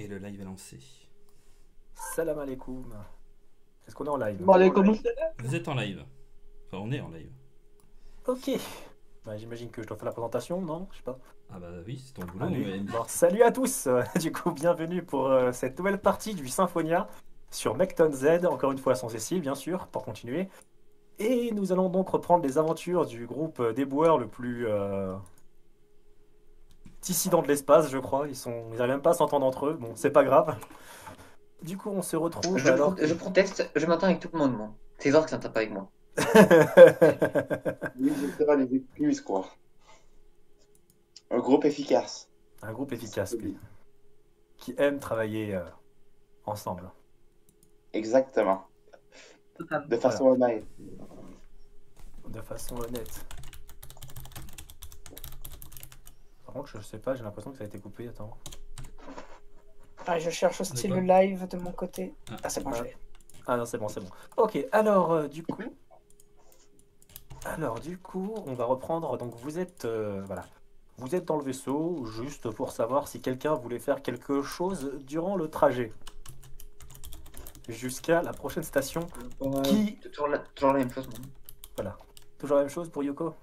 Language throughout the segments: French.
Et le live est lancé. Salam alaikum. Est-ce qu'on est en live Bon, allez, comment Vous êtes en live. Enfin, on est en live. Ok. Bah, J'imagine que je dois faire la présentation, non? Je sais pas. Ah bah oui, c'est ton boulot. Mais- Bon, salut à tous Du coup, bienvenue pour euh, cette nouvelle partie du Symphonia sur Mecton Z, encore une fois sans Cécile, bien sûr, pour continuer. Et nous allons donc reprendre les aventures du groupe euh, déboueur le plus euh, dissident de l'espace, je crois. Ils sont, ils n'arrivent même pas à s'entendre entre eux. Bon, c'est pas grave. Du coup, on se retrouve Je, alors. pro- je proteste, je m'entends avec tout le monde, moi. C'est Zor qui s'entend pas avec moi. Oui, je ferai les excuses, quoi. Un groupe efficace. Un groupe efficace, oui. Qui aime travailler euh, ensemble. Exactement. De façon honnête. De façon honnête. Par contre, je sais pas, j'ai l'impression que ça a été coupé. Attends. Ah, je cherche aussi le live de mon côté. Ah. Ah, c'est bon, je l'ai. Ah non, c'est bon, c'est bon. Ok, alors euh, du coup. Alors du coup, on va reprendre. Donc vous êtes. euh, voilà. Vous êtes dans le vaisseau, juste pour savoir si quelqu'un voulait faire quelque chose durant le trajet. Jusqu'à la prochaine station. Qui. Toujours la, toujours la même chose, moi. Voilà. Toujours la même chose pour Yoko?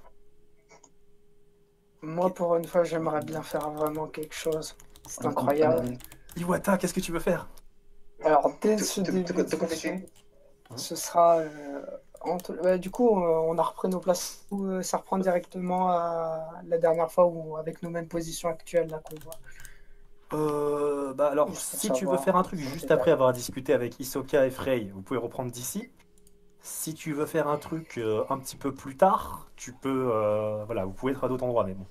Moi, pour une fois, j'aimerais bien faire vraiment quelque chose. C'est incroyable. groupe Iwata, qu'est-ce que tu veux faire? Alors, dès ce début ce sera. euh, du coup, euh, on a repris nos places. Ou, euh, ça reprend directement à la dernière fois ou avec nos mêmes positions actuelles là qu'on voit. Euh, bah alors, si tu veux faire un truc juste après avoir discuté avec Isoka et Frey, vous pouvez reprendre d'ici. Si tu veux faire un truc euh, un petit peu plus tard, tu peux, euh, voilà, vous pouvez être à d'autres endroits, mais bon.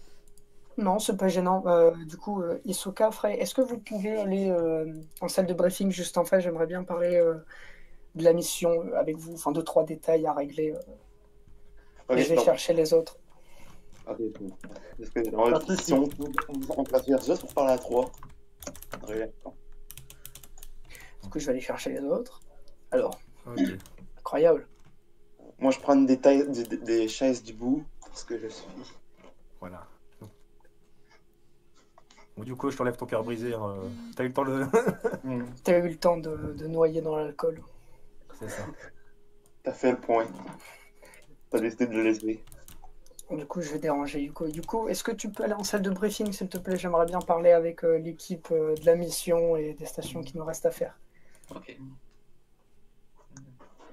Non, c'est pas gênant. Euh, du coup, euh, Isoka, Frey, est-ce que vous pouvez aller euh, en salle de briefing juste en face? J'aimerais bien parler euh, de la mission avec vous. Enfin, deux, trois détails à régler. euh, et je vais chercher les autres. attendez. Parce que si on, on place juste pour parler à trois? Du coup, je vais aller chercher les autres. Alors, Ok. Incroyable. Moi, je prends des, tailles- des, chaises du bout parce que je suis. Voilà. Bon, du coup, je t'enlève ton cœur brisé. hein. T'as eu le temps de. Hmm, T'as eu le temps de, de noyer dans l'alcool. C'est ça. T'as fait le point. T'as décidé de le laisser. Du coup, je vais déranger Yuko. Yuko, est-ce que tu peux aller en salle de briefing, s'il te plaît? J'aimerais bien parler avec euh, l'équipe euh, de la mission et des stations qui nous restent à faire. Ok.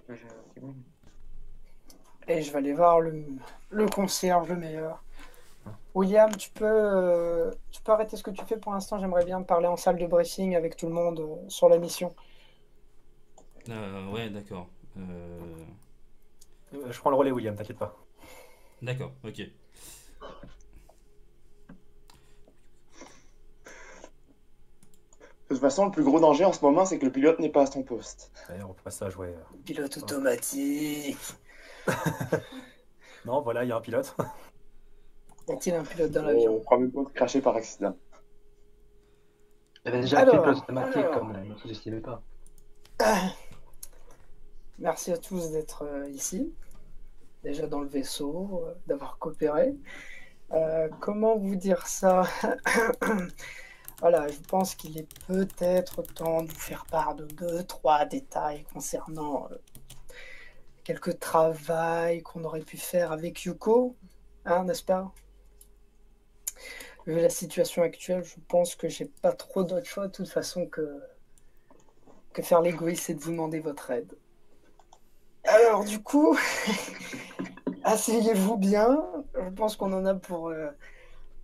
Je-. Et je vais aller voir le, le concierge, le meilleur. William, tu peux, euh, tu peux arrêter ce que tu fais pour l'instant. J'aimerais bien parler en salle de briefing avec tout le monde euh, sur la mission. Euh, ouais, d'accord. Euh, Je prends le relais, William, t'inquiète pas. D'accord, ok. Toute façon, le plus gros danger en ce moment, c'est que le pilote n'est pas à son poste. D'ailleurs, au passage, ouais. Pilote automatique. Non, voilà, il y a un pilote. Y a-t-il un pilote dans On l'avion? prend même pas de cracher par accident. Il y avait déjà Alors, un pilote automatique, alors. comme ne sous-estimez pas. Merci à tous d'être euh, ici, déjà dans le vaisseau, euh, d'avoir coopéré. Euh, comment vous dire ça? Voilà, je pense qu'il est peut-être temps de vous faire part de deux, trois détails concernant euh, quelques travails qu'on aurait pu faire avec Yuko, hein, n'est-ce pas? Vu la situation actuelle, je pense que j'ai pas trop d'autre choix de toute façon que, que faire l'égoïste et de vous demander votre aide. Alors, du coup, asseyez-vous bien. Je pense qu'on en a pour. euh,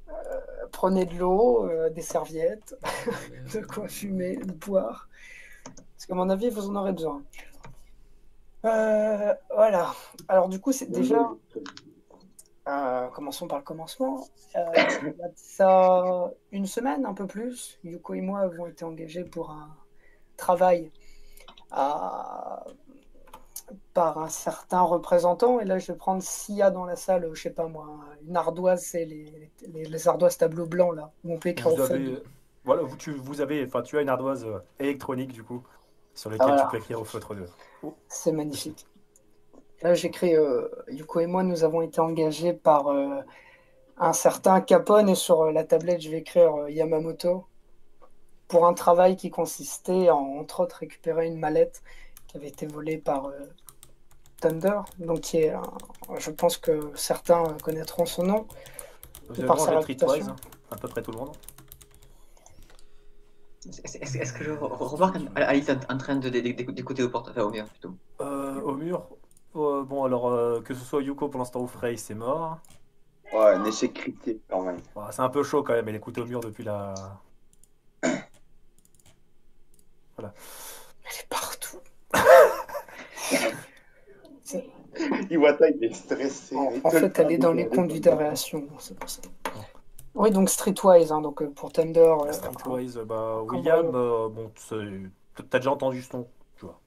euh, prenez de l'eau, euh, des serviettes, de quoi fumer, de boire. Parce qu'à mon avis, vous en aurez besoin. Euh, voilà. Alors, du coup, c'est déjà. euh, commençons par le commencement. Ça une semaine, un peu plus. Yuko et moi avons été engagés pour un travail à par un certain représentant. Et là, je vais prendre s'il y a dans la salle, je sais pas moi, une ardoise, c'est les, les, les ardoises tableau blanc là, où on peut écrire Vous voilà, vous, tu, vous avez, enfin, tu as une ardoise euh, électronique du coup, sur laquelle voilà. tu peux écrire au feutre de. C'est magnifique. Là, j'écris, euh, Yuko et moi, nous avons été engagés par euh, un certain Capone et sur euh, la tablette, je vais écrire euh, Yamamoto. pour un travail qui consistait en, entre autres, récupérer une mallette qui avait été volée par euh, Thunder. Donc, qui est, un- je pense que certains connaîtront son nom. Par sa réputation. à peu près tout le monde. Est-ce que je re- remarque Alice en en train d'écouter au porte, enfin au mur plutôt. Euh, au mur. euh, bon, alors, euh, que ce soit Yuko pour l'instant ou Frey, c'est mort. Ouais, un échec critique quand même. Bon, c'est un peu chaud quand même, elle écoute au mur depuis la. Elle est. Iwata, il est stressé. En, fait, elle est dans les conduits d'aération, c'est pour ça. Oui, donc Streetwise, hein, donc euh, pour Thunder. euh, Streetwise, bah, William, euh, bon, t'as déjà entendu ce nom, tu vois.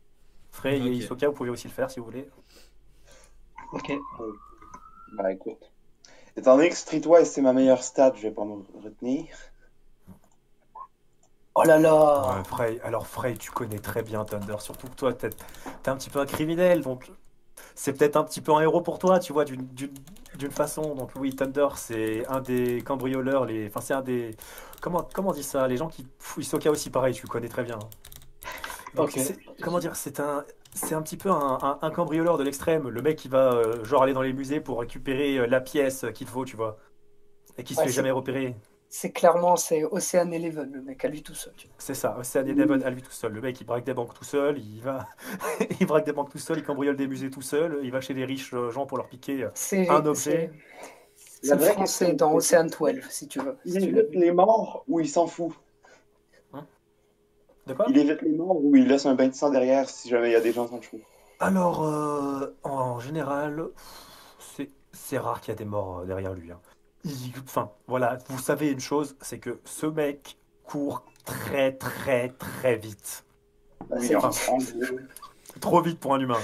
Frey et Ok. Isoka, vous pouvez aussi le faire si vous voulez. Ok. Bah écoute. Étant donné que Streetwise c'est ma meilleure stat, je vais pas me retenir. Oh là là Ouais, Frey, alors Frey, tu connais très bien Thunder, surtout que toi, t'es t'es un petit peu un criminel, donc c'est peut-être un petit peu un héros pour toi, tu vois, d'une- d'une d'une façon. Donc oui, Thunder, c'est un des cambrioleurs, les... enfin c'est un des... Comment, comment on dit ça Les gens qui... Pff, Hisoka aussi, pareil, tu le connais très bien. Donc, c'est- Comment dire C'est un... C'est un petit peu un, un- un cambrioleur de l'extrême, le mec qui va euh, genre aller dans les musées pour récupérer euh, la pièce qu'il faut, tu vois, et qui se Ouais, fait c'est- jamais repérer. C'est clairement, c'est Ocean Eleven, le mec à lui tout seul. C'est ça, c'est un Devon à lui tout seul. Le mec, il braque des banques tout seul, il va, il braque des banques tout seul, il cambriole des musées tout seul, il va chez les riches euh, gens pour leur piquer. C'est Un objet. c'est- vraie français question, dans Ocean 12, si tu veux. Il si évite les morts ou il s'en fout? De quoi? Il évite les morts ou il laisse un bain de sang derrière si jamais il y a des gens sans cheveux. Alors, euh, en général, c'est c'est rare qu'il y a des morts euh, derrière lui. hein. Il- Enfin, voilà, vous savez une chose, c'est que ce mec court très très très vite. Oui. Trop vite pour un humain.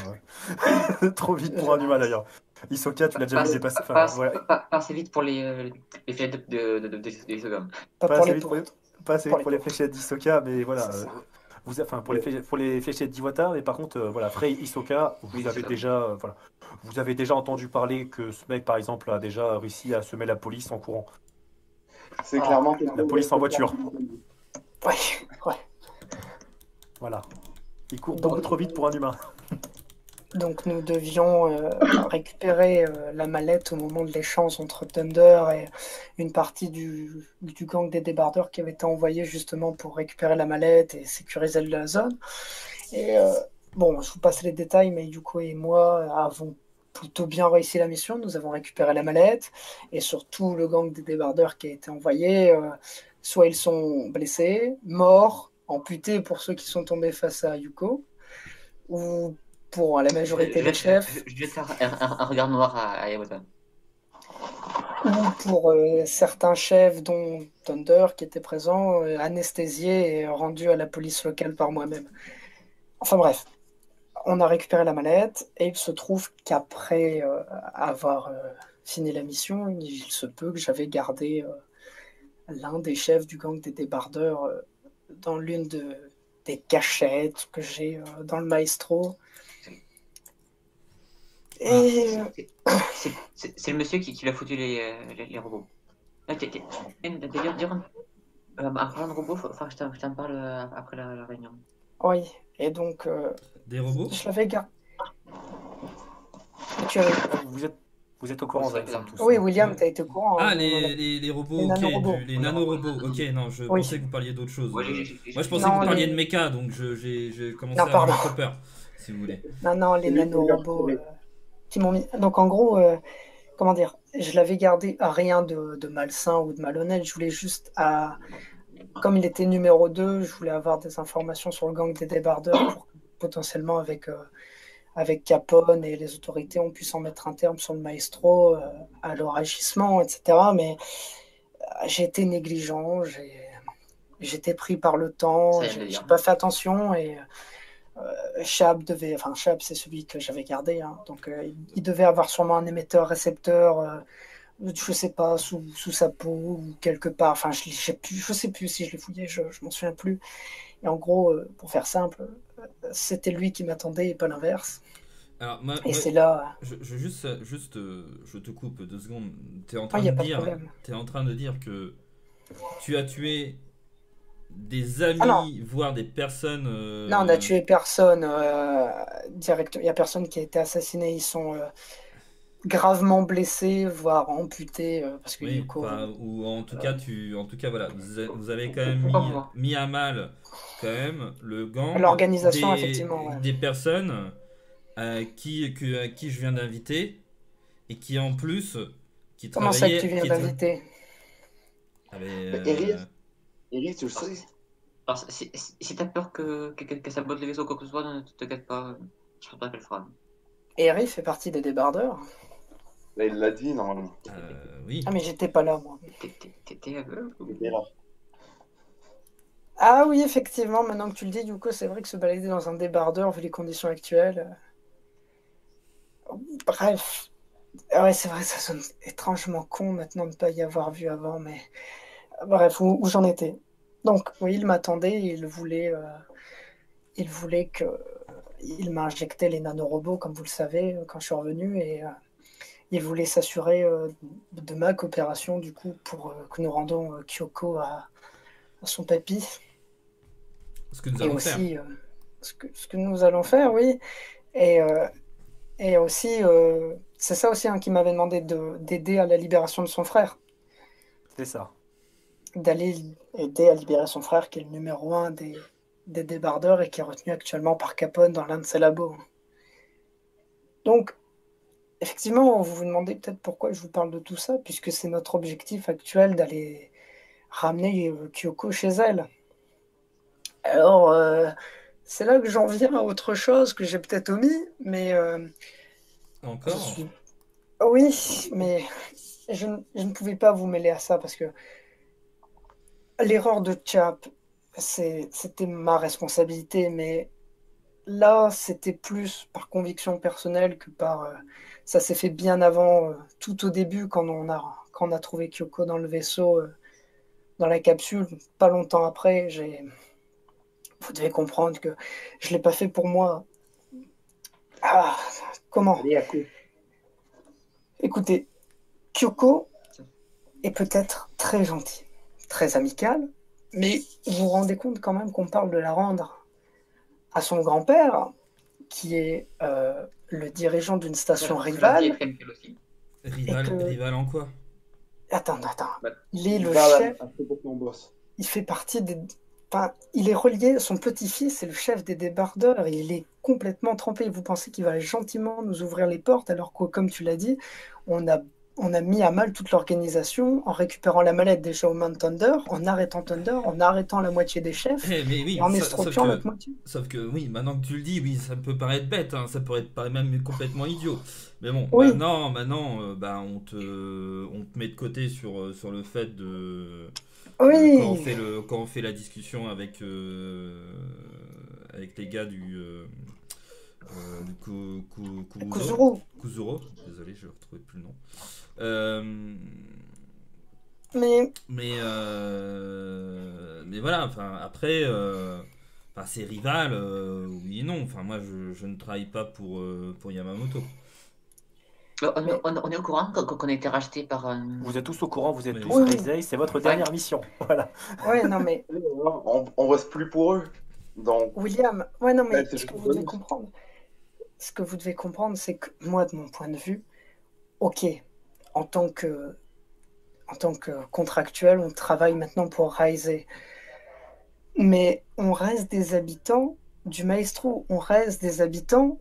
ouais. Trop vite pour un humain d'ailleurs. Isoka, tu l'as vu dépasser. pas, Enfin, pas- ouais. pas- pas assez vite pour les, euh, les fillettes de, de, de, de, de, de Isogam. Pas Pas pour assez vite pour les- Pour pour les les fléchettes d'Isoka, mais voilà. Vous, enfin, pour les, flé- pour les fléchettes d'Iwata, mais par contre, euh, voilà, Frey Isoka, vous Oui, avez déjà, euh, voilà, vous avez déjà entendu parler que ce mec, par exemple, a déjà réussi à semer la police en courant. C'est Ah, clairement la police en voiture. Ouais, ouais. Voilà. Il court Donc- beaucoup trop vite pour un humain. Donc nous devions euh, récupérer euh, la mallette au moment de l'échange entre Thunder et une partie du, gang des débardeurs qui avait été envoyé justement pour récupérer la mallette et sécuriser la zone. Et euh, bon, je vous passe les détails, mais Yuko et moi avons plutôt bien réussi la mission. Nous avons récupéré la mallette et surtout le gang des débardeurs qui a été envoyé. soit ils sont blessés, morts, amputés pour ceux qui sont tombés face à Yuko, ou pour la majorité je, des chefs, je- je un, un- un regard noir à, à Iwata. ou pour euh, certains chefs, dont Thunder, qui était présent, euh, anesthésiés et rendus à la police locale par moi-même. Enfin bref, on a récupéré la mallette, et il se trouve qu'après euh, avoir euh, fini la mission, il se peut que j'avais gardé euh, l'un des chefs du gang des débardeurs euh, dans l'une de, des cachettes que j'ai euh, dans le maestro. Euh, C'est- le monsieur qui, qui lui a foutu les, euh, les, les robots. Ah, D'ailleurs, dire, euh, en parlant de robots, faut, faut que je t'en- parle euh, après la, la réunion. oui, et donc euh, Des robots je l'avais gardé. Tu avais- Vous êtes, vous êtes au courant, ça, tous. Oui, William, t'as été au courant. Ah, hein, les, les, les robots, Les ok, nanorobots. du- les nanorobots, ok, non, je Oui. pensais que vous parliez d'autre chose. Euh, Moi, je pensais Non, que vous parliez les- de méca, donc je- j'ai j'ai commencé Non, à avoir un peu peur, si vous voulez. Non, non, les l'a nanorobots euh, Donc, en gros, euh, comment dire, je l'avais gardé à rien de, de malsain ou de malhonnête. Je voulais juste à. Comme il était numéro 2, je voulais avoir des informations sur le gang des débardeurs pour que, potentiellement avec, euh, avec Capone et les autorités, on puisse en mettre un terme sur le maestro, euh, à leur agissement, etc. Mais j'ai été négligent, j'ai. J'étais pris par le temps, j'ai pas fait attention et Chab devait, enfin Chab c'est celui que j'avais gardé, hein. donc euh, il, devait avoir sûrement un émetteur-récepteur, euh, je sais pas, sous, sous sa peau ou quelque part, enfin je, sais plus, je sais plus si je l'ai fouillé, je, je m'en souviens plus. Et en gros, euh, pour faire simple, euh, c'était lui qui m'attendait et pas l'inverse. Alors, Et c'est là, je, je- juste, juste euh, je te coupe deux secondes. Tu es en Ah, train de dire, t'es en train de dire que tu as tué des amis, Ah non. voire des personnes. euh, Non, on n'a tué personne euh, direct. Il n'y a personne qui a été assassiné. Ils sont euh, gravement blessés, voire amputés. euh, parce que Oui, Yuko- enfin, ou en tout cas, tu, en tout cas, voilà, vous, a- avez quand même mis, à mal quand même le gang. L'organisation, des- effectivement, ouais. Des personnes qui, que, à qui je viens d'inviter et qui en plus, qui Comment ça que tu viens d'inviter? Ah, mais, euh, Eric Eric, tu le sais Alors, si, si, si t'as peur que, que, que, que ça botte le vaisseau ou quoi que ce soit, ne t'inquiète pas. Je pense pas qu'elle le fera. Eri fait partie des débardeurs. Là, il l'a dit, normalement. euh, oui. Ah, mais j'étais pas là, moi. T'es aveugle là. Ah oui, effectivement, maintenant que tu le dis, Yuko, c'est vrai que se balader dans un débardeur, vu les conditions actuelles. euh, Bref. Ah Ouais, c'est vrai, ça sonne étrangement con maintenant de ne pas y avoir vu avant, mais. Bref, où, où j'en étais. Donc, oui, il m'attendait, il voulait. euh, Il voulait que. Il m'a injecté les nanorobots, comme vous le savez, quand je suis revenu, et euh, il voulait s'assurer euh, de ma coopération, du coup, pour euh, que nous rendons euh, Kyoko à, à son papy. Ce que nous Et allons faire. aussi, euh, ce, que, ce que nous allons faire, oui. Et, euh, et aussi, euh, c'est ça aussi hein, qui m'avait demandé de- d'aider à la libération de son frère. C'est ça. D'aller aider à libérer son frère, qui est le numéro un des, des débardeurs et qui est retenu actuellement par Capone dans l'un de ses labos. Donc, effectivement, vous vous demandez peut-être pourquoi je vous parle de tout ça, puisque c'est notre objectif actuel d'aller ramener Kyoko chez elle. Alors, euh, c'est là que j'en viens à autre chose que j'ai peut-être omis, mais euh, Encore? suis... Oui, mais je ne pouvais pas vous mêler à ça parce que l'erreur de Chap, c'était ma responsabilité, mais là, c'était plus par conviction personnelle que par... euh, ça s'est fait bien avant, euh, tout au début, quand on a, quand on a trouvé Kyoko dans le vaisseau, euh, dans la capsule. Pas longtemps après, j'ai... Vous devez comprendre que je ne l'ai pas fait pour moi. Ah, comment? Allez, à coup. Écoutez, Kyoko est peut-être très gentille, très amicale, mais vous vous rendez compte quand même qu'on parle de la rendre à son grand-père, qui est euh, le dirigeant d'une station rivale. rival, que- rival en quoi? Attends, attends. Bah, Il est le chef, il fait partie des... Enfin, il est relié, son petit-fils est le chef des débardeurs et il est complètement trempé. Vous pensez qu'il va gentiment nous ouvrir les portes alors que, comme tu l'as dit, on a, on a mis à mal toute l'organisation en récupérant la mallette des Showman Thunder, en arrêtant Thunder, en arrêtant la moitié des chefs Eh, mais oui, et en estropiant l'autre moitié. sauf que oui, maintenant que tu le dis, oui, ça peut paraître bête, hein, ça pourrait paraître même complètement idiot. Mais bon, Oui. maintenant, maintenant euh, bah, on, te, on te met de côté sur, euh, sur le fait de. Oui, Quand on fait, le, quand on fait la discussion avec, euh, avec les gars du. Euh, du Ku- Ku- Kuruzo. Kuzuru. Kuzuro, désolé, je ne retrouvais plus le nom. Euh, Mais mais, euh, mais voilà, enfin, après, euh, enfin, c'est rival, euh, oui et non. Enfin, moi, je, je ne travaille pas pour, euh, pour Yamamoto. On, on- on- on est au courant qu'on qu'on a été racheté par un. Vous êtes tous au courant, vous êtes Mais- tous Oui, c'est votre dernière mission. Voilà. ouais, non mais On, on reste plus pour eux. Donc, William, ouais, non, mais Ouais, ce que vous devez comprendre, ce que vous devez comprendre, c'est que moi, de mon point de vue, ok, en tant que, en tant que contractuel, on travaille maintenant pour Rise, mais on reste des habitants du Maestro, on reste des habitants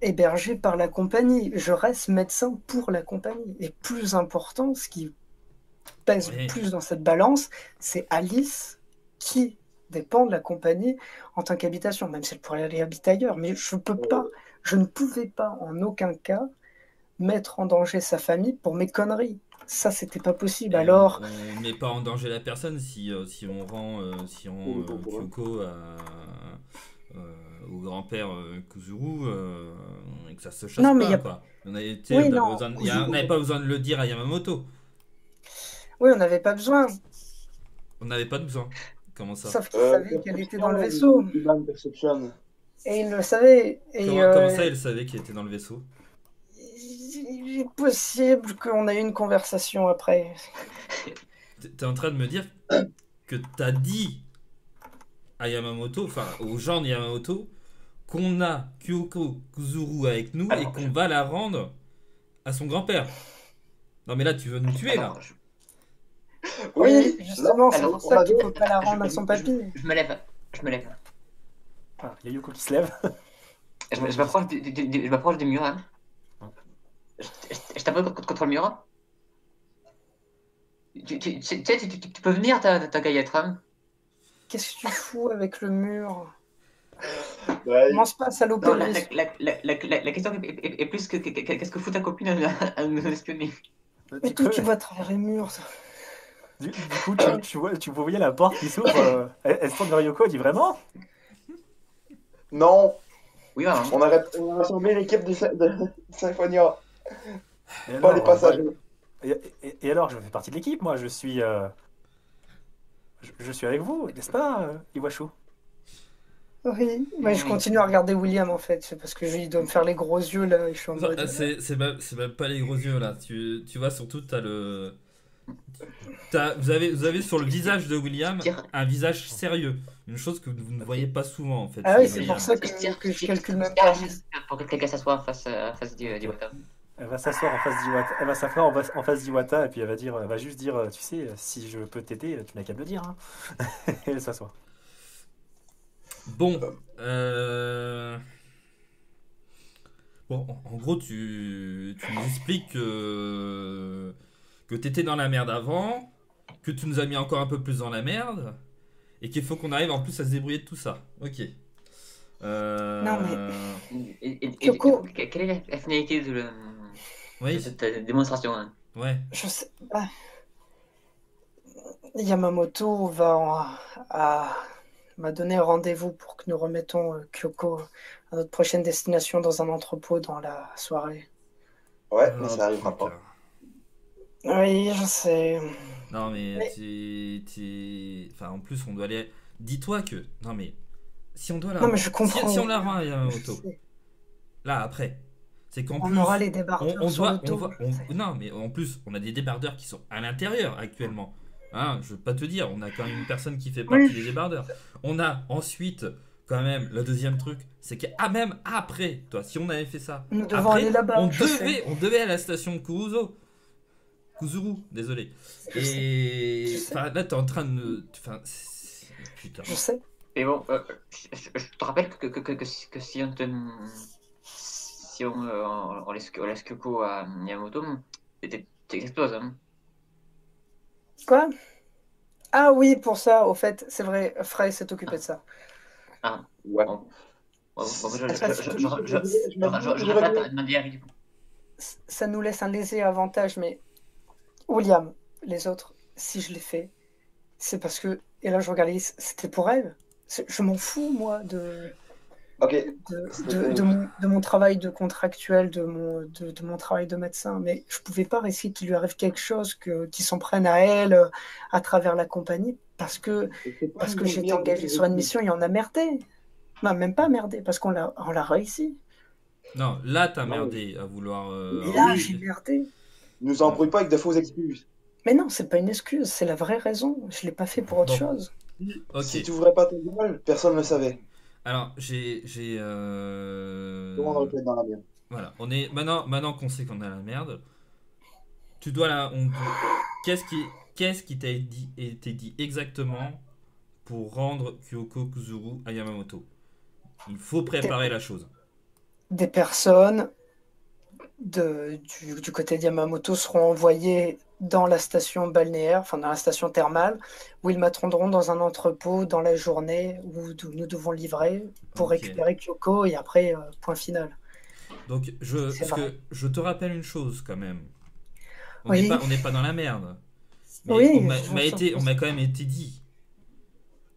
hébergés par la compagnie. Je reste médecin pour la compagnie. Et plus important, ce qui pèse Oui. plus dans cette balance, c'est Alice qui dépend de la compagnie en tant qu'habitation, même si elle pourrait aller habiter ailleurs. Mais je peux pas, je ne pouvais pas en aucun cas mettre en danger sa famille pour mes conneries. Ça, c'était pas possible. Et Alors, on, on met pas en danger la personne si, euh, si on rend, euh, si on Oui, euh. Kyoko à, euh, au grand-père euh, Kuzuru euh, et que ça se chasse Non, mais pas, y a- quoi. On Oui, de- n'avait pas besoin de le dire à Yamamoto. oui, on n'avait pas besoin. On n'avait pas de besoin. Comment ça? Sauf qu'il euh, savait qu'elle était dans le vaisseau. Perception. Et il le savait. Et comment, euh, comment ça, il savait qu'il était dans le vaisseau? Il est possible qu'on ait eu une conversation après. T'es en train de me dire que t'as dit à Yamamoto, enfin aux gens de Yamamoto, qu'on a Kyoko Kuzuru avec nous et qu'on va la rendre à son grand-père. Non mais là tu veux nous tuer là. Oui, justement, c'est pour ça qu'il dire- faut pas la rendre à je- son je- papy. je me lève. Je me lève. Ah, il y a Yoko qui se lève. Je, m'approche du, du- du- je m'approche du mur. Hein. Je, tape contre, contre le mur. Tu, tu, tu, peux venir, ta, ta gaillette. Hein. Qu'est-ce que tu fous avec le mur? Ouais, Commence pas à saloper Non, la, la, risque. la, la, la, la- la question est, est- est plus que que- que- qu'est-ce que fout ta copine à, à nous espionner? Mais Du toi, coup, tu vas à travers les murs. ça. du, du coup, tu, tu vois, tu voyais la porte qui s'ouvre. euh, elle, elle se tourne vers Yoko, elle dit vraiment? Non, Oui, maman. on arrête, on a rassemblé l'équipe de, de Symphonia, et pas alors, les passagers. euh, et, et- et alors, je fais partie de l'équipe, moi. Je suis, euh, je, je suis avec vous, n'est-ce pas, euh, Iwashu? Oui, mais je continue à regarder William en fait. C'est parce que je- il doit me faire les gros yeux là. et Je suis en Non, mode. c'est même, pas les gros yeux là. Tu, tu vois surtout t'as le. t'as- vous, avez, vous avez sur le visage de William un visage sérieux. Une chose que vous ne voyez pas souvent en fait. Ah oui, c'est pour ça que, que je calcule même pas. Pour que quelqu'un s'assoie en face, euh, face du, du water. Elle va s'asseoir en face d'Iwata. Elle va s'asseoir en, face- d'Iwata et puis elle va dire, elle va juste dire, tu sais, si je peux t'aider, tu n'as qu'à me le dire. hein. et elle s'assoit. Bon. euh, Bon, en, gros, tu, tu nous expliques que, que tu étais dans la merde avant, que tu nous as mis encore un peu plus dans la merde, et qu'il faut qu'on arrive en plus à se débrouiller de tout ça. Ok. Euh, Non, mais- Et, et, et, Kyoko. du coup, quelle est la, finalité de, le- de Oui, cette démonstration hein ouais. Je sais pas. Yamamoto va en- à- m'a donné rendez-vous pour que nous remettons euh, Kyoko à notre prochaine destination dans un entrepôt dans la soirée. Ouais, mais Oh, ça arrivera pas. Oui, je sais. Non, mais, Mais- tu- tu- Enfin, en plus, on doit aller. Dis-toi que. Non, mais. Si on doit la. Non, mais je comprends. Si, si on la rend à Yamamoto, là, après. C'est qu'en On plus. aura les on, débardeurs on sur doit, le on va- non, mais en plus, on a des débardeurs qui sont à l'intérieur actuellement. Hein, je veux pas te dire, on a quand même une personne qui fait partie Oui. des débardeurs. On a ensuite, quand même, le deuxième truc, c'est que ah, même après, toi, si on avait fait ça, Nous devons après, aller là-bas. on devait, on devait aller à la station Kuruzo. Kuzuru, désolé. Je. Et enfin, là, t'es en train de. Enfin, putain. Je sais. Mais bon, euh, je, je- te rappelle que, que, que, que, si- que si on te. Si on, euh, on, on laisse, on laisse Kyoko à t'es- t'exploses. Hein. Quoi? Ah oui, pour ça, au fait, c'est vrai, Frey s'est occupé de ça. Ouais. Bon, je, je, répète Ça nous laisse un léger avantage, mais William, les autres, si je l'ai fait, c'est parce que, et là je regarde c'était pour elle. Je m'en fous, moi, de, Ok, de, de, de mon, de mon travail de contractuel, de mon, de, de mon travail de médecin, mais je pouvais pas risquer qu'il lui arrive quelque chose, que, qu'il s'en prenne à elle euh, à travers la compagnie, parce que, parce que j'étais engagé sur une mission et on a merdé. Non, même pas merdé, parce qu'on l'a, on l'a réussi. Non, là, t'as Non. merdé à vouloir. euh, Mais là, j'ai merdé. Nous embrouille pas avec de fausses excuses. Mais non, c'est pas une excuse, c'est la vraie raison. Je l'ai pas fait pour autre Bon. chose. Si tu ouvrais pas ta gueule, personne ne le savait. Alors, j'ai. j'ai euh, Tout le monde aurait pu être dans la merde. Voilà, on est maintenant, maintenant qu'on sait qu'on a la merde, tu dois la. on- Qu'est-ce qui, qu'est-ce qui t'a dit, été dit exactement pour rendre Kyoko Kuzuru à Yamamoto Il faut préparer la chose. Des personnes de, du, du côté de Yamamoto seront envoyées dans la station balnéaire, enfin dans la station thermale, où ils m'attendront dans un entrepôt dans la journée où nous devons livrer pour récupérer Kyoko et après, euh, point final. Donc, je, parce que je te rappelle une chose quand même. On Oui. n'est pas, pas dans la merde. Mais Oui, on m'a- été, on m'a quand même été dit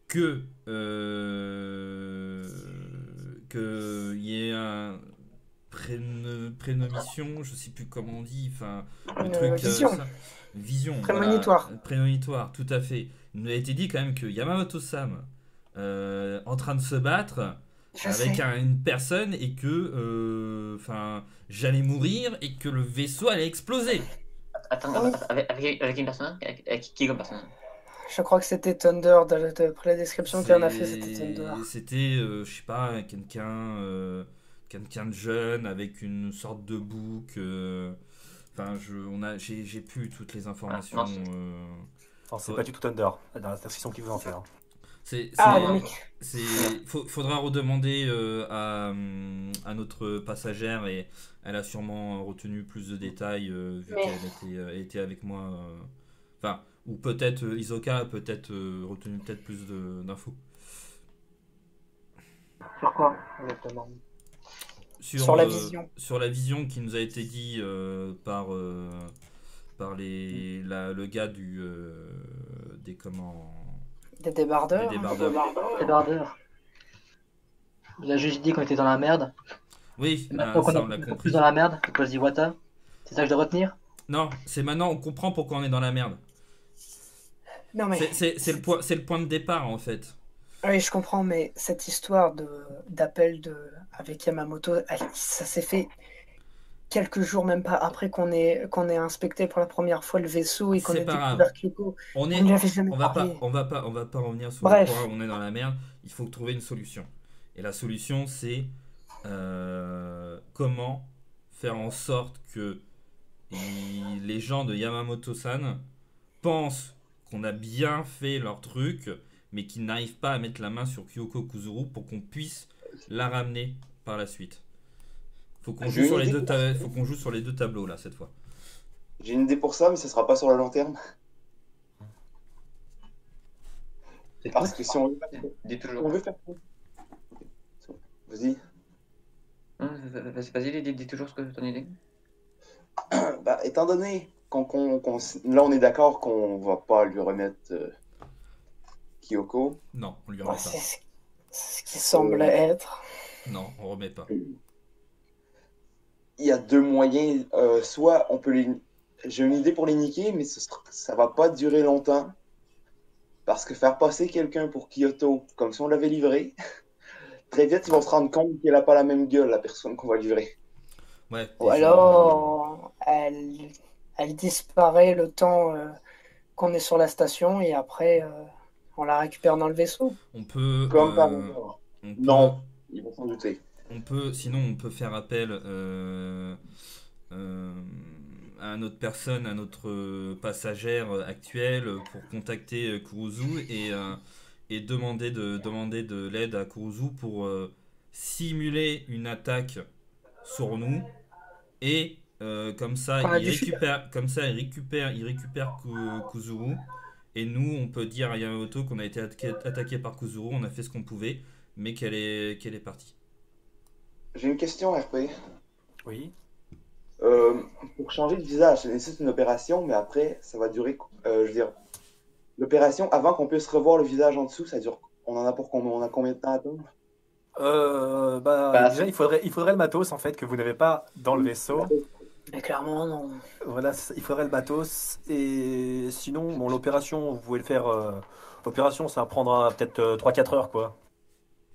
que euh, que il y ait un préno- prénomission, je sais plus comment on dit, enfin le truc euh, vision. ça- vision, Prémonitoire. voilà, prémonitoire, tout à fait. Il nous a été dit quand même que Yamamoto Sam euh, en train de se battre Je avec un- une personne et que euh, enfin j'allais mourir et que le vaisseau allait exploser. Attends, Ah oui. avec, avec, avec une personne avec, avec qui comme personne? Je crois que c'était Thunder. de- D'après la description qu'il en a fait, c'était Thunder. C'était, euh, je sais pas, quelqu'un euh, quelqu'un de jeune avec une sorte de bouc. euh, Enfin, je, on a, j'ai, j'ai plus toutes les informations. non, c'est- euh, Non, c'est Ouais. pas du tout Thunder, dans la description vous en fait. hein. c'est, Ah, c'est- faut- faudra redemander euh, à, à notre passagère et elle a sûrement retenu plus de détails euh, vu Mais- qu'elle était, était avec moi. euh, Enfin, ou peut-être Isoka a peut-être euh, retenu peut-être plus de- d'infos. Sur quoi exactement? Sur la euh, vision. sur la vision qui nous a été dit euh, par euh, par les la- le gars du euh, des comment Des débardeurs. Des débardeurs. Bardeurs. Il a juste dit qu'on était dans la merde. oui Et ah, Maintenant qu'on est plus dans la merde, que Cause Iwata. C'est ça que je dois retenir? Non c'est maintenant on comprend pourquoi on est dans la merde Non, mais. C'est le point c'est le point de départ en fait Oui, je comprends, mais cette histoire de d'appel de avec Yamamoto, ça s'est fait quelques jours, même pas après qu'on ait qu'on ait inspecté pour la première fois le vaisseau et qu'on ait découvert Kyoko. on est On va pas on va pas on va pas revenir sur Bref. le point où on est dans la merde. Il faut trouver une solution. Et la solution c'est euh, comment faire en sorte que il- les gens de Yamamoto-san pensent qu'on a bien fait leur truc mais qu'ils n'arrivent pas à mettre la main sur Kyoko Kuzuru pour qu'on puisse la ramener par la suite faut qu'on joue sur les deux ta- faut qu'on joue sur les deux tableaux là cette fois J'ai une idée pour ça, mais ce sera pas sur le long terme. Parce que si on, Dis si toujours. on veut faire. Vas-y. Vas-y, vas-y, dis, dis toujours ce que ton idée. Bah, étant donné qu'on, qu'on- là on est d'accord qu'on va pas lui remettre euh, Kyoko, non on lui remet pas ce c'est ce qui semble être. Non on remet pas il y a deux moyens. euh, soit on peut les... J'ai une idée pour les niquer, mais ce sera- ça va pas durer longtemps. Parce que faire passer quelqu'un pour Kyoto, comme si on l'avait livré, très vite ils vont se rendre compte qu'elle a pas la même gueule, la personne qu'on va livrer. ouais Ou alors, elle, elle disparaît le temps euh, qu'on est sur la station et après, euh, on la récupère dans le vaisseau. on peut Comme par euh, on peut- Non, ils vont s'en douter. On peut, sinon, on peut faire appel euh, euh, à notre personne, à notre passagère actuelle pour contacter euh, Kuruzu et, euh, et demander de, demander de l'aide à Kuruzu pour euh, simuler une attaque sur nous. Et euh, comme ça, il récupère, comme ça, il récupère, il récupère Ku- Kuzuru. Et nous, on peut dire à Yamamoto qu'on a été attaqué, attaqué par Kuzuru, on a fait ce qu'on pouvait, mais qu'elle est, qu'elle est partie? J'ai une question, RP. Oui. Euh, pour changer de visage, ça nécessite une opération, mais après, ça va durer. euh, je veux dire, l'opération, avant qu'on puisse revoir le visage en dessous, ça dure. On en a pour combien, on a combien de temps à attendre? Euh, bah, Bah, déjà, il faudrait, il faudrait le matos en fait que vous n'avez pas dans le vaisseau. Mais clairement, non. Voilà, il faudrait le matos. Et sinon, bon, l'opération, vous pouvez le faire. euh, L'opération, ça prendra peut-être euh, 3-4 heures, quoi.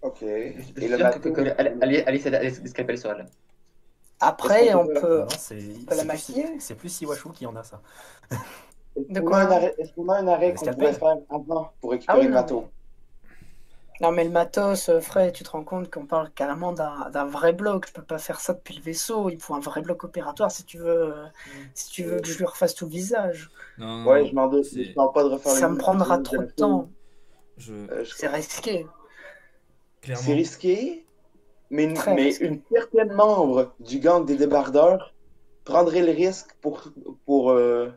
Ok. Et le que- que- que- Alice, Alice, Alice, elle. Après, on peut- la maquiller c'est plus Iwashu qui en a ça. est-ce De qu'on quoi a un arrêt, est-ce qu'on a un arrêt Le qu'on scalpel. pourrait faire avant pour récupérer Ah oui, le matos Non, mais le matos, euh, Fred, tu te rends compte qu'on parle carrément d'un vrai bloc. Je peux pas faire ça depuis le vaisseau. Il faut un vrai bloc opératoire si tu veux, euh, si tu veux que je lui refasse tout le visage. Non, Ouais, non, je m'en doute. c'est- mais Je parle pas de refaire Ça me prendra trop de temps. je, Euh, je- C'est risqué. C'est risqué, mais, une, Très mais risqué. une certaine membre du gang des débardeurs prendrait le risque pour. pour euh,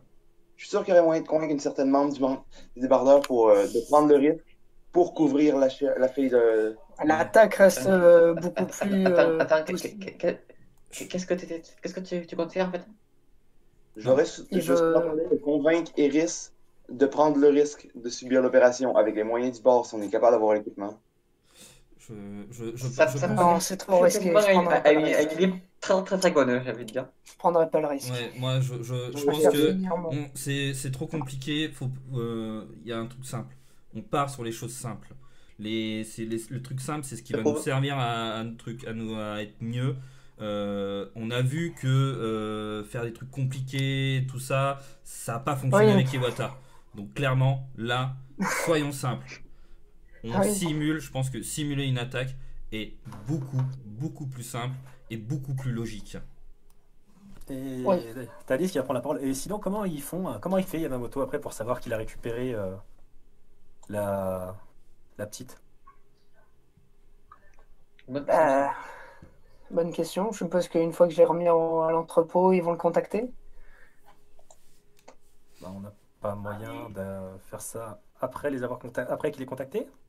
je suis sûr qu'il y aurait moyen de convaincre une certaine membre du gang des débardeurs pour, euh, de prendre le risque pour couvrir la, la fille de. L'attaque reste euh, beaucoup plus. Attends, euh, attends, qu'est-ce que qu'est-ce que tu, tu comptes faire en fait? J'aurais train de convaincre Eris de prendre le risque de subir l'opération avec les moyens du bord si on est capable d'avoir l'équipement. Je, je, je, Ça- je ça- pense- Non, c'est trop risqué. à à une- à une très très très bonne, de dire. Je prendrai pas le risque. ouais, moi, je, je, je Je pense que c'est c'est trop compliqué. Faut, euh, il y a un truc simple. On part sur les choses simples. Les, c'est les- le truc simple, c'est ce qui va nous servir à, à un truc, à nous à être mieux. Euh, on a vu que euh, faire des trucs compliqués, tout ça, ça n'a pas fonctionné Oui. avec Iwata. Donc clairement, là, soyons simples. On Ah oui. simule, je pense que simuler une attaque est beaucoup, beaucoup plus simple et beaucoup plus logique. Et Ouais. Alice qui va prendre la parole. Et sinon, comment ils font, euh, comment il fait Yamamoto après pour savoir qu'il a récupéré euh, la, la petite? Bonne Euh, bonne question. Je suppose qu'une fois que j'ai remis en- à l'entrepôt, ils vont le contacter. Bah, On n'a pas moyen de faire ça après les avoir contact... après qu'il ait contacté On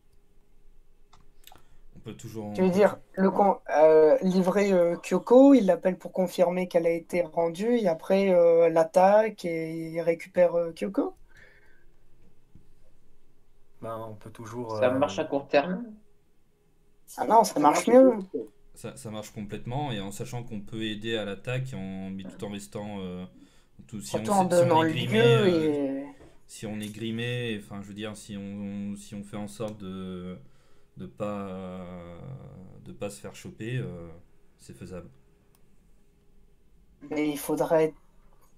peut toujours. Tu veux dire, le con- euh, livrer euh, Kyoko, il l'appelle pour confirmer qu'elle a été rendue, et après euh, l'attaque et il récupère euh, Kyoko? Bah, On peut toujours. Ça marche à court terme. Ah non, ça marche mieux. Ça, ça marche complètement et en sachant qu'on peut aider à l'attaque en, mais tout en restant. euh, tout, si Surtout on, en si on donnant est le grimé, lieu euh, et. si on est grimé, enfin je veux dire, si on, si on fait en sorte de de pas de pas se faire choper, euh, c'est faisable. Mais il faudrait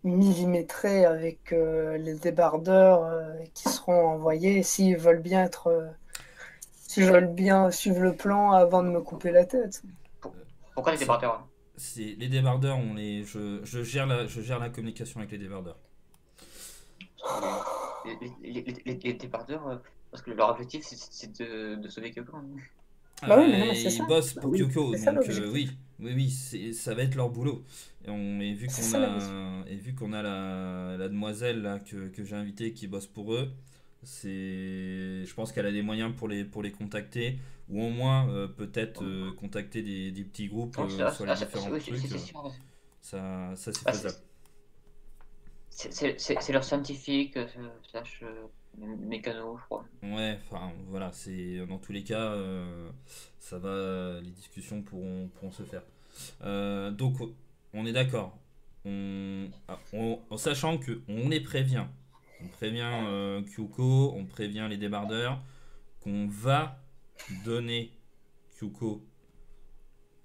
millimétrer avec euh, les débardeurs euh, qui seront envoyés s'ils veulent bien être. euh, s'ils veulent bien suivre le plan avant de me couper la tête. Pourquoi les débardeurs hein? C'est les débardeurs, on les, je, je gère la, je gère la communication avec les débardeurs. les, les, les, les- débardeurs, parce que leur objectif c'est- de, de sauver Kyoko. hein. Bah oui, mais non, Euh, ils ça. bossent Bah pour oui, Kyoko, ça donc euh, oui, oui, oui, ça va être leur boulot. Et, on, et vu qu'on a, et vu qu'on a la, la demoiselle là, que, que j'ai invitée qui bosse pour eux, c'est, je pense qu'elle a des moyens pour les, pour les contacter, ou au moins euh, peut-être euh, contacter des, des petits groupes Donc, euh, sur ah, les c'est- différents trucs. ça, ça c'est Ah, faisable. C'est- euh, slash euh, mécano, je crois. Ouais, enfin voilà, c'est dans tous les cas, euh, ça va, les discussions pourront, pourront se faire. Euh, donc, on est d'accord. Ah, en sachant que on les prévient, on prévient euh, Kyuko, on prévient les débardeurs, qu'on va donner Kyuko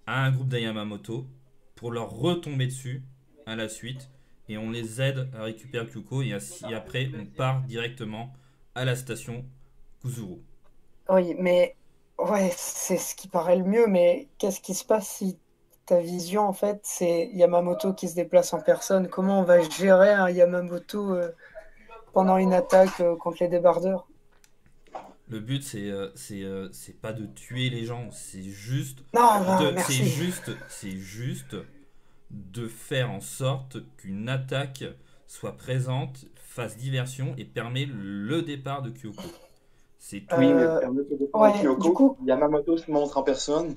à un groupe d'Ayamamoto pour leur retomber dessus à la suite et on les aide à récupérer Kyuko et, ainsi- après on part directement à la station Kuzuru. Oui, mais ouais, c'est ce qui paraît le mieux, mais qu'est-ce qui se passe si ta vision, en fait, c'est Yamamoto qui se déplace en personne? Comment on va gérer un Yamamoto euh, pendant une attaque euh, contre les débardeurs? Le but c'est euh, c'est pas de tuer les gens, c'est juste Non, non, de- juste c'est juste de faire en sorte qu'une attaque soit présente, fasse diversion et permet le départ de Kyoko. C'est tout. Oui, mais Euh, pour permettre de défendre ouais, Kyoko, coup- Yamamoto se montre en personne.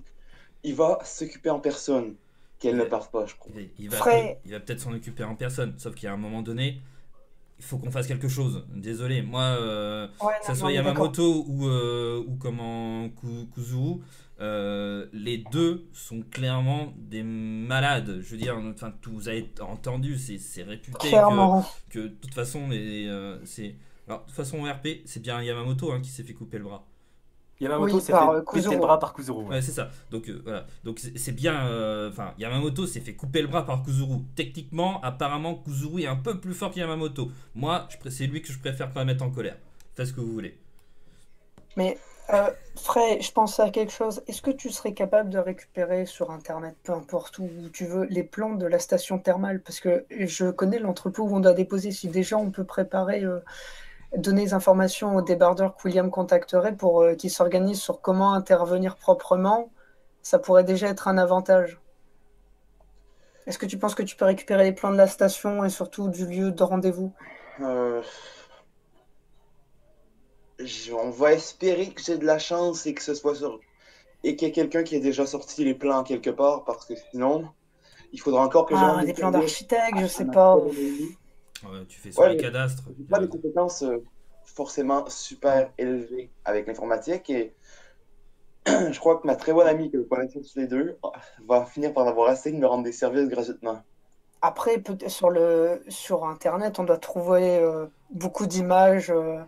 Il va s'occuper en personne. Qu'elle ne parte pas, je crois. Il, va, Frais. il va peut-être s'en occuper en personne, sauf qu'à un moment donné, il faut qu'on fasse quelque chose. Désolé, moi, euh, Ouais, que ça soit non. Yamamoto ou, euh, ou comment Kuzuru, euh, les deux sont clairement des malades. Je veux dire, enfin, tout, vous avez entendu, c'est c'est réputé que, Clairement. que de toute façon, les, euh, c'est. Alors, de toute façon, en RP, c'est bien Yamamoto hein, qui s'est fait couper le bras. Yamamoto Oui, s'est par, fait euh, Kuzuru. le bras par Kuzuru. ouais. Ouais, c'est ça. Donc euh, voilà. Donc c'est c'est bien. euh, Enfin, Yamamoto s'est fait couper le bras par Kuzuru. Techniquement, apparemment, Kuzuru est un peu plus fort que Yamamoto. Moi, c'est lui que je préfère pas mettre en colère. Faites ce que vous voulez. Mais euh, je pensais à quelque chose. Est-ce que tu serais capable de récupérer sur Internet, peu importe où tu veux, les plans de la station thermale? Parce que je connais l'entrepôt où on doit déposer. Si déjà on peut préparer, euh, donner des informations aux débardeurs que William contacterait pour euh, qu'ils s'organisent sur comment intervenir proprement, ça pourrait déjà être un avantage. Est-ce que tu penses que tu peux récupérer les plans de la station et surtout du lieu de rendez-vous? Je- On va espérer que j'ai de la chance et que ce soit sur... et qu'il y ait quelqu'un qui ait déjà sorti les plans quelque part, parce que sinon, il faudra encore que Ah, j'en des plans d'architecte, je sais pas. Ouais, tu fais sur Ouais, les cadastres. J'ai pas des compétences euh, forcément super élevées avec l'informatique et je crois que ma très bonne amie que vous connaissez tous les deux va finir par avoir assez de me rendre des services gratuitement. Après, peut-être sur le sur Internet, on doit trouver euh, beaucoup d'images euh,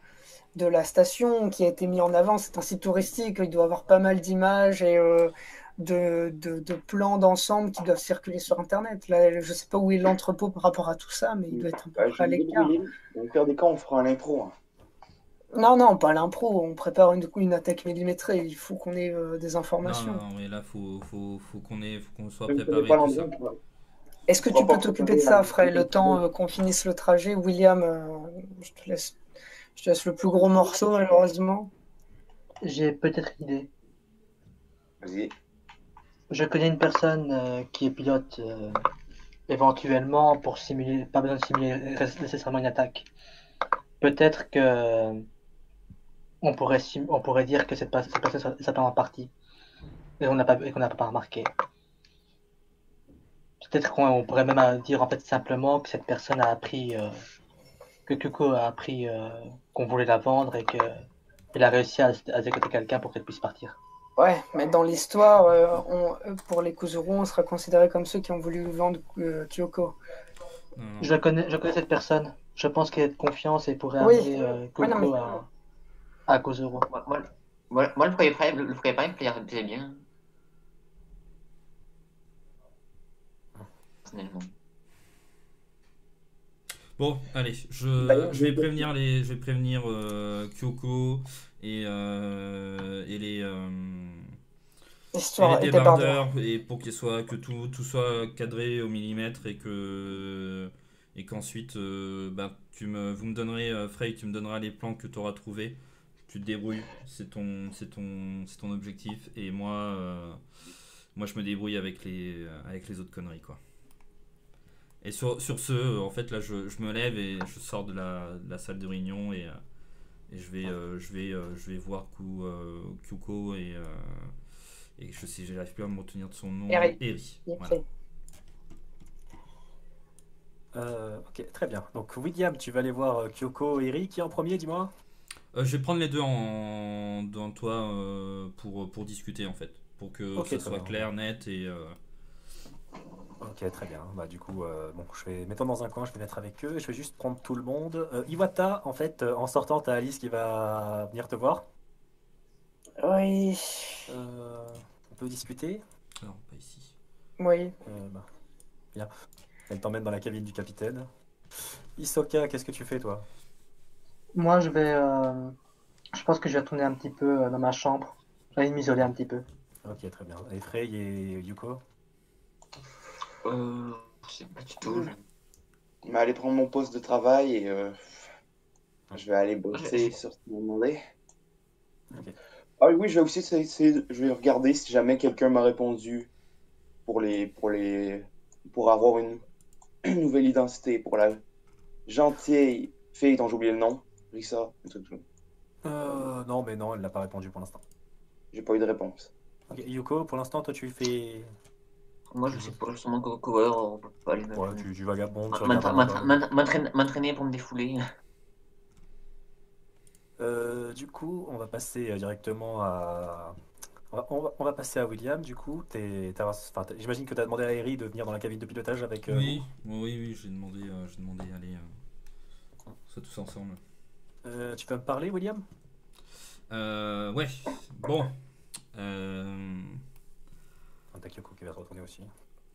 de la station qui a été mis en avant. C'est un site touristique, il doit y avoir pas mal d'images et euh, de, de, de plans d'ensemble qui doivent circuler sur Internet. Là, je sais pas où est l'entrepôt par rapport à tout ça, mais il doit être un peu près à l'écart. pire des cas, on fera un impro. hein. Non, non, pas l'impro. On prépare une, une attaque millimétrée. Il faut qu'on ait euh, des informations. non, mais là, faut, faut, faut qu'on ait, faut qu'on soit préparé. Est-ce que tu peux t'occuper de ça, Frey, le temps euh, qu'on finisse le trajet? William, euh, je te laisse, je te laisse le plus gros morceau, malheureusement. J'ai peut-être une idée. Vas-y. Je connais une personne euh, qui est pilote euh, éventuellement pour simuler, pas besoin de simuler nécessairement une attaque. Peut-être que on pourrait, sim- on pourrait dire que cette, personne est simplement partie et on n'a pas, et qu'on n'a pas remarqué. Peut-être qu'on on pourrait même euh, dire en fait simplement que cette personne a appris, euh, que Kuko a appris euh, qu'on voulait la vendre et que elle a réussi à, à décoter quelqu'un pour qu'elle puisse partir. Ouais, mais dans l'histoire, euh, on- euh, pour les Kuzuru, on sera considérés comme ceux qui ont voulu vendre euh, Kyoko. Non. Je connais, je connais cette personne. Je pense qu'elle a de confiance et pourrait Oui. amener euh, Ouais, non, Coco mais- à, à. Moi, moi, moi, moi, le premier prime, le, le premier me plaisait bien. Personnellement. Bon, allez, je, je vais prévenir les, je vais prévenir euh, Kyoko et, euh, et les, euh, et les débardeurs et pour qu'il soit que tout, tout soit cadré au millimètre et que et qu'ensuite ben, tu me vous me donnerez Frey, tu me donneras les plans que tu auras trouvés. Tu te débrouilles, c'est ton c'est ton c'est ton objectif et moi moi je me débrouille avec les avec les autres conneries quoi. Et sur, sur ce, euh, en fait, là, je, je me lève et je sors de la, de la salle de réunion et, euh, et je vais, euh, je vais, euh, je vais voir Ku- euh, Kyuko et, euh, et je sais, j'arrive plus à me retenir de son nom. Eri. Voilà. Euh, ok, très bien. Donc, William, tu vas aller voir euh, Kyoko et Eri. Qui est en premier, dis-moi? Euh, je vais prendre les deux en, devant toi euh, pour, pour discuter en fait, pour que Ok, ce très soit bien. clair, net et euh, Ok, très bien. Bah, du coup, euh, bon, je vais mettons dans un coin, je vais mettre avec eux. Je vais juste prendre tout le monde. Euh, Iwata, en fait, euh, en sortant, t'as Alice qui va venir te voir. Oui, Euh, on peut discuter? non, pas ici. oui. Euh, bah, bien. Elle t'emmène dans la cabine du capitaine. Isoka, qu'est-ce que tu fais, toi? Moi, je vais, euh, je pense que je vais retourner un petit peu dans ma chambre. J'ai envie de m'isoler un petit peu. Ok, très bien. Et Frey et Yuko? Euh, je sais pas du tout. Je vais aller prendre mon poste de travail et euh, je vais aller bosser sur ce qu'ils m'ont demandé. Ah oui, je vais aussi essayer, je vais regarder si jamais quelqu'un m'a répondu pour les, pour les, pour avoir une, une nouvelle identité pour la gentille fille dont j'ai oublié le nom, Rissa, un truc comme ça. Euh, non, mais non, elle n'a pas répondu pour l'instant. J'ai pas eu de réponse. Ok, Yuko, pour l'instant, toi, tu fais. Moi, je sais pas, justement, co- cover, on peut pas aller Ouais, tu, tu vagabondes, m'entra- m'entraîner- pour me défouler. Euh, du coup, on va passer euh, directement à. On va, on va- on va passer à William, du coup. Enfin, J'imagine que tu as demandé à Eri de venir dans la cabine de pilotage avec. euh, Oui, oui, oui, j'ai demandé, euh, j'ai demandé aller euh, soit tous ensemble. euh, tu peux me parler, William? Euh, ouais, bon. Euh, Ah, T'as Kyoko qui va se retourner aussi.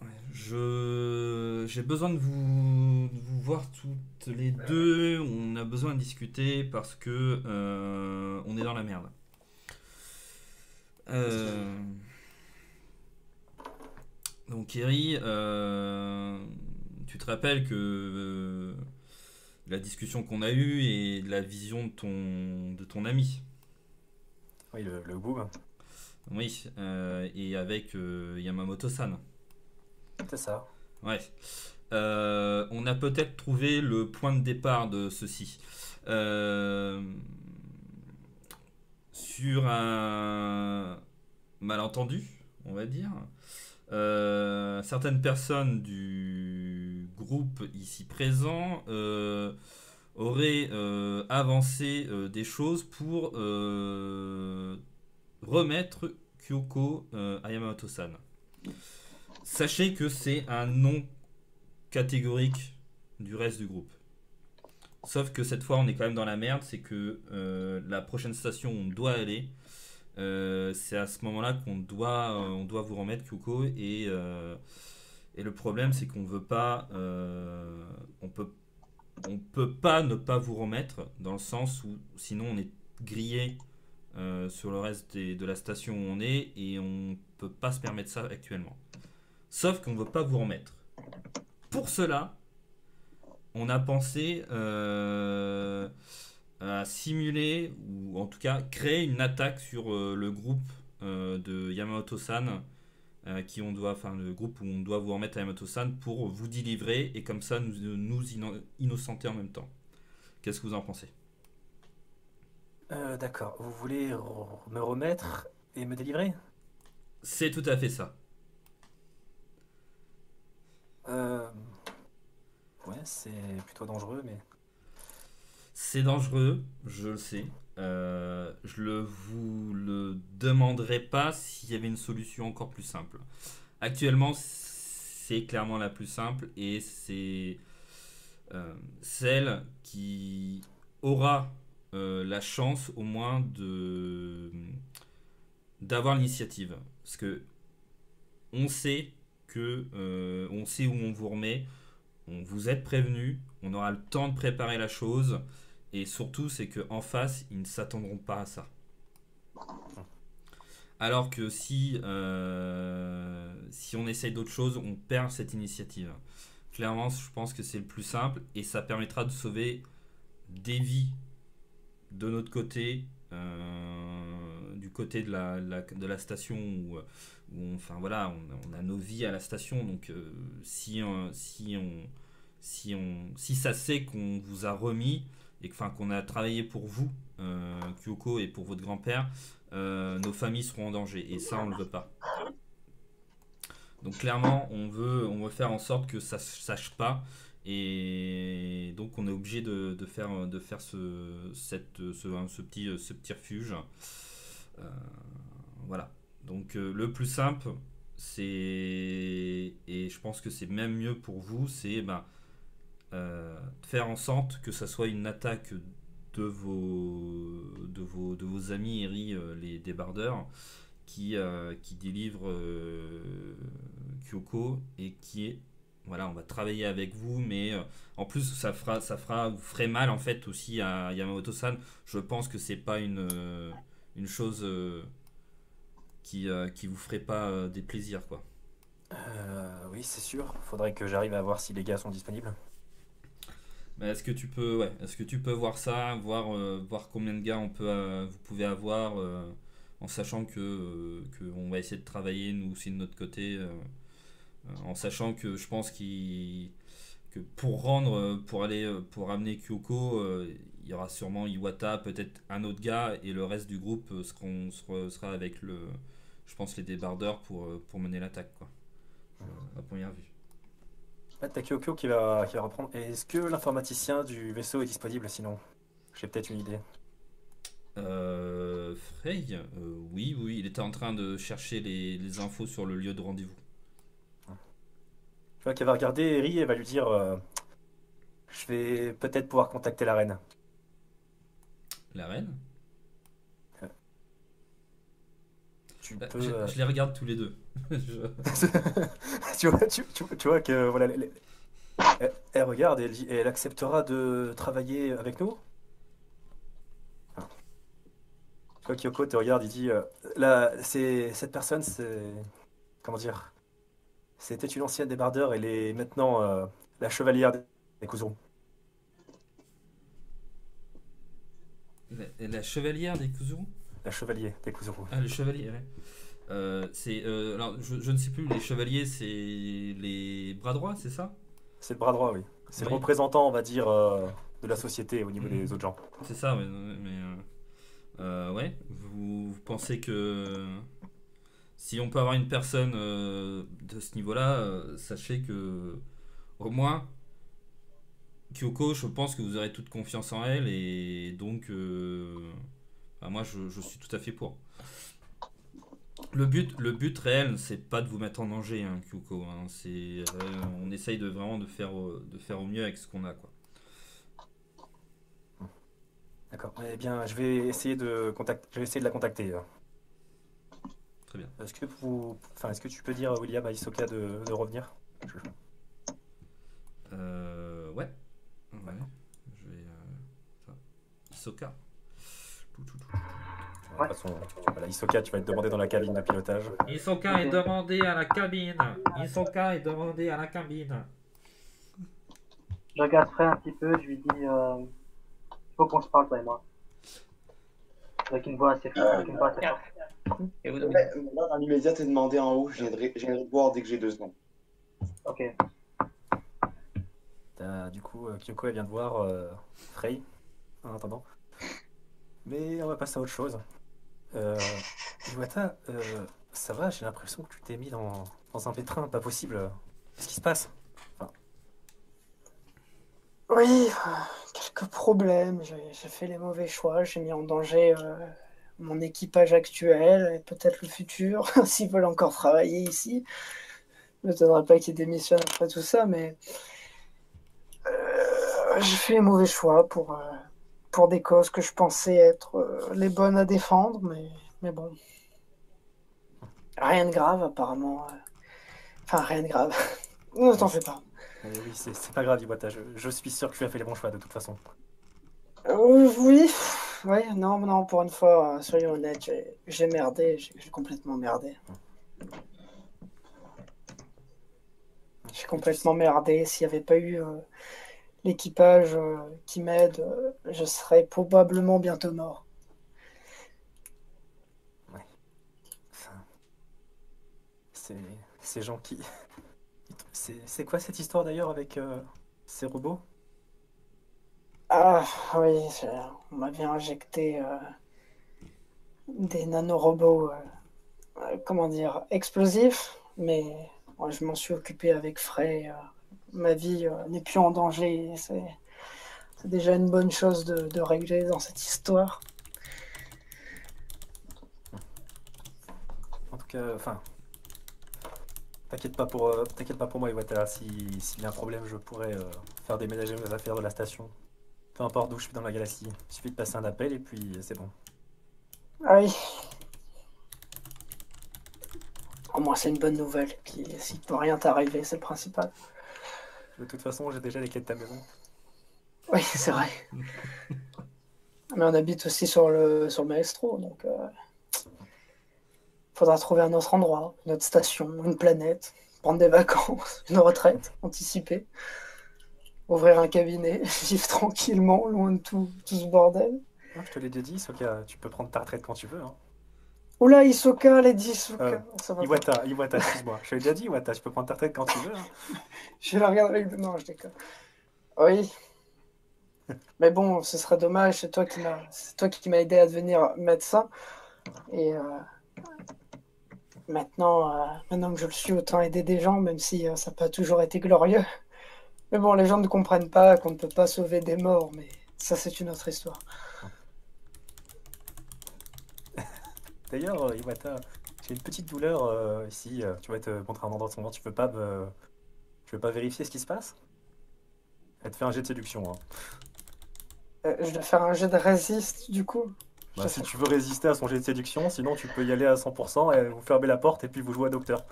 Ouais, Je j'ai besoin de vous, de vous voir toutes les deux. On a besoin de discuter parce que euh, on est dans la merde. Euh, donc Eri, euh, tu te rappelles que euh, la discussion qu'on a eue et la vision de ton de ton ami? Oui, le, le boom. Oui, euh, et avec euh, Yamamoto-san. C'est ça. Ouais. Euh, on a peut-être trouvé le point de départ de ceci. Sur un malentendu, on va dire, euh, certaines personnes du groupe ici présent euh, auraient euh, avancé des choses pour remettre Kyoko euh, à Yamamoto-san. Sachez que c'est un non catégorique du reste du groupe. Sauf que cette fois, on est quand même dans la merde. C'est que euh, la prochaine station où on doit aller, euh, c'est à ce moment-là qu'on doit, euh, doit vous remettre Kyoko. Et, et le problème, c'est qu'on veut pas. on peut on peut pas ne pas vous remettre, dans le sens où sinon on est grillé euh, sur le reste des- de la station où on est et on peut pas se permettre ça actuellement. Sauf qu'on veut pas vous remettre. Pour cela, on a pensé euh, à simuler ou en tout cas créer une attaque sur euh, le groupe de Yamamoto-san euh, qui on doit, enfin le groupe où on doit vous remettre à Yamato-san pour vous délivrer et comme ça nous, nous inno- innocenter en même temps. Qu'est-ce que vous en pensez? Euh, D'accord. Vous voulez me remettre et me délivrer? C'est tout à fait ça. Euh... Ouais, c'est plutôt dangereux, mais... C'est dangereux, je le sais. Euh, je le vous le demanderai pas s'il y avait une solution encore plus simple. Actuellement, c'est clairement la plus simple et c'est euh, celle qui aura la chance au moins de d'avoir l'initiative. Parce que on sait que euh, on sait où on vous remet, on vous êtes prévenu, on aura le temps de préparer la chose. Et surtout, c'est qu'en face, ils ne s'attendront pas à ça. Alors que si, euh, si on essaye d'autre chose, on perd cette initiative. Clairement, je pense que c'est le plus simple et ça permettra de sauver des vies de notre côté, euh, du côté de la, station où, on, enfin, voilà, on, a nos vies à la station. Donc, euh, si, euh, si, on, si, on, si ça sait qu'on vous a remis, et qu'on a travaillé pour vous, euh, Kyoko, et pour votre grand-père, euh, nos familles seront en danger. Et ça, on ne le veut pas. Donc clairement, on veut, on veut faire en sorte que ça ne sache pas. Et donc on est obligé de, faire, de faire ce, cette, ce, petit, ce petit refuge. Euh, voilà. Donc euh, le plus simple, c'est... Et je pense que c'est même mieux pour vous, c'est... bah, euh, faire en sorte que ça soit une attaque de vos, de vos, de vos amis Eri, euh, les débardeurs, qui, qui délivrent Kyoko et qui est. Voilà, on va travailler avec vous, mais euh, en plus, ça fera, ça fera, vous ferez mal en fait aussi à Yamamoto-san. Je pense que c'est pas une, euh, une chose euh, qui, qui vous ferait pas des plaisirs, quoi. Oui, c'est sûr. Faudrait que j'arrive à voir si les gars sont disponibles. Mais est-ce que tu peux, ouais, est-ce que tu peux voir ça, voir, voir combien de gars on peut, vous pouvez avoir, en sachant que, que on va essayer de travailler nous aussi de notre côté, en sachant que je pense qu'il, que pour rendre, euh, pour aller, euh, pour amener Kyoko, euh, il y aura sûrement Iwata, peut-être un autre gars, et le reste du groupe euh, seront, sera, avec le, je pense les débardeurs pour, euh, pour mener l'attaque, quoi, euh, à première vue. Ah, t'as Kyoko qui va, qui va reprendre. Est-ce que l'informaticien du vaisseau est disponible sinon? J'ai peut-être une idée. Euh, Frey, euh, oui, oui, il était en train de chercher les, les infos sur le lieu de rendez-vous. Tu vois qu'elle va regarder Eri et va lui dire euh, Je vais peut-être pouvoir contacter la reine. La reine? Tu Bah, peux. je, euh, je les regarde tous les deux. Je- tu, vois, tu, tu- tu vois que voilà, les- elle, elle regarde et elle, dit- et elle acceptera de travailler avec nous? Ah. Tu vois Kyoko te regarde, il dit euh, là, c'est cette personne, c'est comment dire? C'était une ancienne débardeur, elle est maintenant euh, la chevalière des Kuzuru. la, la chevalière des Kuzuru La chevalier des Kuzuru. Ah, le chevalier, ouais. Euh, c'est, euh, alors, je, je ne sais plus, les chevaliers, c'est les bras droits, c'est ça? C'est le bras droit, oui. C'est Oui. le représentant, on va dire, de la société au niveau des autres gens. C'est ça, mais, mais, ouais. Vous, vous pensez que si on peut avoir une personne euh, de ce niveau-là, euh, sachez que au moins Kyoko, je pense que vous aurez toute confiance en elle et donc, euh, enfin, moi, je, suis tout à fait pour. Le but, le but réel, c'est pas de vous mettre en danger, hein, Kyoko. hein. on essaye de vraiment de faire, au- mieux avec ce qu'on a, quoi. D'accord. Eh bien, je vais essayer de contact... je vais essayer de la contacter. Très bien. Est-ce que vous, enfin, est-ce que tu peux dire à William à Hisoka de, de revenir? Je- Euh, ouais. Ouais. Hisoka. Tout, tout, tout. De toute façon, voilà, Isoka, tu vas être demandé dans la cabine de pilotage. Hisoka est demandé à la cabine. Hisoka est demandé à la cabine. Je regarde un petit peu, je lui dis euh, faut qu'on se parle, toi et moi. Avec une voix assez forte. Avec une voix assez forte. Et vous, Ouais, Là, dans l'immédiat, t'es demandé en haut. Je viendrai, je viendrai te voir dès que j'ai deux secondes. Ok. T'as- du coup, euh, Kyoko, elle vient de voir euh, Frey en attendant. Mais on va passer à autre chose. Euh, Iwata, euh, ça va, j'ai l'impression que tu t'es mis dans, dans un pétrin, pas possible. Qu'est-ce qui se passe? Oui, quelques problèmes. J'ai j'ai fait les mauvais choix. J'ai mis en danger euh, mon équipage actuel et peut-être le futur, s'ils veulent encore travailler ici. Je ne m'étonnerais pas qu'ils démissionnent après tout ça, mais euh, j'ai fait les mauvais choix pour, euh, pour des causes que je pensais être euh, les bonnes à défendre, mais, mais bon. Rien de grave, apparemment. Enfin, rien de grave. Ne t'en fais pas. Eh oui, c'est c'est pas grave, Iwata, je, je suis sûr que tu as fait les bons choix de toute façon. Oui, ouais, non, non, pour une fois, euh, soyons honnêtes, j'ai- merdé, j'ai complètement merdé. J'ai complètement merdé. S'il n'y avait pas eu euh, l'équipage euh, qui m'aide, je serais probablement bientôt mort. Enfin, C'est ces gens qui. C'est quoi cette histoire d'ailleurs avec ces robots? Ah, oui, on m'avait injecté euh, des nanorobots, euh, euh, comment dire, explosifs, mais moi, je m'en suis occupé avec euh, ma vie n'est plus en danger. C'est déjà une bonne chose de, régler dans cette histoire. En tout cas, enfin. T'inquiète pas pour, euh, t'inquiète pas pour moi, Iwata. Si, s'il y a un problème, je pourrais faire déménager mes affaires de la station. Peu importe d'où je suis dans la galaxie. Il suffit de passer un appel et puis c'est bon. Ah oui. Au moins, c'est une bonne nouvelle. Puis, s'il ne peut rien t'arriver, c'est le principal. De toute façon, j'ai déjà les clés de ta maison. Oui, c'est vrai. Mais on habite aussi sur le, sur le Maestro, donc euh, faudra trouver un autre endroit, une autre station, une planète, prendre des vacances, une retraite anticipée, ouvrir un cabinet, vivre tranquillement, loin de tout, tout ce bordel. Ah, je te l'ai déjà dit, Soka, tu peux prendre ta retraite quand tu veux. Hein. Oula, Isoka, les 10 Isoka. Euh, ça va pas. Iwata, Iwata, excuse-moi. Je te l'ai déjà dit, Iwata, tu peux prendre ta retraite quand tu veux. hein. Je la regarde avec. Non, je déconne. Oui. Mais bon, ce serait dommage, c'est toi qui m'as, c'est toi qui m'as aidé à devenir médecin. Et euh, maintenant, euh, maintenant que je le suis, autant aider des gens, même si ça n'a pas toujours été glorieux. Mais bon, les gens ne comprennent pas qu'on ne peut pas sauver des morts, mais ça, c'est une autre histoire. D'ailleurs, euh, Iwata, j'ai une petite douleur euh, ici. euh, tu vas te montrer un endroit de son ventre. Tu peux pas me... Tu veux pas vérifier ce qui se passe? Elle te fait un jet de séduction. Hein. Euh, je dois faire un jet de résiste, du coup. Bah, si tu veux résister à son jet de séduction, sinon tu peux y aller à 100% et vous fermez la porte et puis vous jouez à docteur.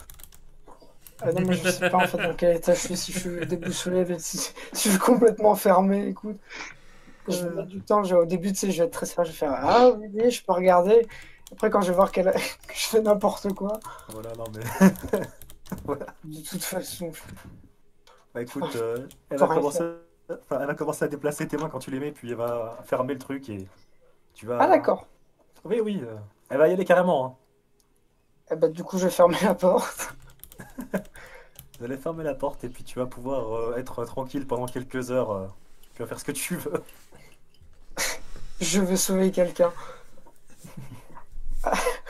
Ah non, mais je sais pas en fait dans quel état je suis, si je suis déboussolé, si, si je suis complètement fermé, écoute. Je vais mettre du temps, je- au début, tu sais, je vais être très sérieux, je vais faire Ah oui, je peux regarder. Après, quand je vais voir qu'elle a- que je fais n'importe quoi, Voilà, non mais... de toute façon, Bah écoute, euh, elle, enfin, va commencer à déplacer tes mains quand tu les mets, puis elle va fermer le truc et tu vas... Ah d'accord. Oui, oui, euh, elle va y aller carrément. hein. Eh ben, du coup, je vais fermer la porte. Vous allez fermer la porte et puis tu vas pouvoir euh, être tranquille pendant quelques heures. euh, tu vas faire ce que tu veux. Je veux sauver quelqu'un.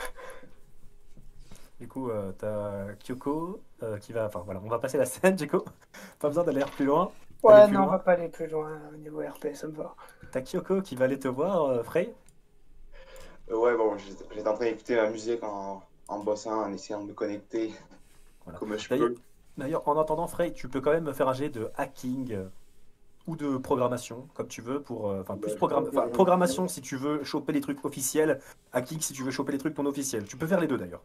Du coup, euh, t'as Kyoko euh, qui va... Enfin voilà, on va passer la scène, Jeko. Pas besoin d'aller plus loin. Ouais, plus non, on loin. va pas aller plus loin au niveau RP, ça me va. T'as Kyoko qui va aller te voir, euh, Frey. Euh, ouais, bon, j'étais j'étais en train d'écouter la musique en, en bossant, en essayant de me connecter Voilà. comme je D'ailleurs, peux. D'ailleurs, en attendant, Frey, tu peux quand même me faire un jet de hacking euh, ou de programmation, comme tu veux, pour... euh, Enfin, plus Ouais, programme... programmation si tu veux choper les trucs officiels, hacking si tu veux choper les trucs non officiels. Tu peux faire les deux d'ailleurs.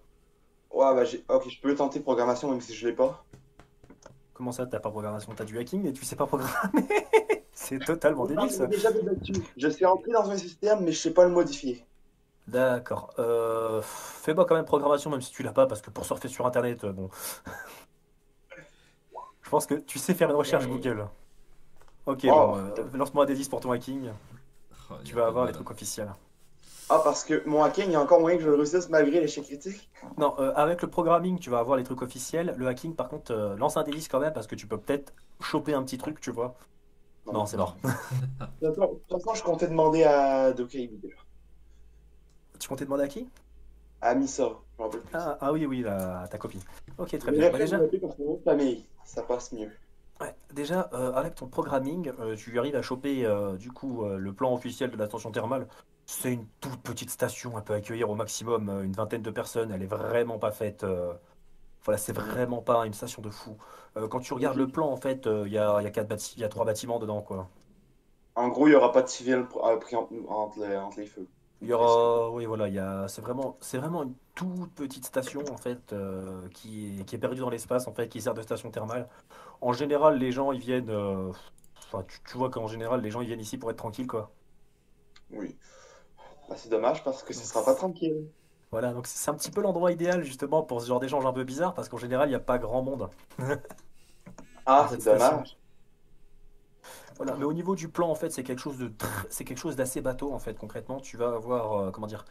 Ouais, bah, j'ai... ok, je peux tenter programmation même si je l'ai pas. Comment ça, t'as pas programmation T'as du hacking et tu sais pas programmer? C'est totalement débile il ça. déjà. Je suis entré dans un système, mais je sais pas le modifier. D'accord. Euh, Fais-moi quand même programmation, même si tu l'as pas, parce que pour surfer sur Internet, euh, bon. Je pense que tu sais faire une recherche Ouais. Google. Ok, Oh. bon, euh, lance-moi des 10 pour ton hacking. Oh, Tu y a vas avoir les trucs officiels. Ah, parce que mon hacking, il y a encore moyen que je le réussisse malgré l'échec critique? Non, euh, avec le programming, tu vas avoir les trucs officiels. Le hacking, par contre, euh, lance un D10 quand même, parce que tu peux peut-être choper un petit truc, tu vois. Non, c'est mort. De toute façon- de toute façon, je comptais demander à Dokaibi déjà. Tu comptais demander à qui? À Misa, je me rappelle plus. ah, ah oui, oui, la- ta copine. Ok, très Mais bien. Bah, déjà, famille, ça passe mieux. Ouais, déjà, euh, avec ton programming, euh, tu arrives à choper euh, du coup le plan officiel de la station thermale. C'est une toute petite station, elle peut accueillir au maximum une vingtaine de personnes. Elle est vraiment pas faite. Voilà, c'est vraiment pas une station de fou. Quand tu regardes le plan, en fait, il y a, y a quatre bâti- il y a trois bâtiments dedans, quoi. En gros, il n'y aura pas de civils pr- pris en- entre les, entre les feux. Il y aura, oui, voilà, il y a, c'est vraiment, c'est vraiment une toute petite station en fait euh, qui est, qui est perdue dans l'espace en fait, qui sert de station thermale. En général, les gens ils viennent, euh, enfin, tu, tu vois qu'en général les gens ils viennent ici pour être tranquilles quoi. Oui. Bah, c'est dommage parce que ce sera pas tranquille. Voilà, donc c'est un petit peu l'endroit idéal justement pour ce genre d'échange un peu bizarre parce qu'en général il n'y a pas grand monde. Ah, c'est dommage. Voilà, mais au niveau du plan en fait c'est quelque chose de, tr- c'est quelque chose d'assez bateau en fait concrètement. Tu vas avoir, euh, comment dire,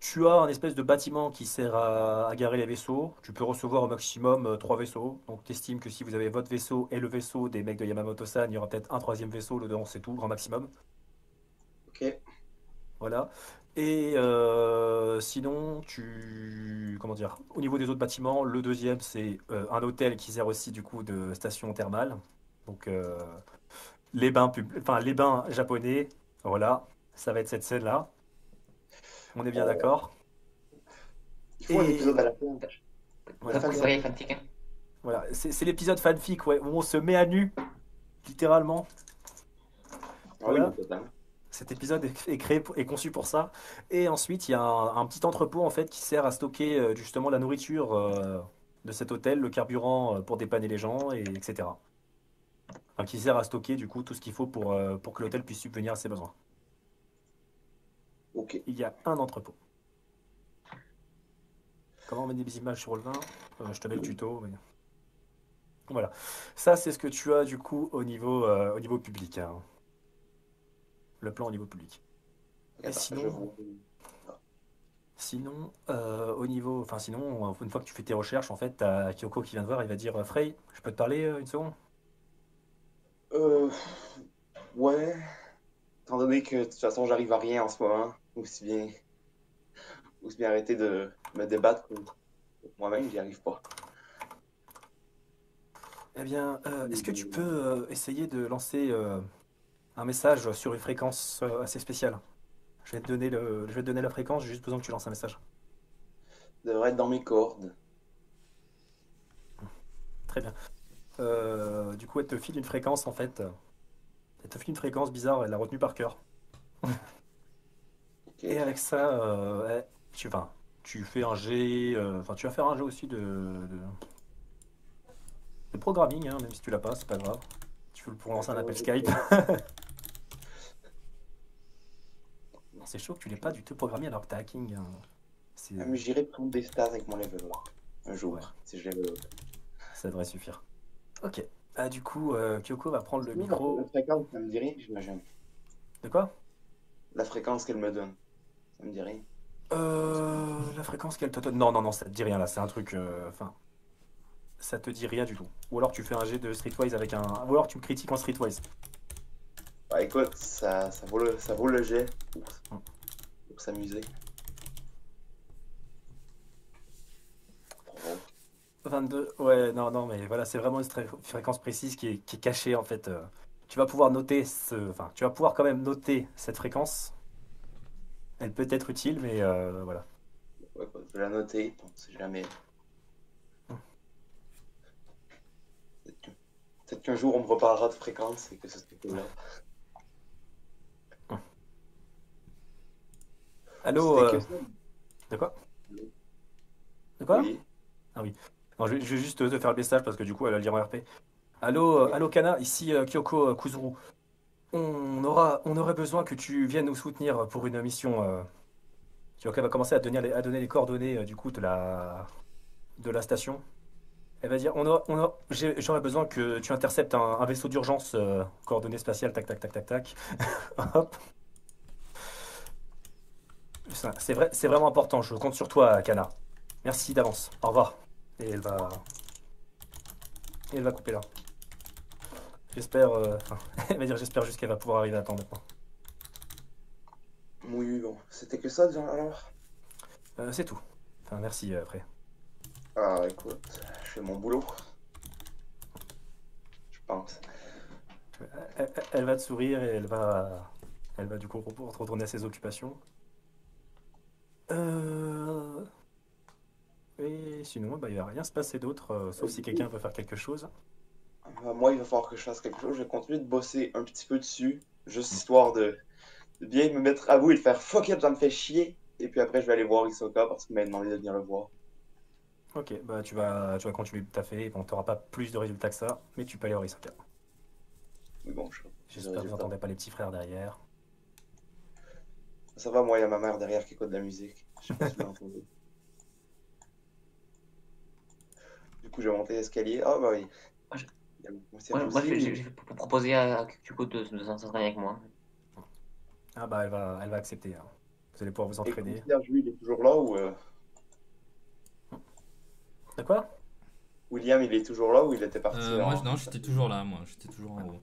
tu as un espèce de bâtiment qui sert à, à garer les vaisseaux. Tu peux recevoir au maximum euh, trois vaisseaux. Donc tu estimes que si vous avez votre vaisseau et le vaisseau des mecs de Yamamoto-san, il y aura peut-être un troisième vaisseau dedans, c'est tout, grand maximum. Ok. Voilà. Et euh, sinon, tu, comment dire, au niveau des autres bâtiments, le deuxième c'est euh, un hôtel qui sert aussi du coup de station thermale. Donc euh, les bains, pub- enfin les bains japonais, voilà, ça va être cette scène-là. On est bien d'accord. Il faut un Et- épisode à la fin. Voilà. C'est l'épisode fanfic, ouais, où on se met à nu, littéralement. Ah Voilà. Cet épisode est créé, est conçu pour ça. Et ensuite, il y a un, un petit entrepôt en fait qui sert à stocker euh, justement la nourriture euh, de cet hôtel, le carburant euh, pour dépanner les gens, et, etc. Enfin, qui sert à stocker du coup tout ce qu'il faut pour, euh, pour que l'hôtel puisse subvenir à ses besoins. Ok. Il y a un entrepôt. Comment on met des images sur le vin? Euh, Je te mets le tuto. mais- Voilà. Ça, c'est ce que tu as du coup au niveau, euh, au niveau public. hein. Le plan au niveau public. Et sinon- Sinon, euh, au niveau, enfin sinon, une fois que tu fais tes recherches, en fait, t'as Kyoko qui vient te voir, il va dire, Frey, je peux te parler une seconde? Euh, ouais. Étant donné que de toute façon j'arrive à rien en ce moment, aussi bien, aussi bien arrêter de me débattre moi-même, j'y arrive pas. Eh bien, euh, est-ce que tu peux euh, essayer de lancer euh, un message sur une fréquence euh, assez spéciale? Je vais te donner le, je vais te donner la fréquence, j'ai juste besoin que tu lances un message. Ça devrait être dans mes cordes. Très bien. Euh, du coup, elle te file une fréquence en fait. Elle te file une fréquence bizarre, elle l'a retenue par cœur. Et avec ça, euh, tu, fais un jet, euh, enfin, tu vas faire un jeu aussi de, de, de programming, hein, même si tu l'as pas, c'est pas grave. Tu peux pour lancer un appel Skype. C'est chaud que tu l'aies pas du tout programmé alors que t'as hacking. hein. Ah, Mais j'irai prendre des stats avec mon level up. Un jour, Ouais. si je level. Ça devrait suffire. Ok. Ah, du coup, euh, Kyoko va prendre le micro. La fréquence, ça me dit rien, j'imagine. De quoi? La fréquence qu'elle me donne, ça me dit rien. Euh, la fréquence qu'elle te donne. Non, non, non, ça te dit rien là, c'est un truc. euh, Enfin. ça te dit rien du tout. Ou alors tu fais un jet de Streetwise avec un. Ou alors tu me critiques en Streetwise. Bah écoute, ça, ça, vaut, le, ça vaut le jet pour, Hum. pour s'amuser. 22. Ouais, non, non, mais voilà, c'est vraiment une fréquence précise qui est, qui est cachée en fait. euh. Tu vas pouvoir noter ce. Enfin, tu vas pouvoir quand même noter cette fréquence. Elle peut être utile, mais euh, voilà. Ouais, je vais la noter, on sait jamais. Hum. Peut-être qu'un jour on me reparlera de fréquence et que ce serait là. Allô euh, ça. De quoi? De quoi? Oui. Je, vais juste te faire le message parce que du coup, elle va le lire en RP. Allô, euh, allô Kana, ici euh, Kyoko euh, Kuzuru. on, aura, on aurait besoin que tu viennes nous soutenir pour une mission. Qui va commencer à donner, les- coordonnées du coup de la, de la station. Elle va dire on a, on a- j'aurais besoin que tu interceptes un, vaisseau d'urgence, coordonnées spatiales, tac tac tac tac tac. Hop. C'est vrai, c'est vraiment important. Je compte sur toi, Kana. Merci d'avance. Au revoir. Et elle va, et elle va couper là. J'espère. euh, enfin, elle va dire j'espère juste qu'elle va pouvoir arriver à temps maintenant. Oui, bon. C'était que ça, disons, alors? Euh, c'est tout. Enfin, merci euh, après. Ah, écoute, je fais mon boulot. Je pense. Elle, elle- elle va te sourire et elle va, elle va du coup re- retourner à ses occupations. Euh... Et sinon, bah, il va rien se passer d'autre, euh, sauf si quelqu'un veut faire quelque chose. Euh, moi, il va falloir que je fasse quelque chose. Je vais continuer de bosser un petit peu dessus, juste histoire de, de bien me mettre à bout et de faire fuck it, ça me fait chier. Et puis après, je vais aller voir Isoka parce qu'il m'a demandé de venir le voir. Ok, bah tu vas, tu vas continuer de taffer. Bon, t'auras pas plus de résultats que ça, mais tu peux aller au Risaka. Mais bon, je J'espère que vous n'entendez pas les petits frères derrière. Ça va, moi, il y a ma mère derrière qui écoute de la musique. Je sais pas si vous l'entendez. Du coup, je vais monter l'escalier. Ah, bah oui. Moi, je- Il y a mon Moi, service moi, je vais- aussi. je vais je vais proposer à Kyuko de, de s'entraîner avec moi. Ah bah elle va, elle va accepter. hein. Vous allez pouvoir vous Et entraîner. concierge, lui, il est toujours là ou euh, De quoi? William, il est toujours là ou il était parti Euh, moi, je- non, j'étais toujours là, moi, j'étais toujours en haut.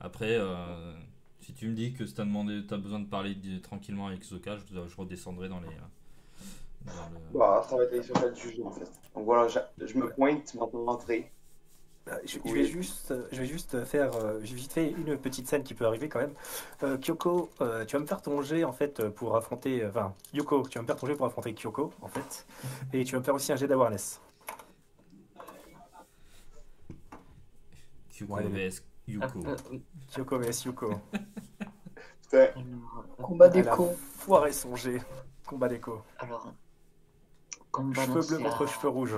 Après, euh, si tu me dis que t'as demandé, t'as besoin de parler tranquillement avec Zoka, je, je redescendrai dans les. Le- Bah, ça va être sur le juger en fait. Donc voilà, je, je me pointe, rentrer. Euh, Je, je Oui. vais juste, euh, je vais juste faire, euh, j'ai vite fait une petite scène qui peut arriver quand même. Euh, Kyoko, euh, tu vas me faire ton jet en fait pour affronter, enfin Yoko, tu vas me faire ton jet pour affronter Kyoko en fait, et tu vas me faire aussi un jet d'awareness. Kyuko Ouais, vs Ah, Yuko. euh, oui. Kyoko vs Yuko. Putain, Alors, Combat d'écho. foiré son jet. Combat d'écho. alors, combat Cheveux bleus contre cheveux rouges.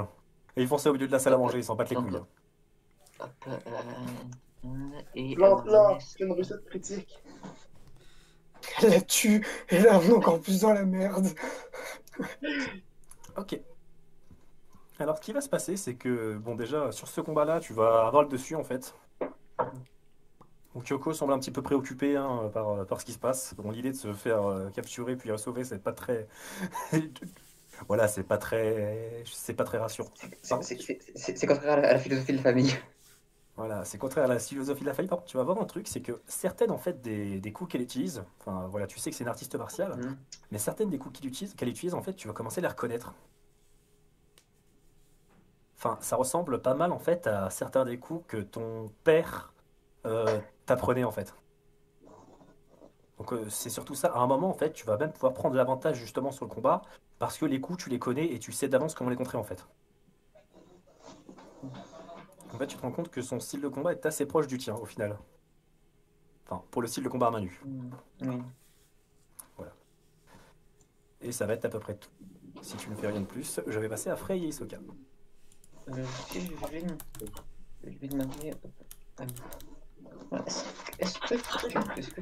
Et ils font ça au milieu de la salle à manger, ils s'en battent les couilles. hein. Hop, euh, et plante là, euh, c'est une recette critique. Elle la tue et là on est encore plus dans la merde. Ok. Alors, ce qui va se passer, c'est que, bon, déjà, sur ce combat-là, tu vas avoir le dessus, en fait. Donc, Kyoko semble un petit peu préoccupé hein, par, par ce qui se passe. Bon, l'idée de se faire euh, capturer puis sauver, c'est pas très. voilà, c'est pas très. C'est pas très rassurant. c'est- contraire à la, à la philosophie de la famille. Voilà, c'est contraire à la philosophie de la faille. Par contre, tu vas voir un truc, c'est que certaines, en fait, des, des coups qu'elle utilise, enfin, voilà, tu sais que c'est une artiste martiale, Mhm. mais certaines des coups qu'elle utilise, qu'elle utilise, en fait, tu vas commencer à les reconnaître. Enfin, ça ressemble pas mal, en fait, à certains des coups que ton père euh, t'apprenait, en fait. Donc, euh, c'est surtout ça. À un moment, en fait, tu vas même pouvoir prendre l'avantage, justement, sur le combat, parce que les coups, tu les connais et tu sais d'avance comment les contrer, en fait. En fait, tu te rends compte que son style de combat est assez proche du tien, au final. Enfin, pour le style de combat à main nue. Oui. Et ça va être à peu près tout. Si tu ne fais rien de plus, je vais passer à Frey et Isoka. Euh, je vais demander- je vais demander. euh, euh, Est-ce que tu est-ce que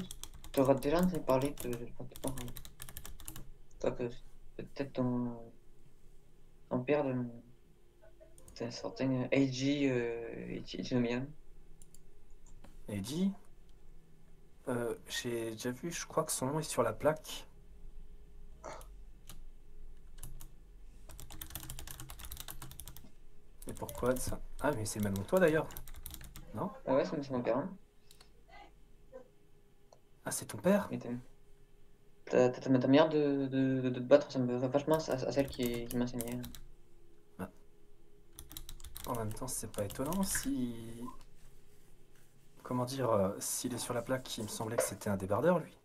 tu auras déjà entendu parler de. de- Toi, que peut-être ton. ton père de. d'un certain Eiji euh, Ichi- Ichinomiya. Euh, j'ai déjà vu, je crois que son nom est sur la plaque. Et pourquoi ça? Ah, mais c'est le même que toi d'ailleurs. Ah ouais, c'est mon père. hein. Ah, c'est ton père? Mais Ta, ta, manière de, de, de, te battre, ça me va vachement à, à celle qui, qui m'enseignait. En même temps, c'est pas étonnant si. Comment dire, euh, s'il est sur la plaque, il me semblait que c'était un débardeur, lui.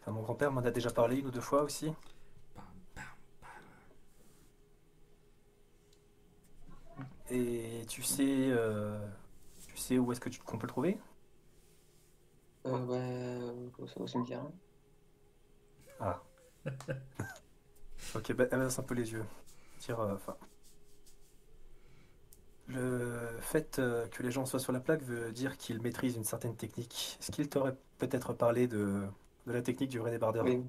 Enfin, mon grand-père m'en a déjà parlé une ou deux fois aussi. Et tu sais, euh, tu sais où est-ce que tu qu'on peut le trouver? Euh, ouais, au, cimetière. Ah. Ok, bah, elle baisse un peu les yeux. Dire, euh, enfin. Le fait euh, que les gens soient sur la plaque veut dire qu'ils maîtrisent une certaine technique. Est-ce qu'il t'aurait peut-être parlé de, de la technique du vrai débardeur Oui.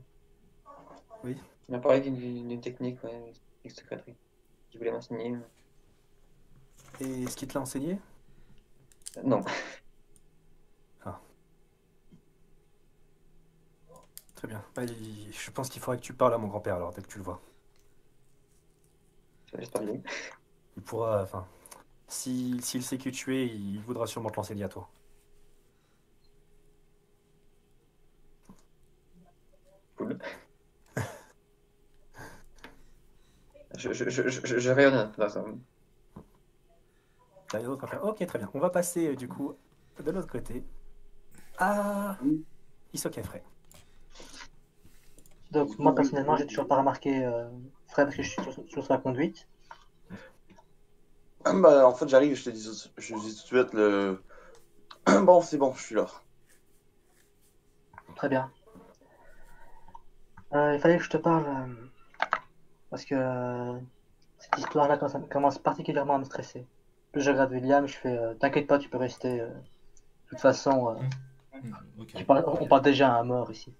Oui. Il m'a parlé d'une technique, ouais, une secrétaire qui voulait m'enseigner. Et est-ce qu'il te l'a enseigné? Non, Très bien. Bah, je pense qu'il faudrait que tu parles à mon grand-père alors, dès que tu le vois. j'espère bien. Il pourra, enfin, si- s'il sait que tu es, il voudra sûrement te l'enseigner à toi. Cool. Je, je, rien Ok, très bien. On va passer euh, du coup de l'autre côté à Isoka Frey. Donc, moi, personnellement, j'ai toujours pas remarqué euh, Fred parce que je suis sur, sur sa conduite. Bah, en fait, j'arrive, je te dis, je te dis tout de suite le. Bon, c'est bon, je suis là. Très bien. Euh, il fallait que je te parle euh, parce que euh, cette histoire-là commence, commence particulièrement à me stresser. Plus je regarde William, je fais euh, T'inquiète pas, tu peux rester. euh, de toute façon, ok. tu parles- on parle déjà à un mort ici.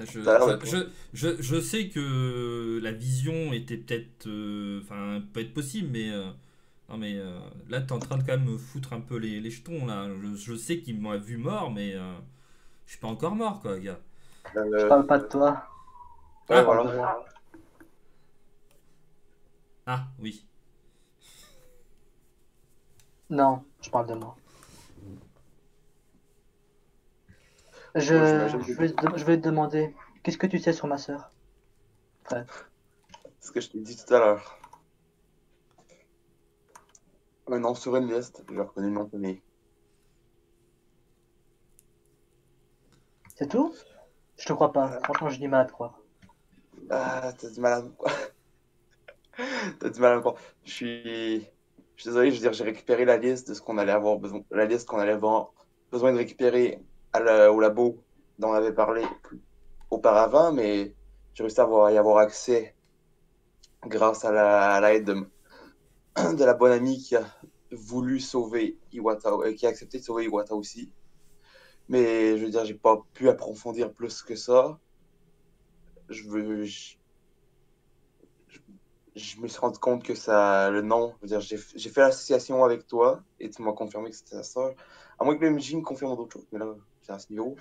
Je, Ça a l'air d'être je, je, je sais que la vision était peut-être. euh, Enfin, peut être possible, mais. euh, non, mais euh, là, t'es en train de quand même me foutre un peu les, les jetons, là. Je, je sais qu'il m'a vu mort, mais. euh, je suis pas encore mort, quoi, gars. Je parle pas de toi. ouais, Ah, voilà. Ah, oui. Non, je parle de moi. Je, Ouais, je, vais, te- je vais te demander, qu'est-ce que tu sais sur ma sœur? Ce que je t'ai dit tout à l'heure. Un nom sur une liste, je reconnais le nom de famille. C'est tout? Je te crois pas. Franchement, j'ai du mal à te croire. Ah, t'as du mal à me croire. T'as du mal à me croire. Je suis. Je suis désolé, je veux dire, j'ai récupéré la liste de ce qu'on allait avoir besoin. La liste qu'on allait avoir besoin de récupérer au labo dont on avait parlé auparavant, mais j'ai réussi à avoir, y avoir accès grâce à la- de, la bonne amie qui a voulu sauver Iwata, euh, qui a accepté de sauver Iwata aussi. Mais je veux dire, j'ai pas pu approfondir plus que ça. Je veux. Je, me suis rendu compte que ça. Le nom, j'ai fait l'association avec toi et tu m'as confirmé que c'était ta sœur. À moins que le MJ me confirme d'autres choses, mais là, à ce niveau.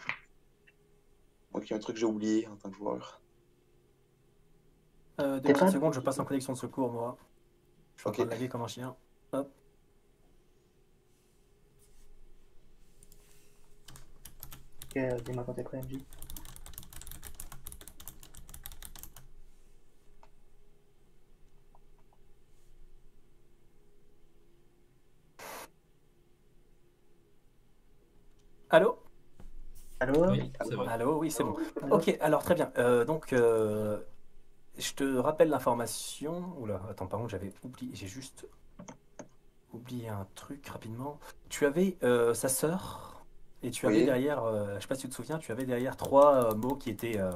Moi, qu'il y a un truc que j'ai oublié en tant que joueur. Euh, deux petites secondes, je passe en connexion de secours, moi. Je suis en Ok. train de laguer comme un chien. Hop. Ok, dis-moi quand t'es prêt, MJ. Allô? Allô Oui, c'est vrai. Allô, oui, c'est bon. Ok, alors très bien. Euh, donc, euh, je te rappelle l'information. Oula, attends, par contre, j'avais oublié. J'ai juste oublié un truc rapidement. Tu avais euh, sa sœur et tu avais Oui. derrière, euh, je sais pas si tu te souviens, tu avais derrière trois euh, mots qui étaient, euh,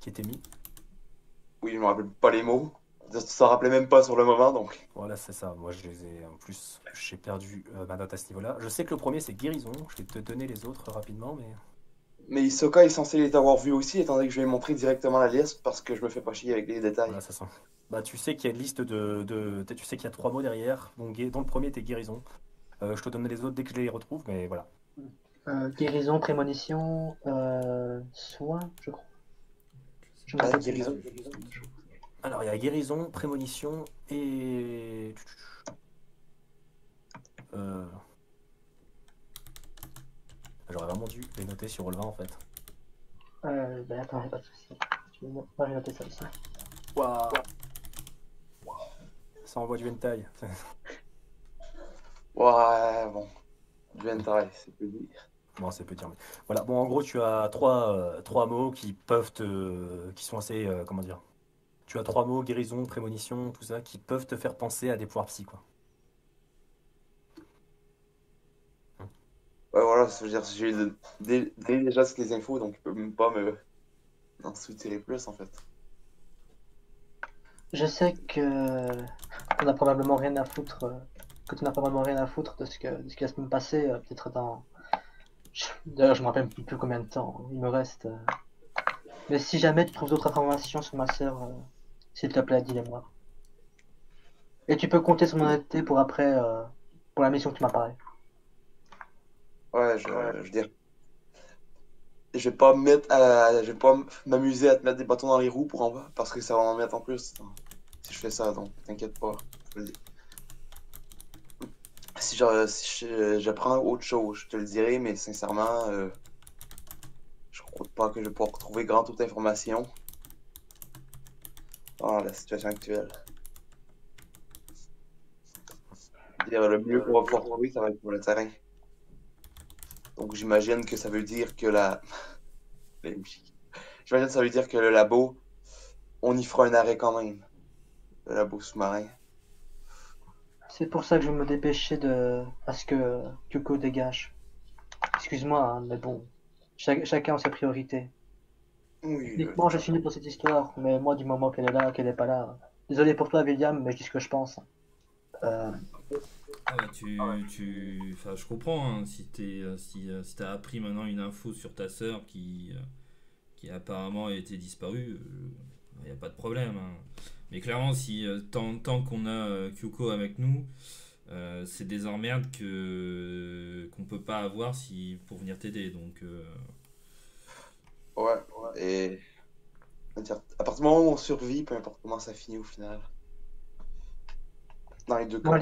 qui étaient mis. Oui, je me rappelle pas les mots. Ça s'en rappelait même pas sur le moment, donc. Voilà, c'est ça. Moi, je les ai en plus, j'ai perdu euh, ma note à ce niveau-là. Je sais que le premier c'est guérison. Je vais te donner les autres rapidement, mais Mais Isoka est censé les avoir vus aussi, étant donné que je vais montrer directement la liste parce que je me fais pas chier avec les détails. voilà, ça sent. Bah, tu sais qu'il y a une liste de, de- tu sais qu'il y a trois mots derrière. Donc, gué- dont le premier était guérison. Euh, je te donne les autres dès que je les retrouve, mais voilà. Euh, Guérison, prémonition, euh, soin, je crois. Je Ah, plus. guérison. Alors, il y a guérison, prémonition et. Euh... J'aurais vraiment dû les noter sur le 20 en fait. Euh, ben attends, y a pas de souci. Je vais moi, je vais noter ça ici. Waouh Ça envoie du hentai. Ouais, bon. Du hentai, c'est peu dire. Bon, c'est petit. mais- Voilà. Bon, en gros, tu as trois, euh, trois mots qui peuvent te, qui sont assez, euh, comment dire? Tu as trois mots guérison, prémonition, tout ça, qui peuvent te faire penser à des pouvoirs psy, quoi. Ouais, voilà, ça veut dire j'ai déjà toutes les infos, donc il peut même pas me en soutirer plus en fait. Je sais que on a probablement rien à foutre, euh, que tu n'as probablement rien à foutre de ce que ce qui va se passer, euh, peut-être dans. Je- D'ailleurs, je me rappelle plus combien de temps il me reste. euh. Mais si jamais tu trouves d'autres informations sur ma sœur, s'il te plaît, dis-les-moi. Et tu peux compter sur mon honnêteté pour après, pour la mission que tu m'as. Ouais, je, je veux dire. Je vais pas me mettre à, je vais pas m'amuser à te mettre des bâtons dans les roues pour en parce que ça va en mettre en plus si je fais ça, donc t'inquiète pas. je le dis. Si je- si je- j'apprends autre chose, je te le dirai, mais sincèrement, euh, je crois pas que je vais pouvoir retrouver grand toute information dans la situation actuelle. Je veux dire, le mieux qu'on va pouvoir trouver, ça va être pour le terrain. Donc j'imagine que ça veut dire que la. J'imagine que ça veut dire que le labo, on y fera un arrêt quand même. Le labo sous-marin. C'est pour ça que je me dépêcher de à ce que Kyuko dégage. Excuse-moi, hein, mais bon, chac- chacun a ses priorités. Oui. Uniquement, je suis né pour cette histoire, mais moi, du moment qu'elle est là, qu'elle est pas là. Désolé pour toi, William, mais je dis ce que je pense. Euh, Ah bah, tu, tu, enfin, je comprends hein, si t'es, euh, si, euh, si t'as appris maintenant une info sur ta sœur qui, euh, qui apparemment était disparue, il n'y a pas de problème. hein. Mais clairement, si tant, tant qu'on a Kyuko avec nous, euh, c'est des emmerdes que qu'on peut pas avoir si pour venir t'aider. Donc euh, Ouais, ouais. Et. À partir du moment où on survit, peu importe comment ça finit au final. Dans les deux cas.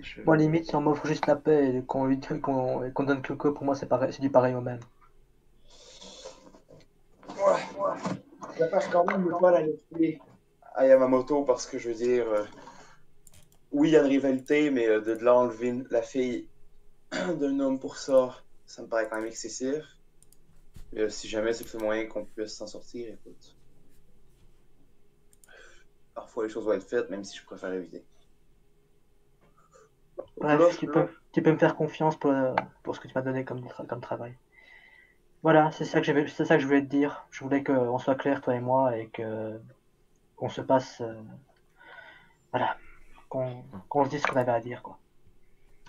Je- moi, limite, si on m'offre juste la paix et qu'on lui qu'on donne Kyuko, pour moi, c'est pareil, c'est du pareil au même. Ça passe quand même pas la laisser à Yamamoto parce que je veux dire, euh, oui, il y a une rivalité, mais euh, de, de l'enlever la fille d'un homme pour ça, ça me paraît quand même excessif. Mais euh, si jamais c'est le seul moyen qu'on puisse s'en sortir, écoute. Parfois les choses vont être faites, même si je préfère éviter. Bref, tu peux, tu peux me faire confiance pour, euh, pour ce que tu m'as donné comme, comme travail. Voilà, c'est ça que c'est ça que je voulais te dire. Je voulais qu'on soit clair, toi et moi, et que qu'on se passe, euh, voilà, qu'on qu'on se dise ce qu'on avait à dire, quoi.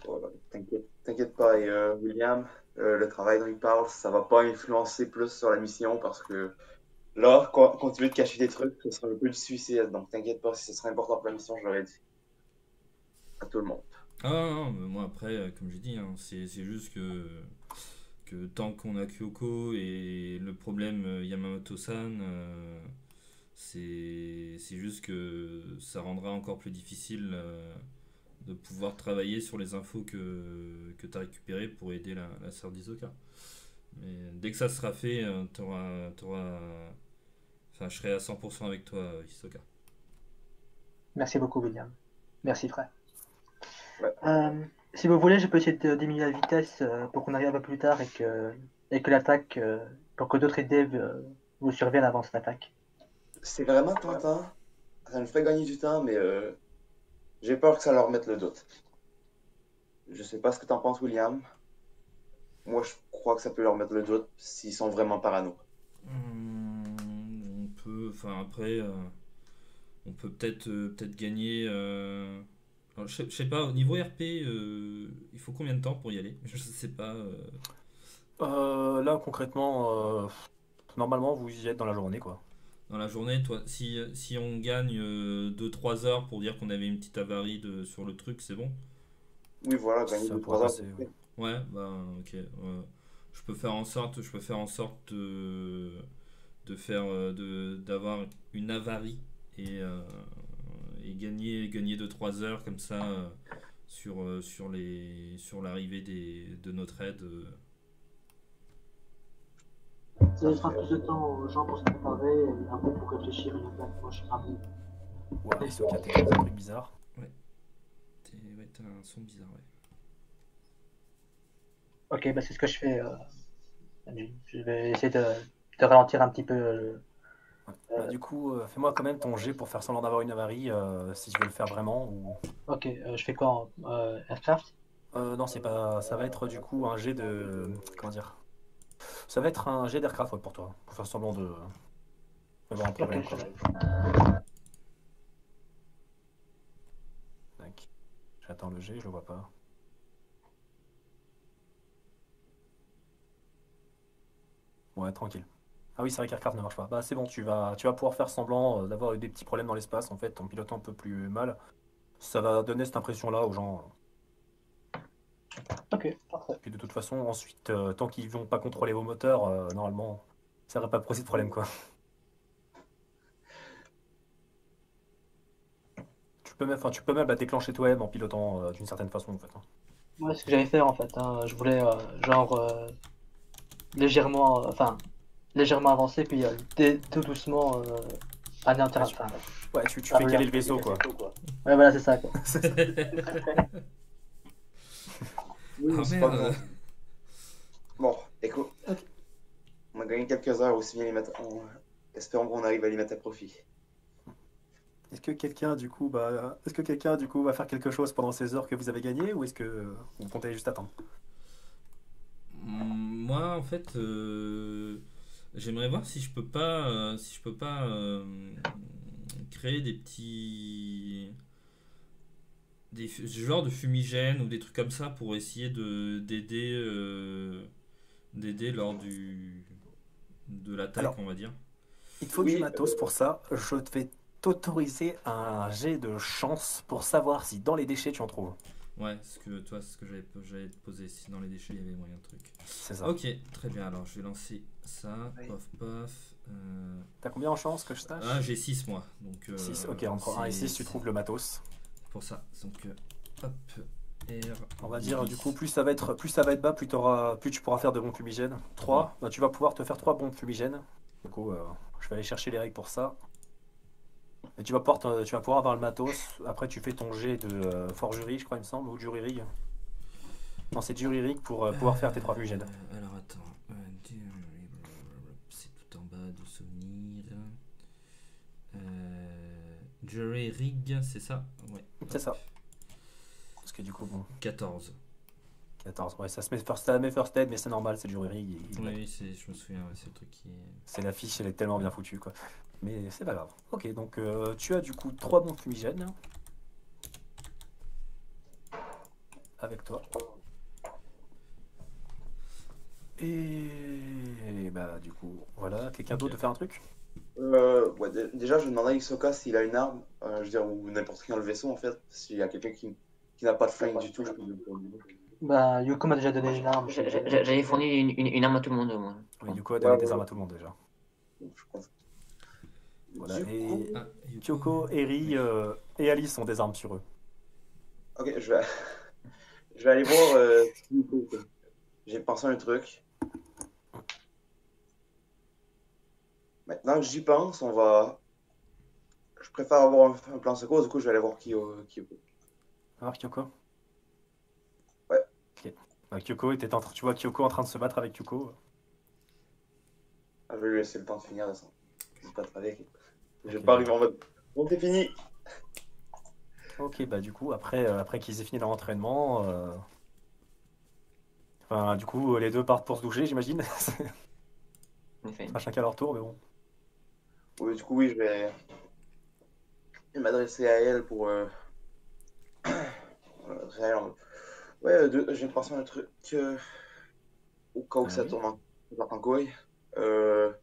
Voilà, T'inquiète, t'inquiète pas, et, euh, William, euh, le travail dont il parle, ça va pas influencer plus sur la mission parce que là, co- continuer de cacher des trucs, ce sera un peu du suicide. Donc t'inquiète pas, si ce serait important pour la mission, je l'aurais dit. À tout le monde. Ah non, mais moi après, euh, comme j'ai dit, hein, c'est juste que, que tant qu'on a Kyoko et le problème euh, Yamamoto-san, euh, c'est juste que ça rendra encore plus difficile de pouvoir travailler sur les infos que, que tu as récupérées pour aider la, sœur d'Isoka. Mais dès que ça sera fait, t'auras, t'auras... Enfin, je serai à 100% avec toi, Isoka. Merci beaucoup, William. Merci, frère. Euh, si vous voulez, je peux essayer de diminuer la vitesse euh, pour qu'on arrive un peu plus tard et que, et que l'attaque, euh, pour que d'autres idées vous surviennent avant cette attaque. C'est vraiment tentant. Ça nous ferait gagner du temps, mais euh, j'ai peur que ça leur mette le doute. Je sais pas ce que t'en penses, William. Moi, je crois que ça peut leur mettre le doute s'ils sont vraiment parano. Hmm, on peut, enfin après, euh, on peut peut-être euh, peut-être gagner. Alors, je sais, je sais pas, au niveau RP, euh, il faut combien de temps pour y aller? Je sais pas. euh, Euh, là, concrètement, euh, normalement, vous y êtes dans la journée, quoi. dans la journée, toi, si, si on gagne 2-3 heures pour dire qu'on avait une petite avarie de, sur le truc, c'est bon? Oui, voilà, gagner Ça deux, pourrait trois heures. passer, c'est ouais. Ouais, bah ok. ouais. Je peux faire en sorte, je peux faire en sorte de, de faire de d'avoir une avarie et, euh, et gagner gagner 2-3 heures comme ça euh, sur euh, sur les sur l'arrivée des de notre aide. euh. Ça laissera plus de temps aux gens pour se préparer et un peu pour réfléchir une attaque proche rapide. Ouais, Hisoka, t'es un truc bizarre. T'es- ouais, t'as un son bizarre, ouais. Ok, bah c'est ce que je fais. euh, je vais essayer de, de ralentir un petit peu. euh, Ouais. Bah, du coup, euh, fais-moi quand même ton jet pour faire semblant d'avoir une avarie, euh, si tu veux le faire vraiment. Ok, euh, je fais quoi en Aircraft? Non, c'est pas. Ça va être du coup un jet de. Comment dire? Ça va être un jet d'Aircraft pour toi, pour faire semblant de. Avoir un problème. J'attends le jet, je le vois pas. Ouais, tranquille. Ah oui, c'est vrai qu'Aircraft ne marche pas. Bah c'est bon, tu vas, tu vas pouvoir faire semblant euh, d'avoir eu des petits problèmes dans l'espace en fait, en pilotant un peu plus mal. Ça va donner cette impression-là aux gens. Ok, parfait. Puis de toute façon, ensuite, euh, tant qu'ils vont pas contrôler vos moteurs, euh, normalement, ça devrait pas poser de problème quoi. Tu peux même, enfin, tu peux même bah, déclencher toi-même en pilotant euh, d'une certaine façon en fait. hein. Ouais, ce que j'allais faire en fait. hein. Je voulais genre légèrement, enfin légèrement avancer puis euh, tout doucement euh, anéantir. Enfin, Ouais, tu, tu Ah, fais caler le vaisseau quoi. ouais, voilà, c'est ça. Quoi. C'est ça. Oui, Ah, c'est pas. Bon, écoute. On a gagné quelques heures aussi bien les mettre. on- Espérons qu'on arrive à les mettre à profit. Est-ce que quelqu'un du coup, bah, est-ce que quelqu'un du coup va faire quelque chose pendant ces heures que vous avez gagnées ou est-ce que vous comptez juste attendre? Moi, en fait, euh, j'aimerais voir si je peux pas, euh, si je peux pas euh, créer des petits, des genres de fumigènes ou des trucs comme ça pour essayer de d'aider, euh, d'aider lors du de l'attaque, Alors, on va dire. Il te faut Oui, du matos pour ça. Je te vais t'autoriser un jet de chance pour savoir si dans les déchets tu en trouves. Ouais, ce que toi, ce que j'avais j'allais te poser, si dans les déchets il y avait moyen de truc. C'est ça. Ok, très bien. Alors, je vais lancer ça. Oui. Pof, pof. euh, T'as combien en chance que je sache? Ah, j'ai 6 moi. Donc, euh, 6, ok, entre 1 et c'est- 6, tu trouves le matos. Pour ça, donc euh, hop, R. On va dire, du coup, plus ça va être, plus ça va être bas, plus, t'auras- plus tu pourras faire de bons fumigènes. 3, bah, tu vas pouvoir te faire 3 bons fumigènes. Du coup, euh, je vais aller chercher les règles pour ça. Et tu vas pouvoir, te- tu vas pouvoir avoir le matos. Après, tu fais ton jet de euh, forgerie, je crois, il me semble, ou de jury rig. Non, c'est jury rig pour euh, pouvoir faire tes 3 fumigènes. Euh, alors attends, euh, c'est tout en bas de souvenirs. Euh, Jury Rig, c'est ça Ouais. C'est ça. Parce que du coup, bon, 14. 14. Ouais, ça se met first, ça met first aid, mais c'est normal, c'est jury rig. il- il- Oui, oui, c'est, je me souviens, ouais, c'est le truc qui est. C'est la fiche, elle est tellement bien foutue, quoi. Mais c'est pas grave. Ok, donc euh, tu as du coup 3 bons fumigènes. Avec toi. Et bah du coup, voilà, quelqu'un d'autre de faire un truc? Euh, ouais, déjà, je vais demander à Isoka s'il a une arme, euh, je veux dire, ou n'importe qui dans le vaisseau en fait. S'il y a quelqu'un qui, qui n'a pas de flingue du tout, je peux lui demander. Bah, Yoko m'a déjà donné une arme. J'a- j'a- J'avais fourni une, une, une arme à tout le monde, moi. Oui, coup, a donné Ouais, des ouais. armes à tout le monde déjà. Donc, je pense. Voilà, Du et- coup- Ah, Yuko. Kyoko, Eri euh, et Alice ont des armes sur eux. Ok, je vais, je vais aller voir. euh, Yuko. J'ai pensé à un truc. Maintenant que j'y pense, on va. Je préfère avoir un, un plan de secours, du coup, je vais aller voir Kyo- Kyoko. Alors Kyoko Ouais. Ok. Bah, Kyoko était en train, tu vois Kyoko en train de se battre avec Yuko. Ah, je vais lui laisser le temps de finir de ça. Je vais pas avec. Je vais pas arriver en mode. Bon, c'est fini. Ok, bah du coup, après, euh, après qu'ils aient fini leur entraînement, euh, enfin, du coup, les deux partent pour se doucher, j'imagine. En effet. à chacun leur tour, mais bon. Oui, du coup, oui, je vais, m'adresser à elle pour. Euh... euh, Ouais, euh, de- de penser à un truc. euh, Au cas où Ah ça oui. tourne en, en couille. Euh...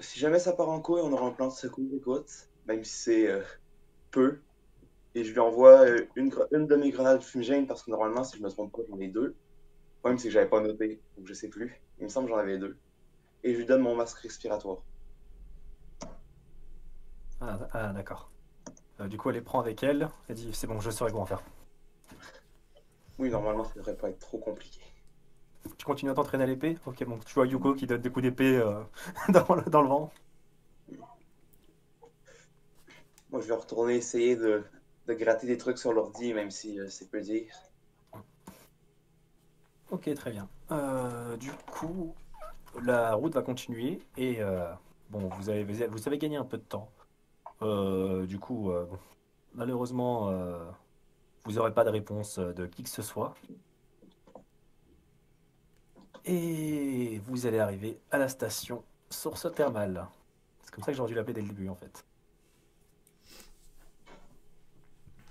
Si jamais ça part en couille, on aura un plan de secours, écoute. Même si c'est euh, peu. Et je lui envoie une, une de mes grenades fumigènes parce que normalement, si je me trompe pas, j'en ai deux. Le problème, c'est que j'avais pas noté, donc je sais plus. Il me semble que j'en avais deux. Et je lui donne mon masque respiratoire. Ah, ah, d'accord. Euh, du coup, elle les prend avec elle. Elle dit, c'est bon, je saurai en faire. Oui, normalement, ça devrait pas être trop compliqué. Tu continues à t'entraîner à l'épée Ok, bon, tu vois Yuko qui donne des coups d'épée euh, dans, le, dans le vent. Moi, je vais retourner essayer de, de gratter des trucs sur l'ordi, même si euh, c'est peu dire. Ok, très bien. Euh, du coup, la route va continuer et bon, vous avez, vous avez gagné un peu de temps. Euh, du coup, euh, malheureusement, euh, vous n'aurez pas de réponse de qui que ce soit. Et vous allez arriver à la station source thermale. C'est comme ça que j'aurais dû l'appeler dès le début en fait.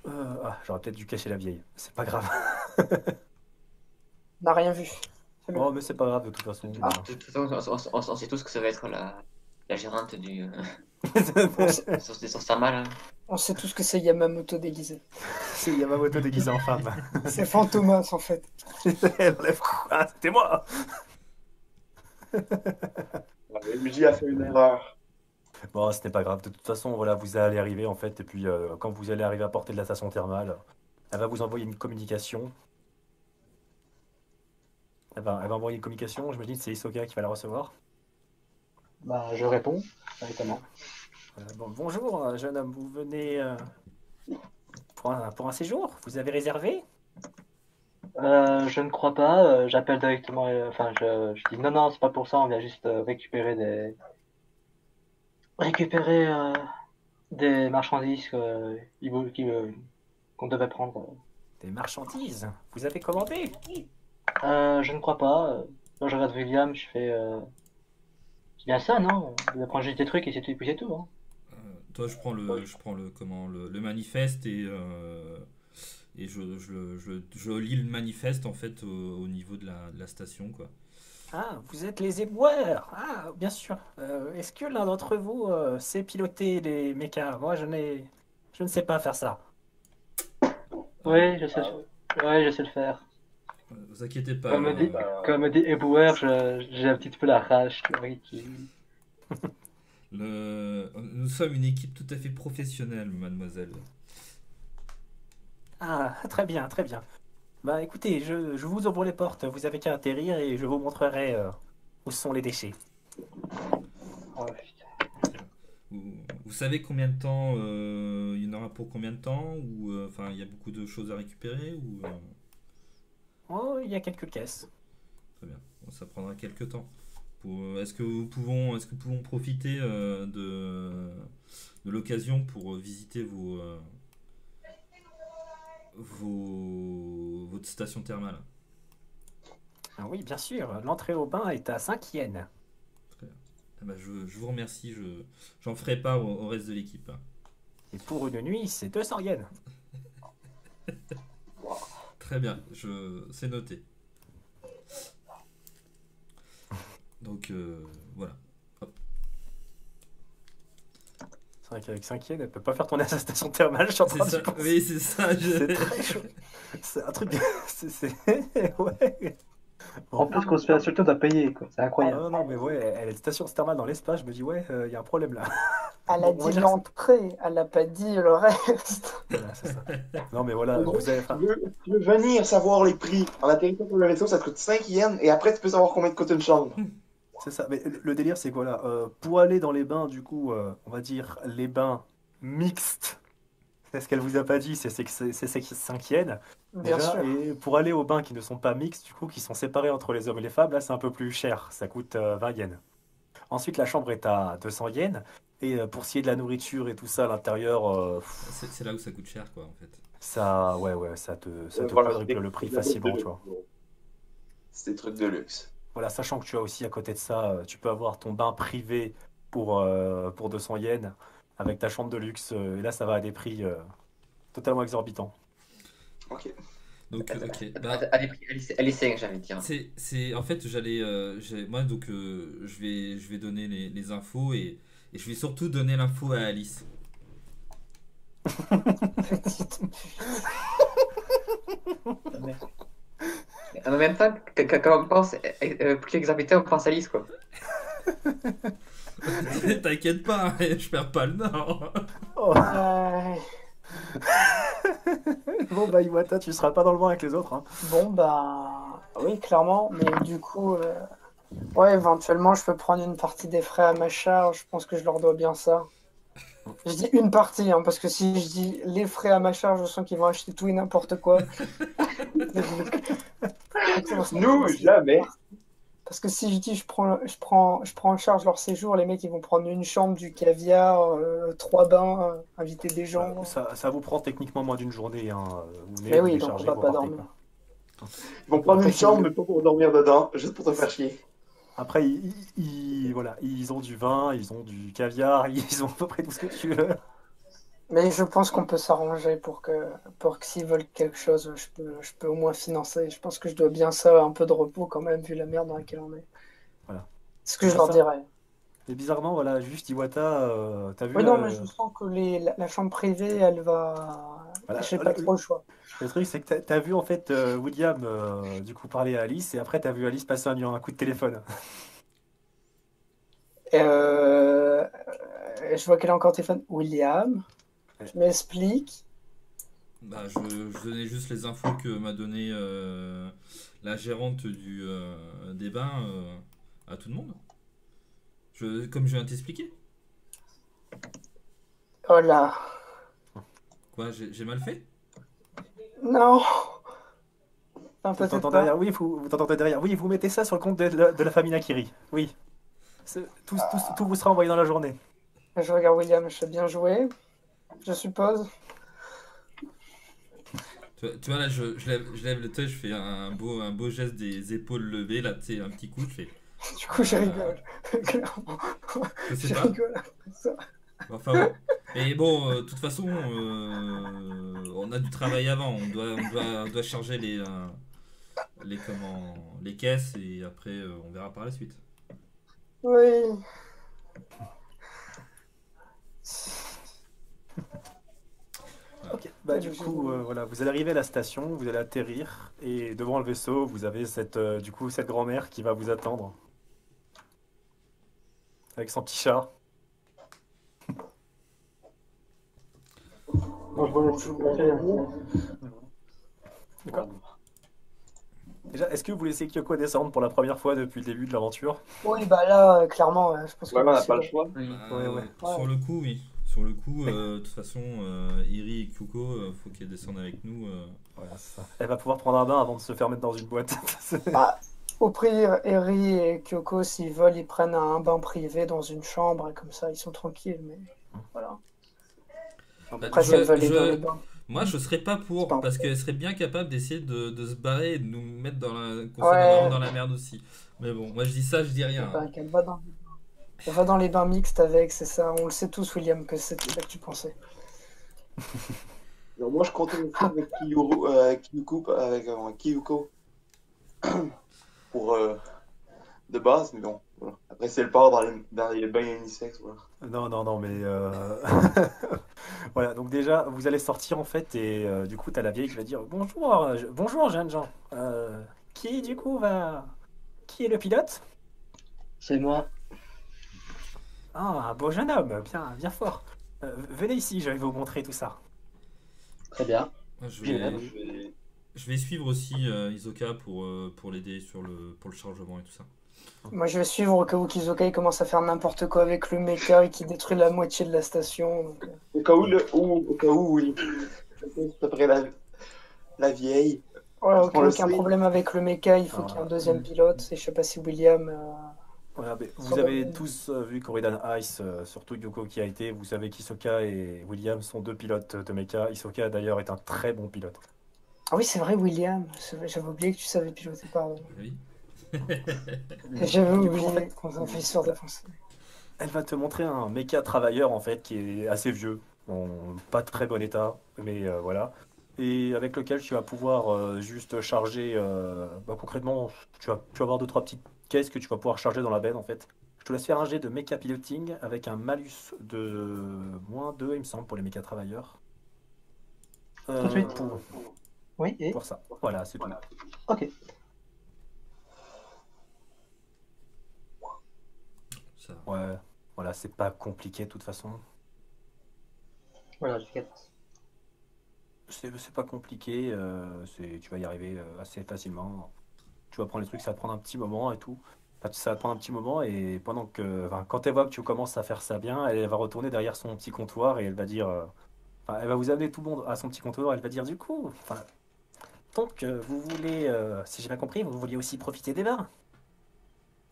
Euh, ah, j'aurais peut-être dû cacher la vieille. C'est pas grave. On n'a rien vu. Oh, mais c'est pas grave de toute façon. Ah. De toute façon, on, on- on- on sait tous que ça va être la, la gérante du. Euh, sur, sur sa mal. hein. On sait tous que c'est Yamamoto déguisé. c'est Yamamoto déguisé en femme. C'est Fantomas en fait. Elle enlève quoi? C'était moi MJ a fait une erreur. Bon, ce n'est pas grave. De toute façon, voilà, vous allez arriver en fait. Et puis, euh, quand vous allez arriver à portée de la station thermale, elle va vous envoyer une communication. Elle va, elle va envoyer une communication. Je me dis que c'est Isoka qui va la recevoir. Bah, je réponds, directement. Euh, bon, bonjour, euh, jeune homme. Vous venez euh, pour, un, pour un séjour? Vous avez réservé? Euh, je ne crois pas, euh, j'appelle directement, euh, enfin, je, je dis non, non, c'est pas pour ça, on vient juste euh, récupérer des. récupérer euh, des marchandises euh, qu'on devait prendre. Des marchandises? Vous avez commandé? Euh, je ne crois pas. euh, Là, je regarde William, je fais. C'est bien ça, non? On prendre juste des trucs et c'est tout, et puis c'est tout, hein. Euh, toi, je prends le, je prends le, comment, le, le manifeste et, euh, et je, je, je, je lis le manifeste en fait au, au niveau de la, de la station, quoi. Ah, vous êtes les éboueurs Ah, bien sûr. Euh, Est-ce que l'un d'entre vous euh, sait piloter les mechas Moi, je n'ai... Je ne sais pas faire ça. Oui, je sais, ouais, je sais le faire. Vous inquiétez pas. Comme me dit, euh, comme dit Ebouer, j'ai un petit peu la rage. oui, qui- le, nous sommes une équipe tout à fait professionnelle, mademoiselle. Ah, très bien, très bien. Bah écoutez, je, je vous ouvre les portes. Vous avez qu'à atterrir et je vous montrerai euh, où sont les déchets. Oh, putain. Vous, vous savez combien de temps euh, il y en aura pour combien de temps ou euh, enfin il y a beaucoup de choses à récupérer ou euh, Oh, il y a quelques caisses. très bien Bon, ça prendra quelques temps. Pour, euh, est-ce que nous pouvons est-ce que nous pouvons profiter euh, de de l'occasion pour visiter vos euh, vos votre station thermale? Ah oui, bien sûr. L'entrée au bain est à 5 yens. Ben, je, je vous remercie, je j'en ferai pas au, au reste de l'équipe. Et pour une nuit, c'est 200 yens. Très bien, je c'est noté. Donc euh, voilà. C'est vrai qu'avec 5 yens, elle peut pas faire tourner à sa station thermale. Je suis en train ça, d'y penser. oui, c'est ça. je- C'est très chaud. C'est un truc. c'est- ouais. En plus, qu'on se fait insulter, on doit payer, quoi. C'est Ah, incroyable. non, non, mais ouais, elle est station thermale dans l'espace. Je me dis, ouais, il y a un problème là. Elle a dit l'entrée, elle n'a pas dit le reste. Voilà, c'est ça. Non, mais voilà, gros, vous avez. Tu veux, tu veux venir savoir les prix en atterrissant sur le vaisseau, ça te coûte 5 yens, et après tu peux savoir combien te coûte une chambre. C'est ça. Mais le- le délire, c'est que voilà, euh, pour aller dans les bains, du coup, euh, on va dire les bains mixtes. Ce qu'elle vous a pas dit, c'est c'est que c'est c'est 5 yens. Bien Déjà, sûr. et pour aller aux bains qui ne sont pas mixtes, du coup, qui sont séparés entre les hommes et les femmes, là, c'est un peu plus cher. Ça coûte euh, 20 yens. Ensuite, la chambre est à 200 yens. Et euh, pour ce qui est de la nourriture et tout ça à l'intérieur, euh, C'est là où ça coûte cher, quoi, en fait. ça, ouais, ouais, ça te, ça Euh, te voilà, quadruple le prix facilement, tu vois. C'est des trucs de luxe. Voilà, sachant que tu as aussi à côté de ça, euh, tu peux avoir ton bain privé pour, euh, pour 200 yens avec ta chambre de luxe. euh, et là, ça va à des prix euh, totalement exorbitants. Ok. Donc, euh, ok. Bah, Elle est, elle est, elle est 5, j'allais dire. c'est, c'est, en fait, j'allais, euh, moi, donc, euh, je vais, je vais donner les, les infos et, et je vais surtout donner l'info à Alice. En même temps, quand on pense, plus exorbité, on pense à Alice, quoi. T'inquiète pas, hein, je perds pas le nord. Oh. Bon, bah, Iwata, tu seras pas dans le vent avec les autres. hein. bon, bah oui, clairement. Mais du coup, euh, ouais, éventuellement, je peux prendre une partie des frais à ma charge. Je pense que je leur dois bien ça. Je dis une partie, hein, parce que si je dis les frais à ma charge, je sens qu'ils vont acheter tout et n'importe quoi. Nous, jamais. Parce que si je dis je prends, je prends, je prends en charge leur séjour, les mecs ils vont prendre une chambre, du caviar, euh, trois bains, euh, inviter des gens. Ça, ça vous prend techniquement moins d'une journée. Hein. Vous Mais oui, donc on va pas dormir. quoi. Ils vont prendre une chambre, mais pas pour dormir dedans, juste pour te faire chier. Après, ils, ils- voilà, ils ont du vin, ils ont du caviar, ils ont à peu près tout ce que tu veux. Mais je pense qu'on peut s'arranger pour que, pour que s'ils veulent quelque chose, je peux, je peux au moins financer. Je pense que je dois bien ça, un peu de repos quand même, vu la merde dans laquelle on est. Voilà. C'est ce que je leur ça. dirais. Et bizarrement, voilà, juste Iwata, euh, t'as vu Oui, non, euh, mais je sens que les, la, la chambre privée, elle va. Voilà. J'ai pas trop le choix. Le truc, c'est que t'as- t'as vu en fait euh, William euh, du coup parler à Alice et après t'as vu Alice passer un, un coup de téléphone. Euh, je vois qu'elle a encore téléphone. William, Ouais. tu m'expliques. Bah, je, je donnais juste les infos que m'a donné euh, la gérante du, euh, des bains euh, à tout le monde. Je, comme je viens de t'expliquer. Oh là. Quoi, j'ai mal fait? Non. Vous t'entendez derrière Oui, vous, derrière. Oui, vous mettez ça sur le compte de, la- de la famille Nakiri. Oui. Tout, tout, tout vous sera envoyé dans la journée. Je regarde William, je fais bien jouer. Je suppose. tu vois, tu vois, là, je, je lève, je lève le trait, je fais un beau, un beau geste des épaules levées, là, tu sais, un petit coup, je fais. Du coup, je rigole. Clairement. Je sais Je pas. rigole après ça. Enfin bon. Mais bon, euh, de toute façon, euh, on a du travail avant. On doit, on doit, on doit charger les, euh, les, comment, les caisses et après, euh, on verra par la suite. Oui. Ok. Bah, du coup, euh, voilà, vous allez arriver à la station, vous allez atterrir et devant le vaisseau, vous avez cette, euh, du coup, cette grand-mère qui va vous attendre avec son petit chat. Moi, je vois. D'accord. Déjà, est-ce que vous laissez Kyoko descendre pour la première fois depuis le début de l'aventure? Oui, bah là, euh, clairement, je pense que. Ouais, mais on n'a pas le choix. Ouais, ouais. Sur le coup, oui. Sur le coup, euh, de toute façon, euh, Iri et Kyuko, euh, faut qu'elles descendent avec nous. euh. Ça. Elle va pouvoir prendre un bain avant de se faire mettre dans une boîte. Bah, au pire, Eri et Kyoko, s'ils veulent, ils prennent un bain privé dans une chambre et comme ça, ils sont tranquilles. Mais voilà. Bah, Après, je- si elles veulent aller je- dans le bain. Moi, je serais pas pour, parce qu'elle serait bien capable d'essayer de, de se barrer et de nous mettre dans la, Ouais. dans merde aussi. Mais bon, moi je dis ça, je dis rien. Va dans va dans les bains mixtes avec, c'est ça. On le sait tous, William, que c'est ça que tu pensais. Alors, moi, je faire avec Kiyuru, euh, avec euh, pour euh, de base, mais bon. Voilà. Après, c'est le part dans les, dans les bains. Voilà. Non, non, non, mais euh, voilà. Donc déjà, vous allez sortir en fait, et euh, du coup, t'as la vieille qui va dire bonjour, je- bonjour, gens. Euh, qui du coup va, qui est le pilote? C'est moi. Ah, un beau jeune homme, bien, bien fort. Euh, venez ici, je vais vous montrer tout ça. Très bien. Je, Bien. vais, Je vais- je vais suivre aussi euh, Isoka pour, euh, pour l'aider sur le, pour le chargement et tout ça. Moi, je vais suivre au cas où Kizoka il commence à faire n'importe quoi avec le mecha et qui détruit la moitié de la station. donc, euh, Au cas où, le, où- au cas où. Après la, la vieille. Voilà, au On cas où le il y a un sait. problème avec le mecha, il faut Ah. qu'il y ait un deuxième pilote. Et je sais pas si William. euh, Voilà, vous avez tous euh, vu Corridan Ice, euh, surtout Yoko qui a été. Vous savez qu'Isoka et William sont deux pilotes de mecha. Isoka d'ailleurs est un très bon pilote. Ah oui, c'est vrai, William. J'avais oublié que tu savais piloter, pardon. Oui. J'avais oublié en fait- qu'on s'en fait sur défense. Elle va te montrer un méca travailleur en fait qui est assez vieux, en pas très bon état, mais euh, voilà, et avec lequel tu vas pouvoir euh, juste charger. euh, bah, concrètement, tu vas, tu vas avoir deux trois petites caisses que tu vas pouvoir charger dans la benne en fait. Je te laisse faire un jet de méca piloting avec un malus de moins 2 il me semble pour les méca travailleurs. Euh, 38. pour, Oui, et pour ça. Voilà, c'est tout. Ok. Ça. Ouais, voilà, c'est pas compliqué de toute façon. Voilà, je capte. C'est c'est pas compliqué, euh, c'est, tu vas y arriver euh, assez facilement. Tu vas prendre les trucs, ça va prendre un petit moment et tout. Ça va prendre un petit moment et pendant que, quand elle voit que tu commences à faire ça bien, elle, va retourner derrière son petit comptoir et elle va dire, euh, elle va vous amener tout le monde à son petit comptoir. Elle va dire du coup, enfin, donc vous voulez, euh, si j'ai bien compris, vous vouliez aussi profiter des bars.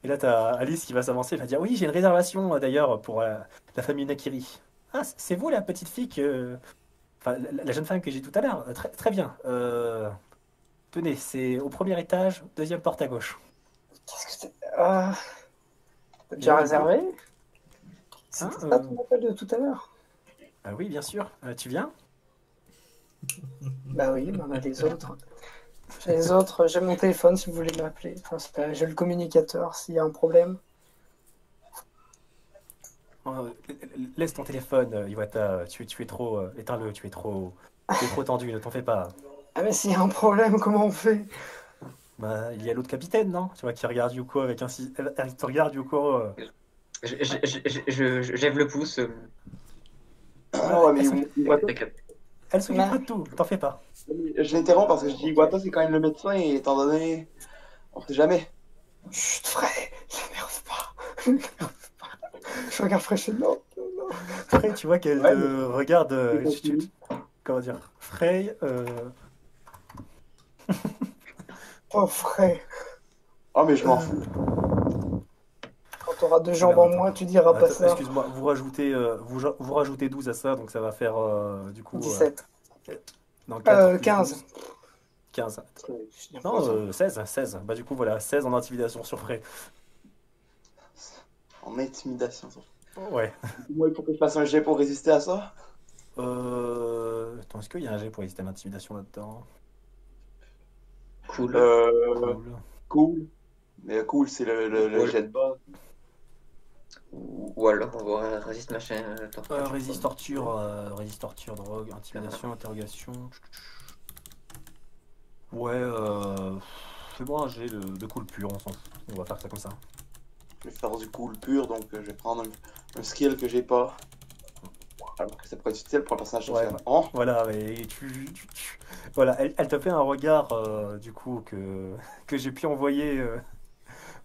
Et là, t'as Alice qui va s'avancer, elle va dire oui, j'ai une réservation euh, d'ailleurs pour la famille Nakiri. Ah, c'est vous la petite fille que, Enfin, la, jeune femme que j'ai tout à l'heure, très, très bien. Euh, tenez, c'est au premier étage, deuxième porte à gauche. Qu'est-ce que c'est Ah. T'as déjà Ouais, réservé? C'est Hein, ça euh, ton appel de tout à l'heure Ah oui, bien sûr. Euh, tu viens? Bah oui, on a les autres. J'ai les autres, j'ai mon téléphone si vous voulez m'appeler. Enfin, c'est pas- j'ai le communicateur s'il y a un problème. Euh, Laisse ton téléphone, euh, Iwata. Tu, tu es trop. euh, Éteins-le, tu es trop. Tu es trop tendu, ne t'en fais pas. Ah mais s'il y a un problème, comment on fait? Bah, il y a l'autre capitaine, non? Tu vois, qui regarde Yuko avec un. elle te regarde, Yuko. euh, Je, je, je, je, je- je lève le pouce. euh, Ah ouais, mais Iwata. Elle s'occupera Ouais. de tout, t'en fais pas. je l'interromps parce que je dis Iwata, c'est quand même le médecin, et étant donné. On sait jamais. Chut, Frey, l'énerve pas. L'énerve pas. Je regarde Frey, je fais non, non, non. Après, tu vois qu'elle Ouais, te regarde. euh, mais- tu- tu- comment dire? Frey. euh, Oh Frey, Ah, mais je m'en fous. quand t'auras deux jambes en moins, tu diras pas ça. Excuse-moi, vous rajoutez, euh, vous, rajoutez 12 à ça, donc ça va faire euh, du coup. euh, 17. non, Euh, 4, 15. 15. Je dis Non, n'importe euh, 16, 16. Bah du coup voilà, 16 en intimidation sur Frey. En intimidation. Ouais. Moi, il faut que je fasse un jet pour résister à ça? Euh... Attends, est-ce qu'il y a un jet pour résister à l'intimidation là-dedans? Cool. Euh, Cool. Mais cool, c'est le, le, le Ouais. jet de base. Ou, alors on va résiste machin. euh, torture, Euh, résiste torture, euh, résiste torture, drogue, intimidation, interrogation. Ouais, euh... fais-moi un jet de, de cool pur, on. On va faire ça comme ça. Je vais faire du cool pur, donc euh, je vais prendre un, un skill que j'ai pas. Alors que ça pourrait être utile pour un personnage Ouais. Oh, Voilà, et tu, tu- tu- Voilà, elle, elle te fait un regard, euh, du coup, que, que j'ai pu envoyer euh,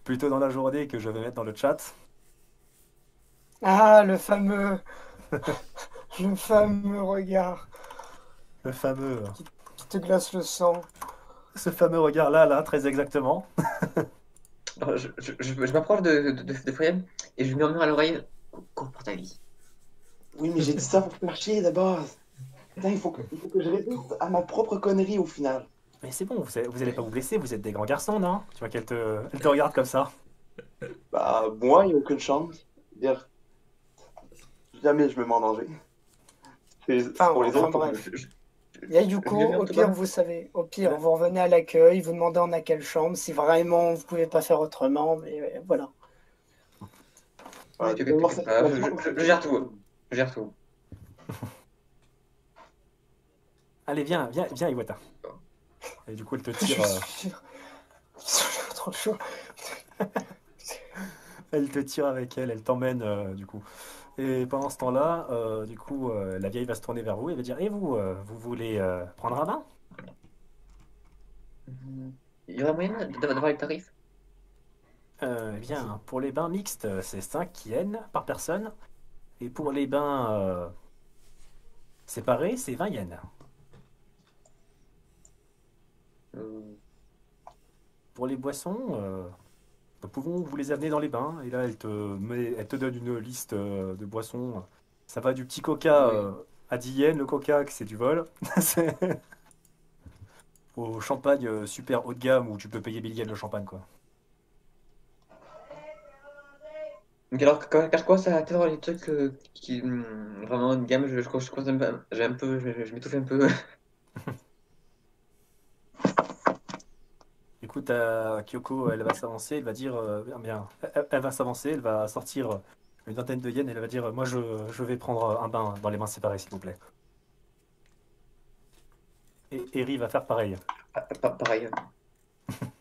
plus tôt dans la journée, que je vais mettre dans le chat. Ah, le fameux. le fameux regard Le fameux... qui te glace le sang. Ce fameux regard-là, là, très exactement. Alors, je je, je, je m'approche de, de, de, et je lui murmure à l'oreille Cours pour ta vie. Oui, mais j'ai dit ça pour faire chier de base. Putain, il faut que, il faut que je résiste à ma propre connerie au final. Mais c'est bon, vous, allez- vous allez pas vous blesser, vous êtes des grands garçons, non? Tu vois qu'elle te, elle te regarde comme ça. Bah, moi, il n'y a aucune chance. Dire, jamais je me mets en danger. C'est Enfin, pour les autres. Il y a Yuko, au pire, vous savez, au pire, vous revenez à l'accueil, vous demandez on a quelle chambre, si vraiment vous pouvez pas faire autrement, mais voilà. Je gère tout. Allez, viens, viens, viens, Iwata. Et du coup, elle te tire, euh, J'ai trop chaud. elle te tire avec elle, elle t'emmène, euh, du coup. Et pendant ce temps-là, euh, du coup, euh, la vieille va se tourner vers vous et va dire Et vous, euh, vous voulez euh, prendre un bain? Il y aurait moyen d'avoir d'avoir les tarifs Euh, Eh bien, pour les bains mixtes, c'est 5 yens par personne. Et pour les bains euh, séparés, c'est 20 yens. Euh, Pour les boissons, euh, nous pouvons vous les amener dans les bains. Et là, elle te, met, elle te donne une liste euh, de boissons. Ça va du petit coca Oui. à 10 yens. Le coca, que c'est du vol. Au champagne super haut de gamme où tu peux payer 1000 yens le champagne, quoi. Donc alors, quand- cache quoi, ça a été les trucs euh, qui hum, vraiment une gamme, je, je, je, commence j'ai un peu, je, je m'étouffe un peu. Écoute, euh, Kyoko, elle va s'avancer, elle va dire, euh, bien, bien, elle, elle va s'avancer, elle va sortir une vingtaine de yens, elle va dire, moi je, je vais prendre un bain dans les mains séparées, s'il vous plaît. Et Eri va faire pareil. Ah, pa- pareil.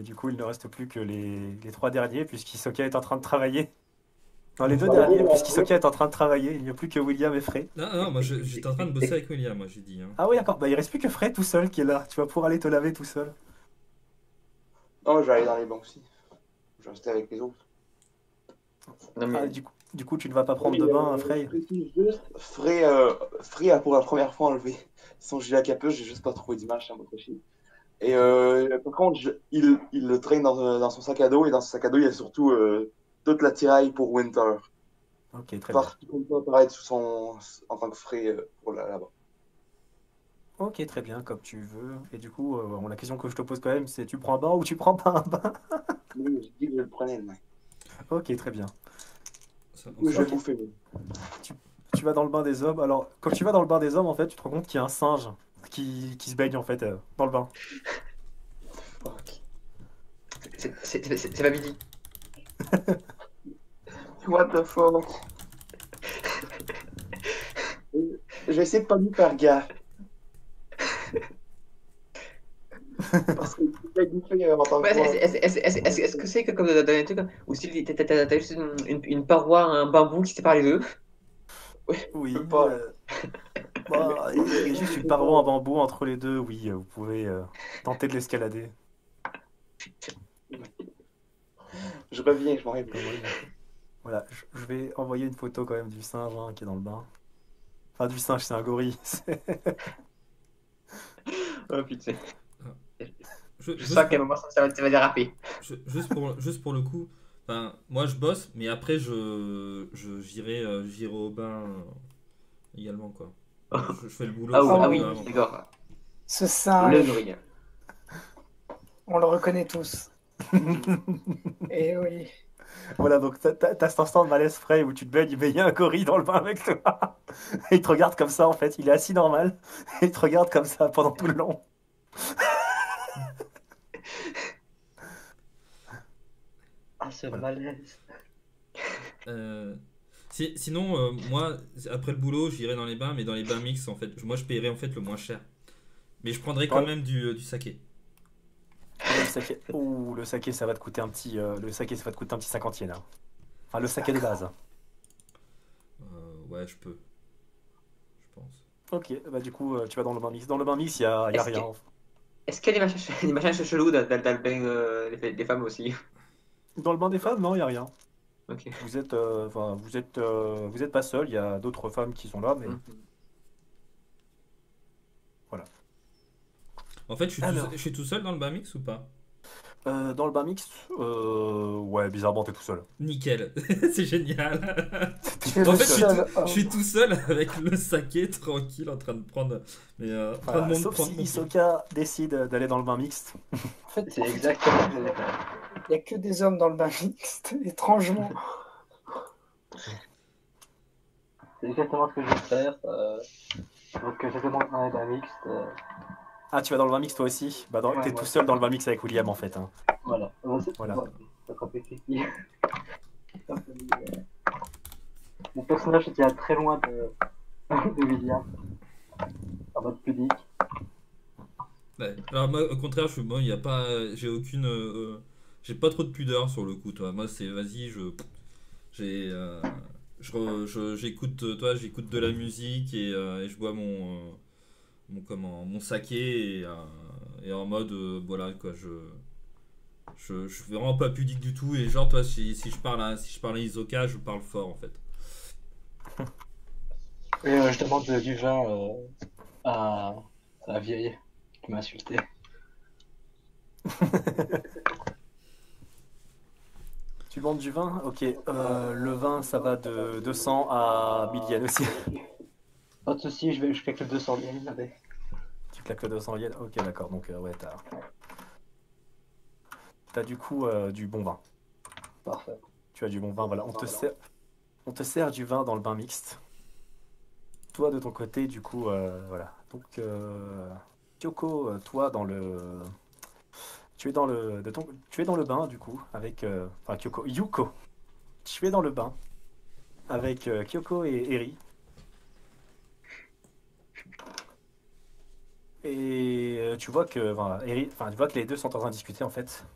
Et du coup, il ne reste plus que les, les trois derniers, puisqu'Isoka est en train de travailler. Non, les deux Bah, derniers, oui, bah, puisqu'Isoka est en train de travailler, il n'y a plus que William et Frey. Non, non, moi je- j'étais en train de bosser avec William, moi j'ai dit. hein. Ah oui, d'accord, bah il reste plus que Frey tout seul qui est là. Tu vas pouvoir aller te laver tout seul. Non, je vais aller dans les bancs aussi. Je vais rester avec les autres. Non mais Ah, du, coup, du coup, tu ne vas pas prendre de bain, Frey Je précise juste, Frey, euh, Frey a pour la première fois enlevé son gilet à capuche, j'ai juste pas trouvé d'image, ça m'a. Et euh, par contre, je- il, il le traîne dans, euh, dans son sac à dos, et dans son sac à dos, il y a surtout euh, toute la tiraille pour Winter. Ok, très bien. Parce qu'il ne peut pas apparaître sous son, en tant que Frey euh, pour là-bas. Ok, très bien, comme tu veux. Et du coup, euh, la question que je te pose quand même, c'est tu prends un bain ou tu prends pas un bain? Oui, j'ai dit que je le prenais, le. Ok, très bien. Ça- Ou je vais Ok. bouffer. oui. Tu vas dans le bain des hommes. Alors, quand tu vas dans le bain des hommes, en fait, tu te rends compte qu'il y a un singe qui, qui se baigne en fait euh, dans le bain. C'est- C'est c'est- c'est pas midi. What the fuck? Je vais essayer de pas lui faire gaffe. Parce que est-ce que c'est que comme dans les trucs où si t'as- juste une, une, une paroi, un bambou qui sépare les deux? Oui. peux pas. euh, bah, il y a juste une paroi en bambou entre les deux. Oui, euh, vous pouvez euh, tenter de l'escalader. Je reviens, je m'en. Voilà, je, vais envoyer une photo quand même du singe hein, qui est dans le bain. Enfin, du singe, c'est un gorille. Oh putain. Je- Je juste, sens qu'à un moment ça, va, ça va déraper. je- juste pour, juste pour le coup, enfin, moi je bosse, mais après je j'irai euh, j'irai au bain également quoi. Je, fais le boulot. Ah, le ah oui, d'accord. Ce Le singe, gorille. on le reconnaît tous. Et oui. Voilà, donc t'as- cet instant de malaise frais où tu te baignes, mais il y a un gorille dans le bain avec toi. Et il te regarde comme ça en fait, il est assis normal. Et il te regarde comme ça pendant tout le long. Ah, ce malaise. Euh, si- sinon, euh, moi, après le boulot, j'irai dans les bains, mais dans les bains mixtes, en fait. Moi, je paierai en fait le moins cher. Mais je prendrai quand Ouais. même du, euh, du saké. Le saké, Ouh, le saké, ça va te coûter un petit, euh, le saké, ça va te coûter un petit cinquantième. hein. Enfin, le saké de base. Euh, ouais, je peux. Je pense. Ok, bah du coup, tu vas dans le bain mix. Dans le bain mix, il y a, y a Est-ce rien. Est-ce qu'il y a des machins, des machins chelous dans, le bain euh, des, des femmes aussi? Dans le bain des femmes, non, il y a rien. Vous êtes, euh, enfin, vous êtes, euh, vous êtes pas seul. Il y a d'autres femmes qui sont là, mais Mhm. En fait, je suis, tout, Alors. seul- je suis tout seul dans le bain mix ou pas? Euh, dans le bain mix, euh, ouais, bizarrement, t'es tout seul. Nickel. C'est génial. En fait, je suis, tout, homme. je suis tout seul avec le saké tranquille en train de prendre. Mais, euh, Voilà, prendre mon- sauf prendre si mon- Hisoka décide d'aller dans le bain mixte. En fait, C'est exactement il n'y a que des hommes dans le bain mixte, étrangement. C'est exactement ce que je vais faire. euh, Donc, euh, je demande un à mixte. euh, Ah, tu vas dans le bain mixte toi aussi? Bah, dans- Ouais, t'es ouais. tout seul dans le bain mixte avec William en fait. hein. Voilà. Euh, Voilà. Mon personnage était à très loin de, de William. En mode pudique. Ouais. Alors moi, au contraire, je suis moi, il y a pas, j'ai aucune, euh, j'ai pas trop de pudeur sur le coup, toi. Moi, c'est vas-y, je, j'ai, euh, je, re- je- j'écoute, euh, toi, j'écoute de la musique et, euh, et je bois mon, euh, mon comment, mon saké et, euh, et en mode, euh, voilà quoi, je, je, je suis vraiment pas pudique du tout et genre toi, si, si je parle à, si je parle à Isoka, je parle fort en fait. Et euh, je demande du vin euh, à, à la vieille qui m'a insulté. Tu demandes du vin? Ok. euh, le vin, ça va de 200 à 1000 yens aussi. Pas de soucis, je vais je fais que le 200 yens tu claques le 200 yens? Ok, d'accord. Donc, euh, ouais, t'as. T'as du coup euh, du bon vin. Parfait. Tu as du bon vin, voilà. On te sert, on te sert du vin dans le bain mixte. Toi, de ton côté, du coup, euh, voilà. Donc, euh, Kyoko, toi, dans le. Tu es dans le, de ton, tu es dans le bain, du coup, avec. euh, enfin, Kyoko. Yuko. Tu es dans le bain avec euh, Kyoko et Eri. Et euh, tu vois que, Eri, enfin, tu vois que les deux sont en train de discuter, en fait.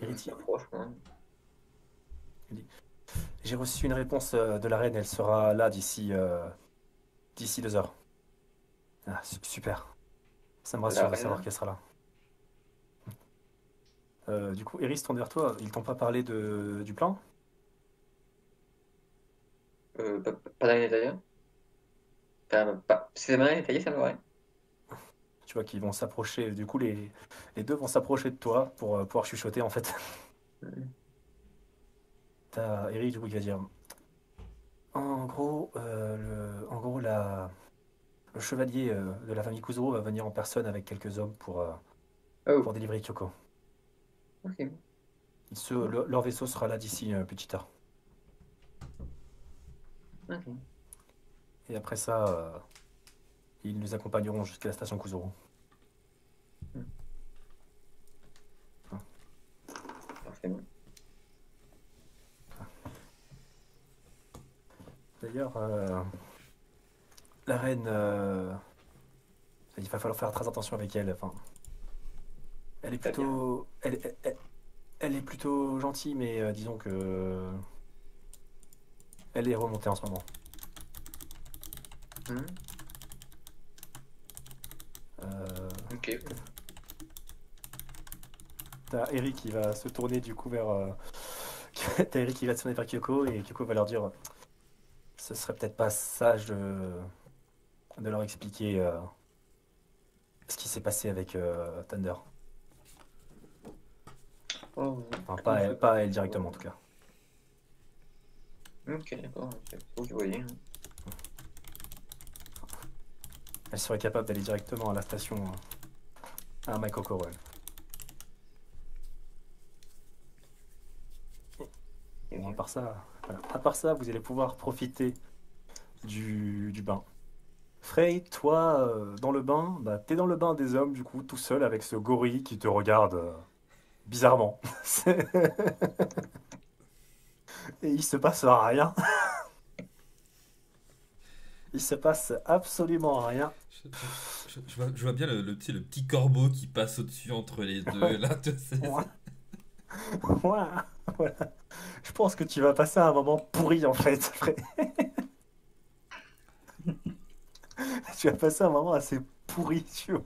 Héritier. Franchement. J'ai reçu une réponse de la reine, elle sera là d'ici d'ici deux heures. Ah, su- super. Ça me rassure de savoir qu'elle sera là. Euh, du coup, Eris, tourne vers toi. Ils t'ont pas parlé de, du plan? Euh, pas, pas. Enfin, pas, c'est vraiment détaillé, ça me paraît. Tu vois qu'ils vont s'approcher. Du coup, les, les deux vont s'approcher de toi pour euh, pouvoir chuchoter en fait. T'as Eric du coup qui va dire En gros, le, en gros la, le chevalier de la famille Kuzuro va venir en personne avec quelques hommes pour, Oh. pour délivrer Kyoko. Ok. Le- leur vaisseau sera là d'ici une petite heure. Ok. Et après ça, euh, ils nous accompagneront jusqu'à la station Kuzuru. Parfaitement. D'ailleurs, euh, la reine, euh, il va falloir faire très attention avec elle. Enfin, elle est plutôt, elle, elle- elle- elle est plutôt gentille, mais euh, disons que elle est remontée en ce moment. Hmm, Euh, Ok. T'as Eric qui va se tourner du coup vers. euh, T'as Eric qui va se tourner vers Kyoko et Kyoko va leur dire ce serait peut-être pas sage de, de leur expliquer euh, ce qui s'est passé avec Thunder. Oh, Enfin, pas, elle, pas elle directement en tout cas. ok, d'accord. Vous voyez. hein. Elle serait capable d'aller directement à la station euh, à. Et Bon, à part ça, voilà. à part ça, vous allez pouvoir profiter du, du bain. Frey, toi, euh, dans le bain, bah, t'es dans le bain des hommes, du coup, tout seul avec ce gorille qui te regarde euh, bizarrement. Et il se passe rien. Il se passe absolument rien. Je, je- je vois, je vois bien le, le petit, le petit corbeau qui passe au-dessus entre les deux. Là, tu sais, c'est- Ouais. Voilà, voilà. Je pense que tu vas passer un moment pourri en fait. Tu vas passer un moment assez pourri, tu vois.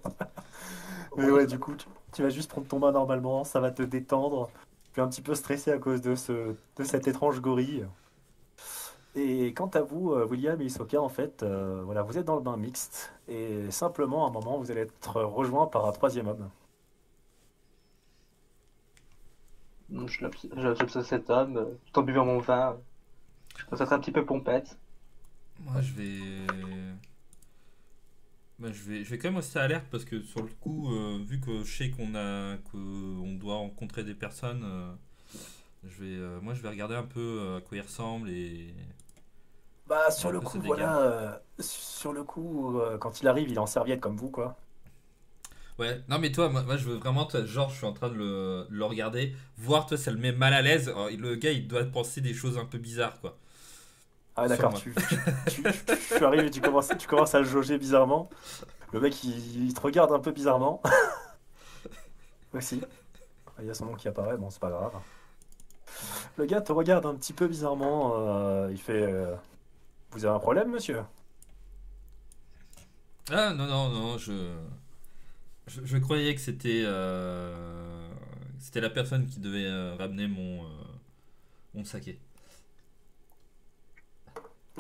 Mais ouais, du coup, tu, tu vas juste prendre ton bain normalement, ça va te détendre. Tu es un petit peu stressé à cause de, ce, de cet étrange gorille. Et quant à vous, euh, William et Isoka, en fait, euh, voilà, vous êtes dans le bain mixte. Et simplement, à un moment, vous allez être rejoint par un troisième homme. Je J'observe cet homme, euh, tout en buvant mon vin. Je commence à être un petit peu pompette. Moi, je vais. Bah, je vais, je vais quand même rester alerte parce que sur le coup, euh, vu que je sais qu'on a, qu'on doit rencontrer des personnes, euh, je vais, euh, moi, je vais regarder un peu à quoi ils ressemblent et. Bah, sur le coup, voilà, sur le coup, quand il arrive, il est en serviette comme vous, quoi. Ouais, non, mais toi, moi, moi, je veux vraiment, toi, genre, je suis en train de le, de le regarder, voir, toi, ça le met mal à l'aise. Alors, le gars, il doit penser des choses un peu bizarres, quoi. Ah, d'accord, tu, tu, tu- tu- tu arrives et tu commences, tu commences à le jauger bizarrement. Le mec, il, il te regarde un peu bizarrement. Aussi. Il y a son nom qui apparaît, bon, c'est pas grave. Le gars te regarde un petit peu bizarrement. euh, il fait euh, Vous avez un problème, monsieur? Ah non non non je je, je croyais que c'était euh, c'était la personne qui devait euh, ramener mon euh, mon saké.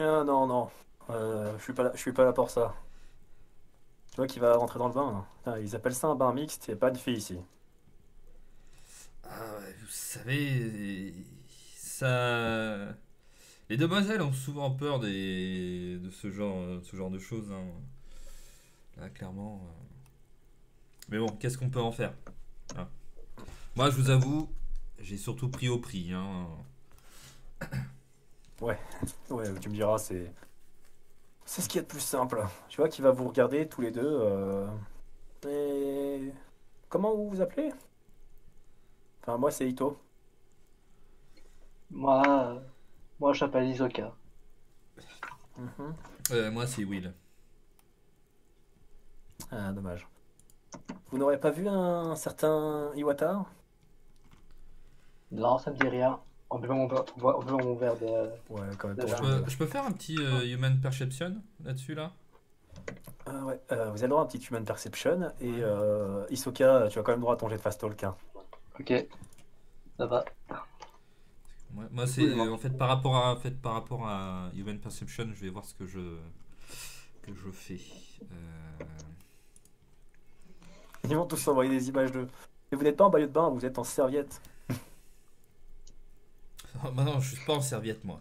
Ah, non, non. Euh, je suis pas là, je suis pas là pour ça. Tu vois qu'il va rentrer dans le bain. ils appellent ça un bain mixte, il a pas de filles ici. Ah vous savez ça les demoiselles ont souvent peur des de ce genre de ce genre de choses hein. Là clairement euh. Mais bon, qu'est-ce qu'on peut en faire Hein? Moi, je vous avoue, j'ai surtout pris au prix hein. Ouais, tu me diras, c'est. C'est ce qu'il y a de plus simple. Tu vois qu'il va vous regarder tous les deux. euh, Et. Comment vous vous appelez? Enfin, moi, c'est Ito. Moi, euh, moi je m'appelle Isoka. Mhm. Euh, moi, c'est Will. Ah, dommage. Vous n'aurez pas vu un certain Iwata? Non, ça me dit rien. En buvant mon, en buvant mon verre de. Ouais, quand même. Je Je peux, je peux faire un petit euh, human perception là-dessus là? Ah ouais, euh, vous avez le droit à un petit human perception. Et euh, Isoka, tu as quand même droit à ton jet de fast talk. hein. Ok. Ça va. Ouais, moi, c'est en fait par rapport à en fait par rapport à Human Perception, je vais voir ce que je que je fais. Euh, Ils vont tous envoyer des images de. Et vous n'êtes pas en maillot de bain, vous êtes en serviette. Oh, bah non, je suis pas en serviette moi.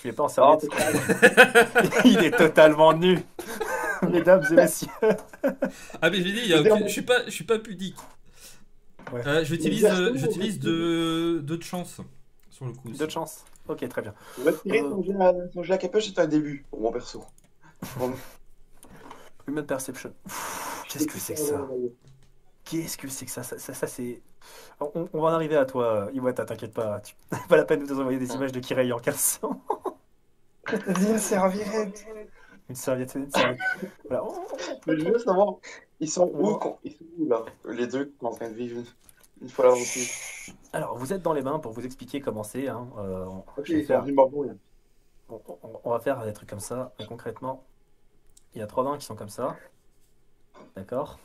Tu n'es pas en Oh, serviette. putain. Il est totalement nu. Mesdames et messieurs. Ah mais j'ai dit, il y a aucune- je suis pas je suis pas pudique. Ouais. Euh, j'utilise euh, j'utilise deux deux de chance sur le coup. aussi. Deux de chance. Ok, très bien. Son jet à, capuche, c'est un début pour mon perso. Human Perception. Qu'est-ce que c'est que ça? Qu'est-ce que c'est que ça? Ça, ça, ça, c'est. On, on va en arriver à toi, Iwata, t'inquiète pas. Tu... pas la peine de nous envoyer des images de Kirei en 1500. T'as dit une serviette. Une serviette. Une serviette. Voilà. Mais je veux savoir, ils sont où, quand- ils sont où là Les deux qui sont en train de vivre une, fois l'aventure? Alors, vous êtes dans les bains pour vous expliquer comment c'est. Hein. Euh, on- Ok, je vais ils sont faire- venus m'embrouiller. on, on- on va faire des trucs comme ça. Mais concrètement, il y a trois bains qui sont comme ça. D'accord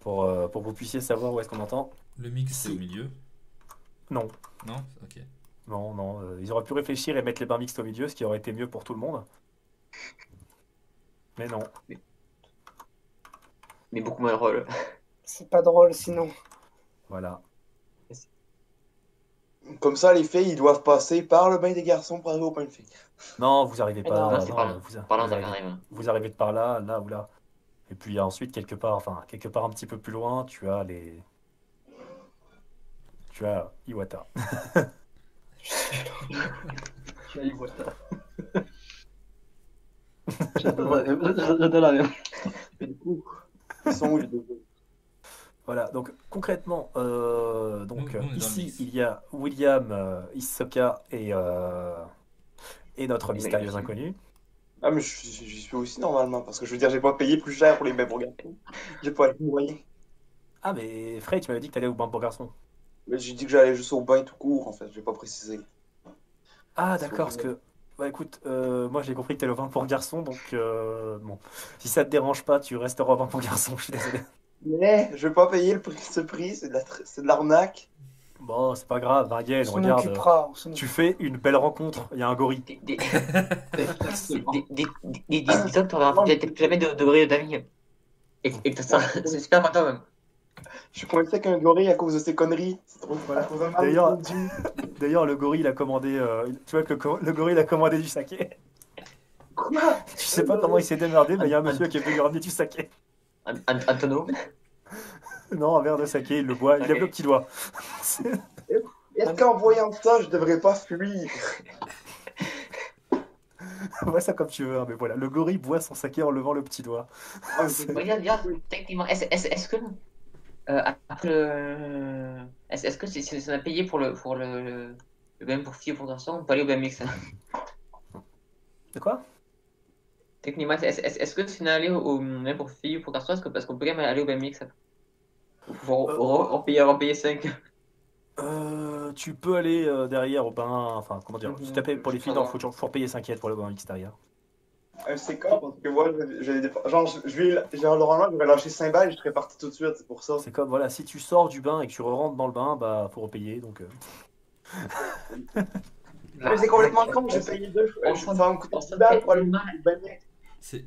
pour, euh, pour que vous puissiez savoir où est-ce qu'on entend. Le mix, c'est au milieu. Non, Non? Ok. non, non. euh, ils auraient pu réfléchir et mettre les bains mixtes au milieu, ce qui aurait été mieux pour tout le monde. Mais non. Mais beaucoup moins drôle. C'est pas drôle sinon. Voilà. Comme ça, les filles, ils doivent passer par le bain des garçons pour arriver au bain de filles. Non, vous arrivez Mais pas. non, Non, c'est par là. vous, Par là, vous on arrivez, arrive. vous arrivez de par là, là ou là. Et puis ensuite, quelque part, enfin, quelque part un petit peu plus loin, tu as les. Tu as Iwata. Tu as Iwata. J'adore la même. Et du coup, ils sont où les deux Voilà, donc concrètement, euh, donc on ici il y a William, euh, Hisoka et, euh, et notre mystérieux inconnu. Ah, mais j'y suis aussi normalement, parce que je veux dire, j'ai pas payé plus cher pour les bains pour garçons. J'ai pas les moyens. Ah, mais Frey, tu m'avais dit que t'allais au bain pour garçon. Mais j'ai dit que j'allais juste au bain tout court, en fait, j'ai pas précisé. Ah, d'accord, parce que. Bah écoute, euh, moi j'ai compris que t'allais au bain pour garçon, donc euh, bon. Si ça te dérange pas, tu resteras au bain pour garçon, je suis désolé. Mais je vais pas payer le prix, ce prix, c'est de la Bon, c'est pas grave, On Marielle, s'en regarde. occupera. on Tu fais une belle rencontre, il y a un gorille. Des- des- des- des- des- des- Disons que jamais de, de gorille d'amis. Et, et ça, c'est super content même. Je suis coincé avec un gorille à cause de ces conneries. C'est trop Voilà. à cause d'un D'ailleurs- malentendu. D'ailleurs, le gorille il a commandé. euh, tu vois que le, le gorille il a commandé du saké. Quoi? Je sais pas comment il s'est démerdé, mais il y a un monsieur qui est venu ramener du saké. An- An- Antono. Non, un verre de saké, il le boit, il lève le petit doigt. C'est- Est-ce qu'en voyant ça, je devrais pas fuir? Vois ça comme tu veux, hein, mais voilà. Le gorille boit son saké en levant le petit doigt. Ah, Regarde, regarde, techniquement, est-ce que. Euh, après le. Est-ce que si si on a payé pour le, pour le, bain pour filles ou pour garçons, on peut aller au hein De quoi? Techniquement, est-ce que si on est allé au, bain pour filles ou pour garçons, est-ce que- parce qu'on peut quand même aller au bain Euh, en payer, en payer 5 euh, Tu peux aller euh, derrière au bain. Enfin, comment dire Mhm. Si payé pour les filles, non, faut toujours payer 5 yens pour le bain derrière. Euh, C'est con parce que moi, je- j'ai des- genre, je vais, genre, normalement, je vais lâcher 5 balles et je serais parti tout de suite, c'est pour ça. C'est comme, voilà, si tu sors du bain et que tu rentres dans le bain, bah, faut repayer. Donc, euh, Mais c'est complètement con, j'ai payé deux fois. On Je s'en- ça va me coûter on 10 s'en balles pour aller au bain. C'est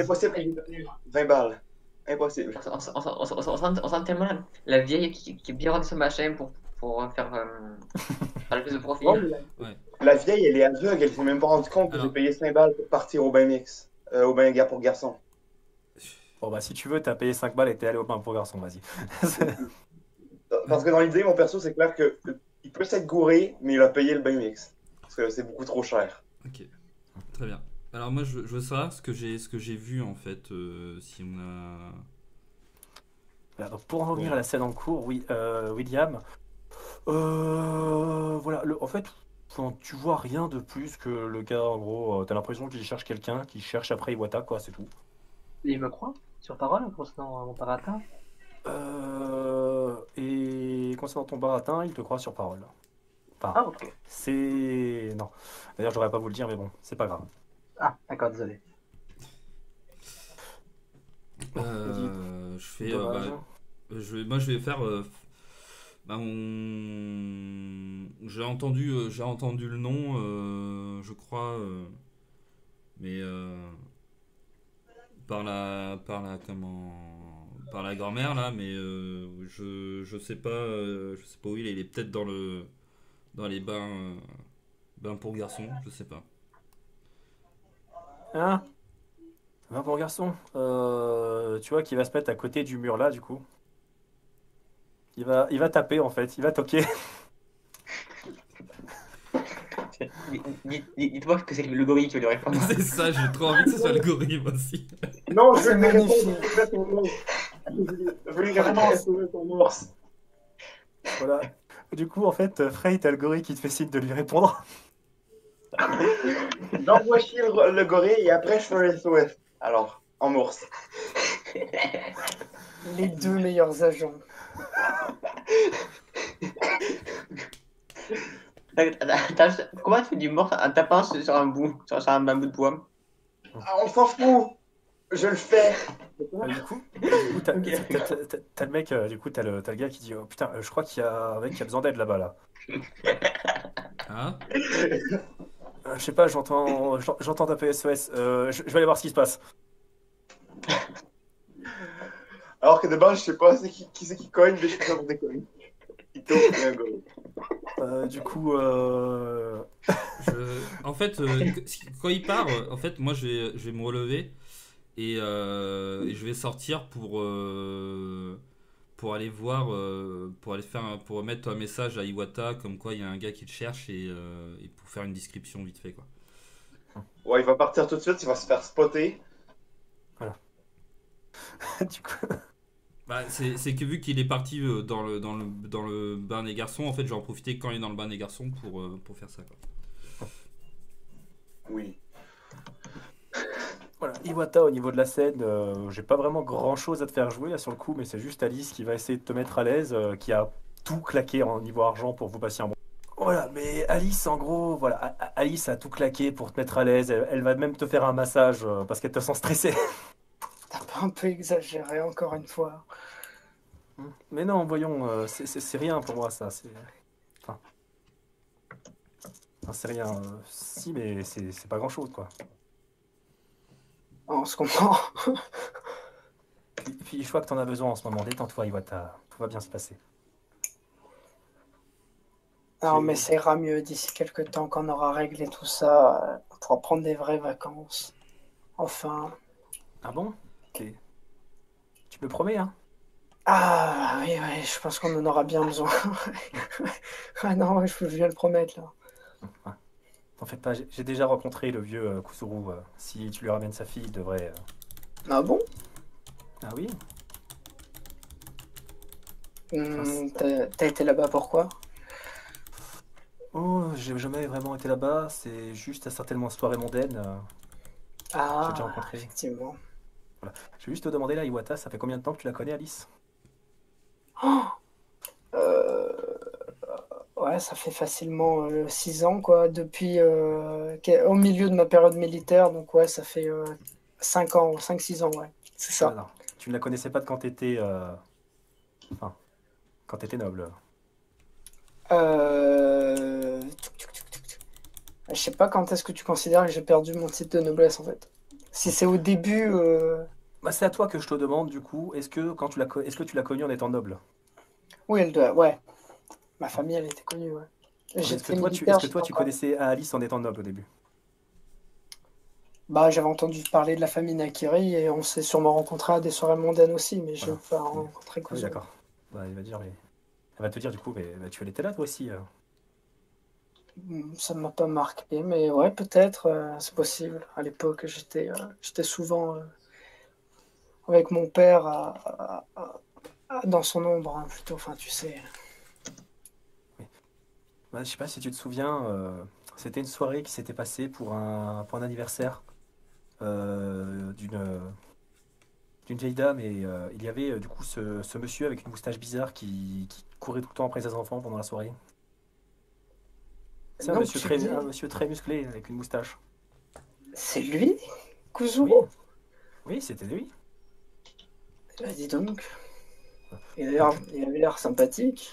impossible donner 20 balles. Impossible. On, on, on, on, on, sent, tellement la, la vieille qui, qui est bien rendu son machin pour, pour faire, euh, faire le plus de profit. La... Ouais. la vieille, elle est aveugle, elle s'est même pas rendue compte que j'ai payé 5 balles pour partir au bain mix. Euh, au bain gars pour garçon. bon, bah, si tu veux, t'as payé 5 balles et t'es allé au bain pour garçon, vas-y. Parce que dans l'idée, mon perso, c'est clair que que il peut s'être gouré, mais il a payé le bain mix. Parce que c'est beaucoup trop cher. Ok, très bien. Alors moi je, je veux savoir ce que j'ai ce que j'ai vu en fait euh, si on a Voilà, donc pour en revenir à la scène en cours, oui, euh, William, euh, voilà, le, en fait, enfin, tu vois rien de plus que le gars, en gros, euh, t'as l'impression qu'il cherche quelqu'un, qu'il cherche après Iwata, quoi, c'est tout. Et il me croit sur parole concernant mon baratin Euh, et concernant ton baratin, il te croit sur parole. Enfin, Ah, ok. c'est... Non. D'ailleurs, j'aurais pas vous le dire, mais bon, c'est pas grave. Ah, d'accord, désolé. Euh, je fais euh, bah, je vais, moi je vais faire euh, bah, on- j'ai entendu euh, j'ai entendu le nom euh, je crois euh, mais euh, par la par la comment par la grand-mère là mais euh, je je sais pas euh, je sais pas où il est. Il est peut-être dans le dans les bains euh, bains pour garçons je sais pas Hein Va pour garçon. Euh, tu vois qu'il va se mettre à côté du mur là, du coup. Il va, il va taper en fait, il va toquer. Dites- dites- Dites-moi que c'est le gorille qui va lui répondre. C'est ça, j'ai trop envie que ce soit le gorille moi aussi. Non, je vais lui répondre. Je vais lui répondre morse. Voilà. Du coup, en fait, Frey, t'as le gorille qui te fait signe de lui répondre. J'envoie chier le, le gorille et après je fais un SOS. Alors, en morse. Les deux meilleurs agents. Comment tu fais du mort en tapant sur sur un bout, sur sur un bout de bois Ah, on s'en fout. Je le fais. Du coup, t'as le mec, euh, du coup, t'as le, t'as le gars qui dit oh, Putain, euh, je crois qu'il y a un mec qui a besoin d'aide là-bas. Là. Hein? Je sais pas, j'entends j'en- j'entends taper SOS. Euh, je, je vais aller voir ce qui se passe. Alors que de base, je sais pas c'est qui, qui c'est qui cogne, mais je tombe et un gorille. Euh, du coup, euh... Je- En fait, euh, quand il part, euh, en fait, moi je vais, je vais me relever et, euh, et je vais sortir pour, euh, pour aller voir, euh, pour aller faire, un- pour mettre un message à Iwata comme quoi il y a un gars qui le cherche et, euh, et pour faire une description vite fait quoi. Ouais, il va partir tout de suite, il va se faire spotter. du coup, Bah, c'est que vu qu'il est parti euh, dans le, dans, le, dans le bain des garçons, en fait, je vais en profiter quand il est dans le bain des garçons pour, euh, pour faire ça. Quoi. Oui. Voilà. Iwata, au niveau de la scène, euh, j'ai pas vraiment grand chose à te faire jouer là sur le coup, mais c'est juste Alice qui va essayer de te mettre à l'aise, euh, qui a tout claqué en niveau argent pour vous passer un bon. Voilà, mais Alice, en gros, voilà, A- Alice a tout claqué pour te mettre à l'aise. Elle, elle va même te faire un massage euh, parce qu'elle te sent stressé. T'as pas un peu exagéré encore une fois. Mais non, voyons, euh, c'est- c'est c'est rien pour moi ça. C'est enfin, enfin, c'est rien. euh, si, mais c'est c'est pas grand chose quoi. On se comprend. Puis, puis je vois que t'en as besoin en ce moment. Détends-toi, Iwata. Tout va bien se passer. Non, mais ça ira mieux d'ici quelques temps qu'on aura réglé tout ça. On pourra prendre des vraies vacances. Enfin. Ah bon? Tu me promets, hein? Ah, oui, oui, je pense qu'on en aura bien besoin. ah non, ouais, je viens le promettre là. T'en fais pas, j'ai j'ai déjà rencontré le vieux euh, Kusuru. euh, si tu lui ramènes sa fille, il devrait. euh, Ah bon? Ah oui Hmm, T'as été là-bas pourquoi Oh, j'ai jamais vraiment été là-bas. C'est juste à certainement soirée mondaine. Ah, déjà rencontré. effectivement. Je vais juste te demander là, Iwata, ça fait combien de temps que tu la connais, Alice? Euh, Ouais, ça fait facilement 6 ans, quoi, depuis euh, au milieu de ma période militaire, donc ouais, ça fait 5 ans, 5-6 ans, ouais, c'est ça. Tu ne la connaissais pas de quand t'étais. euh, Enfin, quand t'étais noble. Euh... Je sais pas quand est-ce que tu considères que j'ai perdu mon titre de noblesse, en fait. Si c'est au début, euh, Bah, c'est à toi que je te demande, du coup, est-ce que, quand tu l'as est-ce que tu l'as connue en étant noble? Oui, elle doit, ouais. Ma famille, elle était connue, ouais. Est-ce que toi, tu, que toi, connaissais Alice en étant noble au début? Bah, j'avais entendu parler de la famille Nakiri et on s'est sûrement rencontrés à des soirées mondaines aussi, mais je n'ai Voilà. pas rencontré oui, d'accord. Bah, il va dire, mais... Elle va te dire, du coup, mais bah, tu étais là, toi aussi. euh. Hmm, Ça ne m'a pas marqué, mais ouais, peut-être, euh, c'est possible. À l'époque, j'étais euh, j'étais souvent euh, avec mon père dans son ombre, hein, plutôt. Enfin, tu sais. Bah, je sais pas si tu te souviens, euh, c'était une soirée qui s'était passée pour un, pour un anniversaire euh, d'une d'une vieille dame et euh, il y avait euh, du coup ce, ce monsieur avec une moustache bizarre qui, qui courait tout le temps après ses enfants pendant la soirée. C'est un monsieur très, dis- un monsieur très musclé avec une moustache. C'est lui, Kuzu Oui, oui, c'était lui. Bah, dis donc. Il avait l'air sympathique.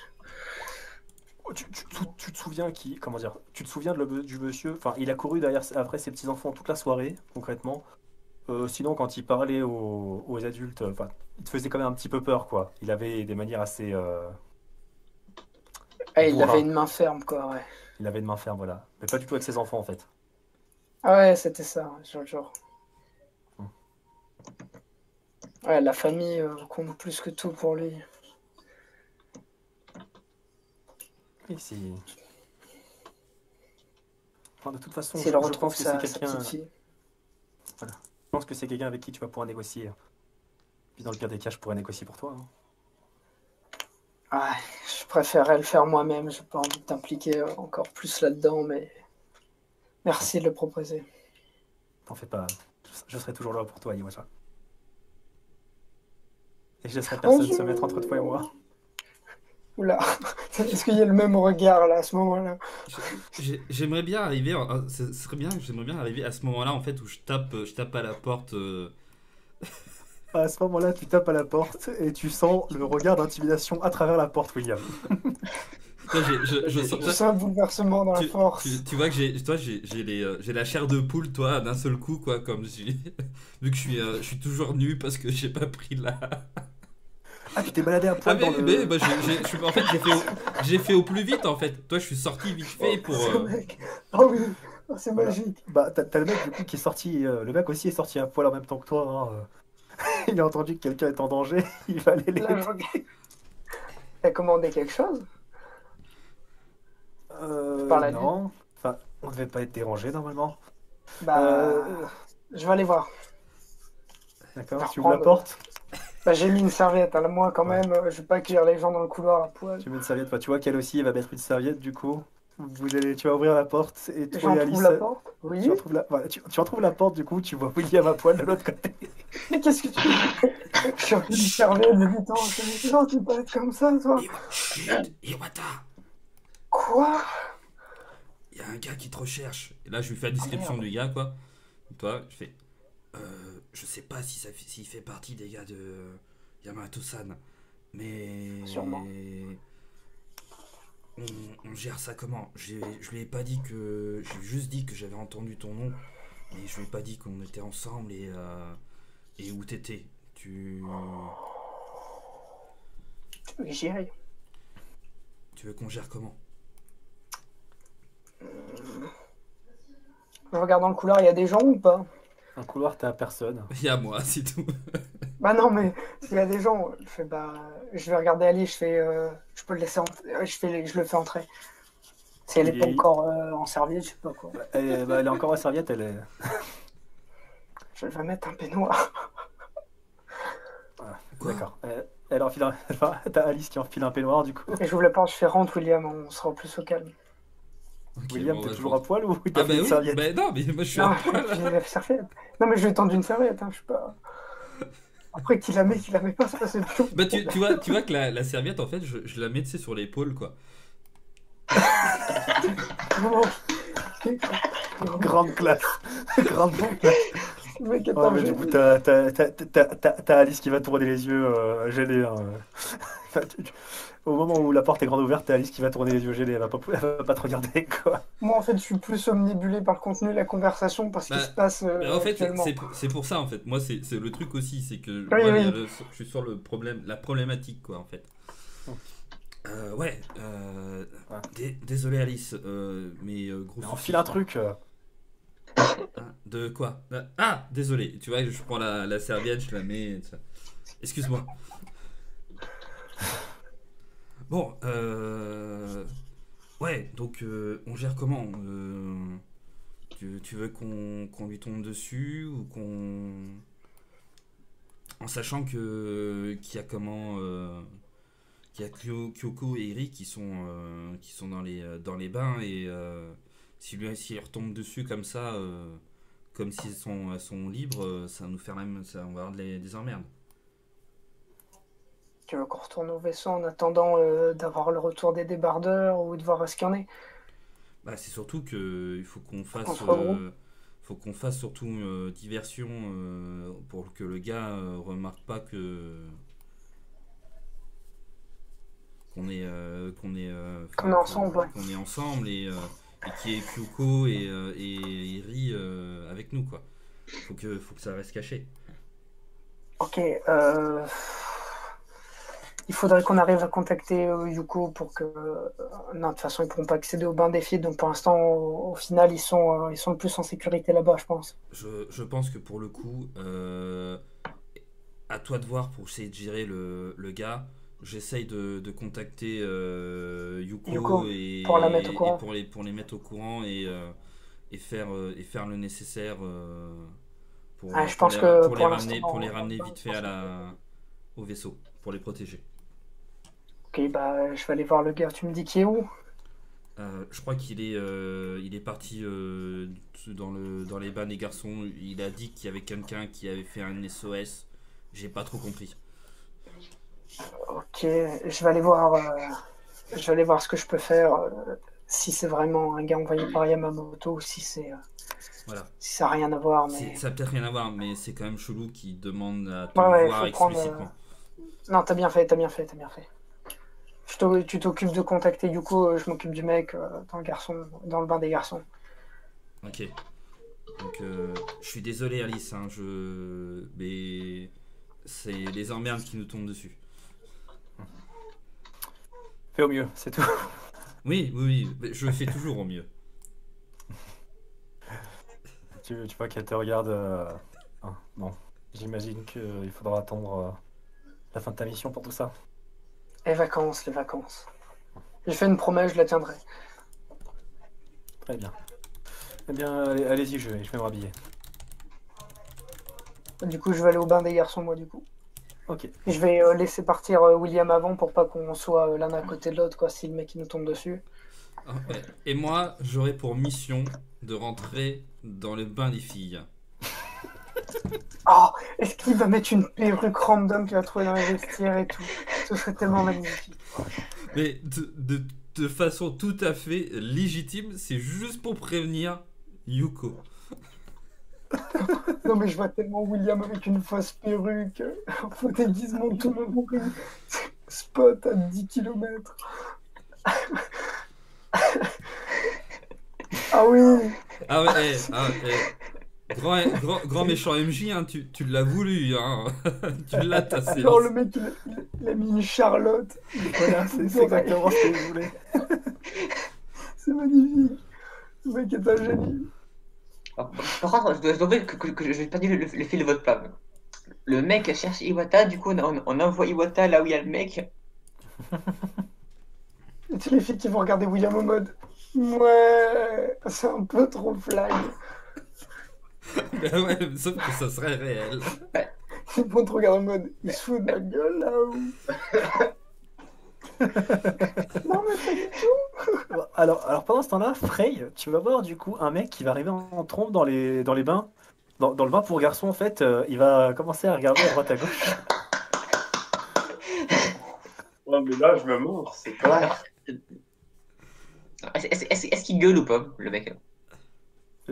Oh, Tu, tu- tu- tu te souviens qui, comment dire, tu te souviens de le- du monsieur, enfin, il a couru derrière, après ses petits-enfants toute la soirée, concrètement. Euh, sinon, quand il parlait aux, aux adultes, enfin, il te faisait quand même un petit peu peur, quoi. Il avait des manières assez, euh, Ah, il avait une main ferme, quoi, ouais. il avait une main ferme, voilà. Mais pas du tout avec ses enfants, en fait. Ah ouais, c'était ça, genre, genre. Hmm. Ouais, la famille euh, compte plus que tout pour lui. Enfin, de toute façon, Si je, elle je retrouve pense que c'est quelqu'un. Je pense que c'est quelqu'un avec qui tu vas pouvoir négocier. Puis dans le pire des cas, je pourrais négocier pour toi. hein. Ouais, je préférerais le faire moi-même. J'ai pas envie de t'impliquer encore plus là-dedans, mais merci de le proposer. T'en fais pas. Je, serai toujours là pour toi, Iwata. Et je laisserai personne se mettre entre toi et moi. Oula, est-ce qu'il y a le même regard là à ce moment-là? J'ai- J'aimerais bien arriver, euh, ce serait bien, j'aimerais bien arriver à ce moment-là en fait où je tape, je tape à la porte. euh, À ce moment-là, tu tapes à la porte et tu sens le regard d'intimidation à travers la porte, William. toi, je, je sens- Je toi, sens un bouleversement dans tu, la force. tu- tu vois que j'ai, toi j'ai, j'ai les, euh, j'ai la chair de poule toi d'un seul coup quoi comme vu que je suis, euh, je suis toujours nu parce que j'ai pas pris la. Ah, tu t'es baladé à Ah poil mais, dans le... mais, bah, j'ai- en fait j'ai fait, au, j'ai fait au plus vite en fait. Toi je suis sorti vite fait pour. Ce euh, mec. Oh oui, oh, c'est Voilà. magique. Bah, t'as t'as le mec du coup qui est sorti. euh, le mec aussi est sorti à poil en même temps que toi. hein, euh. Il a entendu que quelqu'un est en danger. Il va aller l'aider. T'as commandé quelque chose? Euh, Par la non. Enfin, on devait pas être dérangé normalement. Bah, Euh, je vais aller voir. D'accord, tu ouvres la porte. Bah, j'ai mis une serviette, hein. moi quand même, euh, je vais pas accueillir les gens dans le couloir à poil. Tu mets une serviette. Tu vois qu'elle aussi elle va mettre une serviette du coup. Vous allez, tu vas ouvrir la porte et toi et Alice. la porte Oui. Tu retrouves la, tu, tu retrouves la porte du coup. Tu vois William à poil de l'autre côté. Mais qu'est-ce que tu fais? Je suis serviette de 8 ans, je me dis, non, tu peux être comme ça, toi. Iwata, Quoi? Il y a un gars qui te recherche. Et là je lui fais la description du gars quoi. Toi je fais, euh, je sais pas si ça, s'il fait partie des gars de Yamato-san, mais Sûrement. on, on gère ça comment? Je lui ai pas dit que. J'ai juste dit que j'avais entendu ton nom, mais je lui ai pas dit qu'on était ensemble et, euh, et où t'étais. Tu. Oui, J'irai. Tu veux qu'on gère comment? Je regarde dans le couloir, il y a des gens ou pas? Un couloir, t'as personne. Il y a moi, c'est tout. Bah non, mais s'il y a des gens, je fais, bah, je vais regarder Ali, je fais, euh, je peux le laisser, en- je fais, je le fais entrer. Si elle est pas encore euh, en serviette, je sais pas quoi. Elle, bah, elle est encore à serviette. Elle est. Je vais mettre un peignoir. Quoi D'accord. Elle, elle enfile un... enfin, T'as Alice qui enfile un peignoir du coup. Et je vous la porte, je fais rentre William, on sera plus au calme. William, bon, t'es bah, toujours à poil ou t'as Ah bah une oui, serviette bah non, mais moi je suis Non, à poil. j'ai la serviette. Non, mais je vais tendre une serviette, hein, je sais pas. Après, qu'il la met, qu'il la met pas, ça c'est plus. Bah tu, tu vois, tu vois que la, la serviette en fait, je, je la mets sur l'épaule quoi. Grande classe. Grande classe. Ouais, mais du coup, t'as, t'as, t'as, t'as, t'as- t'as Alice qui va tourner les yeux euh, gênée. hein. Au moment où la porte est grande ouverte, t'as Alice qui va tourner les yeux gênée. Elle va pas, elle va pas te regarder, quoi. Moi, en fait, je suis plus omnibulé par le contenu de la conversation, par ce qui Bah, se passe euh, en fait, c'est pour, ça en fait. Moi, c'est le truc aussi, c'est que Oui, moi, oui. il y a le- je suis sur le problème, la problématique quoi en fait. Oh. Euh, ouais. euh, Ouais. désolé Alice, euh, mais euh, gros. Enfile un truc. euh. Hein, De quoi? Ah, désolé. Tu vois, je prends la, la serviette, je la mets. Excuse-moi. Bon, euh... ouais, donc euh, on gère comment Euh, tu, veux qu'on lui tombe dessus ou qu'on... En sachant que qu'il y a comment... euh, qu'il y a Kyo- Kyoko et Eri qui sont, qui sont dans, les, dans les bains et si lui s'il retombe dessus comme ça, comme s'ils sont, sont libres, ça va nous faire même... Ça, va des emmerdes. Tu veux qu'on retourne au vaisseau en attendant euh, d'avoir le retour des débardeurs ou de voir ce qu'il y en est Bah, c'est surtout que il faut qu'on fasse, euh, faut qu'on fasse surtout euh, diversion euh, pour que le gars euh, remarque pas que qu'on est qu'on est Qu'on est ensemble, ouais. qu'on est ensemble et, et qu'il y ait Kyoko et et euh, avec nous quoi. Faut que faut que ça reste caché. Ok, euh... il faudrait qu'on arrive à contacter euh, Yuko pour que. euh, non, de toute façon, ils pourront pas accéder au bain des filles, donc pour l'instant, au, au final, ils sont, euh, ils sont le plus en sécurité là-bas, je pense. Je, je pense que pour le coup, à toi de voir pour essayer de gérer le, le gars. J'essaye de, de contacter Yuko, Yuko, et, pour la mettre au et courant. pour les, pour les mettre au courant et, et faire, et faire le nécessaire pour, Ah, je pour pense les, que pour les pour ramener, pour les ramener vite fait à la, au vaisseau, pour les protéger. Ok, bah je vais aller voir le gars. Tu me dis qui est où? Euh, je crois qu'il est, euh, il est parti euh, dans, le, dans les bains des garçons. Il a dit qu'il y avait quelqu'un qui avait fait un SOS. J'ai pas trop compris. Ok, je vais aller voir. je vais aller voir ce que je peux faire. si c'est vraiment un gars envoyé par Yamamoto ou si c'est, Voilà. si ça n'a rien à voir. Mais Ça a peut-être rien à voir, mais c'est quand même chelou qui demande à te Ouais, ouais, voir prendre, explicitement. non, t'as bien fait, t'as bien fait, t'as bien fait. Tu t'occupes de contacter Yuko, euh, je m'occupe du mec euh, dans le garçon, dans le bain des garçons. Ok. Donc, euh, je suis désolé, Alice, hein, je... mais c'est les emmerdes qui nous tombent dessus. Fais au mieux, c'est tout. Oui, oui, oui, je fais toujours au mieux. Tu, tu vois qu'elle te regarde. euh, ah, bon, j'imagine qu'il faudra attendre euh, la fin de ta mission pour tout ça. Les vacances, les vacances. J'ai fait une promesse, je la tiendrai. Très bien. Eh bien, allez- allez-y, je, vais- je vais me rhabiller. Du coup, je vais aller au bain des garçons, moi, du coup. Ok. Je vais euh, laisser partir euh, William avant pour pas qu'on soit euh, l'un à côté de l'autre, quoi, si le mec il nous tombe dessus. Et moi, j'aurai pour mission de rentrer dans le bain des filles. Oh, est-ce qu'il va mettre une perruque random qu'il va trouver dans les vestiaires et tout? Ce serait tellement magnifique. Mais de, de, de façon tout à fait légitime, c'est juste pour prévenir Yuko. Non, mais je vois tellement William avec une fausse perruque, un faux déguisement, tout le monde. Spot à 10 km. ah oui Ah ouais, eh, ah, eh. Grand, grand, grand méchant MJ, hein, tu, tu l'as voulu, hein. tu l'as ta Alors séance. le mec, il, a mis une Charlotte. Voilà, c'est exactement ce que je voulais. C'est magnifique. Ce mec est un génie. Alors, Par contre, je dois, avouer que, que, que j'ai perdu le, le, le fil de votre plan. Le mec cherche Iwata, du coup on, on, envoie Iwata là où il y a le mec. Et tu les filles qui vont regarder William en mode Ouais, c'est un peu trop flag. Ben ouais, sauf que ça serait réel. Ils vont te regarder en mode Il se fout de la gueule là où Non, mais pas du tout. Alors, alors pendant ce temps-là, Frey, tu vas voir du coup un mec qui va arriver en, trompe dans les, dans les bains. Dans, dans le bain pour garçons, en fait, euh, il va commencer à regarder à droite à gauche. Ouais, mais là, je me mords, c'est clair. Est-ce qu'il gueule ou pas, le mec?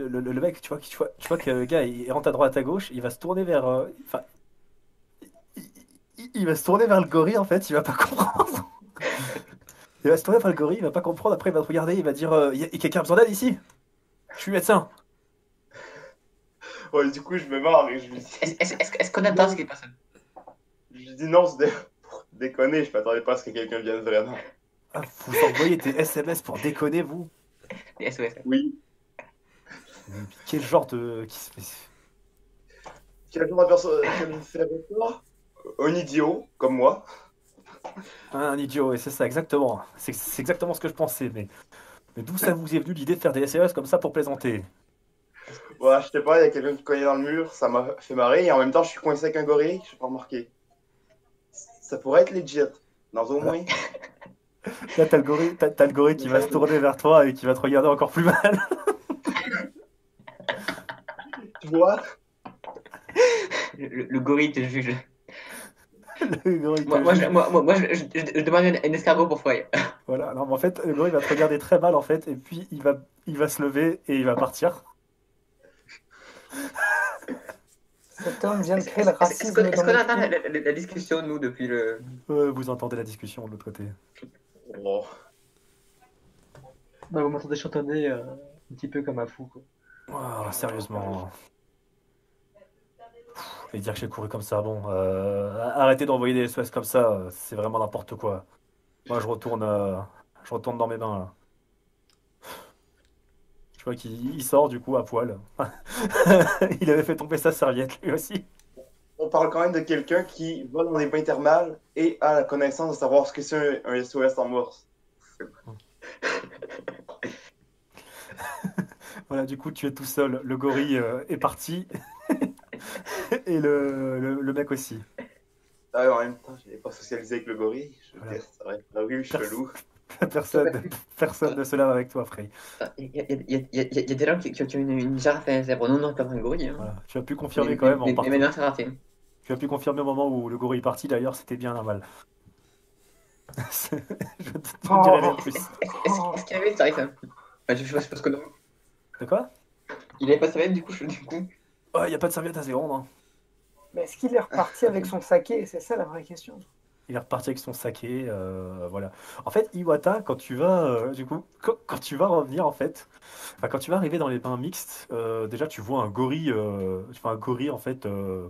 Le, le- le mec, tu vois, tu vois, tu vois que le gars, il rentre à droite à gauche, il va se tourner vers. euh, Enfin. il, il- il va se tourner vers le gorille, en fait, il va pas comprendre. Il va se tourner vers le gorille, il va pas comprendre, après il va te regarder, il va dire euh, Y a, a quelqu'un besoin d'aide ici? Je suis médecin. Ouais, du coup, je me mords et je lui dis, Est-ce est-ce- est-ce qu'on attend ce qui passe je lui dis non, c'est dé- pour déconner, je m'attendais pas à ce que quelqu'un vienne vraiment. Ah, vous envoyez des SMS pour déconner, vous? Les SOS. Oui. Quel genre de. Quel genre de personne qui me fait retour Un idiot, comme moi. Un idiot, et c'est ça, exactement. C'est exactement ce que je pensais, mais. Mais d'où ça vous est venu l'idée de faire des SMS comme ça pour plaisanter? Ouais, je sais pas, il y a quelqu'un qui cognait dans le mur, ça m'a fait marrer, et en même temps, je suis coincé avec un gorille, je pas remarqué. Ça pourrait être legit, dans au moins. Là, t'as le gorille, t'as- t'as le gorille qui va se tourner vers toi et qui va te regarder encore plus mal. tu vois Le, le- le gorille te juge. Le gorille te Moi, moi, je, juge. moi, moi, moi, je, je- je- je demande un, escargot pour Foy. Voilà, non, mais en fait, le gorille va te regarder très mal, en fait, et puis il va, il va se lever et il va partir. Cet homme vient de créer le racisme est-ce qu'on entend la, pays. la- la discussion, nous, depuis le. Euh, vous entendez la discussion de l'autre côté. Bon. Bah, vous m'entendez chantonner euh, un petit peu comme un fou. Quoi. Oh, sérieusement. Et dire que j'ai couru comme ça, bon, euh, arrêtez d'envoyer des SOS comme ça, c'est vraiment n'importe quoi. Moi, je retourne, euh, je retourne dans mes bains, là. Je vois qu'il il sort, du coup, à poil. il avait fait tomber sa serviette, lui aussi. On parle quand même de quelqu'un qui va dans des bains thermales et a la connaissance de savoir ce que c'est un, un SOS en morse. Voilà, du coup, tu es tout seul. Le gorille euh, est parti. Et le, le, le mec aussi. Ah, en même temps, je n'ai pas socialisé avec le gorille. Je veux Voilà. dire, ça va être la rue, chelou. Personne, personne ne se lave avec toi, Frey. Ah, Il y a, il y a- il y a- il y a des gens qui, qui ont une, une un zèbre. Non, non, comme un gorille. Hein. Voilà. Tu as pu confirmer Mais- quand même en mais- partant. Mais maintenant, c'est raté. Tu as pu confirmer au moment où le gorille est parti, d'ailleurs, c'était bien normal. je ne je ne Oh. dirai rien de plus. Est-ce est-ce qu'il y avait une tarif hein? Enfin, Je suppose que non. De quoi? Il avait pas sa du coup. je- Du coup. Il n'y a pas de serviette à zéro, hein. Mais est-ce qu'il est reparti avec son saké? C'est ça la vraie question. Il est reparti avec son saké, euh, voilà. En fait, Iwata, quand tu vas, euh, du coup, quand, quand tu vas revenir, en fait, enfin, quand tu vas arriver dans les bains mixtes, euh, déjà, tu vois un gorille, euh, tu vois un gorille, en fait, euh,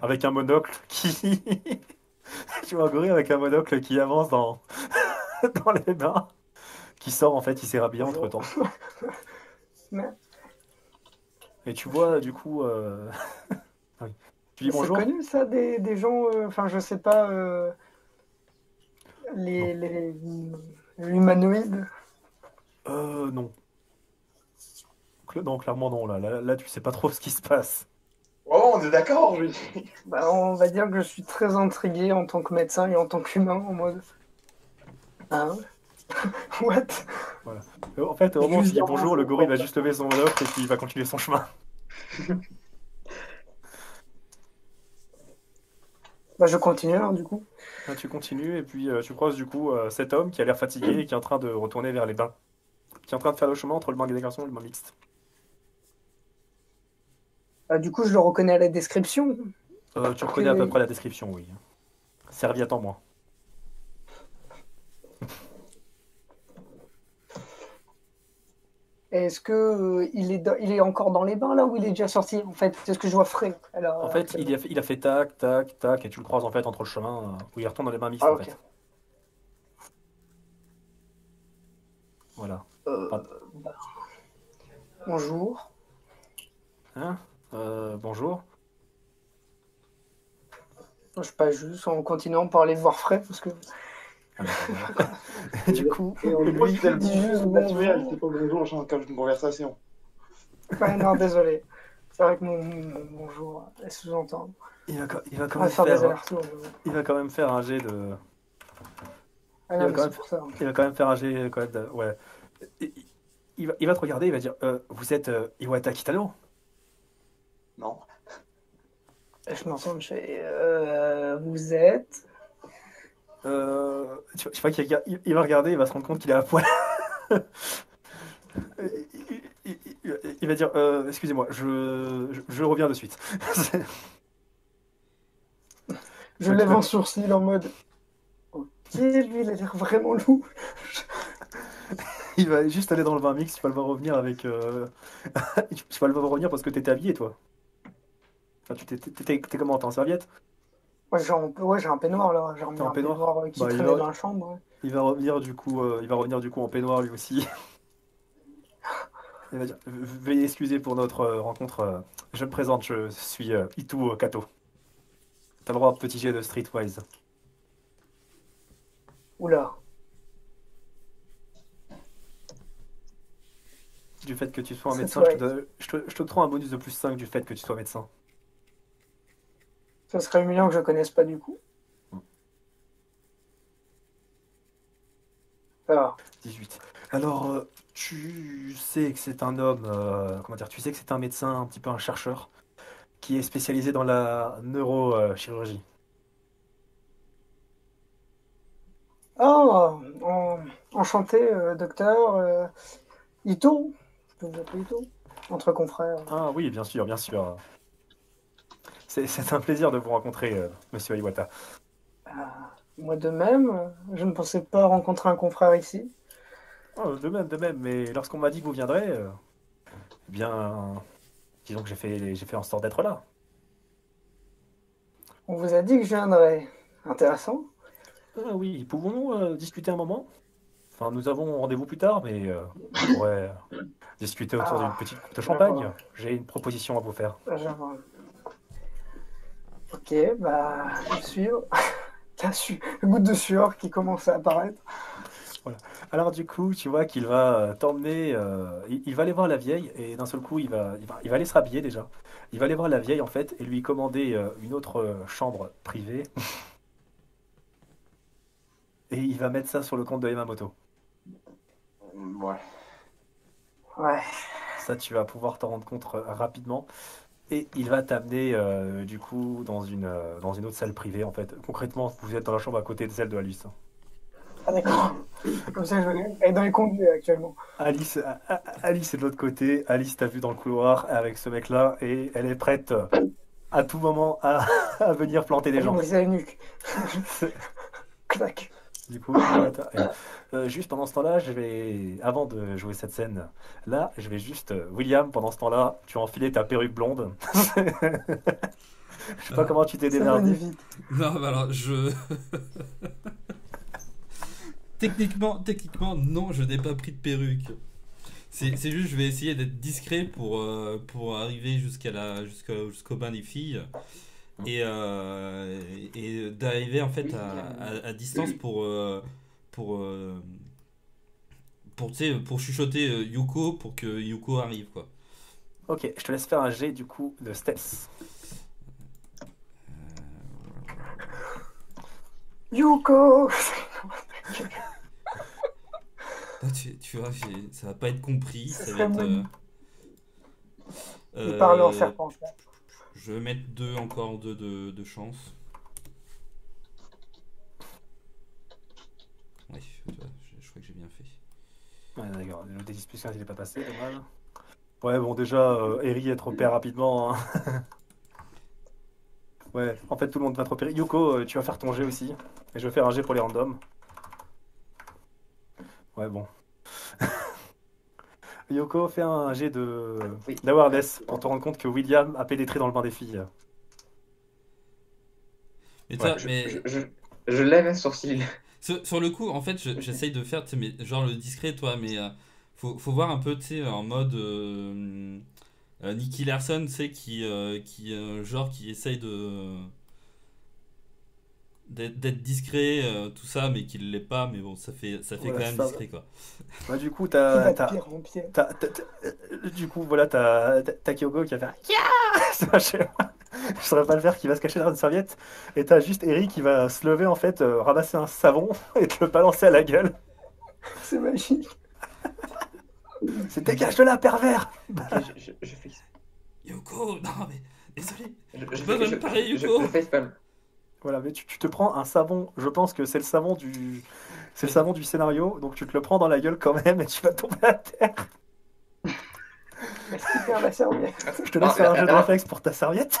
avec un monocle qui... tu vois un gorille avec un monocle qui avance dans, dans les bains, qui sort, en fait, il s'est rhabillé entre-temps. Mais Et tu vois, du coup... euh, ah. Tu dis c'est bonjour connu ça des, des gens, euh, enfin je sais pas, euh, les, les humanoïdes. Euh, non. Non, clairement non, là, là, là, tu sais pas trop ce qui se passe. Oh, on est d'accord, je Bah, on va dire que je suis très intrigué en tant que médecin et en tant qu'humain en mode. Hein? What? Euh, En fait, au moment où dis dire bonjour, le gorille va juste lever son monocle et puis il va continuer son chemin. Bah je continue alors du coup. Là, tu continues et puis euh, tu croises du coup euh, cet homme qui a l'air fatigué et qui est en train de retourner vers les bains. Qui est en train de faire le chemin entre le bain des garçons et le bain mixte. Bah, du coup je le reconnais à la description. Tu reconnais à peu près la description, oui. Serviette en moins. Est-ce que euh, il est dans- il est encore dans les bains là ou il est déjà sorti? En fait C'est ce que je vois frais. Alors, En fait, il a fait, il a fait tac, tac, tac, et tu le croises en fait entre le chemin euh, où il retourne dans les bains mixtes Ah, en fait. Voilà. Euh, Ah. bah, Bonjour. Hein? Euh, bonjour. Je passe juste en continuant par aller voir frais parce que. Ah, du coup, Et on lui, lui dit juste naturel, bonjour. c'est pas bonjour, je engage une conversation. Ouais, non, désolé. C'est vrai que mon, mon bonjour est sous-entendre. il va, quand- il va quand va même faire faire, il va quand même faire un jet de, Ah, Il non, va quand c'est même- ça. il va quand même faire un jet quand même de- ouais. Il, il va, il va te regarder, il va dire, euh, vous êtes euh, Iwata Kitano? Non. Je m'entends, je fais. Euh, vous êtes. Euh, tu, tu vois il, il va regarder, il va se rendre compte qu'il est à poil. il, il- il- il va dire, euh, excusez-moi, je, je, je reviens de suite. Je lève un sourcil en mode. Ok, lui, il a l'air vraiment loup. il va juste aller dans le bain mix, tu vas le voir revenir avec... euh, tu vas le voir revenir parce que t'étais habillé, toi. Enfin, tu t'es- t'es comment, t'es en serviette? Ouais, j'ai un, ouais, un peignoir là. J'ai un un peignoir? peignoir qui Bah, il traînait va- dans la chambre. ouais. Il va revenir du coup, euh, il va revenir du coup en peignoir lui aussi. Il va dire, veuillez excuser pour notre euh, rencontre. euh, je me présente, je suis Itu Kato. T'as le droit à un petit jet de Streetwise. Oula. Du fait que tu sois un médecin, je te, je, te, je te octroie un bonus de plus 5 du fait que tu sois médecin. Ça serait humiliant que je connaisse pas du coup. Ça va. 18. Alors, euh, tu sais que c'est un homme, euh, comment dire, tu sais que c'est un médecin, un petit peu un chercheur, qui est spécialisé dans la neurochirurgie. Oh, en- enchanté, euh, docteur. Ito Je peux vous appeler Ito Entre confrères. Ah oui, bien sûr, bien sûr. C'est un plaisir de vous rencontrer, euh, monsieur Iwata. Ah, moi de même, je ne pensais pas rencontrer un confrère ici. Oh, de même, de même, mais lorsqu'on m'a dit que vous viendrez, euh, eh bien, disons que j'ai fait, en sorte d'être là. On vous a dit que je viendrais. Intéressant. Ah oui, pouvons-nous euh, discuter un moment? Enfin, nous avons rendez-vous plus tard, mais euh, on pourrait discuter autour Ah, d'une petite coupe de champagne. J'ai une proposition à vous faire. Ok, bah, je suis. La su- goutte de sueur qui commence à apparaître. Alors du coup, tu vois qu'il va euh, t'emmener, euh, il, il va aller voir la vieille et d'un seul coup, il va, il va, il va aller se rhabiller déjà. Il va aller voir la vieille en fait et lui commander euh, une autre euh, chambre privée. Et il va mettre ça sur le compte de Yamamoto. Ouais. Ouais. Ça, tu vas pouvoir t'en rendre compte euh, rapidement. Et il va t'amener euh, du coup dans une, euh, dans une autre salle privée en fait. Concrètement, vous êtes dans la chambre à côté de celle de Alice. Ah d'accord. Comme ça, je Elle est dans les conduits actuellement. Alice, A- A- Alice est de l'autre côté. Alice t'a vu dans le couloir avec ce mec-là et elle est prête à tout moment à, à venir planter des gens. la nuque. Clac. Du coup, voilà, t'as- euh, euh, juste pendant ce temps-là, je vais, avant de jouer cette scène, là, je vais juste, euh, William, pendant ce temps-là, tu as enfilé ta perruque blonde. je sais pas Ah. comment tu t'es démerdé. Non, mais alors je. techniquement, techniquement, non, je n'ai pas pris de perruque. C'est c'est juste, je vais essayer d'être discret pour, euh, pour arriver jusqu'à la jusqu'au jusqu'au bain des filles et, euh, et d'arriver en fait à, à- à distance pour euh, pour euh, pour, tu sais, pour chuchoter Yuko pour que Yuko arrive quoi. Ok, je te laisse faire un jet du coup de stealth. Yuko Ah, tu, tu vois, j'ai- ça va pas être compris, Ça ça va être. euh, Il parle en serpent. Je vais mettre deux encore deux de, de chance. Vois, je, je crois que j'ai bien fait. Ouais, d'accord, le D10 plus 15, il est pas passé, dommage. Ouais, bon, déjà, euh, Eri est père rapidement. hein. ouais, en fait, tout le monde va trop repérer. Yuko, euh, tu vas faire ton jet aussi. Et je vais faire un jet pour les randoms. Ouais, bon. Yoko, fais un jet de Oui. d'awareness pour te rendre compte que William a pénétré dans le bain des filles. Mais, toi, Je, mais je, je- je lève un sourcil. sur, sur le coup, en fait, je- j'essaye de faire tu sais, mais, genre le discret, toi, mais euh, faut, faut voir un peu, tu sais, en mode euh, euh, Nicky Larson, tu sais, qui, euh, qui euh, genre, qui essaye de d'être discret, euh, tout ça, mais qui ne l'est pas, mais bon, ça fait, ça fait Voilà, quand même ça discret, quoi. Bah, du coup, t'as, de t'as, pire en pire. t'as- t'as- t'as- euh, du coup, voilà, t'as, Kyoko qui va faire Yeah je saurais pas le faire, qui va se cacher derrière une serviette. Et t'as juste Eri qui va se lever, en fait, euh, ramasser un savon et te le balancer à la gueule. C'est magique. C'est dégage de là, pervers je, je, je fais. Yoko, non, mais désolé. Je, Je je, peux fais- même je, Yuko. je fais spam. Voilà, mais tu, tu te prends un savon, je pense que c'est le savon du. C'est le savon du scénario, donc tu te le prends dans la gueule quand même et tu vas tomber à terre. Perd la serviette Je te laisse faire un jeu de réflexe pour ta serviette.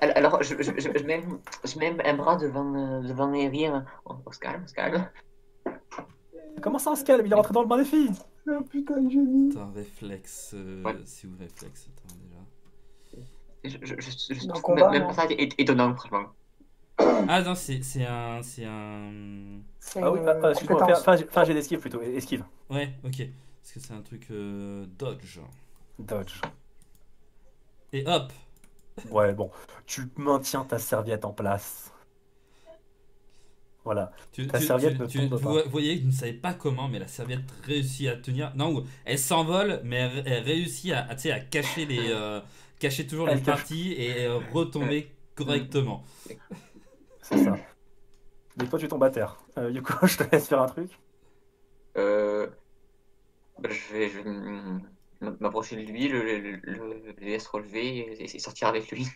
Alors, alors, je, je, je, je, mets, je mets un bras devant, devant les rires. On, on se calme, on se calme. Comment ça on se calme? Il est rentré dans le bain des filles Ah putain de génie. Attends, réflexe. euh, Ouais. Si vous réflexe, attends déjà. Je, je, je, je, trouve combat, même non. ça étonnant, franchement. Ah non, c'est c'est un. C'est un. C'est Ah oui, une ah, ah, excuse-moi, un- fais un jet d'esquive plutôt, esquive. Ouais, ok. Parce que c'est un truc euh, dodge. Dodge. Et hop Ouais, bon, tu maintiens ta serviette en place. Voilà. tu, Ta tu- serviette tu- ne tu- tombe vous pas. voyez, je ne savais pas comment, mais la serviette réussit à tenir. Non, elle s'envole, mais elle, elle réussit à, à, tu sais, à cacher les, euh, cacher toujours Elle les cache. parties et euh, retomber correctement. C'est ça. Mais toi, tu tombes à terre. Euh, coup, je te laisse faire un truc. Euh, bah, je vais, je vais m'approcher de lui, le, le, le, le laisse relever et, et sortir avec lui.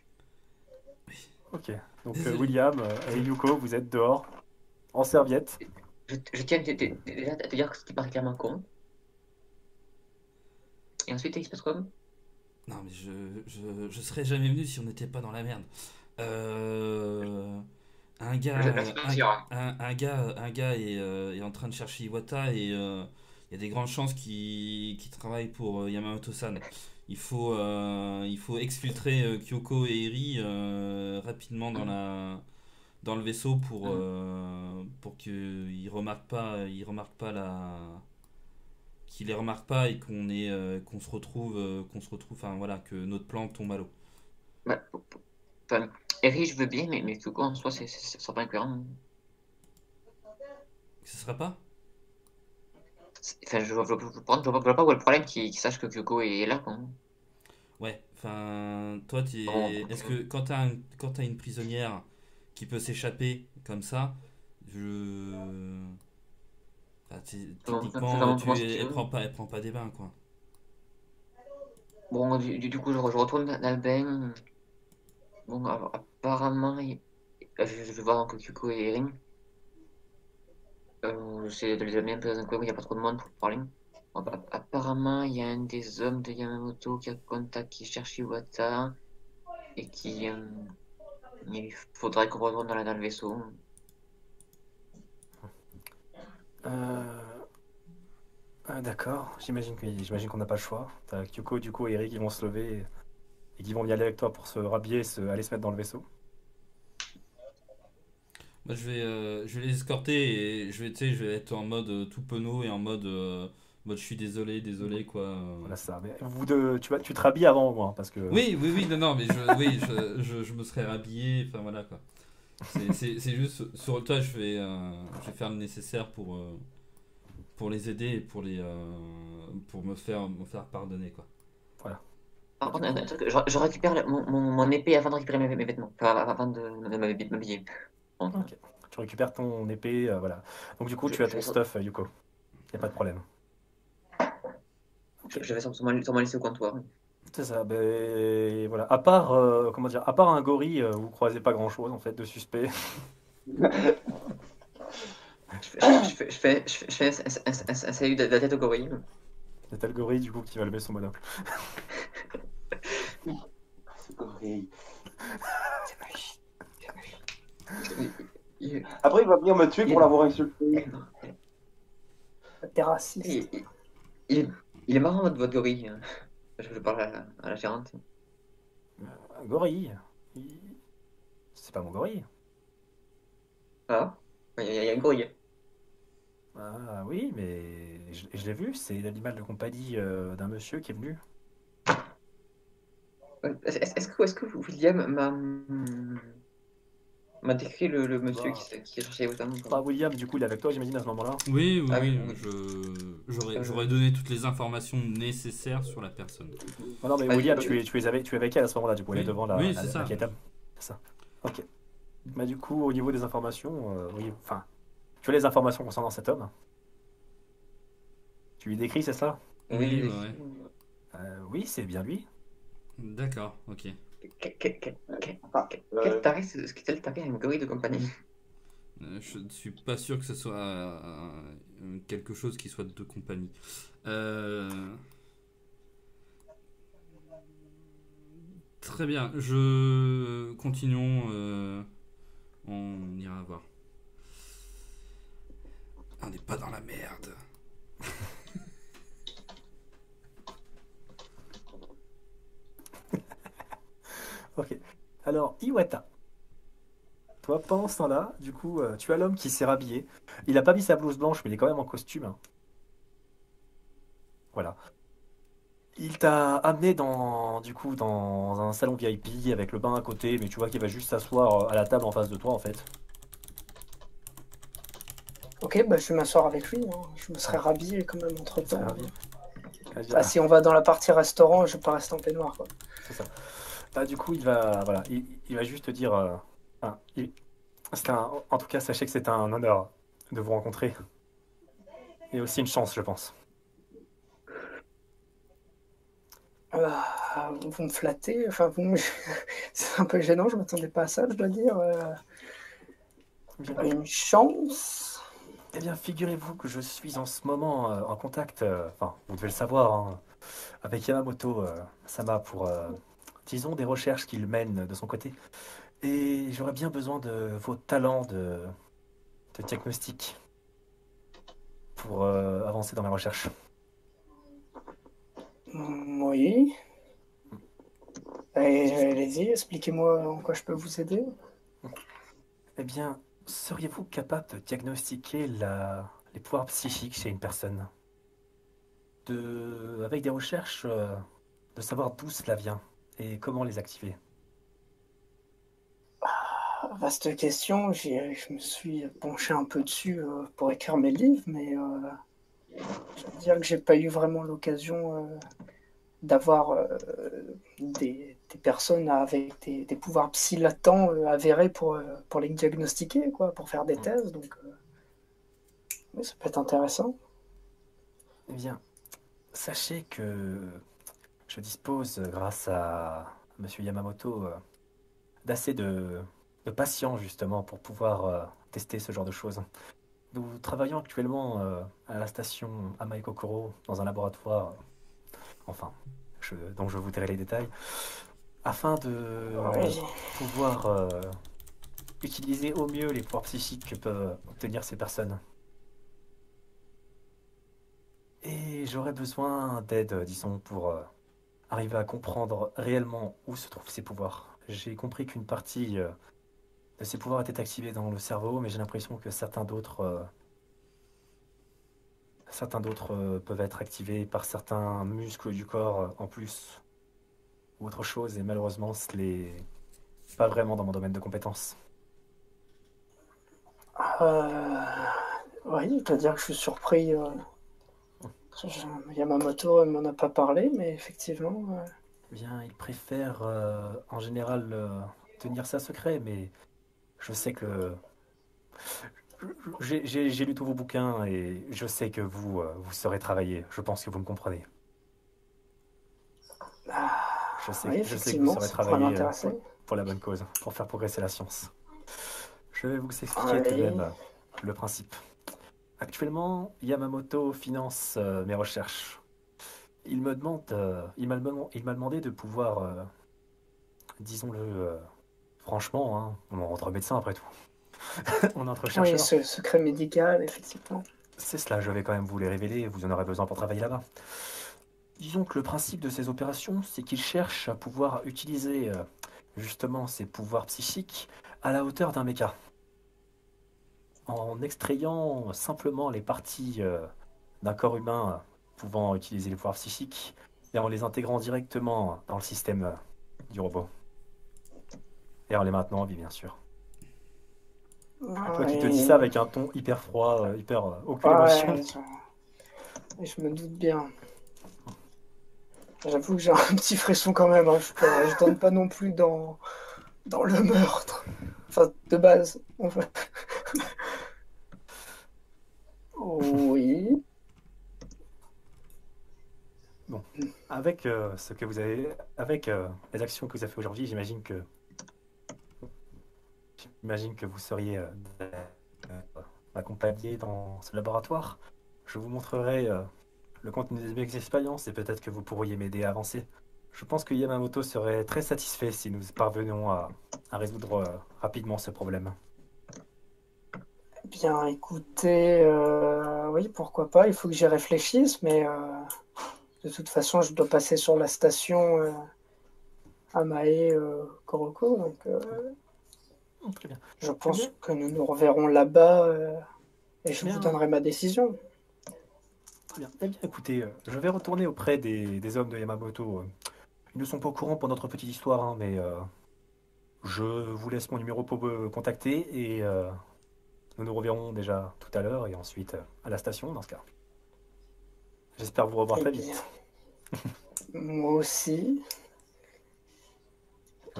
Ok. Donc, euh. William euh, et Yuko, vous êtes dehors, en serviette. Je, je tiens déjà à te dire que ce qui paraît clairement con. Et ensuite, il se passe quoi Non, mais je, je, je serais jamais venu si on n'était pas dans la merde. Euh, un gars, un, un- un gars, un gars est, euh, est en train de chercher Iwata et euh, il y a des grandes chances qu'il travaille pour euh, Yamamoto-san. Il faut, euh, il faut exfiltrer euh, Kyoko et Eri euh, rapidement dans la dans le vaisseau pour euh, pour qu'ils remarquent pas ils remarquent pas la qu'ils les remarquent pas et qu'on est euh, qu'on se retrouve euh, qu'on se retrouve enfin voilà que notre plan tombe à l'eau. pour- enfin, Eri, je veux bien, mais, mais en soi, c'est c'est pas incohérent. Ce sera pas? Enfin, je vois, je vois- je je pas où est le problème qu'il qu'il sache que Kyoko est là. Quoi. Ouais, enfin, toi, tu Bon. est-ce que quand t'as un- quand t'as une prisonnière qui peut s'échapper comme ça, je. Enfin, Bon, techniquement, tu elle, prend pas, elle prend pas des bains, quoi. Bon, du, du- coup, je, je retourne dans le bain. Bon, apparemment, il- je, vais voir donc Kyoko et Erin. Euh, de les amener un peu dans un coin où il n'y a pas trop de monde pour parler. Bon, bah, apparemment, il y a un des hommes de Yamamoto qui a contacté cherche Iwata et qui. euh, il faudrait qu'on retourne dans, le vaisseau. Euh... ah, D'accord, j'imagine qu'on n'a pas le choix. T'as Kyoko, du coup, et Eric qui vont se lever et qui vont y aller avec toi pour se rhabiller, se... aller se mettre dans le vaisseau. Moi, je vais, euh, je vais les escorter et je vais, je vais être en mode euh, tout penaud et en mode, euh, mode je suis désolé, désolé, quoi. euh. Voilà ça. Mais vous deux, tu, vas, tu te rhabilles avant au moins, parce que. Oui, oui, oui, non, non, mais je, oui, je, je, je me serais rhabillé, enfin voilà quoi. C'est- juste sur toi, je vais, euh, je vais faire le nécessaire pour, euh, pour les aider et pour, les, pour me, faire, me faire pardonner quoi. Par contre, un- un truc, je, je récupère le- mon, mon, épée avant de récupérer mes, mes vêtements. Enfin, avant de, de m'habiller. m'habiller. Bon. Ok. Tu récupères ton épée, euh, voilà. Donc du coup, Je- tu as ton stuff, euh, Yuko. Y a pas de problème. Je, je vais sûrement sûrement laisser au comptoir. C'est ça. Ben voilà. À part, euh, comment dire, à part un gorille, euh, vous croisez pas grand-chose en fait de suspect. Je fais, je fais, je fais, je fais, je fais un, un, un, un salut de la tête au gorille. Le gorille du coup qui va lever son monocle. C'est. C'est magique. C'est magique. Après, il va venir me tuer pour l'avoir insulté. T'es raciste. il- il- il est, il est marrant votre, gorille. Je, parle à, la- à la gérante. Un gorille. Il- C'est pas mon gorille. Ah, il y, a- il y a un gorille. Ah oui, mais je, je l'ai vu. C'est l'animal de compagnie euh, d'un monsieur qui est venu. Ouais, Est-ce que, William m'a m'a décrit le, le monsieur Bah. qui, qui cherchait autant Pas William, du coup, il est avec toi, j'imagine à ce moment-là. Oui, oui, Ah oui, j'aurais, Euh. j'aurais donné toutes les informations nécessaires sur la personne. Non, non, mais Ah, William, tu es, tu es avec, tu es avec elle à ce moment-là, du coup, elle est devant la, Oui, la, ça. C'est ça. Ok. Bah, du coup, au niveau des informations, euh, oui, enfin, tu as les informations concernant cet homme? Tu lui décris, c'est ça? Oui, Oui, ouais, ouais. Euh, Oui, c'est bien lui. D'accord, ok. Ah, euh, Quel taré, c'est- ce quel taré a une gorille de compagnie? Euh, Je ne suis pas sûr que ce soit euh, quelque chose qui soit de compagnie. Euh, Très bien, je continuons. euh, On ira voir. On n'est pas dans la merde. Ok. Alors, Iwata. Toi, pendant ce temps-là, du coup, euh, tu as l'homme qui s'est rhabillé. Il a pas mis sa blouse blanche, mais il est quand même en costume. hein. Voilà. Il t'a amené dans, du coup, dans un salon VIP avec le bain à côté, mais tu vois qu'il va juste s'asseoir euh, à la table en face de toi, en fait. Ok, bah, je vais m'asseoir avec lui. hein. Je me serais rhabillé quand même entre temps. Ah, si on va dans la partie restaurant, je vais pas rester en peignoir. Quoi. C'est ça. Bah, du coup, il va, voilà, il, il va juste te dire. euh, enfin, il- c'est un- en tout cas, sachez que c'est un honneur de vous rencontrer. Et aussi une chance, je pense. Ah, vous me flattez, enfin, vous me- c'est un peu gênant, je m'attendais pas à ça, je dois dire. Euh, une chance. Eh bien, figurez-vous que je suis en ce moment euh, en contact, euh, enfin, vous devez le savoir, hein, avec Yamamoto euh, Sama pour, disons, des recherches qu'il mène de son côté. Et j'aurais bien besoin de vos talents de, de diagnostic pour avancer dans mes recherches. Mm, Oui. Allez-y, expliquez-moi en quoi je peux vous aider. Eh bien, seriez-vous capable de diagnostiquer les pouvoirs psychiques chez une personne? Avec des recherches, euh, de savoir d'où cela vient et comment les activer? Ah, Vaste question, je me suis penché un peu dessus euh, pour écrire mes livres, mais euh, Je veux dire que j'ai pas eu vraiment l'occasion d'avoir euh, des, des personnes avec des, des pouvoirs psy latents euh, avérés pour, euh, pour les diagnostiquer, quoi, pour faire des thèses. Donc, oui, ça peut être intéressant. Eh bien, sachez que je dispose, grâce à Monsieur Yamamoto, d'assez de, de patience justement pour pouvoir tester ce genre de choses. Nous travaillons actuellement à la station Amaikokoro dans un laboratoire, enfin, je, dont je vous dirai les détails, afin de Oui. pouvoir euh, utiliser au mieux les pouvoirs psychiques que peuvent obtenir ces personnes. Et j'aurais besoin d'aide, disons, pour euh, arriver à comprendre réellement où se trouvent ces pouvoirs. J'ai compris qu'une partie euh, de ces pouvoirs était activée dans le cerveau, mais j'ai l'impression que certains d'autres euh, certains d'autres euh, peuvent être activés par certains muscles du corps euh, en plus ou autre chose, et malheureusement, ce n'est pas vraiment dans mon domaine de compétences. Euh, oui, c'est-à-dire que je suis surpris. euh, je- Yamamoto m'en a pas parlé, mais effectivement, euh, Eh Bien, il préfère euh, en général tenir ça secret, mais je sais que j'ai lu tous vos bouquins et je sais que vous euh, vous saurez travailler. Je pense que vous me comprenez. Je sais, oui, je sais que vous saurez travailler euh, pour la bonne cause, pour faire progresser la science. Je vais vous expliquer Oui. tout de même euh, le principe. Actuellement, Yamamoto finance euh, mes recherches. Il me demande, il m'a demandé, de pouvoir, disons-le franchement, hein, on est entre médecins après tout. on entre chercheurs. Oui, ce secret médical, effectivement. C'est cela, je vais quand même vous les révéler, vous en aurez besoin pour travailler là-bas. Disons que le principe de ces opérations, c'est qu'ils cherchent à pouvoir utiliser euh, justement ces pouvoirs psychiques à la hauteur d'un méca. En extrayant simplement les parties euh, d'un corps humain pouvant utiliser les pouvoirs psychiques et en les intégrant directement dans le système euh, du robot. Et en les maintenant en vie, bien sûr. Toi qui te dis ça avec un ton hyper froid, euh, hyper euh, aucune Ouais, émotion. je... je me doute bien. J'avoue que j'ai un petit frisson quand même. hein. Je, peux- je donne pas non plus dans, dans le meurtre. Enfin, de base. on va- Oui. Avec euh, ce que vous avez, avec euh, les actions que vous avez fait aujourd'hui, j'imagine que, j'imagine que vous seriez euh, accompagné dans ce laboratoire. Je vous montrerai euh, le contenu de mes expériences et peut-être que vous pourriez m'aider à avancer. Je pense que Yamamoto serait très satisfait si nous parvenions à, résoudre euh, rapidement ce problème. Bien, écoutez, oui, pourquoi pas. Il faut que j'y réfléchisse, mais de toute façon, je dois passer sur la station euh, Amae Koroko. Très bien. je pense que nous nous reverrons là-bas euh, et je Bien. vous donnerai ma décision. Très bien. Eh bien, écoutez, euh, je vais retourner auprès des, des hommes de Yamamoto. euh. Ils ne sont pas au courant pour notre petite histoire, hein, mais euh, je vous laisse mon numéro pour me contacter et nous nous reverrons déjà tout à l'heure et ensuite à la station dans ce cas. J'espère vous revoir Eh très vite. Moi aussi.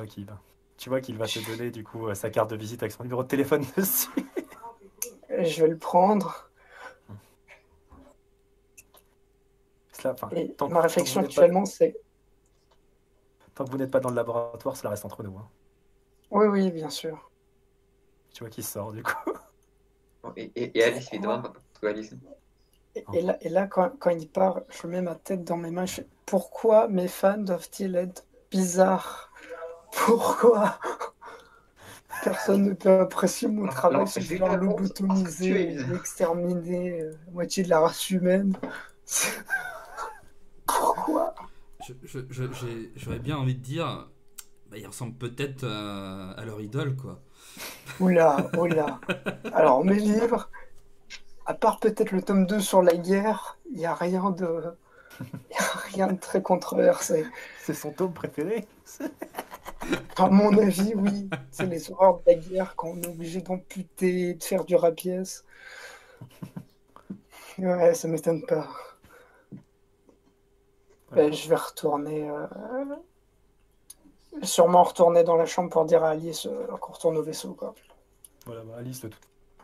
Qu'il va, tu vois qu'il va te donner du coup euh, sa carte de visite avec son numéro de téléphone dessus. Je vais le prendre. Cela, enfin, Et tant que- ma réflexion vous n'êtes pas- actuellement, c'est... Tant que vous n'êtes pas dans le laboratoire, cela reste entre nous. hein. Oui, oui, bien sûr. Tu vois qu'il sort du coup. Et, et, et Alice, évidemment, Alice Et, Oh. et là, et là quand, quand il part, je mets ma tête dans mes mains. Je fais, pourquoi mes fans doivent-ils être bizarres? Pourquoi Personne ne peut apprécier mon Alors, travail vouloir la réponse. lobotomiser, exterminer euh, la moitié de la race humaine. Pourquoi Je- je- je- J'aurais bien envie de dire, bah, ils ressemblent peut-être à, à leur idole, quoi. Oula, oula. Alors, mes livres, à part peut-être le tome 2 sur la guerre, il n'y a rien de... y a rien de très controversé. C'est son tome préféré. À mon avis, oui. C'est les horreurs de la guerre quand on est obligé d'amputer, de faire du rapiès. Ouais, ça m'étonne pas. Ben, je vais retourner. euh, Sûrement retourner dans la chambre pour dire à Alice euh, qu'on retourne au vaisseau, quoi. Voilà, bah, Alice,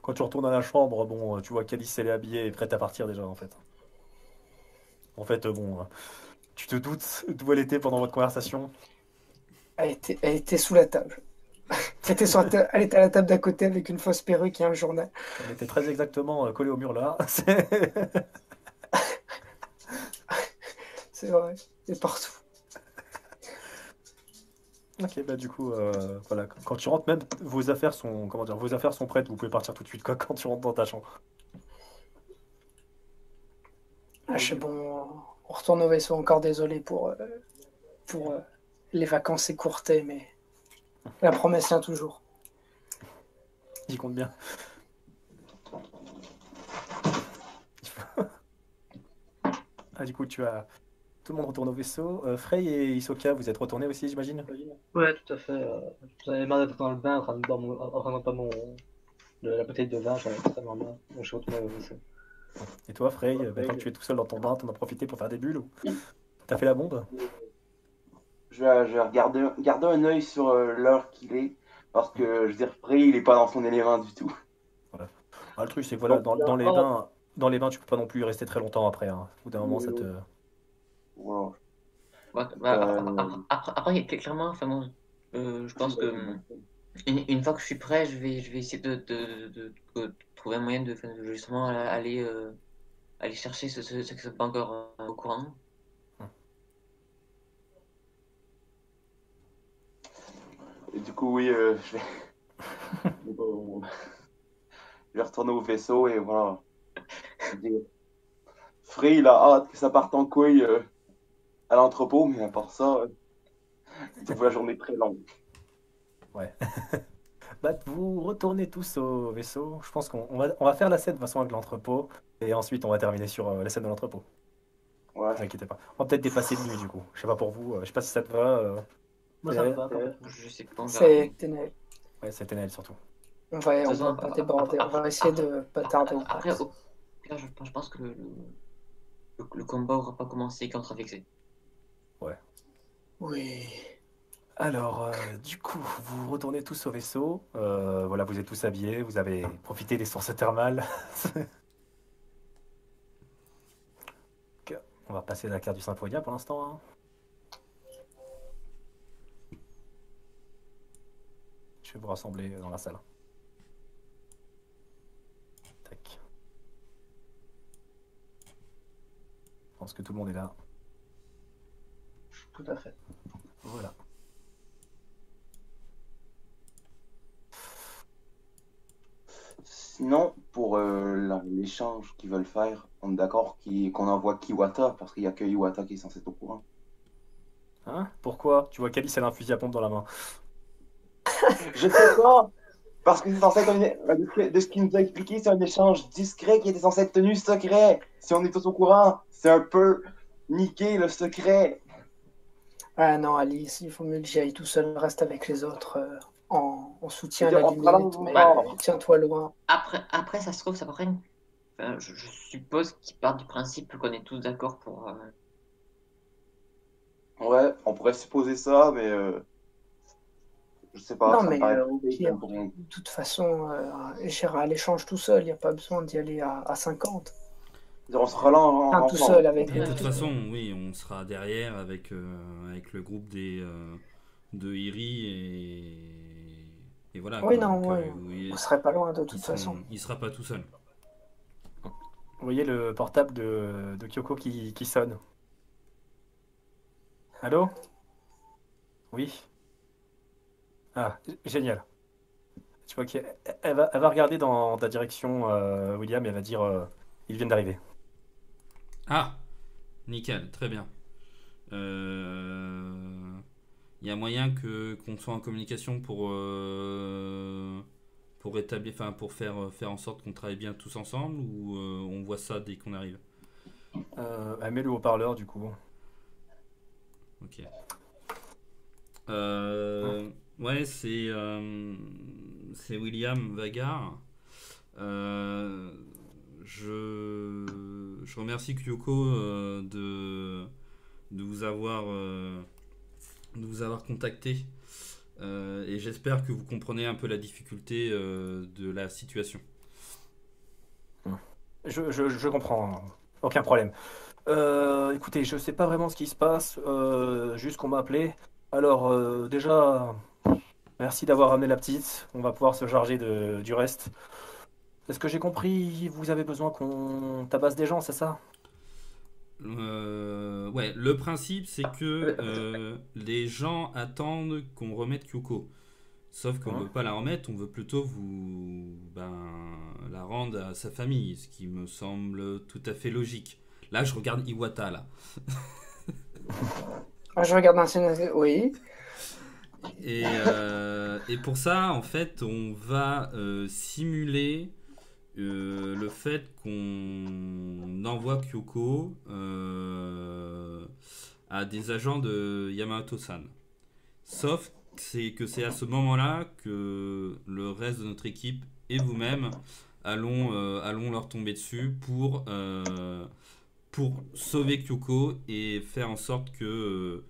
quand tu retournes dans la chambre, bon, euh, tu vois qu'Alice, elle est habillée et prête à partir déjà, en fait. En fait, bon, tu te doutes d'où elle était pendant votre conversation? Elle était, elle était sous la table. Elle était, sur la ta- elle était à la table d'à côté avec une fausse perruque et un journal. Elle était très exactement euh, collée au mur là. C'est- C'est vrai. Et partout. ok, bah du coup, euh, voilà, quand tu rentres, même vos affaires sont, comment dire, vos affaires sont prêtes. Vous pouvez partir tout de suite quoi, quand tu rentres dans ta chambre. Ah, c'est bon. On retourne au vaisseau. Encore désolé pour, euh, pour euh, les vacances écourtées, mais la promesse tient toujours. J'y compte bien. Ah, du coup, tu as. Tout le monde retourne au vaisseau. Euh, Frey et Isoka, vous êtes retournés aussi, j'imagine? Ouais, tout à fait. euh, J'en avais marre d'être dans le bain en train de boire mon, en train de boire mon, de la bouteille de vin, j'en avais extrêmement marre. Donc je suis retourné au vaisseau. Et toi, Frey, euh, que tu es tout seul dans ton bain, t'en as profité pour faire des bulles ou T'as fait la bombe? Je vais, je vais regarder, garder un œil sur euh, l'heure qu'il est. Parce que, je veux dire, il est pas dans son élément du tout. Ah, Le truc, c'est que voilà, dans, dans les bains, dans les bains, tu peux pas non plus y rester très longtemps après. Hein. Au bout d'un moment, ça te. Ouais, bah, Euh, après, clairement, enfin, bon, euh, je pense que une, une fois que je suis prêt, je vais, je vais essayer de, de, de- de trouver un moyen de, justement aller, euh, aller chercher ce, ce, ce qui sont pas encore euh, au courant. Et du coup, oui, euh, je vais. je vais retourner au vaisseau et voilà. Frey, il a hâte que ça parte en couille euh, à l'entrepôt, mais à part ça, euh, il trouve la journée très longue. Bah, vous retournez tous au vaisseau. Je pense qu'on on va, on va faire la scène de façon avec l'entrepôt. Et ensuite, on va terminer sur euh, la scène de l'entrepôt. Ouais. Ne vous inquiétez pas. On va peut-être dépasser de nuit du coup. Je sais pas pour vous. je sais pas si ça te va. Moi, ça me Ouais. va. quand même. Je sais pas, on verra bien. C'est Ténèbres. Ouais, c'était Naël surtout. On va, on De toute va façon, pas déborder. On va essayer de pas tarder Après, pire, je, pense- je pense que le, le, le combat aura pas commencé quand on sera fixé. Oui. Alors, euh, du coup, vous retournez tous au vaisseau. Euh, voilà, vous êtes tous habillés. Vous avez profité des sources thermales. On va passer la carte du Symphonia pour l'instant. hein. Vais vous rassembler dans la salle. Tac. Je pense que tout le monde est là. Tout à fait. Voilà. Sinon, pour euh, l'échange qu'ils veulent faire, on est d'accord qu'on envoie Kiwata, parce qu'il n'y a que Iwata qui est censé être au courant. Hein? Pourquoi? Tu vois qu'Alice, elle a un fusil à pompe dans la main. Je sais pas! Parce que c'est censé être un... de ce qu'il nous a expliqué, c'est un échange discret qui était censé être tenu secret. Si on est tous au courant, c'est un peu niquer le secret. Ah non, Alice, il faut mieux que j'y aille tout seul. Reste avec les autres euh, en, en soutien à la limite. Mais tiens-toi loin. Après, après, ça se trouve, ça prenne. Enfin, je, je suppose qu'ils partent du principe qu'on est tous d'accord pour. euh, Ouais, on pourrait supposer ça, mais euh, je sais pas. Non, ça mais, euh, au pire. De toute façon, euh, j'irai à l'échange tout seul. Il n'y a pas besoin d'y aller à, à 50. On sera là en, Enfin, en- tout seul avec De toute façon, oui, on sera derrière avec, euh, avec le groupe des, euh, de Iri et, et voilà. Oui, quoi. non, Donc, ouais. euh, oui, On serait pas loin de toute sont- façon. Il sera pas tout seul. Vous voyez le portable de, de Kyoko qui, qui sonne. Allô? Oui Ah, génial. Tu vois qu'elle elle va, elle va regarder dans ta direction, euh, William, et elle va dire euh, ils viennent d'arriver. Ah, nickel, très bien. Euh, Il y a moyen que qu'on soit en communication pour euh, pour établir, enfin pour faire faire en sorte qu'on travaille bien tous ensemble ou euh, on voit ça dès qu'on arrive? Euh, elle met le haut-parleur, du coup. Ok. Euh, ouais, c'est euh, c'est William Vagar. Euh, je, je remercie Kyoko euh, de, de, vous avoir, de vous avoir contacté. Et j'espère que vous comprenez un peu la difficulté de la situation. Je, je- je comprends, aucun problème. Écoutez, je sais pas vraiment ce qui se passe, juste qu'on m'a appelé. Alors, déjà, merci d'avoir amené la petite. On va pouvoir se charger de, du reste. Est-ce que j'ai compris? Vous avez besoin qu'on tabasse des gens, c'est ça? Euh, ouais, le principe c'est que euh, les gens attendent qu'on remette Kyoko. Sauf qu'on Ouais. veut pas la remettre, on veut plutôt vous ben, la rendre à sa famille, ce qui me semble tout à fait logique. Là, je regarde Iwata là. Ah, Je regarde un scénario. Oui. Et, euh, et pour ça, en fait, on va euh, simuler euh, le fait qu'on envoie Kyoko à des agents de Yamato-san. Sauf que c'est que c'est à ce moment-là que le reste de notre équipe et vous-même allons, allons leur tomber dessus pour, pour sauver Kyoko et faire en sorte que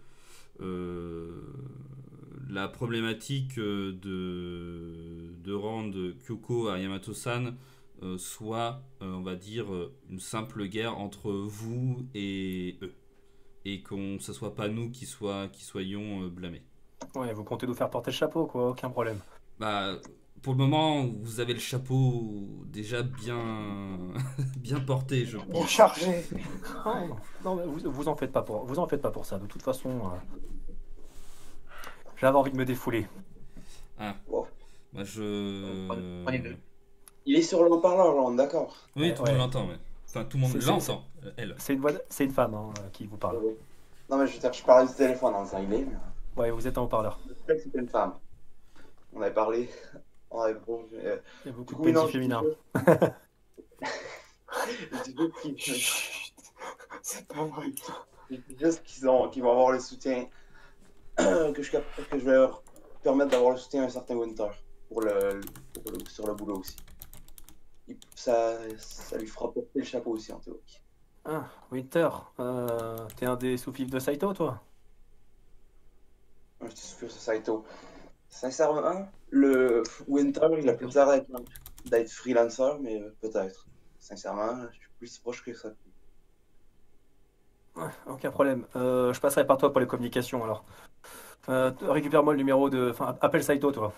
la problématique euh, de, de rendre Kyoko à Yamato-san euh, soit, euh, on va dire, une simple guerre entre vous et eux. Et qu'on ce soit pas nous qui, soit, qui soyons euh, blâmés. Ouais, vous comptez nous faire porter le chapeau, quoi, aucun problème. Bah, pour le moment, vous avez le chapeau déjà bien, bien porté, je Bien pense. chargé. Non, non, mais vous, vous en faites pas pour, vous en faites pas pour ça. De toute façon, euh, j'avais envie de me défouler. Ah, Bon. bah je. Prenez deux. Il est sur le haut-parleur, là, on est d'accord. Oui, tout le Ouais. monde l'entend, ouais. Enfin, tout le monde C'est- c'est- l'entend, elle. C'est une voix, c'est une femme hein, euh, qui vous parle. Non, mais je veux dire, je parlais du téléphone en disant il est, mais Ouais, vous êtes en haut-parleur. je sais que c'était une femme. On avait parlé. On avait bon, euh, Il y a beaucoup de petits féminins. C'est pas vrai. je dis juste qu'ils ont- qu'ils vont avoir le soutien, que je, que je vais leur permettre d'avoir le soutien à un certain Winter pour le, pour le- sur le boulot aussi. Il- ça, ça lui fera porter le chapeau aussi en théorie. Ah, Winter, euh, t'es un des sous-fifs de Saito, toi? Je suis sûr, c'est Saito. Sincèrement, le Winter, il a plus l'air d'être d'être freelancer, mais euh, peut-être. Sincèrement, je suis plus proche que ça. Ouais, aucun problème. Euh, je passerai par toi pour les communications, alors. Euh, récupère-moi le numéro de... Enfin, appelle Saito, toi.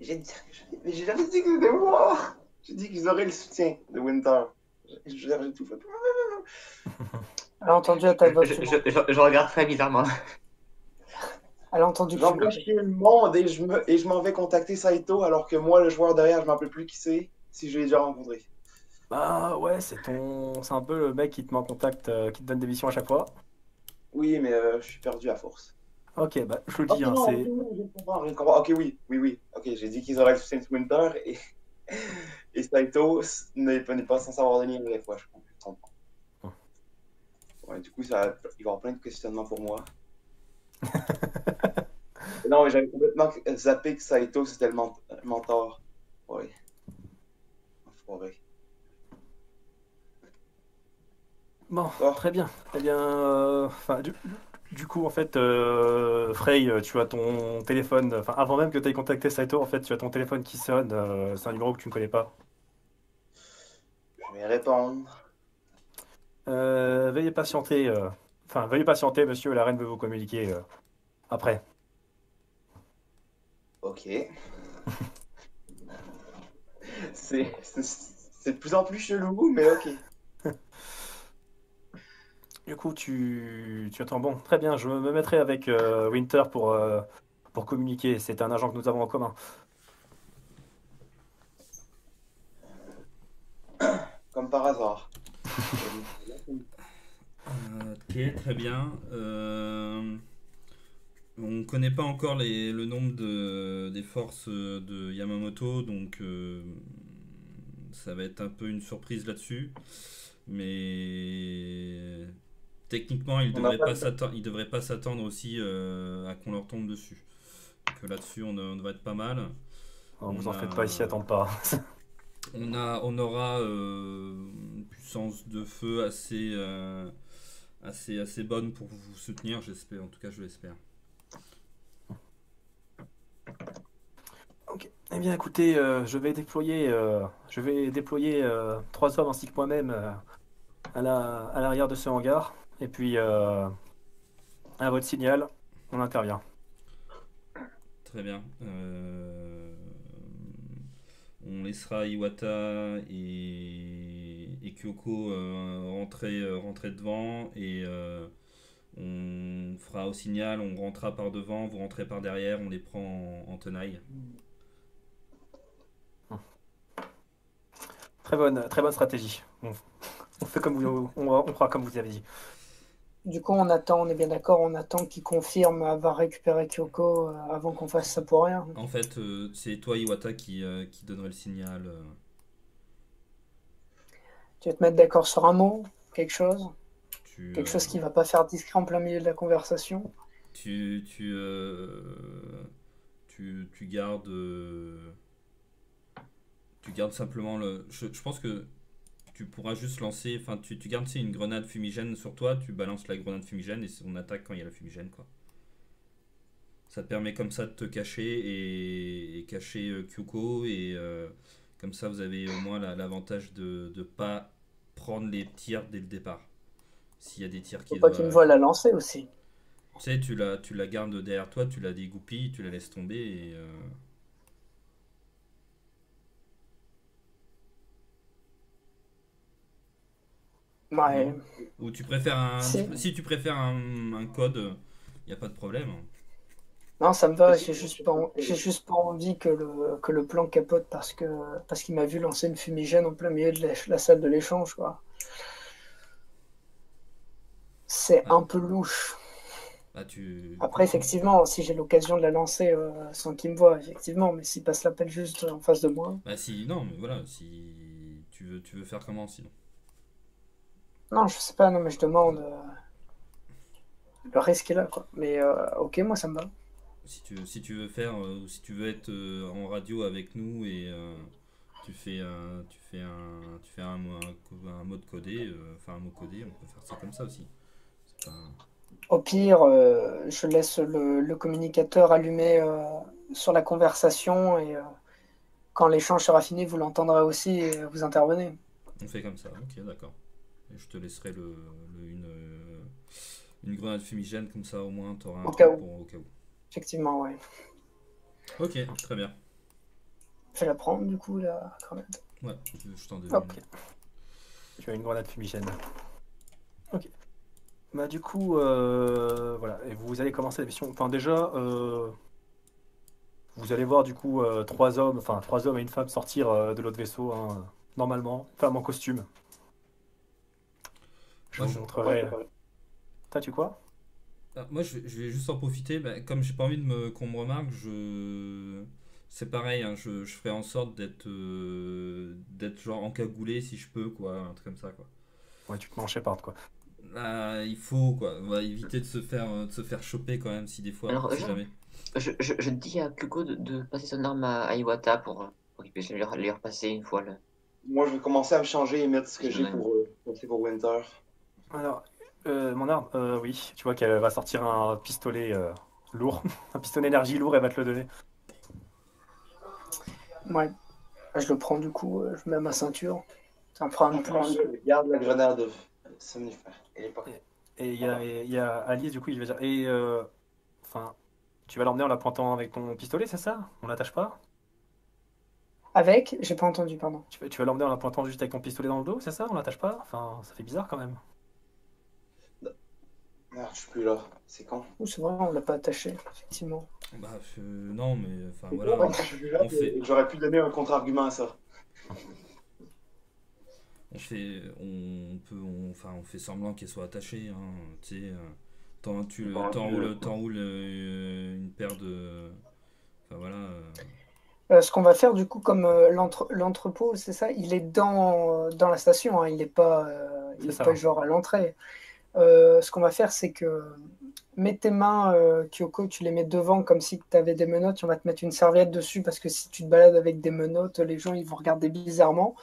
J'ai dit, mais j'ai jamais dit que c'était moi. J'ai dit qu'ils auraient le soutien de Winter. J'ai j'ai tout fait. Elle a entendu à ta voix. Je, je- je- je regarde très bizarrement. Elle a entendu J'envoie chier le monde et je me- et je m'en vais contacter Saito alors que moi, le joueur derrière, je m'en rappelle plus qui c'est, si je l'ai déjà rencontré. Bah ouais, c'est ton... C'est un peu le mec qui te met en contact, euh, qui te donne des missions à chaque fois. Oui, mais euh, je suis perdu à force. Ok, bah je le Ok, dis, hein, c'est... ok, oui, oui, oui. Ok, j'ai dit qu'ils auraient de Winter et, et Saito n'est pas censé avoir de lien avec fois, je comprends. Ouais, du coup, ça, il va y avoir plein de questionnements pour moi. non, mais j'avais complètement zappé que Saito c'était le ment- mentor. Ouais. Enfoiré. Bon, Oh. très bien. Eh bien, euh, du, du coup, en fait, euh, Frey, euh, tu as ton téléphone, enfin, avant même que tu aies contacté Saito, en fait, tu as ton téléphone qui sonne, euh, c'est un numéro que tu ne connais pas. Je vais répondre. Euh, veuillez patienter, enfin, veuillez patienter, monsieur, la reine veut vous communiquer après. Ok. C'est c'est- c'est de plus en plus chelou, mais ok. Du coup, tu, tu attends, bon, très bien, je me mettrai avec euh, Winter pour, euh, pour communiquer, c'est un agent que nous avons en commun. Comme par hasard. Euh, ok, très bien. Euh, on ne connaît pas encore les- le nombre de, des forces de Yamamoto, donc euh, ça va être un peu une surprise là-dessus. Mais techniquement, ils ne devraient pas s'attendre, ils devraient pas s'attendre aussi euh, à qu'on leur tombe dessus. Donc là-dessus, on, on devrait être pas mal. Oh, vous On en a- faites pas ici, attends pas. On, a, on aura euh, une puissance de feu assez, euh, assez, assez bonne pour vous soutenir, j'espère. En tout cas, je l'espère. Ok. Eh bien, écoutez, euh, je vais déployer, euh, je vais déployer euh, trois hommes ainsi que moi-même euh, à la, à l'arrière de ce hangar. Et puis, euh, à votre signal, on intervient. Très bien. Euh, on laissera Iwata et, et Kyoko euh, rentrer, rentrer devant et on fera au signal, on rentrera par devant, vous rentrez par derrière, on les prend en, en tenaille. Très bonne, très bonne stratégie. On, on fait comme vous, on, on fera comme vous avez dit. Du coup, on attend, on est bien d'accord, on attend qu'il confirme avoir récupéré Kyoko euh, avant qu'on fasse ça pour rien. En fait, euh, c'est toi Iwata qui, euh, qui donnerait le signal. euh. Tu vas te mettre d'accord sur un mot, quelque chose, tu, quelque chose qui va pas faire discret en plein milieu de la conversation? tu, tu, tu, tu gardes tu gardes simplement le je, je pense que tu pourras juste lancer enfin tu, tu gardes une grenade fumigène sur toi tu balances la grenade fumigène et on attaque quand il y a la fumigène quoi ça te permet comme ça de te cacher et, et cacher euh, Kyuko et euh, comme ça vous avez au moins la- l'avantage de ne pas prendre les tirs dès le départ s'il y a des tirs qui Faut pas qu'il me la lancer aussi. tu sais, tu la, tu la gardes derrière toi, tu la dégoupilles, tu la laisses tomber et. euh, Ouais. Ou tu préfères un. Si tu préfères un, un code, il n'y a pas de problème. Non, ça me va, j'ai juste pas, j'ai juste pas envie que le, que le plan capote parce que parce qu'il m'a vu lancer une fumigène en plein milieu de la, la salle de l'échange, quoi. C'est un peu louche. Bah, tu. Après, effectivement, si j'ai l'occasion de la lancer euh, sans qu'il me voie, effectivement, mais s'il passe l'appel juste en face de moi. Bah, si. Non, mais voilà, si. Tu veux, tu veux faire comment sinon? Non, je sais pas, non, mais je demande. euh, Le risque est là, quoi. Mais euh, ok, moi ça me va. si tu, si tu veux faire, euh, ou si tu veux être euh, en radio avec nous et euh, tu fais un, tu fais un, tu fais un, mot- un, mode codé, euh, enfin un mot codé, on peut faire ça comme ça aussi. Pas- Au pire, euh, je laisse le, le communicateur allumé euh, sur la conversation et euh, quand l'échange sera fini, vous l'entendrez aussi et vous intervenez. On fait comme ça, ok, d'accord. Et je te laisserai le, le- une, euh, une grenade fumigène, comme ça au moins tu auras un Au cas où. pour- au cas où. Effectivement, ouais. Ok, très bien. Je vais la prendre du coup, la grenade. Ouais, je, t'en donne. Tu as une grenade fumigène. Ok. Bah du coup, euh, voilà. Et vous allez commencer la mission. Enfin déjà, euh, vous allez voir du coup euh, trois hommes, enfin trois hommes et une femme sortir euh, de l'autre vaisseau, hein, normalement, femme en costume. Je Moi, vous je- montrerai. T'as tu quoi? Ah, moi, je vais, je vais juste en profiter. bah, comme j'ai pas envie de me, qu'on me remarque, je. C'est pareil, hein, je, je ferai en sorte d'être euh, d'être genre encagoulé si je peux, quoi, un truc comme ça, quoi. Ouais, tu te en Shepard, quoi. Là, il faut, quoi. On va éviter de se faire, euh, de se faire choper quand même, si des fois, Alors, si Jean, jamais. Je, je, je dis à Kuko de, de passer son arme à, à Iwata pour, pour qu'il puisse lui, repasser une fois le. Moi, je vais commencer à me changer et mettre ce que j'ai pour, euh, passer pour Winter. Alors, euh, mon arme, euh, oui, tu vois qu'elle va sortir un pistolet euh, lourd, un pistolet énergie lourd, elle va te le donner. Ouais. Je le prends du coup, euh, je mets à ma ceinture. Ça me fera un plus. Garde la grenade somnifère. Et il y a, il y a Alice, du coup, il va dire, et euh, enfin, tu vas l'emmener en la pointant avec ton pistolet, c'est ça? On l'attache pas? Avec, j'ai pas entendu, pardon. Tu vas, tu vas l'emmener en la pointant juste avec ton pistolet dans le dos, c'est ça? On l'attache pas? Enfin, ça fait bizarre quand même. Merde, je suis plus là. C'est. Ouh, c'est vrai, on l'a pas attaché, effectivement. Bah, euh, non, mais enfin, voilà. On fait- J'aurais pu donner un contre-argument à ça. On fait, on peut, on, enfin, on fait semblant qu'elle soit attachée, hein, tu sais. euh, t'en- tu Bon, t'enroules, t'enroules, euh, une paire de, enfin voilà. euh, Euh, ce qu'on va faire du coup, comme l'entre- l'entrepôt, c'est ça, il est dans, dans la station, hein, il n'est pas, euh, il est pas genre à l'entrée. Euh, ce qu'on va faire, c'est que mets tes mains, euh, Kyoko, tu les mets devant comme si tu avais des menottes. On va te mettre une serviette dessus parce que si tu te balades avec des menottes, les gens ils vont regarder bizarrement.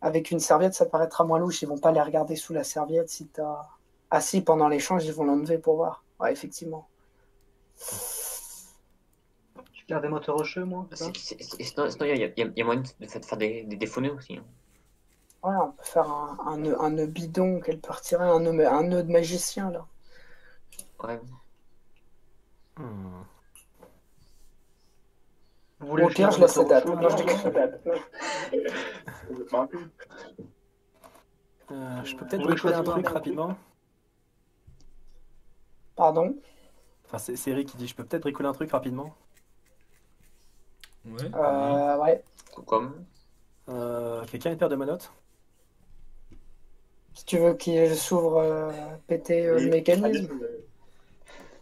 Avec une serviette, ça paraîtra moins louche. Ils vont pas les regarder sous la serviette. Si tu as assis pendant l'échange, ils vont l'enlever pour voir. Ouais, effectivement. Je garde des moteurs rocheux, moi. Sinon, il y, a- moyen de fa- de faire des, des, aussi. hein. Ouais, on peut faire un, un nœud, un nœud bidon qu'elle peut retirer, un nœud, un nœud de magicien là. Ouais. Hmm. Vous voulez Au que pire, je la date. moteurs Non, je déconne. Euh, je peux peut-être bricoler un truc rapidement? Pardon? Enfin, c'est c'est Eric qui dit je peux peut-être bricoler un truc rapidement? Ouais. Euh, ouais. Comme Euh, Quelqu'un a une paire de menottes Si tu veux qu'il s'ouvre, euh, péter euh, le mécanisme.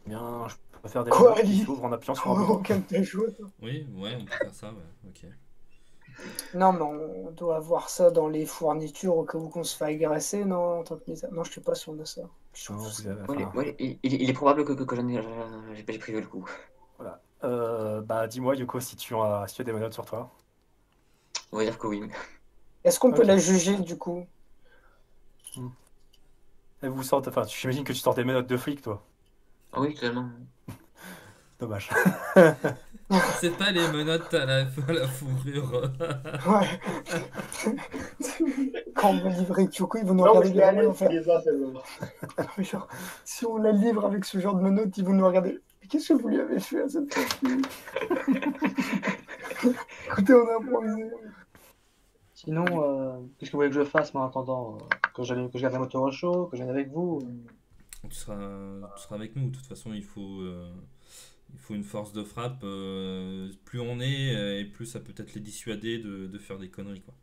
Bien, je peux faire des Quoi, qui Ali s'ouvrent en appuyant sur un bouton. de tes toi. Oui, ouais, on peut faire ça, ouais. Ok. Non, mais on doit avoir ça dans les fournitures au cas où qu'on se fait agresser, non, en tant que. Non, je sais pas si on a ça. Non, vous avez- Ouais, enfin, ouais, il, il- il est probable que, que, que j'en ai, j'ai j'ai prévu le coup. voilà. Euh, bah, dis-moi, Yoko, si tu, as, si tu as des menottes sur toi. On va dire que oui. Est-ce qu'on peut Ok. la juger du coup? Et vous sortez, enfin, j'imagine que tu sors des menottes de flic, toi. Ah oui, totalement. Dommage. C'est pas les menottes à la, à la fourrure. Ouais. Quand on va livrer Kyoko, ils vont nous regarder. Mais genre, si on la livre avec ce genre de menottes, ils vont nous regarder. Mais qu'est-ce que vous lui avez fait à cette personne Écoutez, on a improvisé. Sinon, euh, qu'est-ce que vous voulez que je fasse, moi, en attendant euh, que, je garde les moteurs au chaud, que je vienne avec vous euh, tu, seras, tu seras avec nous. De toute façon, il faut, euh, il faut une force de frappe. euh, plus on est, et plus ça peut peut-être les dissuader de, de faire des conneries. Quoi.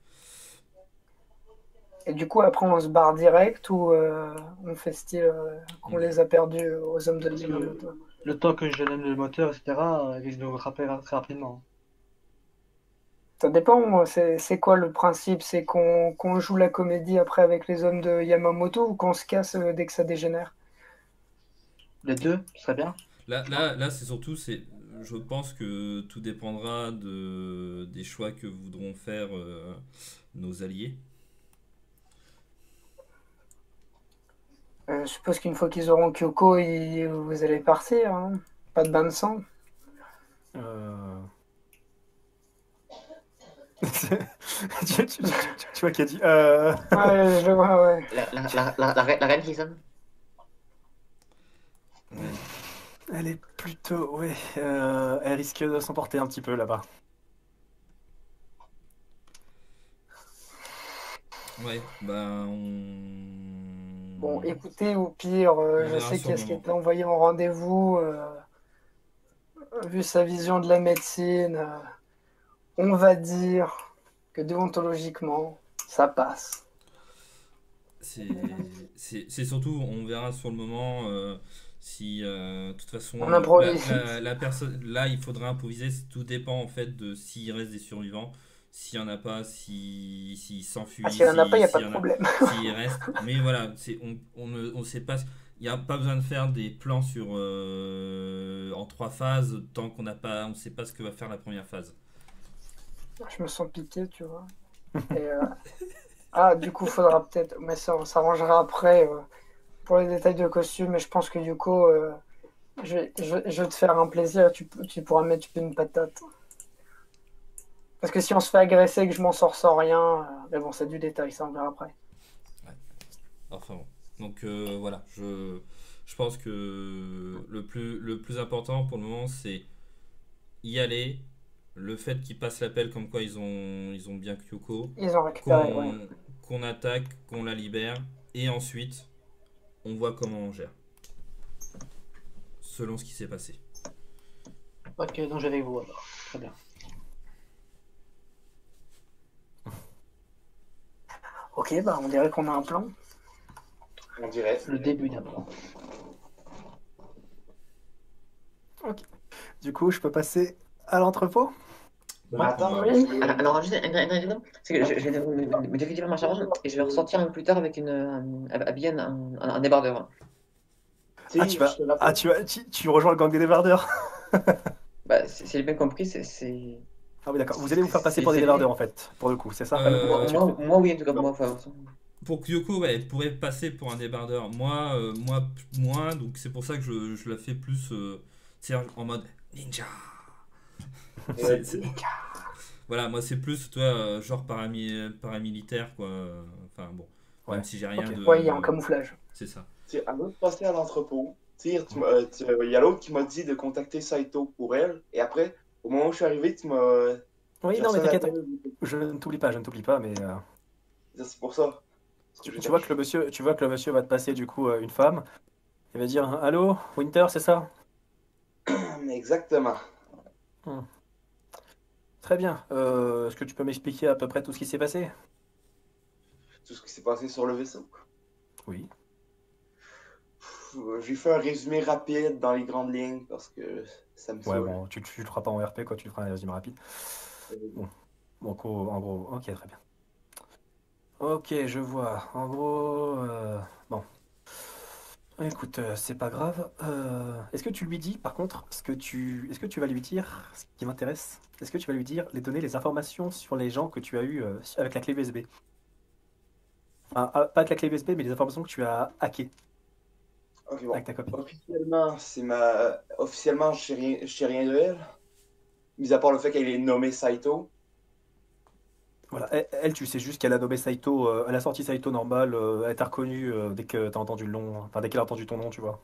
Et du coup, après, on se barre direct ou euh, on fait style euh, qu'on les a perdus aux hommes de Yamamoto Le temps que je donne le moteur, etc., ils risquent de nous rattraper ra- très rapidement. Ça dépend, moi, c'est quoi le principe? C'est qu'on joue la comédie après avec les hommes de Yamamoto ou qu'on se casse euh, dès que ça dégénère? Les deux, ce serait bien. Là, là, là c'est surtout, c'est, je pense que tout dépendra de, des choix que voudront faire euh, nos alliés. Euh, Je suppose qu'une fois qu'ils auront Kyoko, ils- vous allez partir. hein. Pas de bain de sang. Euh... tu, tu- tu- tu vois qui a dit euh... Ouais, je vois, ouais. La, la, la, la, la, reine- qui sonne? Elle est plutôt... Ouais, euh, elle risque de s'emporter un petit peu là-bas. Ouais, bah on. Bon, écoutez, au pire, euh, je sais sur qu'il y a le ce qui était envoyé en rendez-vous. euh, vu sa vision de la médecine, euh, on va dire que déontologiquement, ça passe. C'est surtout, on verra sur le moment euh, si, euh, de toute façon, On improvise. la, la- la personne, là, il faudra improviser. Tout dépend en fait de s'il reste des survivants. S'il n'y en a pas, si- s'ils s'enfuient. Ah, S'il n'y en a si- pas, il n'y a s'il pas de a- problème. S'il reste. Mais voilà, on, on ne on sait pas. Il n'y a pas besoin de faire des plans sur, euh, en trois phases tant qu'on n'a pas, on ne sait pas ce que va faire la première phase. Je me sens piqué, tu vois. Euh, Ah, du coup, faudra peut-être. Mais ça, on s'arrangera après euh, pour les détails de costume. Mais je pense que Yuko, euh, je, vais, je, te faire un plaisir. Tu, tu pourras mettre une patate. Parce que si on se fait agresser et que je m'en sors sans rien. euh, Mais bon, c'est du détail, ça on verra après. Enfin bon. Donc voilà, je, je pense que le plus, le plus important pour le moment, c'est y aller. Le fait qu'ils passent l'appel comme quoi ils ont, ils ont bien Kyoko. Ils ont récupéré, Qu'on ouais. qu'on attaque, qu'on la libère. Et ensuite, on voit comment on gère. Selon ce qui s'est passé. Ok, donc je vais avec vous alors. Très bien. Ok, bah on dirait qu'on a un plan. On dirait. Le début d'un plan. Du coup, je peux passer à l'entrepôt? Attends. Alors, juste un, un, c'est que je, je vais me, vers ma charge et je vais ressortir un peu plus tard avec une, un, habillé un, un, un débardeur. Ah, sais, tu vas- Ah, tu, vas- tu, tu rejoins le gang des débardeurs Bah, si j'ai bien compris, c'est. Ah oui, d'accord. Vous allez vous faire passer pour des débardeurs en fait, pour le coup, c'est ça Euh, Moi, moi, moi, oui, en tout cas, moi, enfin, Pour Kyoko, ouais, elle pourrait passer pour un débardeur. Moi, euh, moi moins, donc c'est pour ça que je, je la fais plus euh, en mode ninja. C'est- c'est- Voilà, moi c'est plus, toi, euh, genre parami- paramilitaire, quoi. Enfin bon, Ouais. même si j'ai rien Ok. de. Ouais, il est en camouflage. C'est ça. Tu sais, avant de passer à l'entrepôt, m'as- euh, il y a l'autre qui m'a dit de contacter Saito pour elle. Et après, au moment où je suis arrivé, tu m'as. Oui, j'ai non, mais un t'inquiète, je ne t'oublie pas, je ne t'oublie pas, mais euh, C'est pour ça. tu, tu vois que le monsieur, tu vois que le monsieur va te passer du coup euh, une femme. Il va dire Allô, Winter, c'est ça? Exactement. Très bien. Euh, Est-ce que tu peux m'expliquer à peu près tout ce qui s'est passé? Tout ce qui s'est passé sur le vaisseau? Oui. Euh, J'ai fait un résumé rapide dans les grandes lignes parce que ça me Ouais, bon, tu, tu le feras pas en RP, quoi, tu le feras un résumé rapide. Bon, en gros, en gros, ok, très bien. Ok, je vois. En gros, euh, bon. Écoute, euh, c'est pas grave. Euh, est-ce que tu lui dis, par contre, ce que tu, est-ce que tu vas lui dire, ce qui m'intéresse, est-ce que tu vas lui dire, les donner les informations sur les gens que tu as eu avec la clé USB? Enfin, ah, pas avec la clé USB, mais les informations que tu as hackées Ok, bon. avec ta copine. Officiellement, c'est ma. Officiellement, je sais rien, je sais rien de elle. Mis à part le fait qu'elle est nommée Saito. Voilà, elle, elle, tu sais juste qu'elle a nommé Saito, euh, elle a sorti Saito normal, euh, elle t'a reconnu euh, dès que t'as entendu le nom, enfin dès qu'elle a entendu ton nom, tu vois.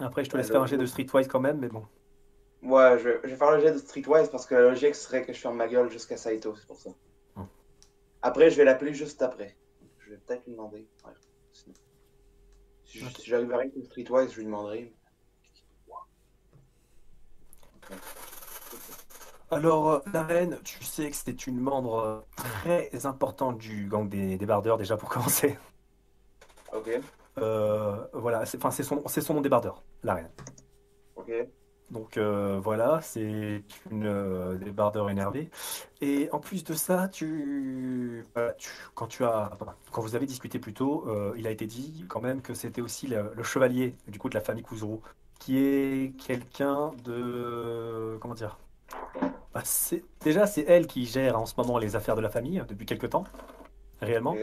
Après, je te laisse Alors, faire un jet de Streetwise quand même, mais bon. Ouais, je vais, je vais faire le jet de Streetwise parce que la logique serait que je ferme ma gueule jusqu'à Saito, c'est pour ça. Hum. Après, je vais l'appeler juste après. Je vais peut-être lui demander. Ouais. Si, j'arrive à avec le Streetwise, je lui demanderai. Alors, euh, la reine, tu sais que c'est une membre euh, très importante du gang des, des bardeurs, déjà pour commencer. Ok, Euh, voilà, c'est son, nom débardeur, la reine. ok. Donc euh, voilà, c'est une euh, débardeur énervée. Et en plus de ça, tu, quand tu as, quand vous avez discuté plus tôt, il a été dit quand même que c'était aussi le, le chevalier du coup de la famille Kuzuru, qui est quelqu'un de, comment dire, Bah, c'est déjà c'est elle qui gère en ce moment les affaires de la famille depuis quelque temps, réellement.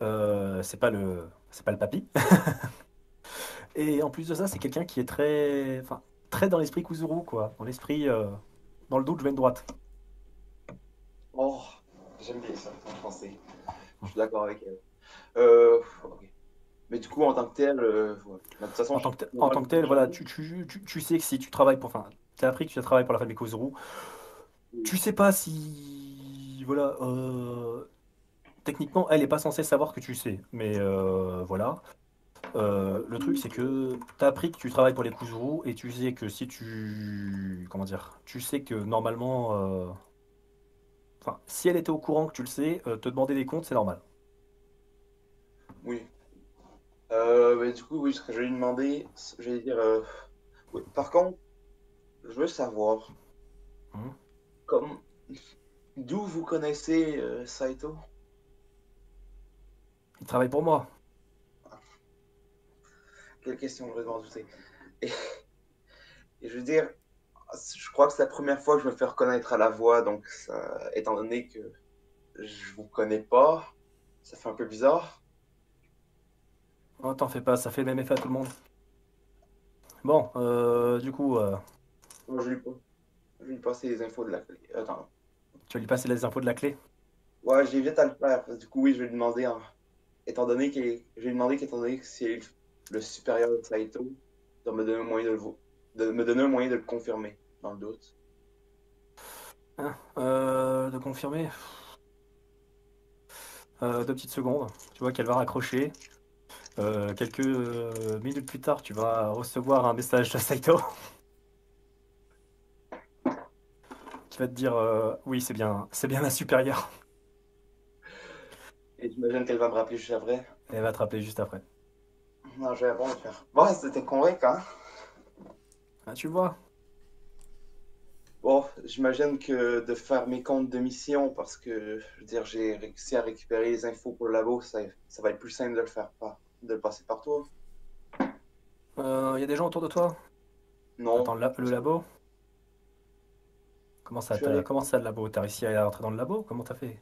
Euh, c'est pas le, c'est pas le papy. Et en plus de ça, c'est quelqu'un qui est très, enfin, très dans l'esprit Kuzuru, quoi. Dans l'esprit, euh, dans le doute, je vais une droite. Oh, j'aime bien ça en français. Je suis d'accord avec elle. Euh. Mais du coup, en tant que tel, euh, ouais. Mais de toute façon, En tant que, en tant que tel, voilà, tu, tu, tu, tu sais que si tu travailles pour, enfin, tu as appris que tu travailles pour la famille Kuzuru, tu sais pas si, voilà, euh, techniquement, elle est pas censée savoir que tu sais, mais euh, voilà. Euh, le truc, c'est que tu as appris que tu travailles pour les Kuzuru et tu sais que si tu, comment dire, tu sais que normalement, enfin, si elle était au courant que tu le sais, te demander des comptes, c'est normal. Oui. Du coup, oui, ce que je vais lui demander, je vais dire. oui. Par contre, je veux savoir, Mhm. Comme d'où vous connaissez euh, Saito? Il travaille pour moi. Quelle question, je vais m'en douter. Et, et je veux dire, je crois que c'est la première fois que je me fais reconnaître à la voix, donc ça, étant donné que je vous connais pas, ça fait un peu bizarre. Oh, t'en fais pas, ça fait le même effet à tout le monde. Bon, euh, du coup, euh, Moi, je je vais lui passer les infos de la clé. Attends. tu vas lui passer les infos de la clé? Ouais, j'évite à le faire. parce que Du coup, oui, je vais lui demander, en- étant donné qu'il est- je vais lui demander qu'étant donné que c'est le supérieur de Saito, de me donner un moyen de, le de me donner un moyen de le confirmer, dans le doute. Hein, euh, de confirmer? Euh, deux petites secondes. Tu vois qu'elle va raccrocher. Euh, quelques euh, minutes plus tard, tu vas recevoir un message de Saito. Qui va te dire euh, oui, c'est bien, c'est bien la supérieure. Et j'imagine qu'elle va me rappeler juste après. Elle va te rappeler juste après. Non, je vais et faire. Bon, c'était convaincant. Ah, tu vois. Bon, j'imagine que de faire mes comptes de mission, parce que, je veux dire, j'ai réussi à récupérer les infos pour le labo, ça, ça va être plus simple de le faire par, de le passer par toi. Il y a des gens autour de toi? Non. Attends, le, le labo? Comment ça, comment ça, le labo? T'as réussi à rentrer dans le labo? Comment t'as fait?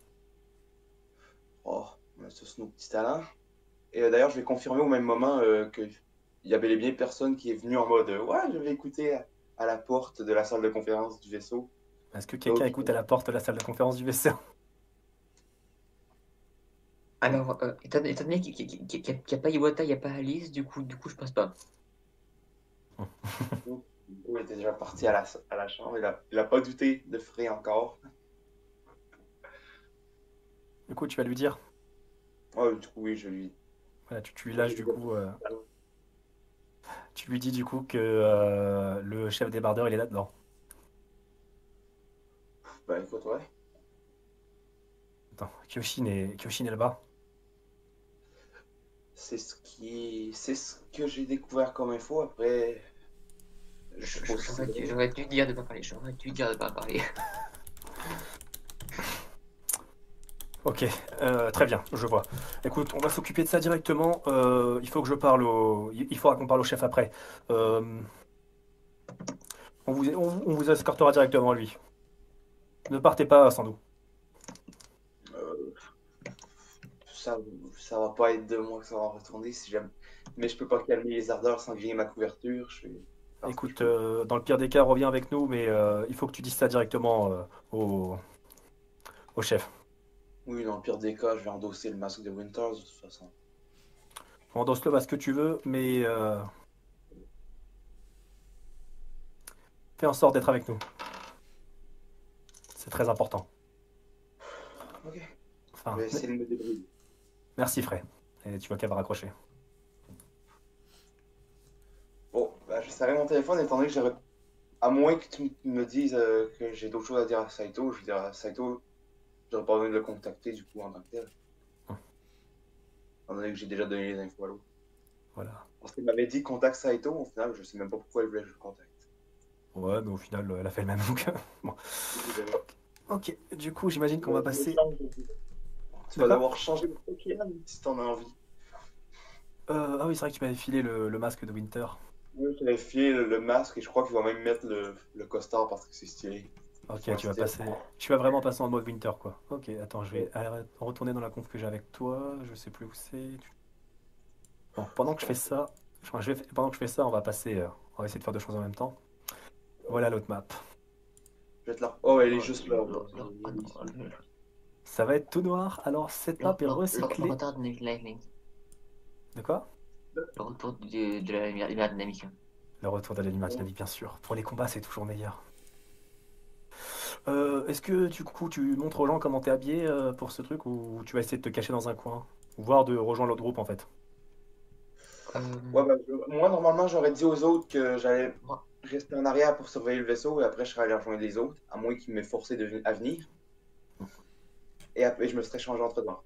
Oh, on a tous nos petits talents. Et euh, d'ailleurs, je vais confirmer au même moment euh, que il y avait les bien personne qui est venue en mode euh, Ouais, je vais écouter à, à la porte de la salle de conférence du vaisseau. Est-ce que quelqu'un écoute à la porte de la salle de conférence du vaisseau? Alors, euh, étant, étant donné qu'il n'y a, qu'il y a pas Iwata, il n'y a pas Alice, du coup, du coup, je passe pas. Il était déjà parti à la, à la chambre. Il a, il a pas douté de Frey encore. Du coup, tu vas lui dire Ouais, du coup, oui, je lui. Voilà, tu, tu lui lâches du coup. euh, tu lui dis du coup que euh, le chef débardeur il est là-dedans. Ben écoute, ouais. Attends, Kyoshin est, Kyoshin est là-bas. C'est ce qui c'est ce que j'ai découvert comme info. Après, J'aurais dû, dire de pas parler, j'aurais dû dire de pas parler. Ok, euh, très bien, je vois. Écoute, on va s'occuper de ça directement. Euh, il faut que je parle au. Il faudra qu'on parle au chef après. Euh, on vous, on, on vous escortera directement lui. Ne partez pas sans nous. Euh, ça, ça va pas être de moi que ça va retourner si jamais. Mais je peux pas calmer les ardeurs sans griller ma couverture. Je vais... parce Écoute, euh, dans le pire des cas, reviens avec nous, mais euh, il faut que tu dises ça directement euh, au, au chef. Oui, dans le pire des cas, je vais endosser le masque de Winters de toute façon. Endosse-le à ce que tu veux, mais euh, fais en sorte d'être avec nous. C'est très important. Ok. Enfin, Je vais essayer de me débrouiller. merci Frey. Et tu vois qu'elle va raccrocher. Bon, bah, je savais mon téléphone étant donné que j'aurais. À moins que tu me dises euh, que j'ai d'autres choses à dire à Saito, je veux dire à Saito, j'aurais pas besoin de le contacter du coup en tant que tel. Hum. Étant donné que j'ai déjà donné les infos à l'autre. Voilà. Parce qu'il m'avait dit contacte Saito, au final, je sais même pas pourquoi il voulait que je le contacte. Ouais, mais au final, elle a fait le même. Donc, bon. Ok, du coup, j'imagine qu'on va passer. Tu vas devoir changer de Pokémon si t'en as envie. Euh, ah oui, c'est vrai que tu m'avais filé le, le masque de Winter. T'avais filé le, le masque et je crois qu'il va même mettre le, le costard parce que c'est stylé. Ok, tu vas passer. Tu vas vraiment passer en mode Winter, quoi. Ok, attends, je vais aller retourner dans la conf que j'ai avec toi. Je sais plus où c'est. Bon, pendant que je fais ça, enfin, je vais... pendant que je fais ça, on va passer. euh, On va essayer de faire deux choses en même temps. Voilà l'autre map. Je vais te la. Oh, elle est juste là. Ça va être tout noir. Alors cette map est recyclée. De quoi? Le retour de, de la lumière, dynamique. Le retour de la lumière dynamique, bien sûr. Pour les combats, c'est toujours meilleur. Euh, Est-ce que du coup tu montres aux gens comment t'es habillé euh, pour ce truc ou tu vas essayer de te cacher dans un coin? Ou voire de rejoindre l'autre groupe en fait? Euh, Ouais, bah, je- moi, normalement, j'aurais dit aux autres que j'allais rester en arrière pour surveiller le vaisseau et après, je serais allé rejoindre les autres, à moins qu'ils m'aient forcé de, à venir. Et après, je me serais changé entre temps.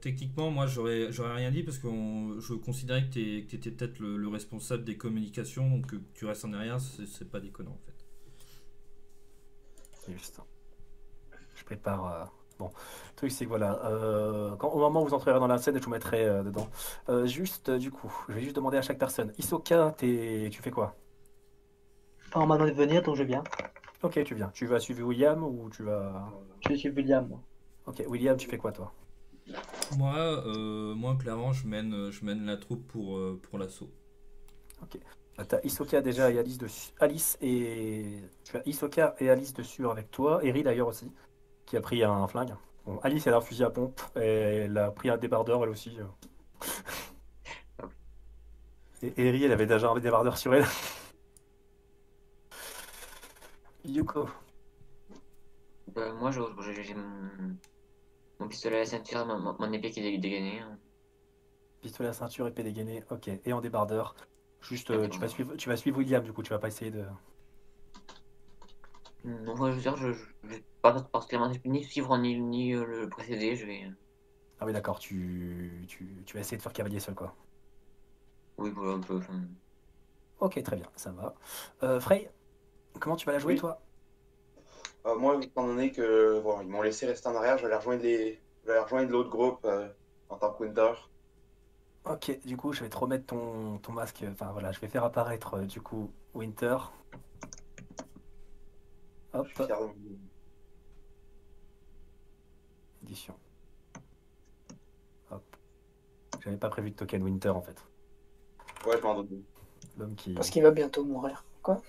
Techniquement, moi, j'aurais j'aurais rien dit parce que on- je considérais que tu étais peut-être le, le responsable des communications, donc que tu restes en arrière, c'est pas déconnant en fait. Juste. Je prépare. euh, Bon, le truc c'est que voilà, euh, quand, au moment où vous entrerez dans la scène, je vous mettrai euh, dedans. Euh, juste, euh, du coup, je vais juste demander à chaque personne. Isoka, t'es- tu fais quoi? On m'a demandé de venir, donc je viens. Ok, tu viens. Tu vas suivre William ou tu vas? Je suis William. moi. Ok, William, tu fais quoi toi? Moi, euh, moi clairement, je mène, je mène la troupe pour, euh, pour l'assaut. Ah, T'as Isoka déjà et Alice dessus. Alice et. Tu as Isoka et Alice dessus avec toi. Eri d'ailleurs aussi, qui a pris un flingue. Bon, Alice elle a un fusil à pompe et elle a pris un débardeur elle aussi. euh. Et Eri elle avait déjà un débardeur sur elle. Yuko. euh, moi, j'ai mon, pistolet à la ceinture, mon, épée qui est dé- dégainée. hein. Pistolet à ceinture, épée dégainée. Ok. Et en débardeur. Juste, euh, tu vas suivre, tu vas suivre William du coup. Tu vas pas essayer de. Non, moi, je veux dire, je je- je vais pas particulièrement ni suivre ni, ni euh, le précéder, je vais. Ah oui d'accord. Tu, tu, tu vas essayer de faire cavalier seul quoi. Oui, voilà, un peu. enfin, Ok, très bien, ça va. Euh, Frey, comment tu vas la jouer, Oui. toi? Euh, moi, étant donné que bon, ils m'ont laissé rester en arrière, je vais aller rejoindre les... je vais aller rejoindre l'autre groupe euh, en tant que Winter. Ok, du coup, je vais te remettre ton, ton masque. Enfin, voilà, je vais faire apparaître, euh, du coup, Winter. Hop, Je suis fier de moi. édition. Hop. J'avais pas prévu de token Winter, en fait. Ouais, je m'en doute. L'homme qui... Parce qu'il va bientôt mourir. Quoi?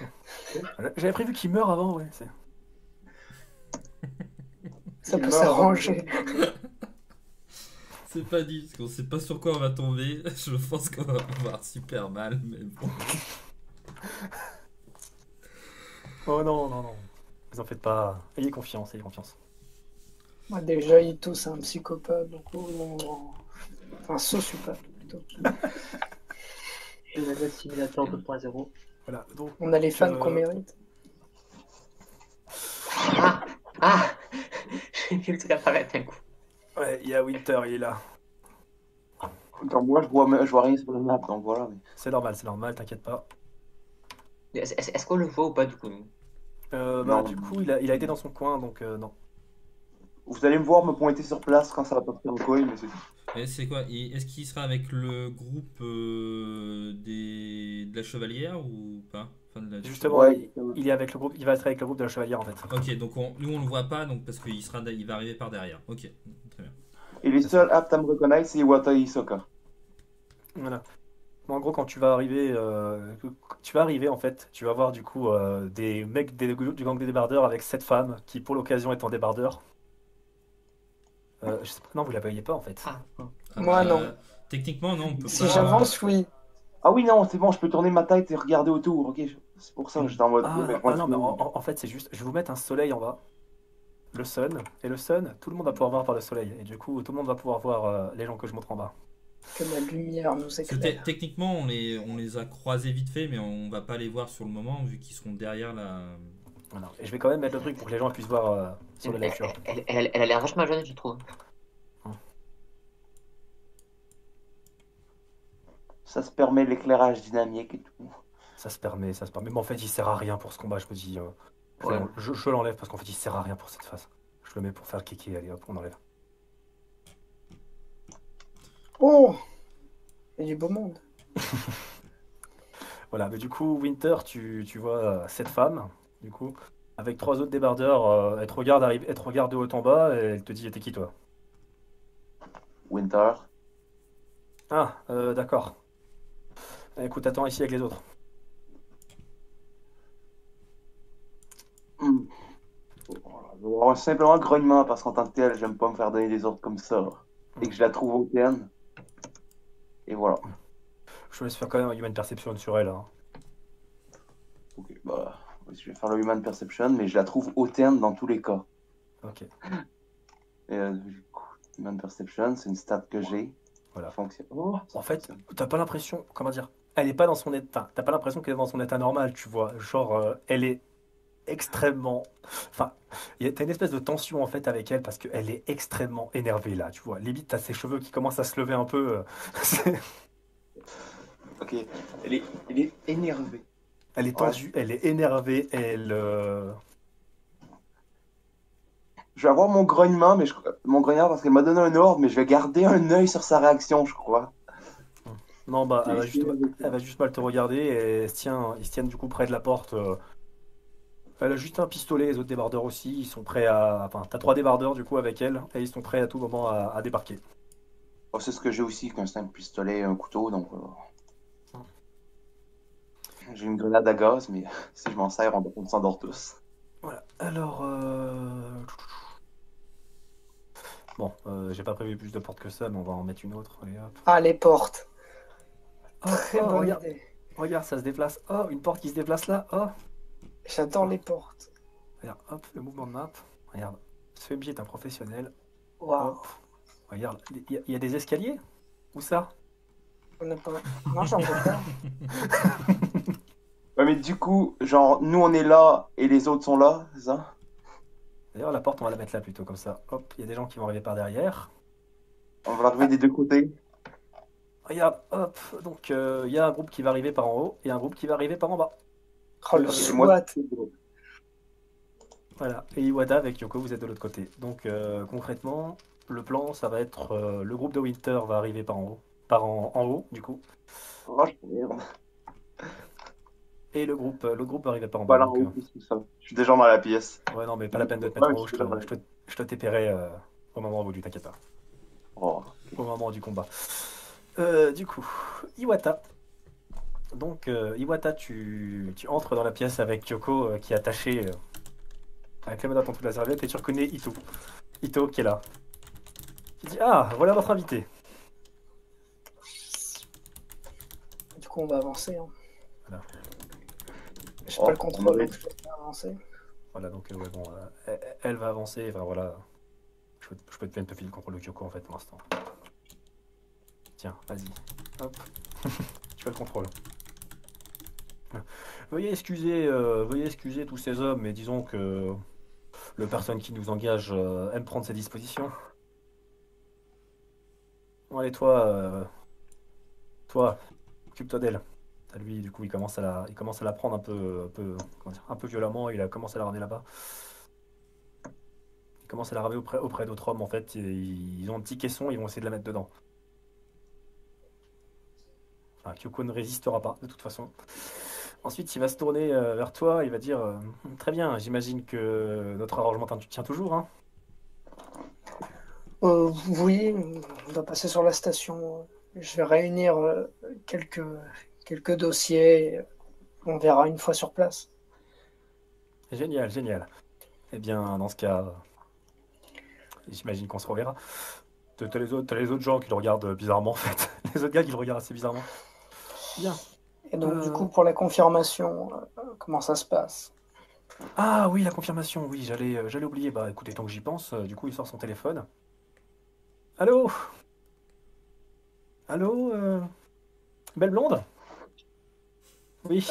J'avais prévu qu'il meure avant, ouais. Ça Il peut s'arranger. C'est pas dit, parce qu'on sait pas sur quoi on va tomber. Je pense qu'on va avoir super mal, mais bon. Oh non, non, non. Vous en faites pas. Ayez confiance, ayez confiance. Moi, déjà, Ito, c'est un psychopathe. Donc, oh, non, non. Enfin, sociopathe, plutôt. Je vais mettre Simulator 2.0. Voilà, donc, On a les fans Euh, qu'on mérite. Ah J'ai vu le truc apparaître un coup. ouais, il y a Winter, il est là. Comme moi, je vois, je vois rien sur la map, donc voilà. mais- C'est normal, c'est normal, t'inquiète pas. Est-ce qu'on le voit ou pas du coup nous? Euh, bah, Non. du coup, il a, il a été dans son coin, donc euh, non. Vous allez me voir me pointer sur place quand ça va partir en couille, mais c'est tout. C'est quoi? Est-ce qu'il sera avec le groupe euh, des... de la chevalière ou pas? Enfin, de la- Justement, Ouais. il, il est avec le groupe, il va être avec le groupe de la chevalière en fait. Ok, donc on- nous on le voit pas, donc parce qu'il sera, il va arriver par derrière. Ok, très bien. Et les seuls aptes à me reconnaître, c'est Iwata et Hisoka. Voilà. Bon, en gros, quand tu vas arriver, euh, tu vas arriver en fait, tu vas voir du coup euh, des mecs des- du gang des débardeurs avec cette femme qui pour l'occasion est en débardeur. Euh, je sais pas, non, vous la voyez pas en fait. Ah, ah. Ah, Moi, bah, non. Techniquement, non, on peut Si pas. j'avance, oui. Ah oui, non, c'est bon, je peux tourner ma tête et regarder autour, ok. C'est pour ça que j'étais en mode. Ah, mais ah moi, non, je- mais en, fait, c'est juste, je vais vous mettre un soleil en bas, le sun, et le sun, tout le monde va pouvoir voir par le soleil, et du coup, tout le monde va pouvoir voir euh, les gens que je montre en bas. Que la lumière nous Parce que éclaire. te- techniquement, on les, on les a croisés vite fait, mais on va pas les voir sur le moment vu qu'ils seront derrière la. Voilà. Et je vais quand même mettre le truc pour que les gens puissent voir euh, sur le live. elle- elle- elle a l'air vachement jeune, je trouve. Ça se permet l'éclairage dynamique et tout. Ça se permet, ça se permet. Mais en fait, il sert à rien pour ce combat, je me dis. euh, je Ouais. l'en- je je l'enlève parce qu'en fait, il sert à rien pour cette phase. Je le mets pour faire kéké, allez hop, on enlève. Oh Il y a du beau monde. Voilà, mais du coup, Winter, tu, tu vois euh, cette femme, du coup, avec trois autres débardeurs, euh, elle, te regarde arrive, elle te regarde de haut en bas et elle te dit T'es qui toi? Winter. Ah, euh, d'accord. Écoute, attends ici avec les autres. Hmm. Voilà, je vais avoir simplement un grognement parce qu'en tant que tel, j'aime pas me faire donner des ordres comme ça. Et que je la trouve hautaine. Et voilà. Je te laisse faire quand même un human perception sur elle. hein. Ok, bah, je vais faire le Human Perception, mais je la trouve hautaine dans tous les cas. Ok. Et, euh, du coup, Human Perception, c'est une stat que j'ai. Voilà. Fonctionne. Oh, En fait, t'as pas l'impression, comment dire, elle est pas dans son état, t'as pas l'impression qu'elle est dans son état normal, tu vois. Genre, euh, elle est extrêmement, enfin, il y a- t'as une espèce de tension en fait avec elle parce qu'elle est extrêmement énervée là, tu vois. Limite, t'as ses cheveux qui commencent à se lever un peu. euh, c'est- Ok, elle est, elle est énervée. elle est tendue, elle est énervée, elle. euh, Je vais avoir mon grognement, mais je... mon grognard parce qu'elle m'a donné un ordre, mais je vais garder un œil sur sa réaction, je crois. Non, bah, elle va, Et juste, je- elle va juste mal te regarder et elle se tient, ils se tiennent du coup près de la porte. euh. Elle a juste un pistolet, les autres débardeurs aussi. Ils sont prêts à. Enfin, t'as trois débardeurs du coup avec elle et ils sont prêts à tout moment à, à débarquer. Oh, c'est ce que j'ai aussi, qu'un simple pistolet et un couteau, donc voilà. J'ai une grenade à gaz, mais si je m'en sers, on, on s'endort tous. Voilà. Alors. euh, Bon, euh, j'ai pas prévu plus de portes que ça, mais on va en mettre une autre. Allez, hop. Ah, les portes. Oh, Très oh, bonne regarde, idée. regarde, ça se déplace. Oh, une porte qui se déplace là. Oh, J'adore les portes. regarde, hop, le mouvement de map. Regarde, ce MJ est un professionnel. Waouh. Hop. Regarde, il y, a- il y a des escaliers? Où ça? On n'a pas... Non, j'en vois pas. Ouais, mais du coup, genre, nous on est là et les autres sont là, c'est ça? D'ailleurs, la porte, on va la mettre là plutôt, comme ça. Hop, il y a des gens qui vont arriver par derrière. On va arriver des deux côtés. Regarde, hop, donc euh, il y a un groupe qui va arriver par en haut et un groupe qui va arriver par en bas. Oh, le SWAT. Voilà. Et Iwata avec Yoko, vous êtes de l'autre côté. Donc euh, concrètement, le plan, ça va être euh, le groupe de Winter va arriver par en haut, par en, en haut du coup, Oh, merde. et le groupe, le groupe va arriver par en bas. Donc, haut, ça. Je suis déjà dans la pièce. ouais, non, mais pas la peine de te mettre Ouais, en haut. je te, je te, je te téperai, euh, au moment où tu t'inquiète pas. Oh. au moment du combat. Euh, du coup, Iwata. Donc, euh, Iwata, tu, tu entres dans la pièce avec Kyoko euh, qui est attachée euh, avec la menotte en dessous de la serviette et tu reconnais Ito. Ito qui est là. Tu dis Ah, voilà votre invité. Du coup, on va avancer. Hein. Voilà. J'ai Oh, pas le contrôle, ouais. donc je peux pas avancer. Voilà, donc, euh, ouais, bon, euh, elle, elle va avancer. Enfin, voilà. Je peux, je peux te, te filer le contrôle de Kyoko en fait pour l'instant. Tiens, vas-y. Hop. tu fais le contrôle. Veuillez excuser, euh, veuillez excuser tous ces hommes, mais disons que le personne qui nous engage euh, aime prendre ses dispositions. Bon, allez, toi, euh, toi, occupe-toi d'elle. Lui, du coup, il commence à la, il commence à la prendre un peu, un peu, comment dire, un peu violemment. Il a commencé à la ramener là-bas. Il commence à la ramener auprès, auprès d'autres hommes, en fait. et ils ont un petit caisson, ils vont essayer de la mettre dedans. Enfin, Kyoko ne résistera pas, de toute façon. Ensuite, il va se tourner euh, vers toi, il va dire euh, Très bien, j'imagine que notre arrangement tient- toujours, hein Euh, oui, on va passer sur la station. Je vais réunir euh, quelques, quelques dossiers. On verra une fois sur place. Génial, génial. Eh bien, dans ce cas, j'imagine qu'on se reverra. T'as les autres, les autres gens qui le regardent bizarrement, en fait. Les autres gars qui le regardent assez bizarrement. Bien. Et donc, Euh. du coup, pour la confirmation, euh, comment ça se passe? Ah oui, la confirmation, oui, j'allais euh, j'allais oublier. Bah écoutez, tant que j'y pense, euh, du coup, il sort son téléphone. Allô? Allô euh, Belle blonde? Oui.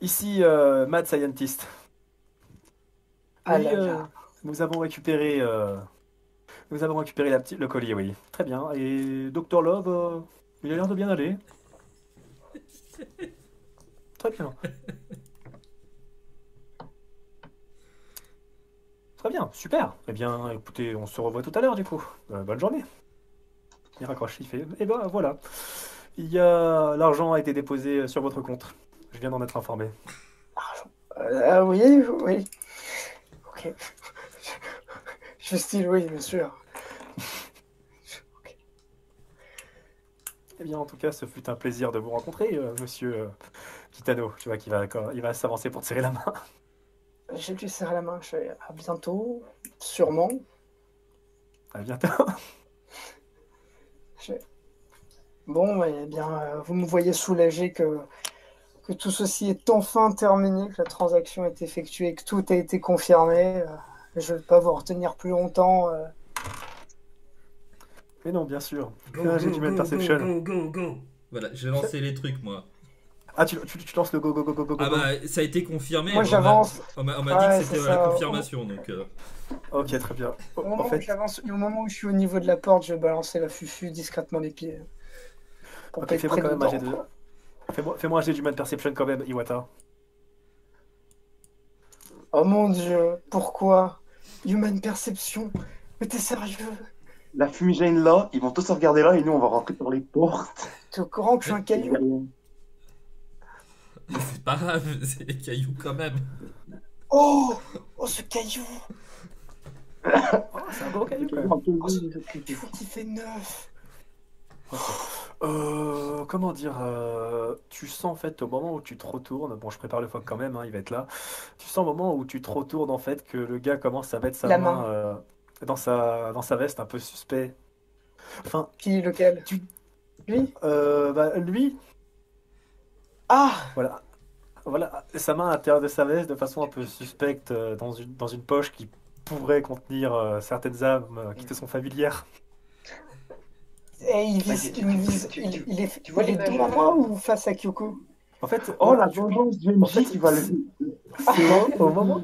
Ici, euh, Mad Scientist. Ah Oui, là euh, nous avons récupéré, euh, nous avons récupéré la petite, le collier, oui. Très bien. Et Dr Love, euh, il a l'air de bien aller. Très bien. Très bien, super. Eh bien, écoutez, on se revoit tout à l'heure du coup. Euh, bonne journée. Il raccroche, il fait. Eh ben voilà. Il y a l'argent a été déposé sur votre compte. Je viens d'en être informé. Euh, ah oui, oui. Ok. Je style, oui, bien sûr. Eh bien, en tout cas, ce fut un plaisir de vous rencontrer, euh, monsieur euh, Kitano. Tu vois qu'il va, il va s'avancer pour te serrer la main. J'ai lui serrer la main. Je fais à bientôt, sûrement. À bientôt. Bon, eh bien, euh, vous me voyez soulagé que, que tout ceci est enfin terminé, que la transaction est effectuée, que tout a été confirmé. Euh, je ne vais pas vous retenir plus longtemps. Mais non, bien sûr. Go, Ah, j'ai du Perception. go, go, go, go. Voilà, j'ai lancé les trucs, moi. Ah, tu, tu, tu lances le go go go go go go. Ah bah, ça a été confirmé. Moi, j'avance. On m'a on m'a Ouais, dit que c'était la confirmation, donc... euh, Ok, très bien. Au En moment, fait, où j'avance, au moment où je suis au niveau de la porte, je vais balancer la fufu discrètement les pieds. Pour ok, fais-moi quand même un jet dedans. de. Fais-moi fais-moi un jet d'Human Perception quand même, Iwata. Oh mon dieu, pourquoi? Human Perception Mais t'es sérieux? La fumigène là, ils vont tous se regarder là et nous on va rentrer par les portes. T'es au courant que je suis un caillou C'est pas grave, c'est des cailloux quand même. Oh Oh ce caillou Oh, c'est un beau caillou quand même. Il faut qu'il fait neuf Euh, comment dire euh, Tu sens en fait au moment où tu te retournes, bon je prépare le foc quand même, hein, il va être là. Tu sens au moment où tu te retournes en fait que le gars commence à mettre sa La main, main. euh, dans sa dans sa veste un peu suspect. Enfin, Qui, lequel? Tu- Lui? Euh, bah, lui, Ah! Voilà, voilà, sa main à l'intérieur de sa veste de façon un peu suspecte euh, dans une dans une poche qui pourrait contenir euh, certaines âmes qui te sont familières. Et il vise, il vise, il, est, tu vois il est l'image devant de- moi ou face à Kyoko? En fait, Oh la vengeance du En fait, MJ qui va le. Au, au moment,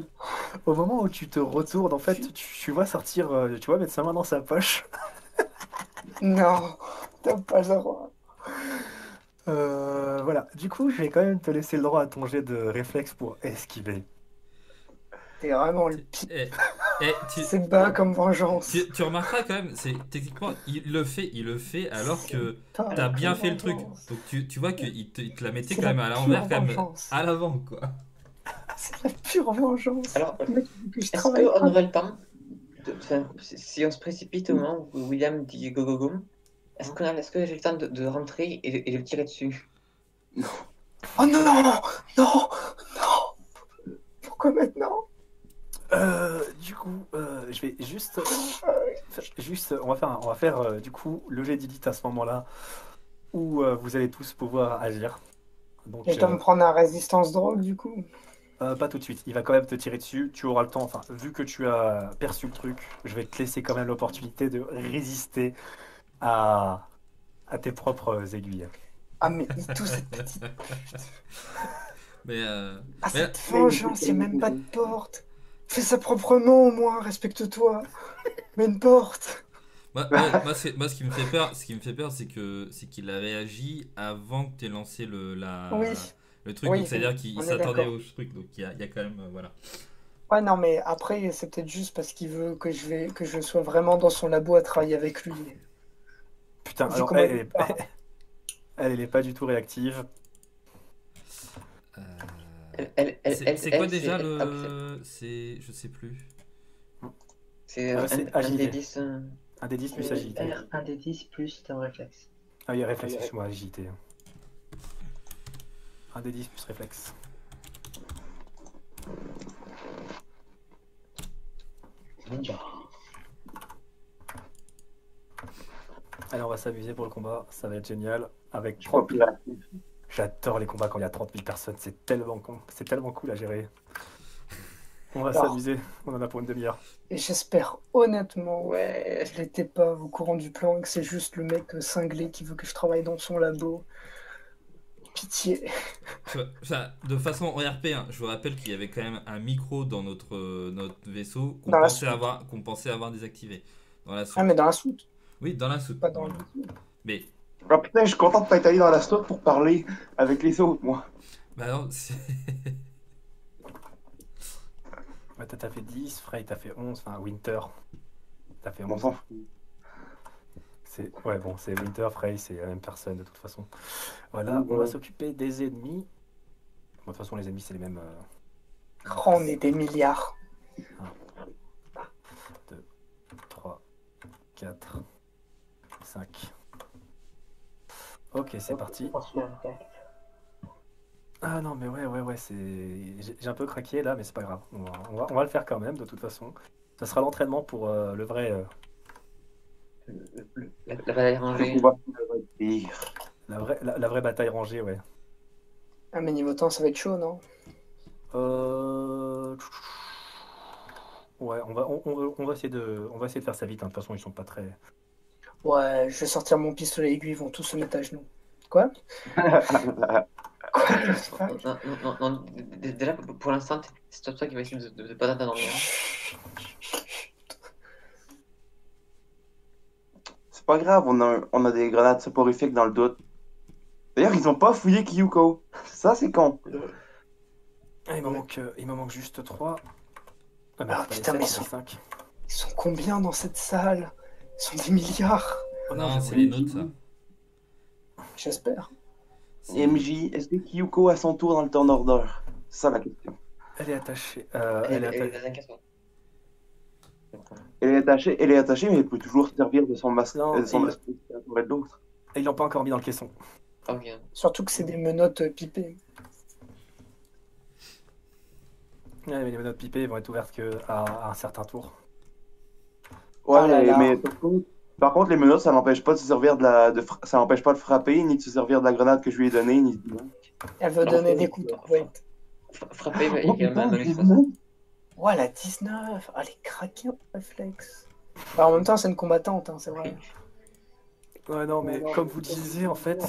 au moment où tu te retournes, en fait, tu, tu vois sortir, euh, tu vois mettre sa main dans sa poche. Non, t'as pas le droit. Euh, voilà. Du coup, je vais quand même te laisser le droit à ton jet de réflexe pour esquiver. T'es vraiment le pire. Eh, tu, C'est bas comme vengeance. tu, tu remarqueras quand même, c'est techniquement, il le fait, il le fait alors que t'as bien fait le truc. Donc tu, tu vois qu'il te, il te la mettait quand la même à l'envers, quand même à l'avant quoi. C'est la pure vengeance. Alors, est-ce travaille qu'on aurait le temps enfin, si- on se précipite au moment où William dit go go go, est-ce qu'on a- est-ce que j'ai le temps de, de rentrer et de, et de le tirer dessus? Oh non, non, non, non. Pourquoi maintenant? Euh, du coup, euh, je vais juste, juste, on va faire, un- on va faire euh, du coup le jet d'élite à ce moment-là où euh, vous allez tous pouvoir agir. Donc, Et je dois euh, me prendre un résistance drogue du coup? euh, pas tout de suite. Il va quand même te tirer dessus. Tu auras le temps. Enfin, vu que tu as perçu le truc, je vais te laisser quand même l'opportunité de résister à, à tes propres aiguilles. Ah mais tout cette petite... Mais euh, Ah Mais- cette vengeance, il n'y a même pas de porte. Fais ça proprement au moins, respecte-toi. Mais une porte. moi, moi, moi, c'est- moi, ce qui me fait peur, ce qui me fait peur, c'est que c'est qu'il a réagi avant que tu aies lancé le la Oui. le truc. Oui, donc c'est à dire qu'il s'attendait au truc. Donc il y a, il y a quand même euh, voilà. Ouais non mais après c'est peut-être juste parce qu'il veut que je vais que je sois vraiment dans son labo à travailler avec lui. Putain, alors elle, elle est- parle. elle, elle est pas du tout réactive. Euh, c'est quoi déjà c'est- le c'est je sais plus. C'est un, c'est un des 10. euh, Un des 10 plus agilité. Un des 10 plus ton réflexe. Ah, il y a réflexe, excuse-moi, agilité. Un des 10 plus réflexe. Ninja. Allez, on va s'amuser pour le combat, ça va être génial. Avec Je crois 30 plus 000... là. J'adore les combats quand il y a 30 000 personnes, c'est tellement con, c'est tellement cool à gérer. On va s'amuser, on en a pour une demi-heure. Et j'espère honnêtement Ouais. je l'étais pas au courant du plan, que c'est juste le mec euh, cinglé qui veut que je travaille dans son labo. Pitié. Enfin, de façon ORP, hein, je vous rappelle qu'il y avait quand même un micro dans notre, euh, notre vaisseau qu'on pensait, avoir, qu'on pensait avoir désactivé. Dans la soute. Ah mais dans la soute, Oui, dans la soute. pas dans le... Mais, Ah putain, je suis content de pas être allé dans la stock pour parler avec les autres, moi. bah non, c'est- Ouais, t'as fait 10, Frey t'as fait 11, enfin Winter. T'as fait On 11. s'en fout. C'est... Ouais, bon, c'est Winter, Frey, c'est la même personne de toute façon. Voilà, on va s'occuper des ennemis. Bon, de toute façon, les ennemis, c'est les mêmes. euh, Oh, on est des milliards. 3, 4, 5. Ok, c'est parti. Ah non, mais ouais, ouais, ouais, c'est. J'ai un peu craqué là, mais c'est pas grave. On va, on va, on va le faire quand même, de toute façon. Ça sera l'entraînement pour euh, le vrai. euh, Le- le- La, la bataille rangée. La, vraie, la, la vraie bataille rangée, ouais. Ah mais niveau temps ça va être chaud, non? Euh... Ouais, on va, on, on- on va essayer de, on va essayer de faire ça vite. hein. De toute façon, ils sont pas très. Ouais, je vais sortir mon pistolet aiguille, ils vont tous se mettre à genoux. Quoi? Quoi Non, non, non, déjà pour l'instant, c'est toi qui vas essayer de, de, de pas t'endormir. C'est pas grave, on a, on a des grenades soporifiques dans le doute. D'ailleurs, ils ont pas fouillé Kyuko. Ça, c'est con. Ah, il me manque, euh, il me manque juste 3. Ah, Ah, putain, mais c'est ils cinq. Ils sont combien dans cette salle? Sont des milliards, Oh non, c'est les nôtres, ça. j'espère. MJ, est-ce que Kyuko a son tour dans le turn order C'est ça la question. Elle est attachée. euh, Et- elle est et- atta- et- t'inquiète pas. Elle est attachée, elle est attachée, mais elle peut toujours servir de son masque, Non, euh, de son il- masque pour être l'autre. Ils l'ont pas encore mis dans le caisson. Ah. Surtout que c'est des menottes euh, pipées. Ouais, mais les menottes pipées vont être ouvertes que à, à un certain tour. Ouais, Ah là là. mais par contre, par contre, les menottes, ça n'empêche pas de se servir de la, de, fra- ça n'empêche pas de frapper, ni de se servir de la grenade que je lui ai donnée, ni de... Elle veut Non, donner des coups. Ouais. Fra- Frapper, il y Oh, a. Ouais, elle a 19. Elle est craquée en réflexe. Bah, en même temps, c'est une combattante, hein, c'est vrai. Ouais, non, mais comme vous disiez, en fait,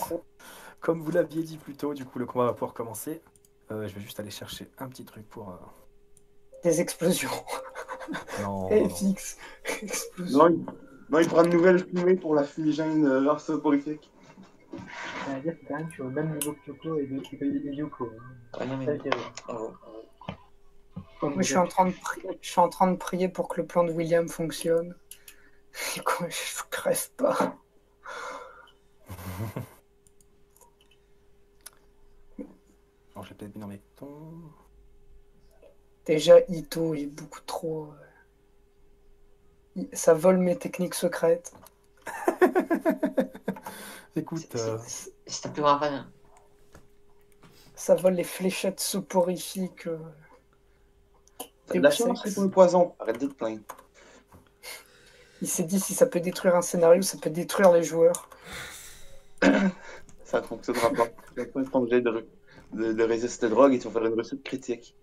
comme vous l'aviez dit plus tôt, du coup, le combat va pouvoir commencer. Euh, je vais juste aller chercher un petit truc pour. euh, Des explosions. Non, Et non. fixe. Explosion. Non, il... non, il prend une nouvelle fumée pour la fumigène euh, soporifique. C'est-à-dire que quand même, je suis au même niveau que Kyoko et, de, et, Yuko. Ah non, mais. c'est- Bravo. Moi, je suis en train de prier, je suis en train de prier pour que le plan de William fonctionne. Et quoi, je crève pas. Alors, je vais peut-être bien mes tons. Déjà, Ito est beaucoup trop. euh, Ça vole mes techniques secrètes. Écoute, C'est- euh, c'est- ta plus grande fan. hein. Ça vole les fléchettes soporifiques. euh. De la chance, pour le poison. Arrête de te plaindre. Il s'est dit si ça peut détruire un scénario, ça peut détruire les joueurs. Ça ne fonctionnera pas. Tu vas pas de, de, de résiste drogue et tu vas faire une réussite critique.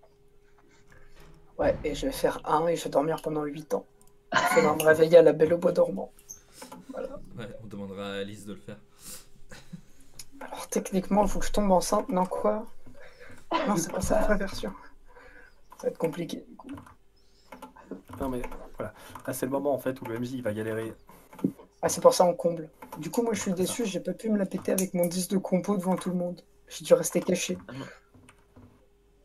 Ouais, et je vais faire un et je vais dormir pendant 8 ans. Il faudra me réveiller à la belle au bois dormant. Ouais, on demandera à Alice de le faire. Alors techniquement, il faut que je tombe enceinte. Non, quoi? Non, c'est pas ça la vraie version. Ça va être compliqué. du coup. non mais voilà. Là, c'est le moment en fait où le MJ il va galérer. Ah, c'est pour ça on comble. Du coup, moi je suis déçu, j'ai pas pu me la péter avec mon 10 de compo devant tout le monde. J'ai dû rester caché.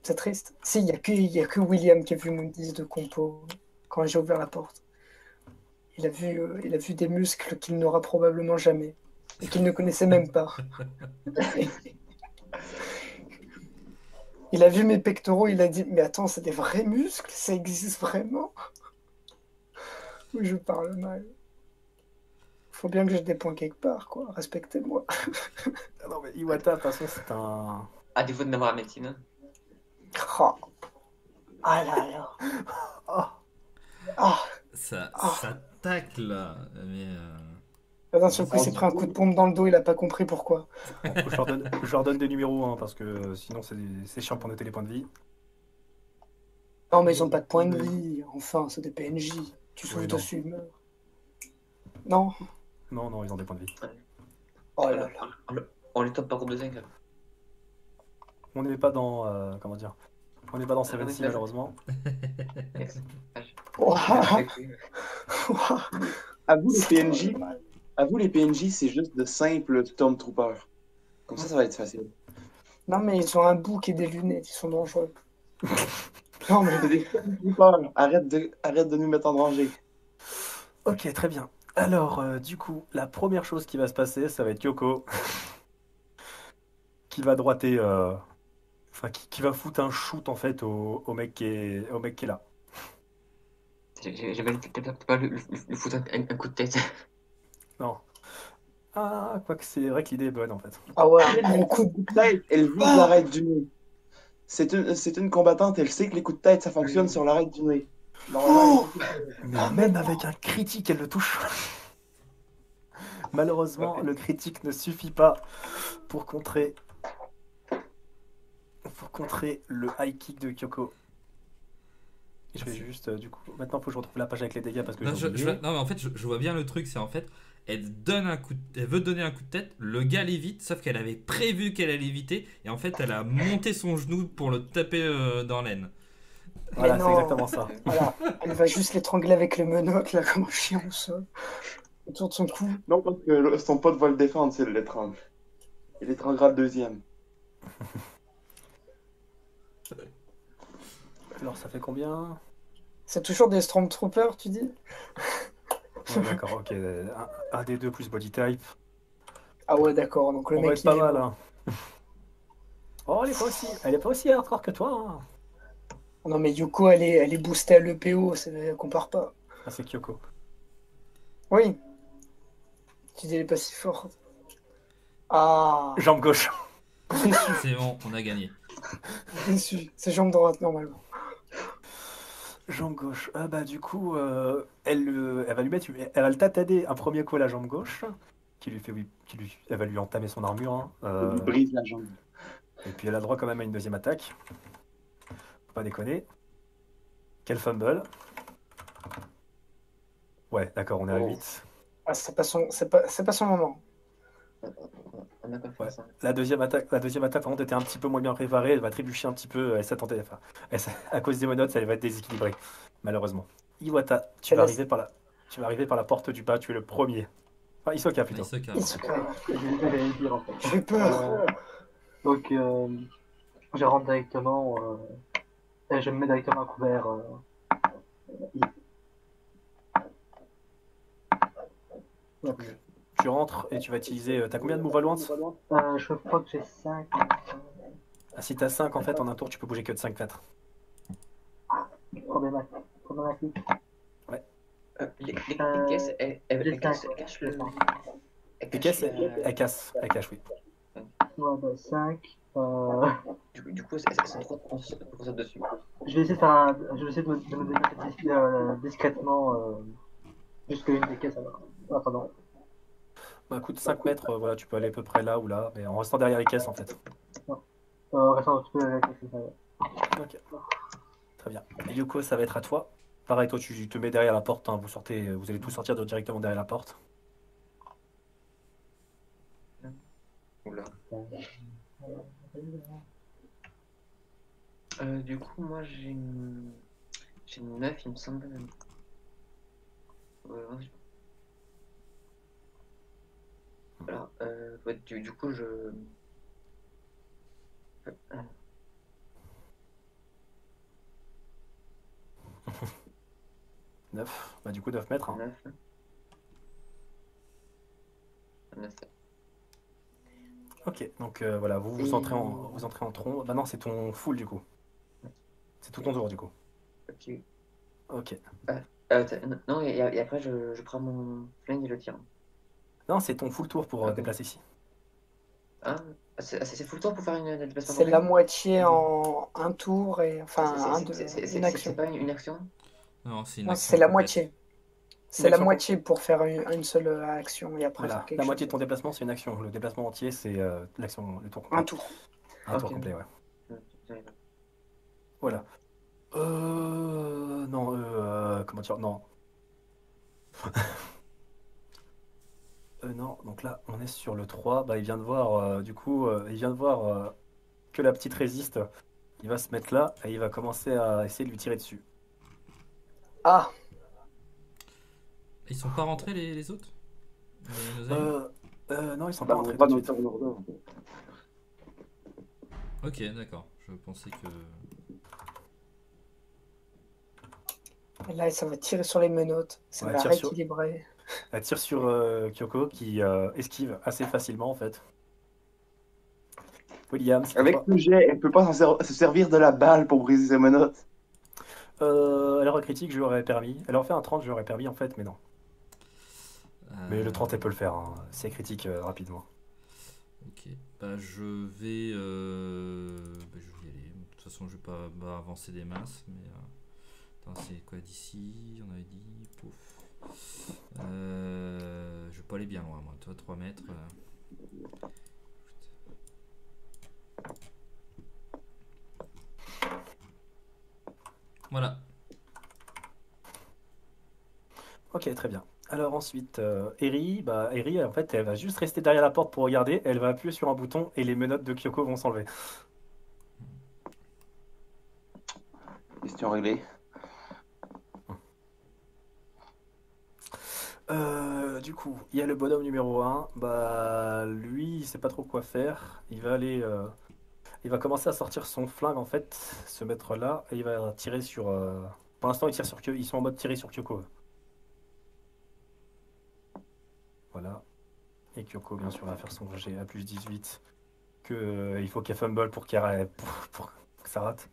C'est triste. Si, il y, a que- y a que William qui a vu mon 10 de compo quand j'ai ouvert la porte. Il a vu, euh, il a vu des muscles qu'il n'aura probablement jamais et qu'il ne connaissait même pas. il a vu mes pectoraux, il a dit Mais attends, c'est des vrais muscles Ça existe vraiment? Oui, je parle mal. Faut bien que j'ai des points quelque part, quoi. Respectez-moi. Non mais Iwata de toute façon c'est un. À défaut de d'avoir la médecine. Oh. Ah là là. Ah Ah. Ça, Ah. ça tacle là. Mais. euh, D'un seul coup, il s'est pris un coup de pompe dans le dos, il a pas compris pourquoi. Bon, je, leur donne, je leur donne des numéros hein, parce que euh, sinon c'est c'est chiant pour noter les points de vie. Non, mais ils ont pas de points de vie. Enfin, c'est des PNJ. Tu souffles Oui, dessus, ils meurent. Non Non non ils ont des points de vie. Oh là là. On, le- on les top par groupe de 5. On n'est pas dans euh, comment dire. On n'est pas dans Seven oui, Sea là, je- malheureusement. Ouah. À vous les PNJ, à vous les PNJ, c'est juste de simples Stormtroopers. Comme ça, ça va être facile. Non, mais ils ont un bouc et des lunettes, ils sont dangereux. non, mais C'est des Stormtroopers. Arrête de, arrête de nous mettre en danger. Ok très bien. Alors euh, du coup la première chose qui va se passer ça va être Kyoko qui va droiter. euh, Enfin qui, qui va foutre un shoot en fait au, au mec qui est au mec qui est là. J'avais peut-être pas le, foutre un, un coup de tête. Non. Ah quoique c'est vrai que l'idée est bonne en fait. Ah ouais, un gros coup de... Tête, elle vise l'arête du nez. C'est une, c'est une combattante, elle sait que les coups de tête, ça fonctionne sur l'arête du nez. Oh Mais même avec un critique, elle le touche. Malheureusement, le critique ne suffit pas pour contrer pour contrer le high kick de Kyoko. Je vais juste euh, du coup maintenant faut que je retrouve la page avec les dégâts parce que Non, je- non, mais en fait, je, je vois bien le truc. C'est en fait, elle donne un coup, de- elle veut donner un coup de tête. Le gars l'évite, sauf qu'elle avait prévu qu'elle allait éviter, et en fait, elle a monté son genou pour le taper euh, dans l'aine. Voilà, c'est exactement ça. Voilà, elle va juste l'étrangler avec le menottes, là, comme un chien au sol. Autour de son cou. Non, parce que son pote va le défendre s'il l'étrangle. Il étranglera le deuxième. Alors ça fait combien? C'est toujours des Stormtroopers, tu dis? Ouais, D'accord, ok. Un, un des deux plus body type. Ah ouais, d'accord, donc le On va mec être pas mal. hein. Oh, elle est pas aussi, elle est pas aussi hardcore que toi. hein. Non mais Yuko, elle est, elle est boostée à l'EPO, c'est- elle compare pas. Ah, c'est Kyoko. Oui. Tu dis, elle est pas si forte. Ah, Jambe gauche. C'est bon, on a gagné. C'est jambe droite, normalement. Jambe gauche. Ah bah du coup, euh, elle, euh, elle va lui mettre, elle va le tatader un premier coup à la jambe gauche, qui lui fait, oui, qui lui, elle va lui entamer son armure. hein. Euh, Il brise la jambe. et puis elle a droit quand même à une deuxième attaque. Faut pas déconner. Quel fumble. Ouais, d'accord, on est à Oh. 8. Ah, c'est pas son, c'est pas, c'est pas son moment. Ouais. La deuxième attaque, la deuxième attaque par contre était un petit peu moins bien préparée. Elle va trébucher un petit peu. Elle s'attendait, enfin, elle à cause des monotes, elle va être déséquilibrée, malheureusement. Iwata, tu Elle vas arriver par la, tu vas arriver par la porte du bas. Tu es le premier. Ah, Isoka plutôt. Fait. J'ai peur. Euh, donc, euh, je rentre directement euh, et je me mets directement à couvert. euh, Tu rentres et tu vas utiliser. euh, T'as combien de move advance? Euh, je crois que j'ai 5. ah, Si t'as 5 en fait, en un tour, tu peux bouger que de 5 mètres. Problématique. Problématique. Euh, les, les, les Euh, caisses, elles, elles, j'ai elles cachent, cinq. elles cachent le. elles Les caisses, elles cassent. Elles cachent, oui. Ouais, bah, 5. Euh, Du, coup- du coup, elles sont trop saute dessus. je vais essayer de, faire un- je vais essayer de me, de me déplacer euh, discrètement euh, jusqu'à une des caisses. Alors. Bah écoute, 5 mètres, euh, voilà, tu peux aller à peu près là ou là, mais en restant derrière les caisses en fait. restant un petit peu ouais. Ok. Très bien. Et Yoko, ça va être à toi. Pareil, toi, tu te mets derrière la porte. hein, Vous sortez, vous allez tous sortir de- directement derrière la porte. Oula. Euh, du coup, moi j'ai une... j'ai une 9, il me semble. Ouais, ouais, Alors, euh, du, du coup, je. Euh, 9. Bah du coup, 9 mètres. hein. 9. 9. Ok, donc euh, voilà, vous, vous, entrez en, vous entrez en tronc. Maintenant, c'est ton full du coup. C'est tout ton tour du coup. Ok. Ok. Euh, t'as- non, et, et après, je, je prends mon flingue et le tire. Non, c'est ton full tour pour euh, Ok. déplacer ici. Ah, c'est c'est- full temps pour faire une déplacement C'est la moitié en un tour et enfin un, deux- une action. C'est pas une, une action Non, c'est une Non, action c'est la moitié. C'est la moitié pour faire une, une seule action et après Voilà, faire quelque la moitié de ton déplacement, c'est une action. Le déplacement entier, c'est euh, l'action, le tour complet. Un tour. Un tour complet, ouais. Euh. Voilà. Euh. Non, euh. Comment dire Non. Euh, non, donc là, on est sur le 3. Bah, il vient de voir, euh, du coup, euh, il vient de voir euh, que la petite résiste. Il va se mettre là et il va commencer à essayer de lui tirer dessus. Ah, Ils sont pas rentrés les, les autres? Les- Euh, euh, non, ils sont Bah, pas rentrés tout dans le order. Ok, d'accord. Je pensais que. là ça va tirer sur les menottes. Ça Ouais, va sur- rééquilibrer. Elle tire sur euh, Kyoko qui euh, esquive assez facilement en fait. William, c'est Avec le jet, elle peut pas se servir de la balle pour briser ses menottes. Euh, alors critique, je lui aurais permis. Elle aurait fait un 30, je lui aurais permis en fait, mais non. Mais euh, le 30, elle peut le faire. hein. Elle critique euh, rapidement. Ok. Bah, je vais. euh, bah, je vais y aller. De toute façon, je vais pas bah, avancer des masses. Mais. euh, Attends, c'est quoi d'ici? On avait dit. Pouf. Euh, Je vais pas aller bien loin, moi. Toi, 3 mètres. euh. Voilà. Ok, très bien. Alors ensuite, euh, Eri, bah, Eri, en fait, elle va juste rester derrière la porte pour regarder. Elle va appuyer sur un bouton et les menottes de Kyoko vont s'enlever. Question réglée. Euh, du coup, il y a le bonhomme numéro 1. Bah, lui, il sait pas trop quoi faire. Il va aller. euh, il va commencer à sortir son flingue, en fait, se mettre là, et il va tirer sur. euh, Pour l'instant, il tire sur. Ils sont en mode tirer sur Kyoko. Voilà. Et Kyoko, bien sûr, va faire son jet à plus 18. Que, il faut qu'elle fumble pour, pour, pour que ça rate.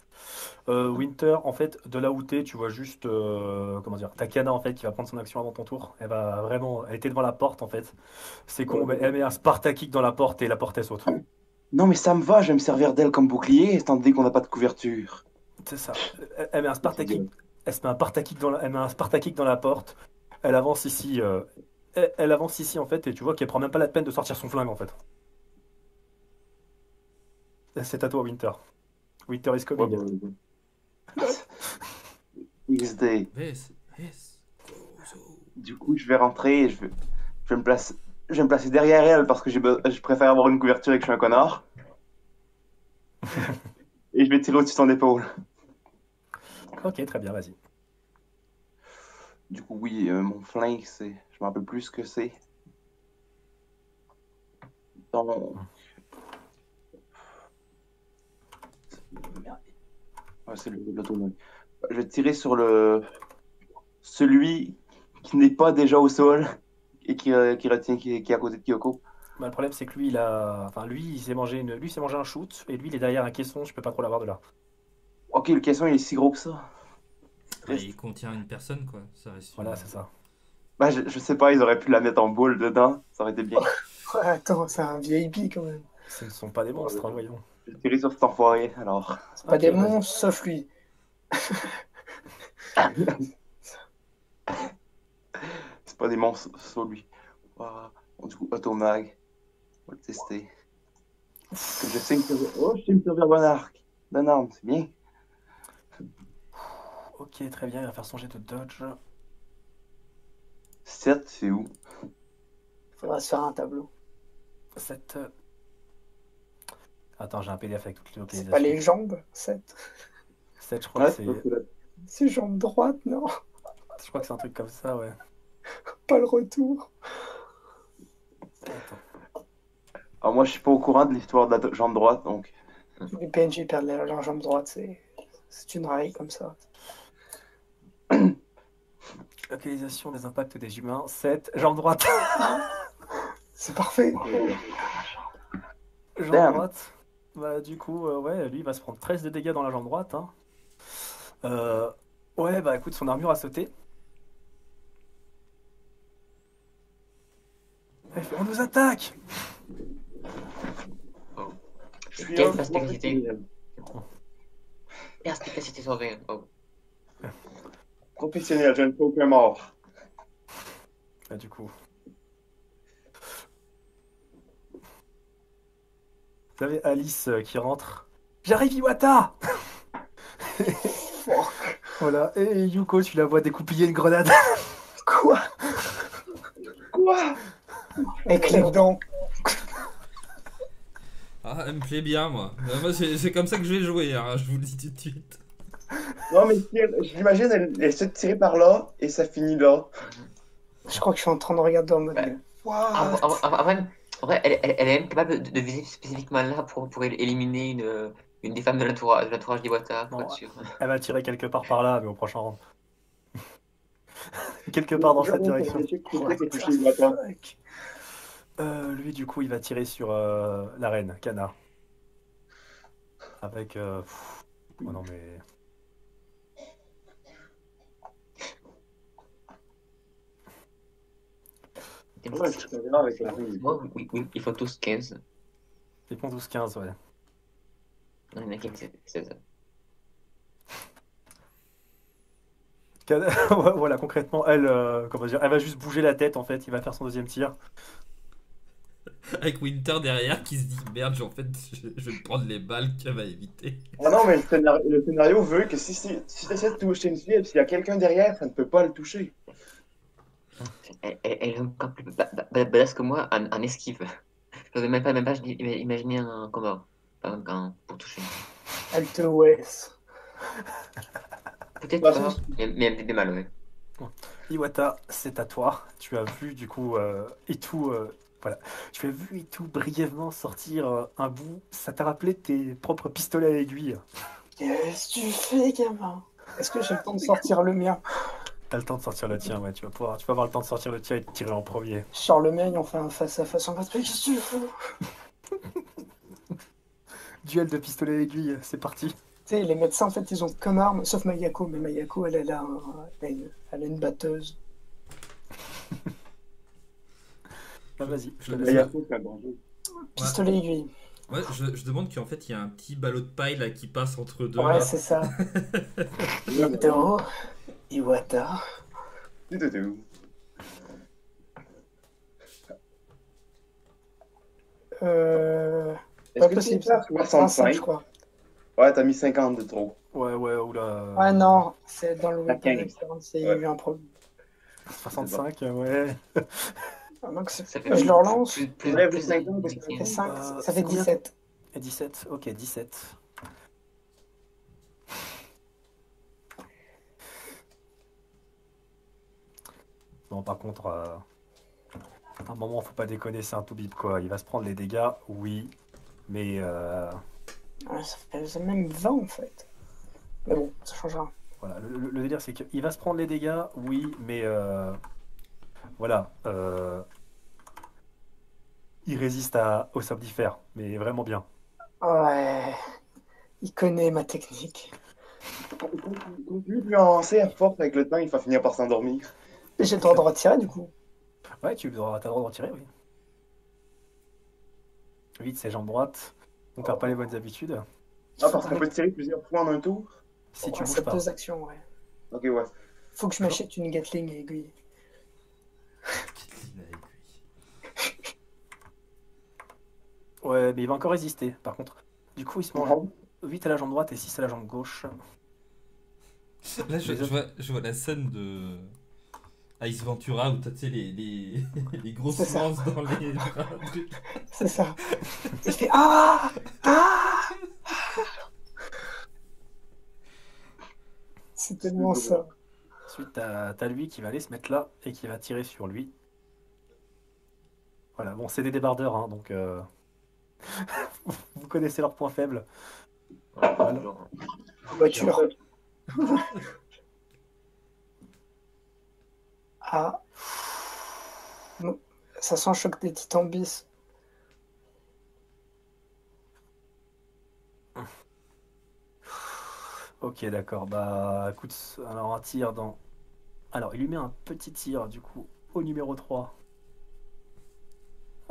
Euh, Winter, en fait, de là où t'es, tu vois juste, euh, comment dire, Takana, en fait, qui va prendre son action avant ton tour. Elle va vraiment, elle était devant la porte, en fait. C'est con, mais elle met un Spartakick dans la porte et la porte, elle saute. Non, mais ça me va, je vais me servir d'elle comme bouclier, étant donné qu'on n'a pas de couverture. C'est ça. Elle, met un Spartakick, elle se met un Spartakick dans la, elle met un Spartakick dans la porte. Elle avance ici, euh, elle, elle avance ici, en fait, et tu vois qu'elle prend même pas la peine de sortir son flingue, en fait. C'est à toi, Winter. Winter is coming. XD. Du coup, je vais rentrer et je vais, je vais me placer, je vais me placer derrière elle parce que je préfère avoir une couverture et que je suis un connard. et je vais tirer au-dessus de son épaule. Ok, très bien, vas-y. Du coup, oui, euh, mon flingue, c'est. Je me rappelle plus ce que c'est. Donc. Merde. Ouais, c'est le-. Je vais tirer sur le. Celui qui n'est pas déjà au sol et qui, euh, qui retient, qui, qui est à côté de Kyoko. Bah, le problème, c'est que lui, il a. Enfin, lui, il s'est mangé une... lui, il s'est mangé un shoot, et lui, il est derrière un caisson, je peux pas trop l'avoir de là. Ok, le caisson il est si gros que ça. Ouais, Bah, il contient une personne, quoi. Ça reste Voilà, une- c'est ça. Bah, je, je sais pas, ils auraient pu la mettre en boule dedans, ça aurait été bien. Attends, c'est un VIP quand même. Ce ne sont pas des monstres, hein, voyons. Je vais tirer sur cet enfoiré, alors. C'est pas des monstres sauf lui. C'est pas des monstres sur lui. Bon, du coup, automag. On va le tester. Je sais me servir. Oh, je sais me servir d'un arc. D'un arme, c'est bien. Ok, très bien, il va faire son jet de dodge. 7, c'est où? Faudra se faire un tableau. 7. Attends, j'ai un PDF avec toutes les C'est localisations. pas les jambes, 7. 7, je crois Ouais, que c'est. c'est C'est jambes droites, non? Je crois que c'est un truc comme ça, ouais. Pas le retour. Attends. Alors, moi, je suis pas au courant de l'histoire de la jambe droite, donc. Les PNJ perdent leur leur jambe droite, c'est c'est une raille comme ça. Localisation des impacts des humains. 7. Jambe droite. C'est parfait. jambe droite. Bah, du coup, euh, ouais, lui, il va se prendre 13 de dégâts dans la jambe droite. hein. Euh, ouais, bah écoute, son armure a sauté. Elle fait, On nous attaque Je suis Quelle perspicacité Perspicacité 20. Oh. professionnel, je ne fais aucun mort. Bah, du coup. Vous avez Alice euh, qui rentre. J'arrive, Iwata Voilà, et Yuko, tu la vois découpiller une grenade. Quoi? Quoi? Avec les dents. Ah, elle me plaît bien, moi. Euh, moi, c'est c'est comme ça que je vais jouer, hein, je vous le dis tout de suite. Non, mais si elle- j'imagine, elle, elle se tire par là et ça finit là. Je crois que je suis en train de regarder en mode. What Ah, en- en- vrai, elle, elle- elle est même capable de, de viser spécifiquement là pour, pour éliminer une, une des femmes de l'entourage de l'entourage d'Iwata, pour Non, être sûr. Elle va tirer quelque part par là, mais au prochain round. quelque part dans cette direction. Euh, lui, du coup, il va tirer sur euh, la reine, Kana. Avec. euh, Oh non, mais. Avec la oui, oui, ils font tous 15. Ils font 12-15, ouais. Non, il y en a qui ont 16. Kana- voilà, concrètement, elle, euh, comment dire, elle va juste bouger la tête en fait. Il va faire son deuxième tir. Avec Winter derrière qui se dit merde, en fait, je, je vais prendre les balles qu'elle va éviter. Ah non, mais le scénario, le scénario veut que si, si, si tu essaies de toucher une fille, s'il y a quelqu'un derrière, ça ne peut pas le toucher. Elle, elle, elle est encore plus ba- ba- ba- badass que moi en, en esquive. Je n'osais même pas, même pas ima- imaginer un combat un- un- pour toucher. Elle te ouest. Peut-être Bah, pas, mais, mais elle me fait mal, ouais. Iwata, c'est à toi. Tu as vu du coup euh, Itu, euh, voilà. Tu as vu Itu brièvement sortir euh, un bout. Ça t'a rappelé tes propres pistolets à aiguille. Qu'est-ce que tu fais, gamin? Est-ce que j'ai le temps de sortir le mien? T'as le temps de sortir le tien, ouais. Tu vas pouvoir, tu vas avoir le temps de sortir le tien et de tirer en premier. Et on fait un face à face en mode Mais qu'est-ce que tu fous Duel de pistolet à aiguille, c'est parti. Tu sais, les médecins, en fait, ils ont comme arme, sauf Mayako, mais Mayako, elle, elle, a, un- elle, a une, elle a une batteuse. Bah vas-y. je il danger. Pistolet aiguille. Ouais, je, je demande qu'en fait, il y a un petit ballot de paille là qui passe entre deux. Ouais, c'est ça. Du, du, du. Euh. Pas possible, ça. 65, je 65 crois. Ouais, t'as mis 50 de trop. Ouais, ouais, oula. Ah non, c'est dans le La week-end 15. expérience, il y a eu un problème. 65, ouais. Ah, donc c'est- Ça fait je le relance. Plus, plus, plus, vous cinq ans, parce Ça que- fait 5, Euh, ça c'est fait combien 17. Et 17 Ok, 17. Bon, par contre, euh, À un moment, faut pas déconner, c'est un tout bip quoi. Il va se prendre les dégâts, oui. Mais euh, Ouais, ça fait même 20 en fait. Mais bon, ça changera. voilà, le, le- le délire c'est qu'il va se prendre les dégâts, oui, mais euh, voilà. euh, il résiste à, au somnifère, mais vraiment bien. Ouais. Il connaît ma technique. Plus tu en à force avec le temps, il va finir par s'endormir. J'ai le droit de retirer du coup. Ouais, tu as le droit de retirer, oui. Vite, c'est jambe droite. On perd pas les bonnes habitudes. Ah, parce qu'on peut tirer plusieurs fois en un tour Si tu bouges c'est pas. deux actions, ouais. Ok, ouais. Faut que je m'achète une Gatling et aiguille. Gatling à aiguille. Ouais, mais il va encore résister, par contre. Du coup, il se mange 8 à la jambe droite et 6 à la jambe gauche. Là, je, je vois, je vois la scène de Ice Ventura où t'as tu sais, les, les, les grosses lances dans les. C'est ça. Il fait Ah Ah C'est tellement ça. Ensuite, t'as t'as lui qui va aller se mettre là et qui va tirer sur lui. Voilà, bon, c'est des débardeurs, hein, donc euh, vous connaissez leurs points faibles. Voilà. Voiture. Ah. Ça sent choc des titans bis. Ok, d'accord. Bah, écoute, alors un tir dans. Alors, il lui met un petit tir, du coup, au numéro 3.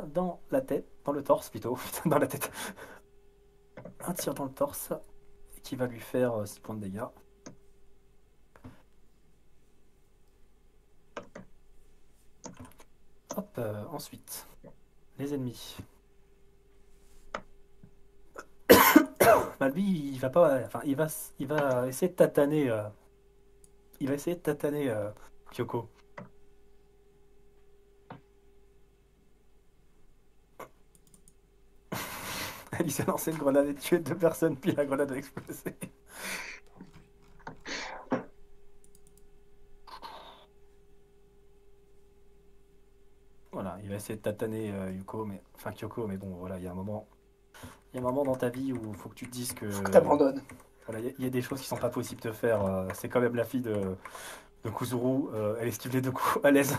Dans la tête, dans le torse plutôt, dans la tête. Un tir dans le torse, qui va lui faire 6 points de dégâts. Hop, euh, ensuite, les ennemis. Bah, lui, il va pas, enfin, il va, il va essayer de tataner, euh, il va essayer de tataner euh, Kyoko. Il s'est lancé une grenade et tué deux personnes, puis la grenade a explosé. Voilà, il va essayer de tataner euh, Yuko, mais enfin Kyoko, mais bon, voilà, il y a un moment, il y a un moment dans ta vie où il faut que tu te dises que Faut que t'abandonnes. voilà, il y, a- il y a des choses qui sont pas possibles de faire. euh, c'est quand même la fille de, de Kuzuru. euh, elle esquive les deux coups à l'aise.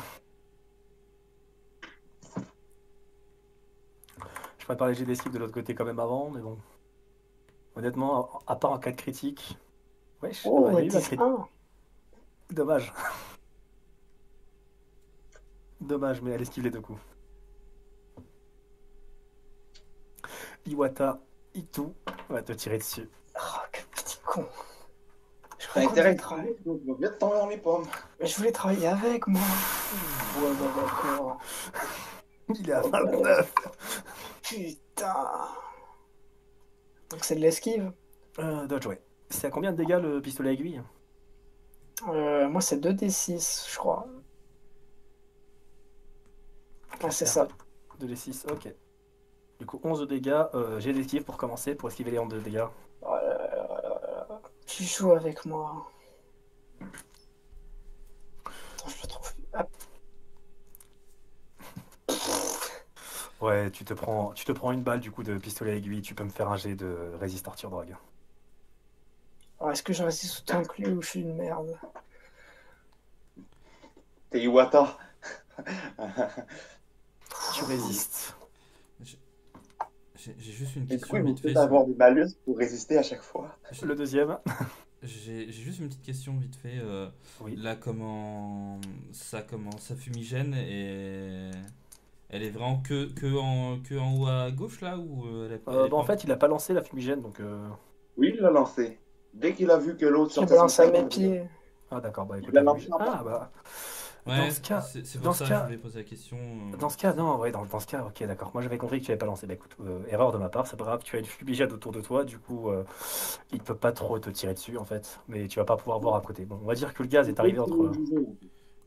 Je pourrais parler j'ai d'esquive de l'autre côté quand même avant, mais bon. Honnêtement, à, part en cas de critique. Wesh, Oh, il y a eu la 10 critique. 1 Dommage. Dommage, mais elle esquive les deux coups. Iwata, Itu va te tirer dessus. Oh, quel petit con. Je, T'as voulais intérêt à travailler- donc tu vas bien te tomber dans les pommes. Mais je voulais travailler avec moi. Ouais, bah d'accord. Il est à 29. Putain. Donc c'est de l'esquive. Euh, dodge, ouais. C'est à combien de dégâts le pistolet à aiguille? Euh, moi c'est 2d6, je crois. Ah, c'est ça. 2d6, ok. Du coup, 11 de dégâts. Euh, J'ai l'esquive pour commencer, pour esquiver les 11 de dégâts. Oh là là là là là. Tu joues avec moi. Attends, je le trouve. Ah, Ouais, tu te prends, tu te prends une balle du coup de pistolet à aiguille. Tu peux me faire un jet de résist Arthur Drogue. alors, Est-ce que je résiste autant que lui ou je suis une merde? T'es Iwata. Tu résistes. J'ai juste une Et du coup, question il faut vite fait. peut-être avoir des malus pour résister à chaque fois? Le deuxième. J'ai juste une petite question vite fait. euh, Oui. Là, comment ça comment ça fumigène et elle est vraiment que, que, en, que en haut à gauche là ou euh, elle est pas- Euh, elle est bah, en fait, il a pas lancé la fumigène, donc. euh, Oui, il l'a lancé. Dès qu'il a vu que l'autre sortait balance son à mes pieds. Ah d'accord, bah écoute. l'a la lancé Ah bah. Ouais, dans ce cas- c'est pour ça que je voulais poser la question. euh. Dans ce cas, non, ouais, dans, dans ce cas, ok, d'accord. Moi, j'avais compris que tu n'avais pas lancé. Bah écoute, euh, erreur de ma part, c'est pas grave. Tu as une fumigène autour de toi, du coup, euh, il peut pas trop te tirer dessus, en fait. Mais tu vas pas pouvoir voir à côté. Bon, on va dire que le gaz est arrivé entre.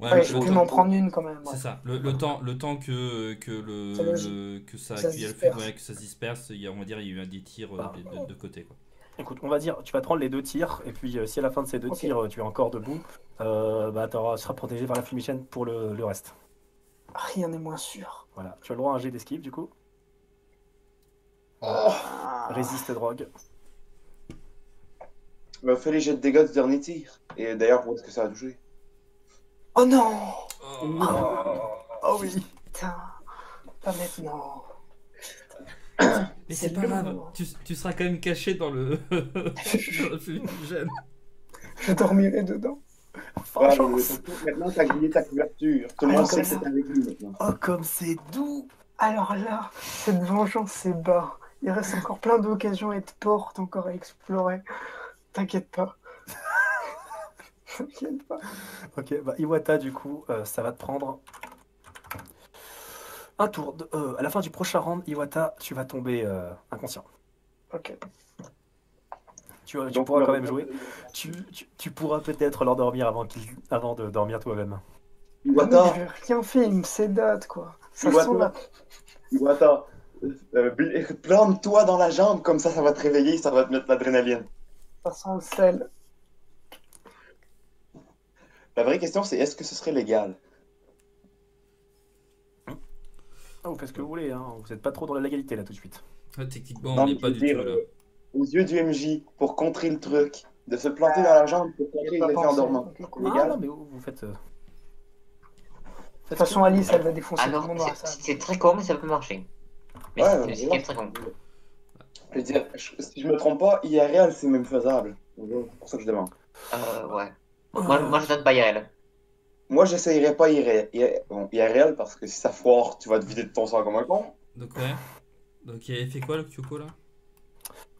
Ouais, je peux temps- m'en prendre une quand même. ouais. C'est ça. Le, le temps, le temps que, que le, que ça, Ça se qu'il y a le disperse. feu, ouais, que ça se disperse, il y a, on va dire, il y a eu un des tirs Bah. de, de- de côté quoi. Écoute, on va dire, tu vas te prendre les deux tirs, et puis euh, si à la fin de ces deux tirs, euh, tu es encore debout, euh, bah tu seras protégé par la fumigène pour le, le reste. Rien n'est moins sûr. Voilà, tu as le droit à un jet d'esquive du coup. Ah. Résiste drogue. Bah, fais les jets de dégâts du dernier tir. Et d'ailleurs, où est-ce que ça a touché Oh non Oh oui Putain, pas maintenant. Mais C'est pas grave, tu, tu seras quand même caché dans le, dans le fumigène. Je dormirai dedans. Voilà, Maintenant, t'as grillé ta couverture. Tout le Ah, monde comme sait que ça. c'est avec lui maintenant. Oh comme c'est doux Alors là, cette vengeance, c'est bas. Il reste encore plein d'occasions et de portes encore à explorer. T'inquiète pas. T'inquiète pas. Ok, bah Iwata, du coup, euh, ça va te prendre un tour. de- euh, à la fin du prochain round, Iwata, tu vas tomber euh, inconscient. Ok. Tu, tu Donc, pourras quand même jouer. Tu, tu- tu pourras peut-être l'endormir avant, qu'il- avant de dormir toi-même. Iwata, j'ai rien fait, il me sédate quoi. Ça Iwata. la... Euh, plante-toi dans la jambe, comme ça, ça va te réveiller, ça va te mettre l'adrénaline. ça sent le sel. La vraie question, c'est est-ce que ce serait légal? Ah, vous faites ce que vous voulez, hein. vous n'êtes pas trop dans la légalité là tout de suite. Ah, techniquement, on n'est pas du tout là. euh, Aux yeux du MJ, pour contrer le truc, de se planter dans la jambe pour contrer cool. C'est Ah non, mais vous, vous faites. euh, De toute façon, Alice, elle va défoncer Ah tout le monde c'est- très con, mais ça peut marcher. Mais Ouais, c'est très con. Je veux dire, je- si je me trompe pas, IRL, c'est même faisable. C'est pour ça que je demande. Euh, ouais. Moi, moi je donne pas IRL. Moi, j'essayerais pas IRL, bon, IRL parce que si ça foire, tu vas te vider de ton sang comme un con. Donc, ouais. Donc, il fait quoi le Kyoko là?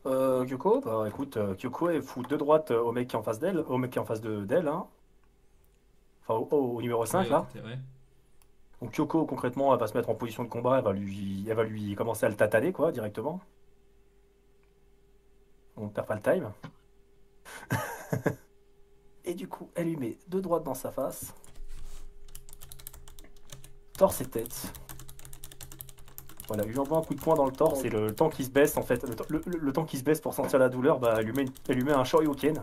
Euh, Kyoko, bah écoute, euh, Kyoko elle fout deux droites euh, au mec qui est en face d'elle, au mec qui est en face de d'elle, hein. Enfin au, au- au numéro 5 Ouais, là. ouais. Donc Kyoko concrètement elle va se mettre en position de combat, elle va lui, elle va lui commencer à le tataner quoi directement. On perd pas le time. et du coup elle lui met deux droites dans sa face. Torse et tête. Voilà, lui envoie un coup de poing dans le torse et le temps qui se baisse en fait, le, temps- le- le- le temps qui se baisse pour sentir la douleur, bah elle lui met, une- elle lui met un shoryuken.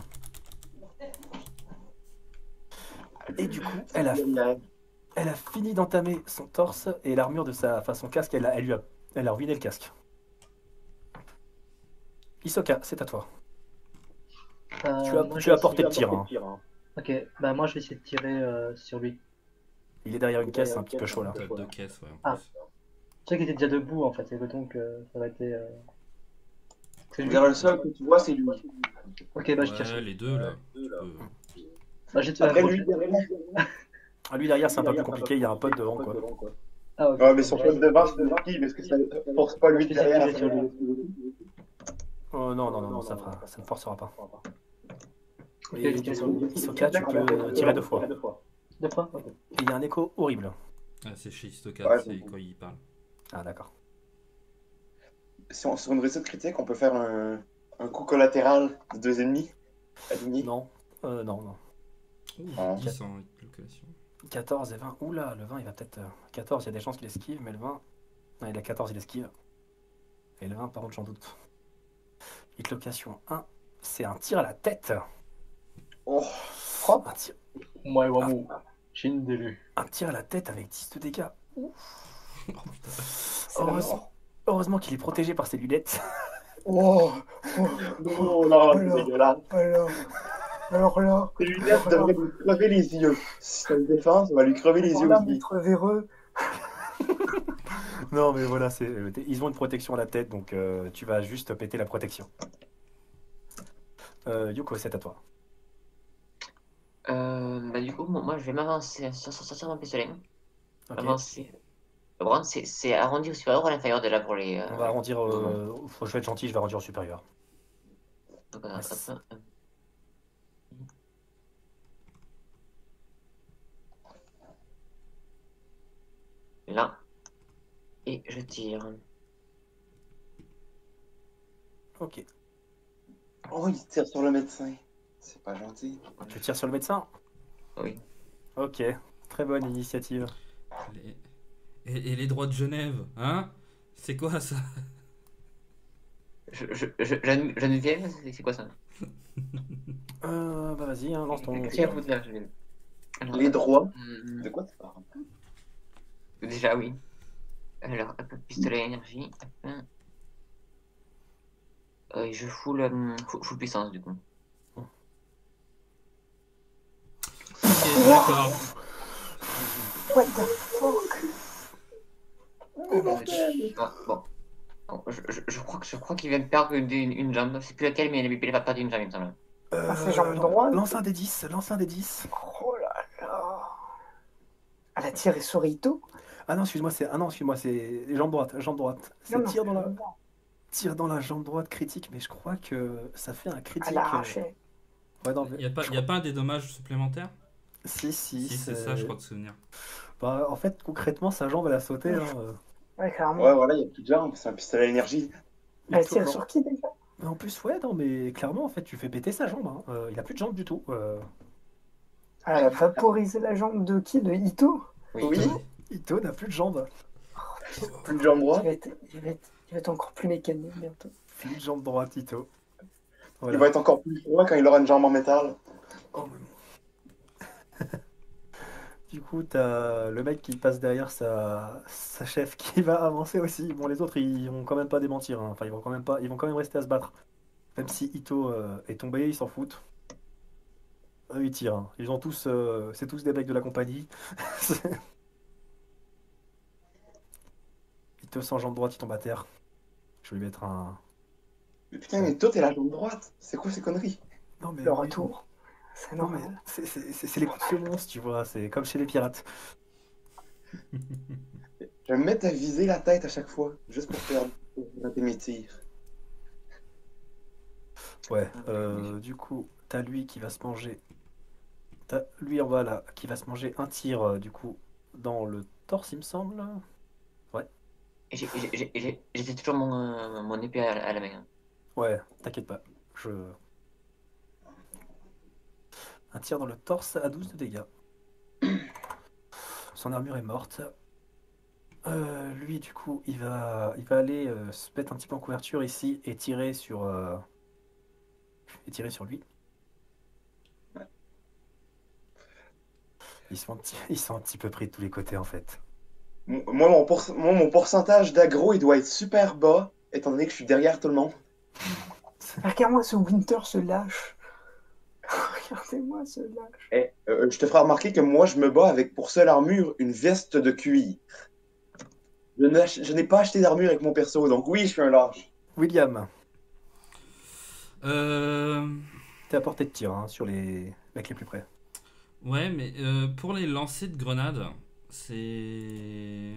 Et du coup, elle a, elle a fini d'entamer son torse et l'armure de sa, enfin son casque, elle a, elle lui a, elle a ruiné le casque. Isoka, c'est à toi. Euh, tu as, moi, tu je as porté le tir. hein. Ok, bah moi je vais essayer de tirer euh, sur lui. Il est derrière une caisse, c'est un petit peu chaud là. Deux caisses, ouais. Ah. sais qu'il était déjà debout en fait, et donc euh, ça va être. euh, c'est lui. le seul que tu vois, c'est lui. Ok, bah je tire Ouais, les deux là. Peux- Bah, j'ai Après, euh, lui, Ah, lui derrière, c'est un peu plus compliqué, il y a un pote devant quoi. Ah, ok. Ouais, mais son pote devant, c'est de qui Parce que ça force pas lui derrière. Oh non, non, non, non, ça, fera, ça ne forcera pas. Ok, Et lui. Isoka, tu peux tirer deux fois. Deux fois Ok. Et il y a un écho horrible. Ah, c'est chez Ouais, c'est quand il parle. Ah d'accord. Si on, sur une réussite critique, on peut faire un, un coup collatéral de deux ennemis alignés. Non, euh, non, non. Ouh, Ah. 10 en location. 14 et 20. Oula, le 20 il va peut-être. euh, 14, il y a des chances qu'il esquive, mais le 20. Non, il a 14, il esquive. Et le 20, par contre, j'en doute. Hit location 1, c'est un tir à la tête. Oh, Un tir, Moi, Wamu, j'ai une délue. un tir à la tête avec 10 de dégâts. Oh Heureusement, heureusement qu'il est protégé par ses lunettes. Oh, oh, non, non, c'est Alors. dégueulasse. alors, alors là, Ces lunettes devraient lui crever les yeux. Si ça le défend, ça va lui crever les yeux aussi. véreux. non, mais voilà, c'est, euh, ils ont une protection à la tête, donc euh, tu vas juste péter la protection. Euh, Yuko, c'est à toi. Euh, bah, du coup, moi, je vais m'avancer sur, sur, sur mon pistolet. Ok. Avancer. Le problème, c'est c'est arrondi au supérieur ou à l'inférieur déjà pour les. euh, On va arrondir. euh, faut- je vais être gentil, je vais arrondir au supérieur. donc, on. Là. Et je tire. Ok. Oh, il tire sur le médecin. C'est pas gentil. Tu tires sur le médecin? Oui. Ok. Très bonne initiative. Les- Et, et les droits de Genève, hein? C'est quoi ça? Je, je, je, Geneviève, c'est quoi ça? Euh, bah vas-y, hein, lance ton. Vous. Alors, Les droits. hum, De quoi tu parles? Déjà, oui. Alors, pistolet énergie. hop. Euh, je full, euh, full, full puissance, du coup. Ok, d'accord. What the fuck? Ah, bon. Bon, je, je, je crois que je crois qu'il vient de perdre une, une, une jambe. C'est plus laquelle, mais il il a perdu une jambe, il me semble. Euh, c'est jambe droite. Lance un des 10, lance un des 10. Oh là là Elle a tiré sur Ito Ah non, excuse-moi, c'est ah non, excuse-moi, c'est jambe droite, jambe droite. C'est tir dans la tir dans la jambe droite critique, mais je crois que ça fait un critique. Elle a euh, arraché. Ouais, non, Il n'y a, pas- y a pas un des dommages supplémentaires? Si, si, Si, c'est ça, je crois de souvenir. Bah, en fait, concrètement, sa jambe, elle a sauté. Hein. Ouais, clairement. Ouais, voilà, il n'y a plus de jambes, c'est un pistolet à énergie. Elle tire sur qui déjà? Mais en plus, ouais, non, mais clairement, en fait, tu fais péter sa jambe. hein. Euh, il a plus de jambe du tout. euh. Elle a vaporisé la jambe de qui? De Ito? Oui, Ito n'a plus de jambe. plus de jambes il droites. va, être, il, va être, il va être encore plus mécanique bientôt. Plus de jambe droite, Ito. Il va être encore plus froid quand il aura une jambe en métal. Oh. Du coup, t'as le mec qui passe derrière sa, sa chef qui va avancer aussi. Bon, les autres, ils vont quand même pas démentir. hein. Enfin, ils vont quand même pas, ils vont quand même rester à se battre. Même si Ito euh, est tombé, ils s'en foutent. Eux, ils tirent. hein. Ils ont tous, euh, c'est tous des mecs de la compagnie. Ito sans jambe droite, il tombe à terre. Je vais lui mettre un. Mais putain, mais toi, t'es la jambe droite. C'est quoi ces conneries? Non mais Le retour. C'est normal. c'est- les coups de semonce, tu vois. C'est comme chez les pirates. Je vais me mettre à viser la tête à chaque fois, juste pour faire mes tirs. Ouais, euh, du coup, t'as lui qui va se manger. T'as lui en bas là, qui va se manger un tir euh, du coup dans le torse, il me semble. Et j'ai- toujours mon, euh, mon épée à, à la main. Ouais, t'inquiète pas. Je. Un tir dans le torse à 12 de dégâts. Son armure est morte. Euh, lui, du coup, il va, il va aller euh, se mettre un petit peu en couverture ici et tirer sur, euh, et tirer sur lui. Ils sont, un petit, ils sont un petit peu pris de tous les côtés en fait. Moi, mon, pour- moi, mon pourcentage d'aggro, il doit être super bas, étant donné que je suis derrière tout le monde. Regarde-moi ce Winter se lâche. Regardez-moi ce lâche. Eh, euh, je te ferai remarquer que moi, je me bats avec pour seule armure une veste de cuir. Je n'ai pas acheté d'armure avec mon perso, donc oui, je suis un lâche. William, Euh... t'es à portée de tir hein, sur les mecs les plus près. Ouais, mais euh, pour les lancers de grenades, c'est...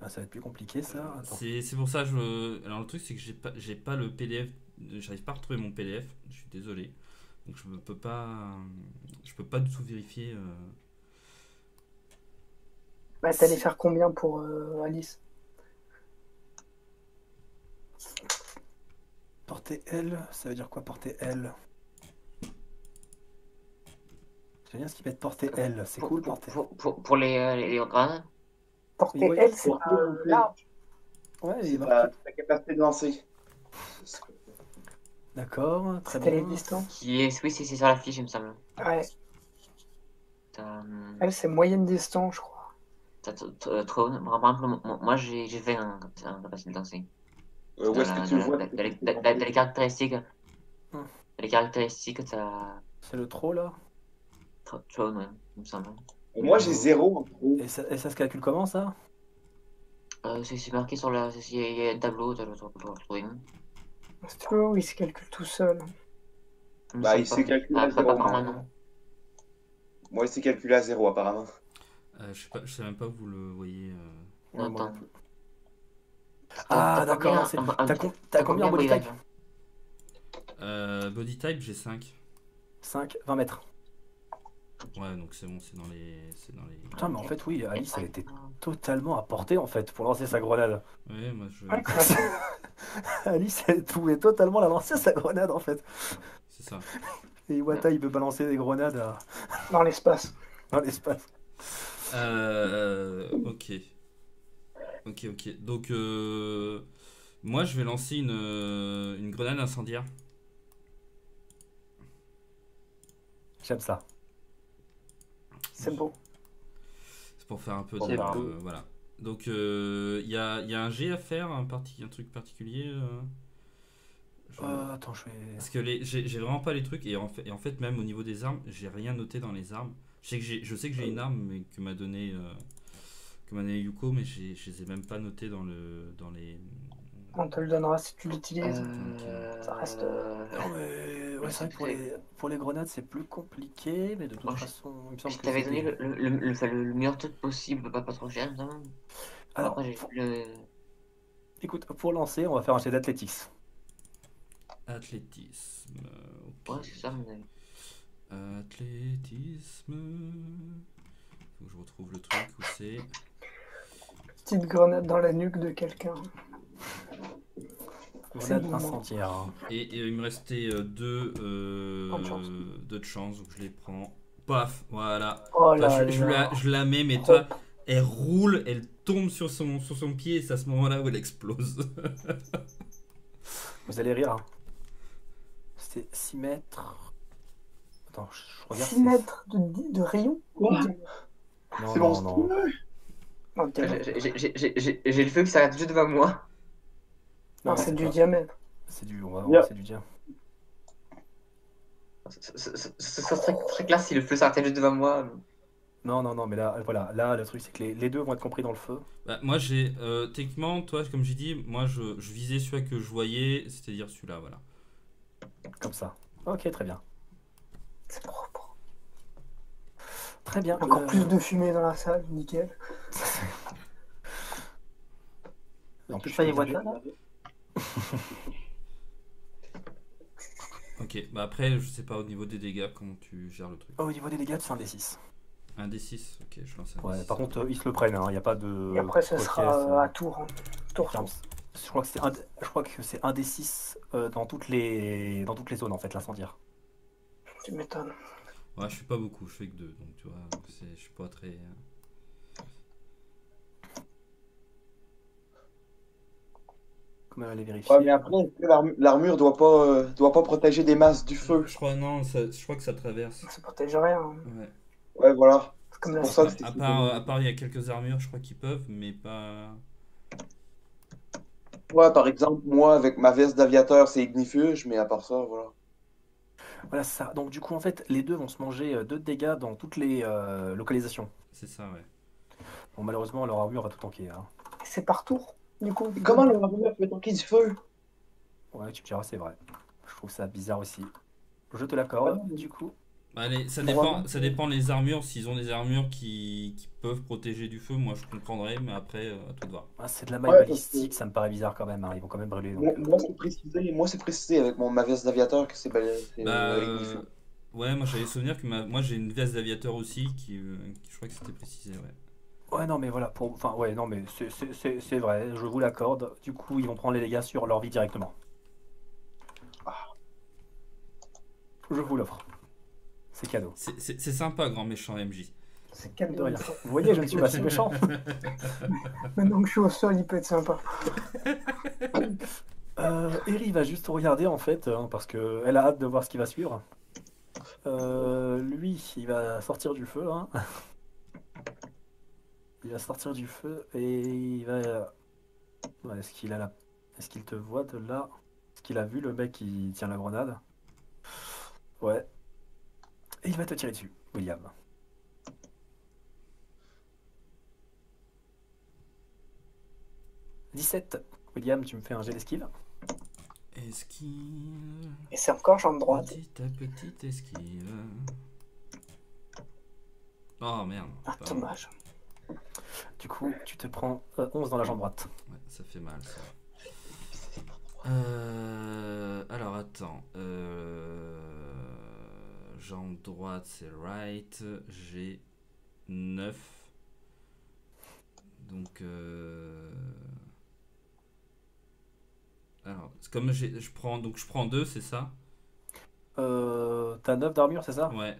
Ah, ça va être plus compliqué ça. C'est pour ça que je. Alors le truc c'est que j'ai pas j'ai pas le PDF, j'arrive pas à retrouver mon PDF, je suis désolé. Donc je peux pas je peux pas du tout vérifier. euh. Bah, t'allais faire combien pour euh, Alice? Porter L, ça veut dire quoi porter L? J'aime bien ce qui peut être porter L, c'est cool pour, porter. pour, pour, pour les, euh, les, Porter Oui, elle, c'est large. Ouais, il ta capacité de lancer. D'accord, très C'était les bien. distances. qui est, oui, c'est c'est sur la fiche, il me semble. Ouais, T'as, hum, elle, c'est moyenne distance, je crois. t'as t- t- Trône. Par exemple, moi- j'ai j'ai 20 en en capacité de. Euh, où est-ce que tu le vois dans les- caractéristiques, dans les caractéristiques, t'as C'est le trop là Tr- Trône, ouais, il me semble. Moi, j'ai zéro en pro. et ça, et ça se calcule comment ça? Euh, c'est c'est marqué sur la. c'est- Il y a- un tableau, tu le retrouver. Veux, il se calcule tout seul. Il Bah, il s'est calculé à zéro. par moi. Moi, c'est calculé à zéro, apparemment. Euh, je sais pas je sais même pas où vous le voyez. euh. Ouais, moi Ah, d'accord, com- t'as combien en body type Euh, body type j'ai 5. 5, 20 mètres. Ouais donc c'est bon c'est dans les c'est dans les. Putain, mais en fait, oui, Alice, elle était totalement à portée en fait pour lancer sa grenade. Ouais moi je. Alice, elle pouvait totalement la lancer sa grenade en fait. C'est ça. Et Iwata, il veut balancer des grenades à- Dans l'espace. dans l'espace. Euh, ok. Ok, ok. Donc, euh, moi, je vais lancer une, euh, une grenade incendiaire. J'aime ça. C'est beau. C'est pour faire un peu de. euh, voilà. Donc, il y, a, y a un G à faire, un, parti, un truc particulier euh Je- Euh, attends, je vais. Parce que les- j'ai vraiment pas les trucs, et en, fait, et en fait, même au niveau des armes, j'ai rien noté dans les armes. Je sais que j'ai, je sais que j'ai une arme mais que m'a donné, euh, que m'a donné Yuko, mais je les ai même pas notés dans, le, dans les. On te le donnera si tu l'utilises. Euh, Ça reste- Non, mais ouais, c'est vrai que pour les, pour les grenades, c'est plus compliqué, mais de toute Moi, je- façon, il me semble Je que t'avais donné le, le, le, enfin, le- le meilleur truc possible, pas, pas trop cher, évidemment. Alors, Après, j'ai pour- le... écoute, pour lancer, on va faire un jet d'athlétiques. Athlétisme. Ouais, c'est ça, mon avis. Athlétisme. Faut que je retrouve le truc où c'est. Petite grenade dans la nuque de quelqu'un. C'est incendiaire. Et, et il me restait euh, deux, euh, de chance. deux de chance, donc je les prends. Paf, voilà. Oh je, la, je la mets, mais toi, elle roule, elle tombe sur son, sur son pied, et c'est à ce moment-là où elle explose. Vous allez rire. hein. C'était 6 mètres. Attends, je, je regarde. 6 si- mètres de, de rayon C'est J'ai j'ai le feu qui s'arrête juste devant moi. Non, c'est du pas- diamètre. C'est du, on va- Yeah. c'est du dia. Ce serait très, classe si le feu s'arrêtait juste devant moi. Non, non, non, mais là, voilà, là, le truc, c'est que les, les deux vont être compris dans le feu. Bah, moi, j'ai. euh, techniquement, toi, comme j'ai dit, moi, je, je visais celui que je voyais, c'est-à-dire celui-là, voilà. Comme ça. Ok, très bien. C'est propre. Très bien. Encore euh, plus de fumée dans la salle, nickel. En plus, je ça, dire- là? Ok, bah après, je sais pas au niveau des dégâts comment tu gères le truc. Oh, au niveau des dégâts, c'est un D6. Un D6, ok, je lance un Ouais, D6. par contre, euh, ils se le prennent, il n'y a pas de. Et après, ça sera euh, à tour. hein. Tour, tour. Je crois que c'est un, je crois que c'est un D6 euh, dans toutes les dans toutes les zones en fait l'incendiaire. Tu m'étonnes. Ouais, je suis pas beaucoup, je fais que deux, donc tu vois, c'est- je suis pas très. Comment aller vérifier Ouais, mais après, l'armu- l'armure doit pas, euh, doit pas protéger des masses du feu? Je crois, non, ça- je crois que ça traverse. Ça protège rien. hein. Ouais. Ouais, voilà. C'est comme C'est la pour ça que salle. c'est À part, à part, il y a quelques armures, je crois qu'ils peuvent, mais pas. Ouais, par exemple, moi, avec ma veste d'aviateur, c'est ignifuge, mais à part ça, voilà. Voilà c'est ça. Donc du coup en fait les deux vont se manger euh, deux de dégâts dans toutes les euh, localisations. C'est ça, ouais. Bon malheureusement leur armure va tout tanker. Hein. C'est par tour, du coup. Comment le l'armure peut tanker du feu? Ouais tu me diras c'est vrai. Je trouve ça bizarre aussi. Je te l'accorde Ouais. du coup. Bah, les- ça, dépend, ça dépend les armures. S'ils ont des armures qui, qui peuvent protéger du feu, moi je comprendrais, mais après, euh, à toi de voir. Ah, c'est de la maille Ouais, balistique, ça me paraît bizarre quand même. hein. Ils vont quand même brûler. donc, Moi, euh, moi, c'est précisé, moi, c'est précisé avec mon, ma veste d'aviateur que c'est bal- c'est, Bah, euh, ouais, moi j'avais souvenir que ma- moi j'ai une veste d'aviateur aussi, qui, euh, qui- je crois que c'était précisé, ouais. Ouais non mais voilà pour. Enfin ouais non mais c'est- c'est c'est- c'est vrai. Je vous l'accorde. Du coup ils vont prendre les dégâts sur leur vie directement. Je vous l'offre. C'est cadeau. C'est- sympa, grand méchant MJ. C'est rien. Vous voyez je ne suis pas si méchant. Maintenant que je suis au sol, il peut être sympa. Euh, Eri va juste regarder en fait, hein, parce que elle a hâte de voir ce qui va suivre. Euh, lui, il va sortir du feu. hein. Il va sortir du feu et il va. Ouais, Est-ce qu'il a la... Est-ce qu'il te voit de là? Est-ce qu'il a vu le mec qui tient la grenade? Ouais. Et il va te tirer dessus, William. « 17. William, tu me fais un jet d'esquive. Esquive. Et c'est encore jambe droite. Petite à petite esquive. Oh merde. Ah, dommage. Du coup, tu te prends euh, 11 dans la jambe droite. Ouais, ça fait mal ça. Euh, alors attends. Euh, jambe droite c'est right. J'ai 9. Donc. Euh, alors, comme je prends donc je prends 2, c'est ça? Euh, T'as 9 d'armure, c'est ça? Ouais,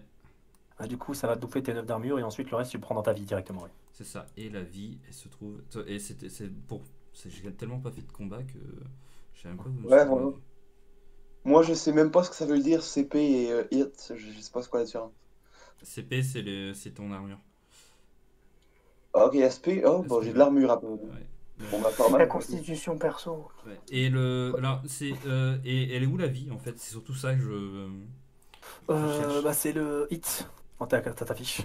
Ah, Du coup, ça va te bouffer tes 9 d'armure et ensuite le reste, tu le prends dans ta vie directement. oui. C'est ça. Et la vie, elle se trouve. Et c'était c'est pour. c'est- J'ai tellement pas fait de combat que. Je sais même pas où Ouais, voilà. rendu. Moi, je sais même pas ce que ça veut dire CP et euh, hit. Je, je sais pas c'est quoi la différence. CP, c'est le- c'est ton armure. Ah, Ok, SP, oh, bon, j'ai de l'armure à peu. Ouais. Bon, bah, pas mal. La constitution perso. Ouais. Et le, alors, c'est, euh, et elle est où la vie en fait? C'est surtout ça que je. Euh, bah, c'est le hit. Oh, t'as t'as ta fiche.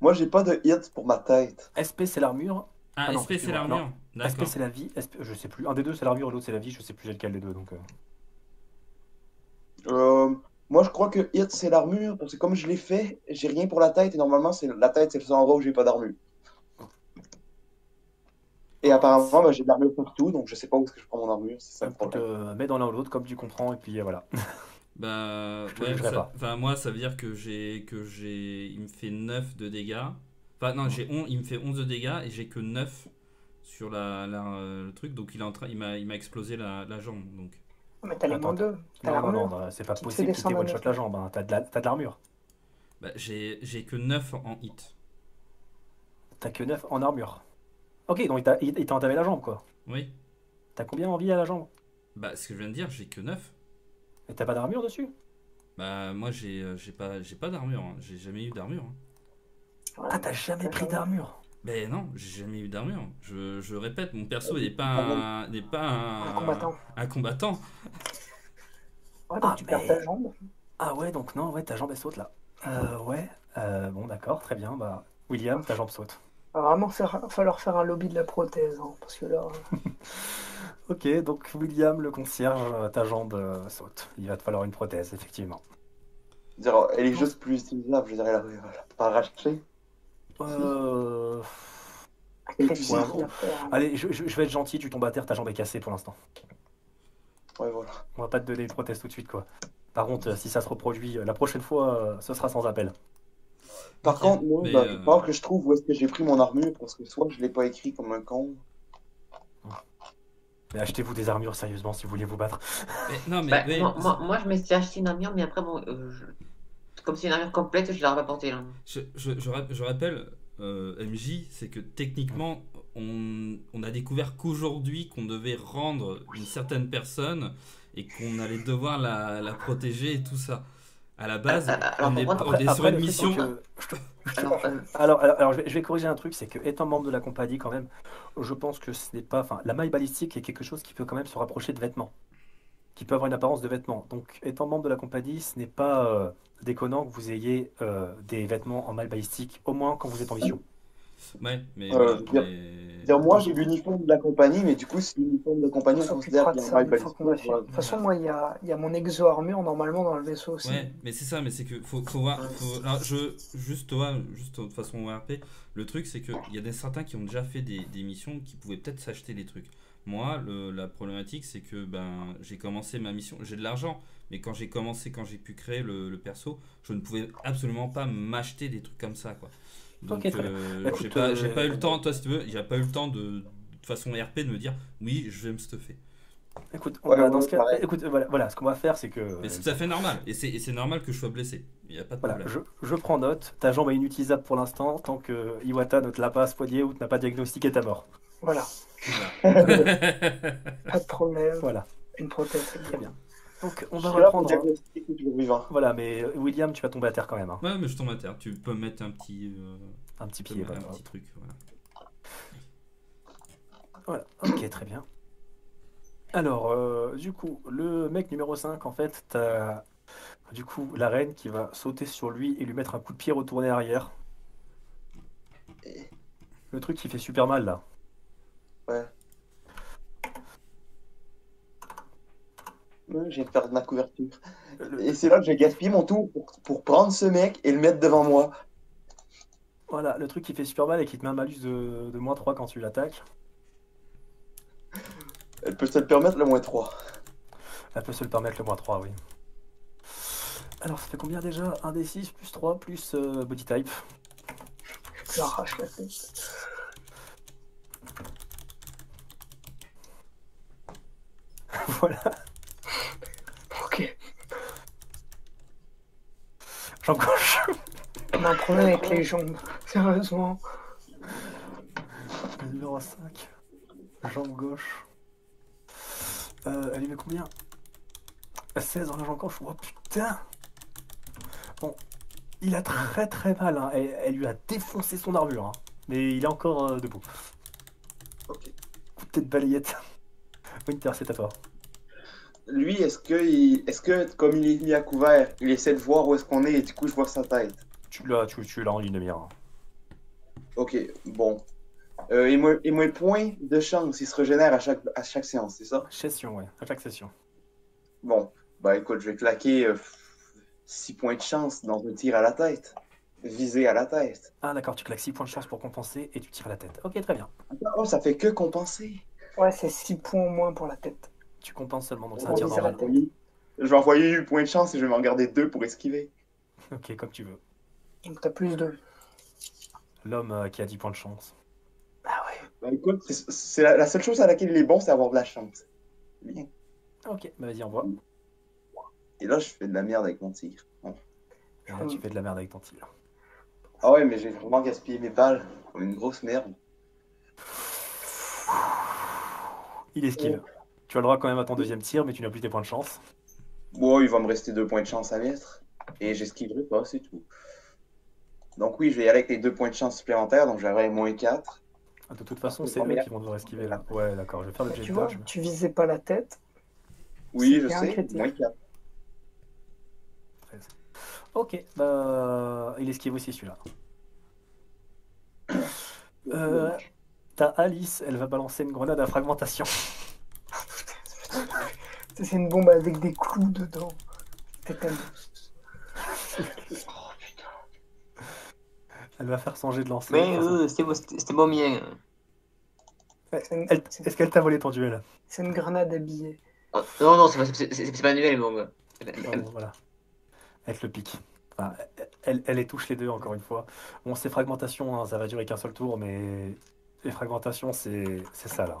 Moi, j'ai pas de hit pour ma tête. SP, c'est l'armure. Ah, Ah non, SP c'est l'armure. SP, c'est la vie. SP, je sais plus. Un des deux, c'est l'armure, l'autre, c'est la vie. Je sais plus lequel des deux. Donc, euh. Euh, moi, je crois que hit, c'est l'armure, parce que comme je l'ai fait, j'ai rien pour la tête, et normalement, c'est la tête, c'est le seul endroit où j'ai pas d'armure. Et apparemment, bah, j'ai de l'armure partout, donc je sais pas où est-ce que je prends mon armure, c'est ça le problème. euh, mets dans l'un ou l'autre comme tu comprends. Et puis, euh, voilà. Bah, Je ouais, ça- pas. enfin, moi, ça veut dire que j'ai, que j'ai, il me fait 9 de dégâts. Enfin, non, j'ai on, il me fait 11 de dégâts et j'ai que 9 sur la, la- euh, le truc, donc il est en train, il m'a, il m'a explosé la, la jambe, donc. Mais t'as les moins deux. T'as Non, non, non, c'est pas Qui possible qu'il one-shot neuf. la jambe. hein. T'as de la- t'as de l'armure. Bah, j'ai, j'ai que 9 en hit. T'as que 9 en armure. Ok, donc il t'a il- il t'a entamé la jambe, quoi. Oui. T'as combien en vie à la jambe? Bah, ce que je viens de dire, j'ai que 9. Et t'as pas d'armure dessus? Bah, moi, j'ai, euh, j'ai pas, j'ai pas d'armure. hein. J'ai jamais eu d'armure. hein. Ah, t'as jamais pris d'armure? Ben non, j'ai jamais eu d'armure. Je, je répète, mon perso n'est pas un, n'est pas un, Un combattant. un combattant. Ouais, donc Ah, tu perds mais- ta jambe. Ah ouais, donc non, ouais, ta jambe elle saute là. Euh, ouais, euh, bon d'accord, très bien. Bah, William, ta jambe saute. Va vraiment faire, falloir faire un lobby de la prothèse. hein, parce que là, Ok, donc William, le concierge, euh, ta jambe euh, saute. Il va te falloir une prothèse, effectivement. Dire, elle est juste plus utilisable, je dirais, elle à pas racheter. Euh... Va faire- Allez, je, je- je vais être gentil, tu tombes à terre, ta jambe est cassée pour l'instant. Ouais, voilà. On va pas te donner une prothèse tout de suite, quoi. Par contre, euh, si ça se reproduit, euh, la prochaine fois, euh, ce sera sans appel. Par contre, moi, bah, euh, il faut que je trouve où est-ce que j'ai pris mon armure, parce que soit je l'ai pas écrit comme un con. Mais achetez-vous des armures sérieusement si vous voulez vous battre. Mais, non, mais, Bah, mais- moi, moi, moi, je me suis acheté une armure, mais après, bon, euh, je- comme c'est une armure complète, je l'ai rapportée là. je, je, je rap- je rappelle, euh, MJ, c'est que techniquement, on, on a découvert qu'aujourd'hui qu'on devait rendre une certaine personne et qu'on allait devoir la, la protéger et tout ça. À la base, Ah, ah, alors, on est, on est sur une mission. que- Alors, euh, Alors, alors, je, vais, je vais corriger un truc, c'est que étant membre de la compagnie quand même, je pense que ce n'est pas, enfin, la maille balistique est quelque chose qui peut quand même se rapprocher de vêtements, qui peut avoir une apparence de vêtements. Donc, étant membre de la compagnie, ce n'est pas euh, déconnant que vous ayez euh, des vêtements en maille balistique, au moins quand vous êtes en mission. Ouais, mais. Euh, voilà, mais- Dire, moi, j'ai l'uniforme de la compagnie, mais du coup, c'est l'uniforme de la compagnie, on on considère qu'il de y a un. De toute façon, moi, il y a, il y a mon exo-armure normalement dans le vaisseau aussi. Ouais, mais c'est ça, mais c'est que faut, faut voir. faut- alors, je, juste, toi, juste de façon ORP, le truc, c'est qu'il y a des certains qui ont déjà fait des, des missions qui pouvaient peut-être s'acheter des trucs. Moi, le- la problématique, c'est que ben, j'ai commencé ma mission, j'ai de l'argent, mais quand j'ai commencé, quand j'ai pu créer le, le perso, je ne pouvais absolument pas m'acheter des trucs comme ça, quoi. Donc, Ok, très bien. euh, j'ai pas, euh, pas eu le temps, toi, si tu veux, j'ai pas eu le temps de, de façon RP de me dire, oui, je vais me stuffer. Écoute, on Ouais, va- ouais, dans ce cas, écoute, voilà, voilà, ce qu'on va faire, c'est que, Mais c'est tout à fait normal, et c'est normal que je sois blessé. Il n'y a pas de voilà, problème. je, je prends note. Ta jambe est inutilisable pour l'instant, tant que Iwata ne te l'a pas spoilé ou ne n'a pas diagnostiqué ta mort. Voilà, Voilà. pas de problème. Voilà. Une prothèse, c'est Très bien. Donc, on Je va suis là pour reprendre. hein. Voilà, mais euh, William, tu vas tomber à terre quand même. hein. Ouais, mais je tombe à terre. Tu peux me mettre un petit, euh, Un petit pied. Voilà. un petit truc. Voilà. Voilà, ok, très bien. Alors, euh, du coup, le mec numéro 5, en fait, t'as du coup la reine qui va sauter sur lui et lui mettre un coup de pied retourné arrière. Le truc qui fait super mal là. Ouais. J'ai perdu ma couverture. Et c'est là que j'ai gaspillé mon tour pour, pour prendre ce mec et le mettre devant moi. voilà, le truc qui fait super mal et qui te met un malus de, de moins 3 quand tu l'attaques. Elle peut se le permettre le moins 3. Elle peut se le permettre le moins 3, oui. Alors, ça fait combien déjà? 1 des 6 plus 3 plus euh, body type. Je arrache la tête. voilà, Ok. j'en gauche. On a un problème avec les jambes. Sérieusement. Le numéro 5. Jambe gauche. Euh, elle lui met combien? 16 dans la jambe gauche. Oh putain Bon. Il a très très mal. hein. Elle, elle lui a défoncé son armure. hein. Mais il est encore euh, debout. Ok. Coup de tête balayette. Winter, c'est à toi. Lui, est-ce que, il- est-ce que, comme il est mis à couvert, il essaie de voir où est-ce qu'on est et du coup, je vois sa tête? Tu l'as, tu, tu l'as en ligne de mire. hein. Ok, bon. Euh, et, moi, et mes points de chance, ils se régénèrent à chaque, à chaque séance, c'est ça? Session, ouais, à chaque session. Bon, bah écoute, je vais claquer 6 points de chance dans un tir à la tête. Visé à la tête. Ah d'accord, tu claques 6 points de chance pour compenser et tu tires la tête. Ok, très bien. Oh, ça fait que compenser. Ouais, c'est 6 points au moins pour la tête. Tu compenses seulement, donc c'est un tir normal. Je vais envoyer 8 points de chance et je vais m'en garder 2 pour esquiver. Ok, comme tu veux. Donc t'as plus de. L'homme euh, qui a 10 points de chance. Ah ouais. Bah écoute, c'est- la, la seule chose à laquelle il est bon, c'est avoir de la chance. Bien. Ok, bah vas-y, envoie. Et là, je fais de la merde avec mon tir. Bon. Et là, tu fais de la merde avec ton tir. Ah ouais, mais j'ai vraiment gaspillé mes balles comme une grosse merde. Il esquive. Tu as le droit quand même à ton deuxième tir, mais tu n'as plus tes points de chance. Bon, il va me rester 2 points de chance à mettre. Et j'esquiverai pas, c'est tout. Donc oui, je vais y aller avec les 2 points de chance supplémentaires, donc j'aurai moins 4. Ah, De toute façon, C'est c'est eux qui vont devoir esquiver là. Ouais, d'accord, je vais faire le jet Tu vois, dodge. tu visais pas la tête. Oui, je sais, critique. moins 4. Ok, bah il esquive aussi celui-là. Euh, T'as Alice, elle va balancer une grenade à fragmentation. C'est une bombe avec des clous dedans. Tétanos. Oh putain. Elle va faire son jet de lancer. Mais euh, c'était bon, bon mien. Est-ce qu'elle t'a volé ton duel? C'est une grenade habillée. Oh, non, non, c'est pas, pas mon gars. Non, Voilà. Avec le pic. Enfin, elle, elle les touche les deux encore une fois. Bon, c'est fragmentation, hein, ça va durer qu'un seul tour, mais les fragmentations, c'est ça là.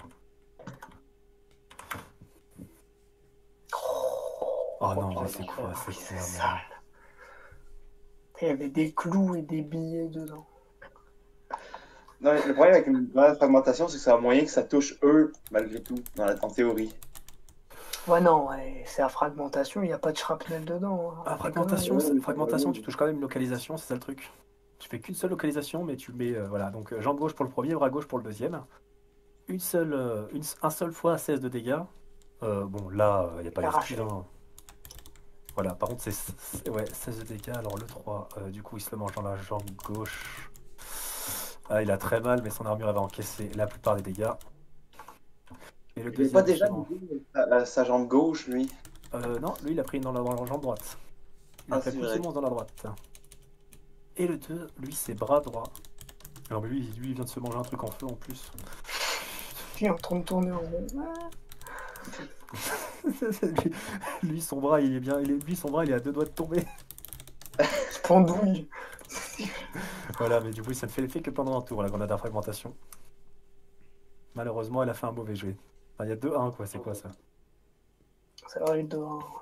Oh non, mais c'est quoi, c'est sale. Il y avait des clous et des billets dedans. Non, le problème avec une fragmentation, c'est que ça a moyen que ça touche eux, malgré tout, dans la, en théorie. Ouais, non, ouais, c'est à fragmentation, il n'y a pas de shrapnel dedans. hein. Ah, fragmentation, Ouais, c'est- ouais, fragmentation, ouais. tu touches quand même une localisation, c'est ça le truc. Tu fais qu'une seule localisation, mais tu mets, euh, voilà, donc euh, jambe gauche pour le premier, bras gauche pour le deuxième. Une seule, euh, une, un seul fois 16 de dégâts. Euh, bon, là, il n'y a pas d'excuse. hein. Voilà, par contre, c'est ouais, 16 de dégâts. Alors le 3, euh, du coup, il se le mange dans la jambe gauche. Ah, il a très mal, mais son armure avait encaissé la plupart des dégâts. Et le Il n'est deuxième, pas déjà justement, sa, sa jambe gauche, lui? euh, non, lui, il a pris dans la, dans la jambe droite. Il a Ah, le monstre dans la droite. Et le 2, lui, c'est bras droit. Alors lui, lui, il vient de se manger un truc en feu en plus. Puis en train de tourner en rond. Lui, lui, son bras, il est bien. Il est, lui, son bras, il est à deux doigts de tomber. pendouille. voilà, mais du coup, ça ne fait l'effet que pendant un tour, la grenade à fragmentation. Malheureusement, elle a fait un mauvais. Enfin, il y a 2-1, quoi, c'est quoi ça? Ça va.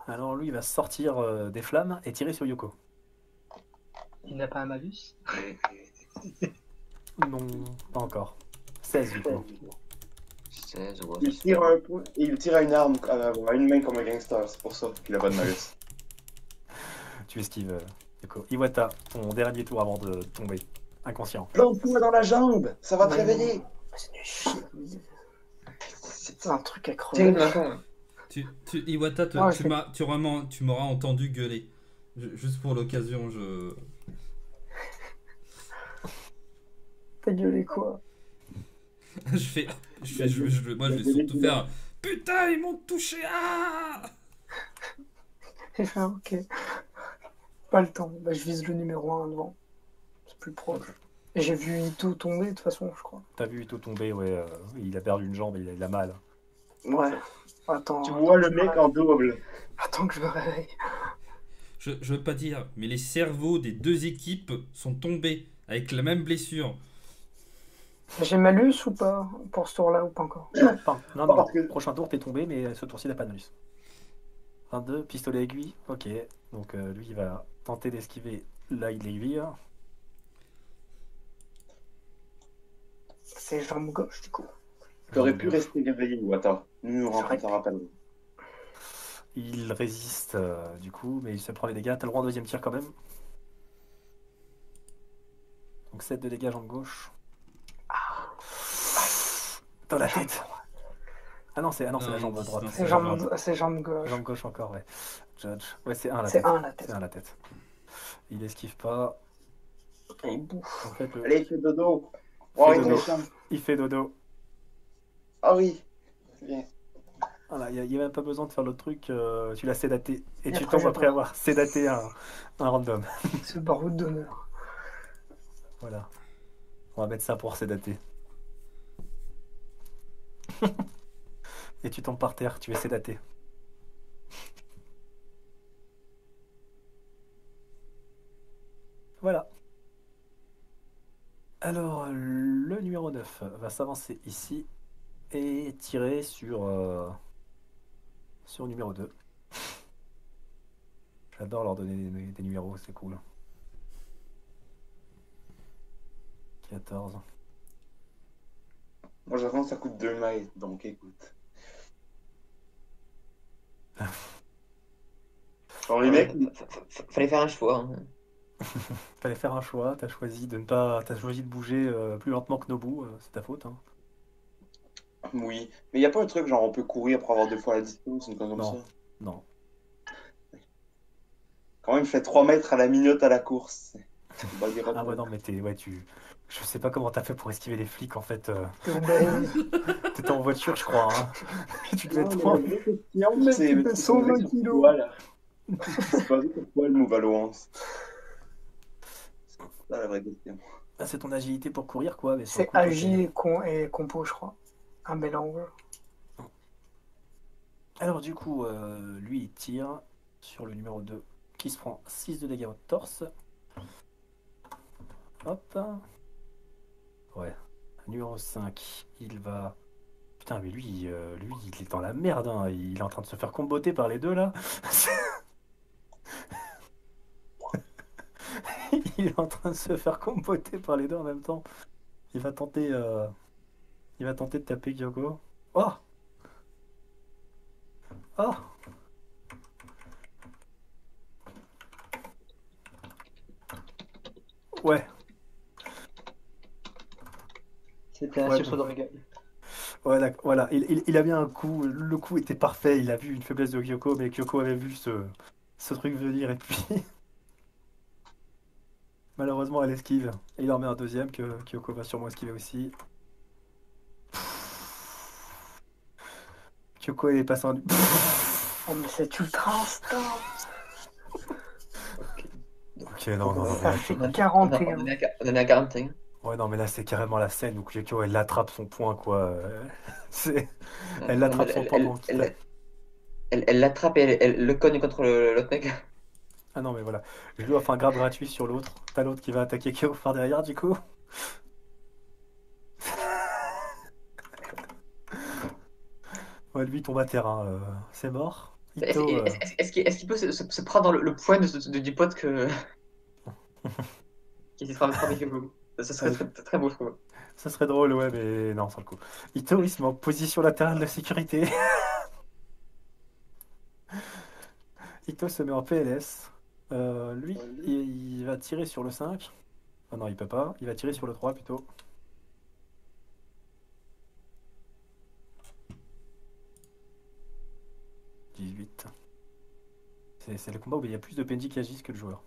Alors lui, il va sortir euh, des flammes et tirer sur Yoko. Il n'a pas un malus? Non, pas encore. 16 du coup. 16, ouais. Il tire, un et il tire à une arme, euh, à une main comme un gangster, c'est pour ça qu'il a pas de malus. Tu esquives, euh, Yoko. Iwata, ton dernier tour avant de tomber. Inconscient. Plante-toi dans la jambe, ça va te Ouais. réveiller. C'est du shit. C'est un truc à crever. Tu, tu, Iwata, te- tu m'as, tu vraiment, tu m'auras entendu gueuler. Je- juste pour l'occasion, je. T'as gueulé quoi? je fais, je fais, je, je- moi, je vais surtout faire. Putain, ils m'ont touché. Ah un ok. Pas le temps. Bah, je vise le numéro 1 devant. C'est plus proche. Et j'ai vu Ito tomber de toute façon, je crois. T'as vu Ito tomber, ouais. euh, il a perdu une jambe, il a, il a mal. Ouais. Attends. Tu attends vois que le je me mec réveille. en double. Attends que je me réveille. je, je veux pas dire, mais les cerveaux des deux équipes sont tombés avec la même blessure. J'ai malus ou pas Pour ce tour-là ou pas encore Non, non, non, que- prochain tour, t'es tombé, mais ce tour-ci, t'as pas de malus. 22, pistolet aiguille, ok. Donc euh, lui, il va tenter d'esquiver là, il l'aiguille. C'est jambe gauche du coup. T'aurais pu rester réveillé ou attends. Nous nous J'aurais rencontrons rappelle. Il résiste, euh, du coup, mais il se prend les dégâts. T'as le droit au deuxième tir quand même. Donc 7 de dégâts jambe gauche. Dans la tête. Ah non, c'est ah non, c'est la Non, jambe non, droite. non, C'est jambe, jambe gauche. Jambe gauche encore, ouais. Judge. Ouais, c'est 1 à la C'est tête. 1 à la tête. C'est 1 à la tête. Il esquive pas. Il bouffe. En fait, le- Allez, fais dodo. Oh, il est dodo. il fait dodo. Ah oui. Bien. Voilà, il n'y a, même pas besoin de faire l'autre truc. euh, tu l'as sédaté. Et Et tu tombes après avoir sédaté un, un random. Ce baroud d'honneur. Voilà. On va mettre ça pour sédater. Et tu tombes par terre, tu es sédaté. Voilà. Alors, le numéro 9 va s'avancer ici et tirer sur, euh, sur numéro 2. J'adore leur donner des, des numéros, c'est cool. 14. Moi, j'attends, ça coûte 2 mètres, donc écoute. Genre, les mecs, fa- Fallait faire un choix. hein. Fallait faire un choix, t'as choisi de ne pas, t'as choisi de bouger euh, plus lentement que Nobu, euh, c'est ta faute. Hein. oui. Mais il a pas un truc, genre, on peut courir pour avoir deux fois la distance, une chose comme Non. ça? Non. Quand même, fait 3 mètres à la minute à la course. Dire Ah ouais non mais t'es, ouais tu, je sais pas comment t'as fait pour esquiver les flics en fait. euh. T'étais en voiture je crois. Hein. tu devais être en- c'est- tu fais c'est 120 sur kilos. quoi, là C'est pas pourquoi le move C'est la vraie question. Ah, c'est ton agilité pour courir quoi. C'est agile et, con, et compo, je crois. Un mélange. t'es- Alors du coup, euh, lui il tire sur le numéro 2 qui se prend 6 de dégâts au torse. Hop. Ouais. Numéro 5, il va. Putain, mais lui, euh, lui, il est dans la merde. hein. Il est en train de se faire comboter par les deux là. il est en train de se faire comboter par les deux en même temps. Il va tenter, euh, il va tenter de taper Kyoko. Oh, oh. Ouais, C'était un Ouais, sursaut d'orgueil. Ouais, d'accord. Voilà, il, il, il a bien un coup. Le coup était parfait. Il a vu une faiblesse de Kyoko, mais Kyoko avait vu ce, ce truc venir et puis. Malheureusement, elle esquive. Et il en met un deuxième que Kyoko va sûrement esquiver aussi. Kyoko, elle est passée en. Oh, mais c'est ultra instinct. Ok, non, non, non. Fait On en- 41. On on en est à 41. Ouais, non, mais là, c'est carrément la scène où Kyoko, elle attrape son poing, quoi. C'est. Elle l'attrape son poing elle- l'attrape et elle, elle le cogne contre l'autre mec. Ah non, mais voilà. Je lui offre un grab gratuit sur l'autre. T'as l'autre qui va attaquer Kyoko par derrière, du coup. Ouais, lui tombe à terrain. euh, C'est mort. Est-ce euh, qu'il peut se, se- se prendre le, le poing de, de- du pote que. qui s'est frappé avec le Ça serait très, très, très beau, je trouve. Ça serait drôle, ouais, mais non, sans le coup. Ito, il se met en position latérale de sécurité. Ito se met en PLS. Euh, lui, il, il va tirer sur le 5. Ah non, il peut pas. Il va tirer sur le 3 plutôt. « 18. C'est le combat où il y a plus de PNJ qui agissent que de joueurs.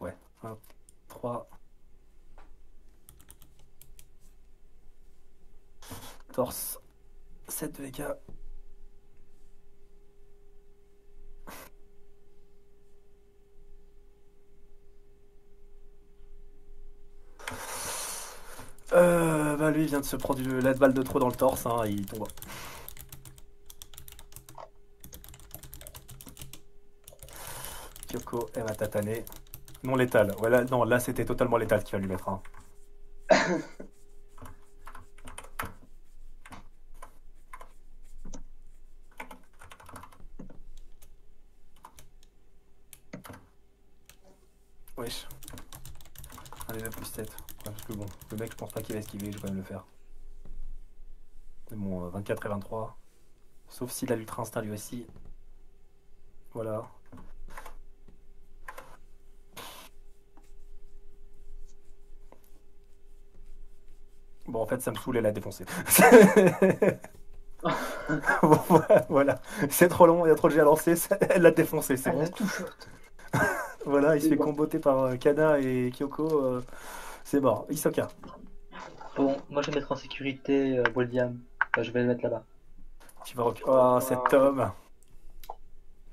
Ouais. 1, 3. Torse. 7 de dégâts. Euh, bah lui vient de se prendre la balle de trop dans le torse, hein, il tombe. Kyoko, elle va tataner. Non létal. Ouais, là, non, là c'était totalement létal qu'il va lui mettre. hein. Wesh. Allez, la plus 7. parce que bon, le mec, je pense pas qu'il va esquiver, je vais quand même le faire. Mais bon, euh, 24 et 23. Sauf s'il a l'ultra instinct lui aussi. Voilà. Bon, en fait, ça me saoule, elle l'a défoncé. Bon, voilà, c'est trop long, il y a trop de jets à lancer, elle l'a défoncé, c'est bon. a tout shot. Voilà, il se fait bon. comboter par euh, Kana et Kyoko, euh, c'est mort. Isoka, Bon, moi je vais mettre en sécurité euh, William. Enfin, je vais le mettre là-bas. tu vas... rec- Oh, cet homme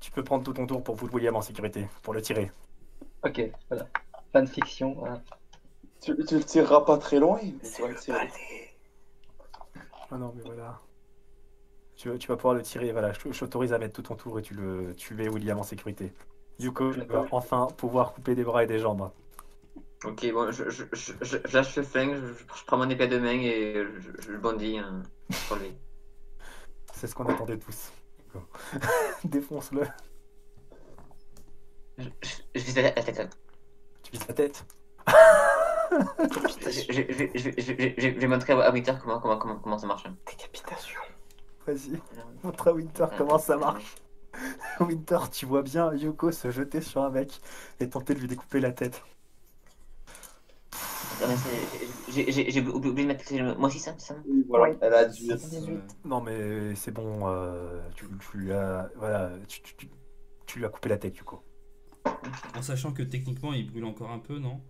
Tu peux prendre tout ton tour pour vous William en sécurité, pour le tirer. Ok, voilà. Fanfiction, voilà. Tu, tu le tireras pas très loin, mais tu vas le tirer. Ah non, mais voilà. Tu, tu vas pouvoir le tirer, voilà, je je t'autorise à mettre tout ton tour et tu, le, tu mets William en sécurité. Yuko vas enfin pouvoir couper des bras et des jambes. Ok, bon, je, je, je, je- lâche le flingue, je, je prends mon épée de main et je, bondis hein, sur lui. C'est ce qu'on attendait tous. Défonce-le. Je, je, je vise la tête. Tu vises la tête. Je, vais montrer à Winter comment, comment, comment, comment ça marche. Décapitation. Vas-y, montre à Winter comment ça marche. Winter, tu vois bien Yuko se jeter sur un mec et tenter de lui découper la tête. J'ai oublié de mettre moi aussi ça, ça. Oui, voilà, Oui. elle a 18. 18. Non mais c'est bon, euh, tu, tu lui as, voilà, tu, tu- tu- tu lui as coupé la tête Yuko. En sachant que techniquement, il brûle encore un peu, non?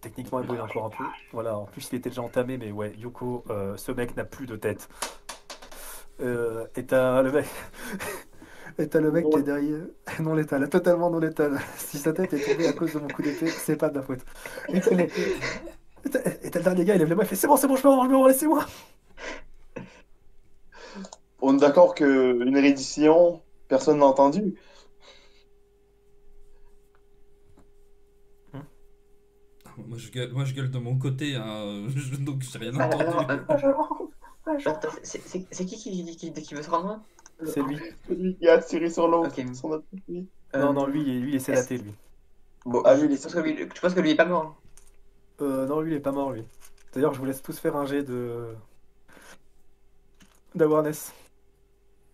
Techniquement, il brûle encore un peu. Voilà, en plus, il était déjà entamé, mais ouais, Yuko, euh, ce mec n'a plus de tête. Euh, et t'as le mec. Et t'as le mec qui est derrière. Non létal, totalement non létal. Si sa tête est tombée à cause de mon coup d'épée, c'est pas de ma faute. Et t'as le dernier gars, il lève les mains, il fait C'est bon, c'est bon, je peux je avoir, laissez-moi On est d'accord qu'une reddition, personne n'a entendu. Moi je, gueule, moi je gueule de mon côté, hein, je- donc j'ai rien entendu. euh, c'est- qui qui, qui, qui, qui veut se rendre C'est lui. Celui qui a tiré sur l'autre. Ok. Son autre oui. Non, Euh, non, lui, lui, il est sédaté, lui. Bon, Ah, lui, il est- je pense que lui, je pense que lui est pas mort. hein? Euh, non, lui, il est pas mort, lui. D'ailleurs, je vous laisse tous faire un jet de. d'awareness.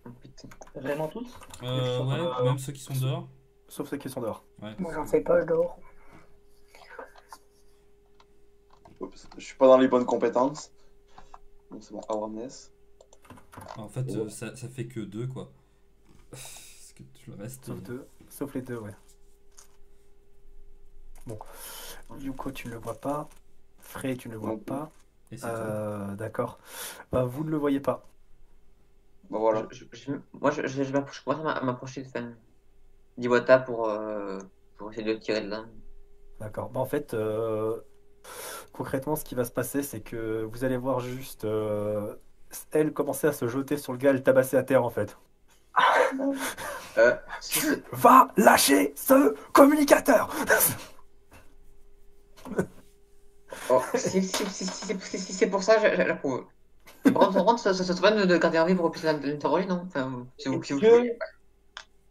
Oh, putain. Vraiment tous? Euh, ouais, même ceux qui sont dehors. Sauf ceux qui sont dehors. Moi, j'en fais pas, je dors. Je suis pas dans les bonnes compétences. Bon, c'est bon, awareness. En fait, euh, ça, ça fait que deux, quoi. Parce que tout le reste. Sauf euh, deux. Sauf les deux, ouais. Bon. Yuko, tu ne le vois pas. Frey, tu ne le vois Non pas. Euh, D'accord. Bah, vous ne le voyez pas. Bon, voilà. Je- je- je- moi, je, je, commence à m'approcher de enfin, d'Iwata pour, euh, pour essayer de le tirer de là. D'accord. Bah, en fait, euh, concrètement, ce qui va se passer, c'est que vous allez voir juste euh, elle commencer à se jeter sur le gars, et le tabasser à terre, en fait. Euh, Va lâcher ce communicateur oh, si, si, si, si, si, si- si c'est pour ça, j'approuve. Contre, ça, ça, se va de, de garder en vie pour l'interroger, non? Enfin, si vous, si vous Est-ce que-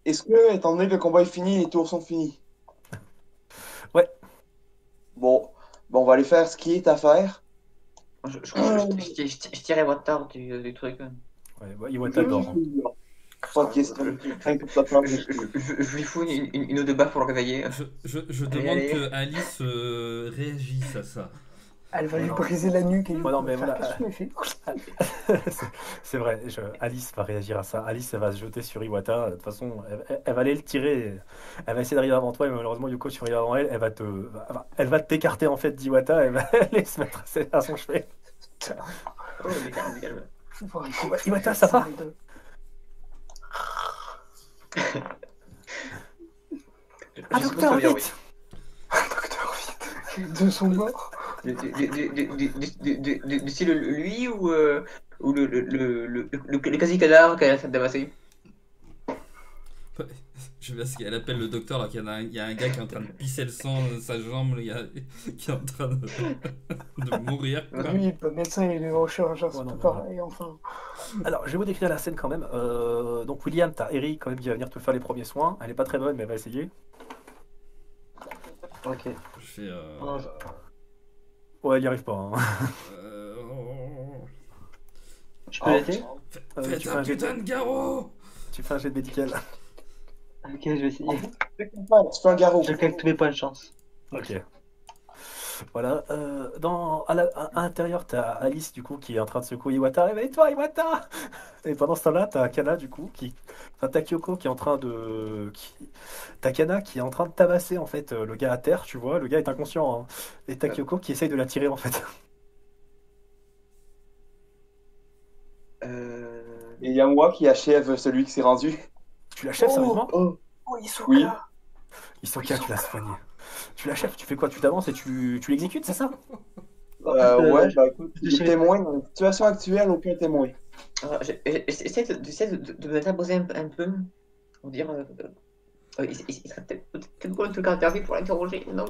Est-ce que, étant donné que le combat est fini, les tours sont finis? Ouais. Bon, bon, on va aller faire ce qui est à faire. Je, tirais Wattard du, du truc. hein. Ouais, bah, Iwata dort. Pas de question. Je, je, je, je lui fous une, une, une ou deux baffes pour le réveiller. Je, je, je Allez, demande allez. que Alice euh, réagisse à ça. Elle va lui Non. briser la nuque et lui non, mais voilà. C'est- vrai, je- Alice va réagir à ça. Alice, elle va se jeter sur Iwata. De toute façon, elle, elle- elle va aller le tirer. Elle va essayer d'arriver avant toi, mais malheureusement, Yuko, tu arrives avant elle. Elle va te, elle va t'écarter en fait d'Iwata. Elle va aller se mettre à son chevet. Oh, calme, calme. Iwata, ça va deux. Ah, docteur, vite Docteur, vite. Deux sont morts. Du euh, lui ou, euh, ou le, le, le, le, quasi-cadavre qu'elle a fait d'amasser je sais pas ce qu'elle appelle le docteur, alors qu'il y, y, a un gars qui est en train de pisser le sang de sa jambe, le gars qui est en train de, mourir. Quoi. Médecin et le enfin. Alors, je vais vous décrire la scène quand même. Euh, donc, William, t'as Eric quand même qui va venir te faire les premiers soins. Elle est pas très bonne, mais elle va essayer. Ok. Je fais. Ouais, elle y arrive pas. hein. euh, oh, Je peux Oh. l'aider Euh, Faites tu, fais un un jet de, putain de garrot tu fais un jet de médical. Ok, je vais essayer. Tu fais un garrot. Je calcule tous mes points de chance. Ok. Voilà. euh, dans, à la- l'intérieur, t'as Alice, du coup, qui est en train de secouer Iwata. Réveille-toi, Iwata! Et pendant ce temps-là, t'as Kana, du coup, qui. Enfin, t'as Kyoko qui est en train de. Qui... T'as Kana qui est en train de tabasser, en fait, euh, le gars à terre, tu vois. Le gars est inconscient. hein. Et t'as Kyoko qui essaye de l'attirer, en fait. Euh... Et il y a moi qui achève celui qui s'est rendu. Tu l'achèves, sérieusement? Oh, Oh, ils sont Oui. là. Ils sont tu l'as soigné. Tu l'achèves, tu fais quoi? Tu t'avances et tu, tu l'exécutes, c'est ça? euh, Euh, ouais, bah écoute, les témoins, dans la situation actuelle, aucun témoin. J'essaie de, de, me t'imposer un, un peu pour dire. Euh, euh, il, serait peut-être peut-être bon de le garder pour l'interroger, non?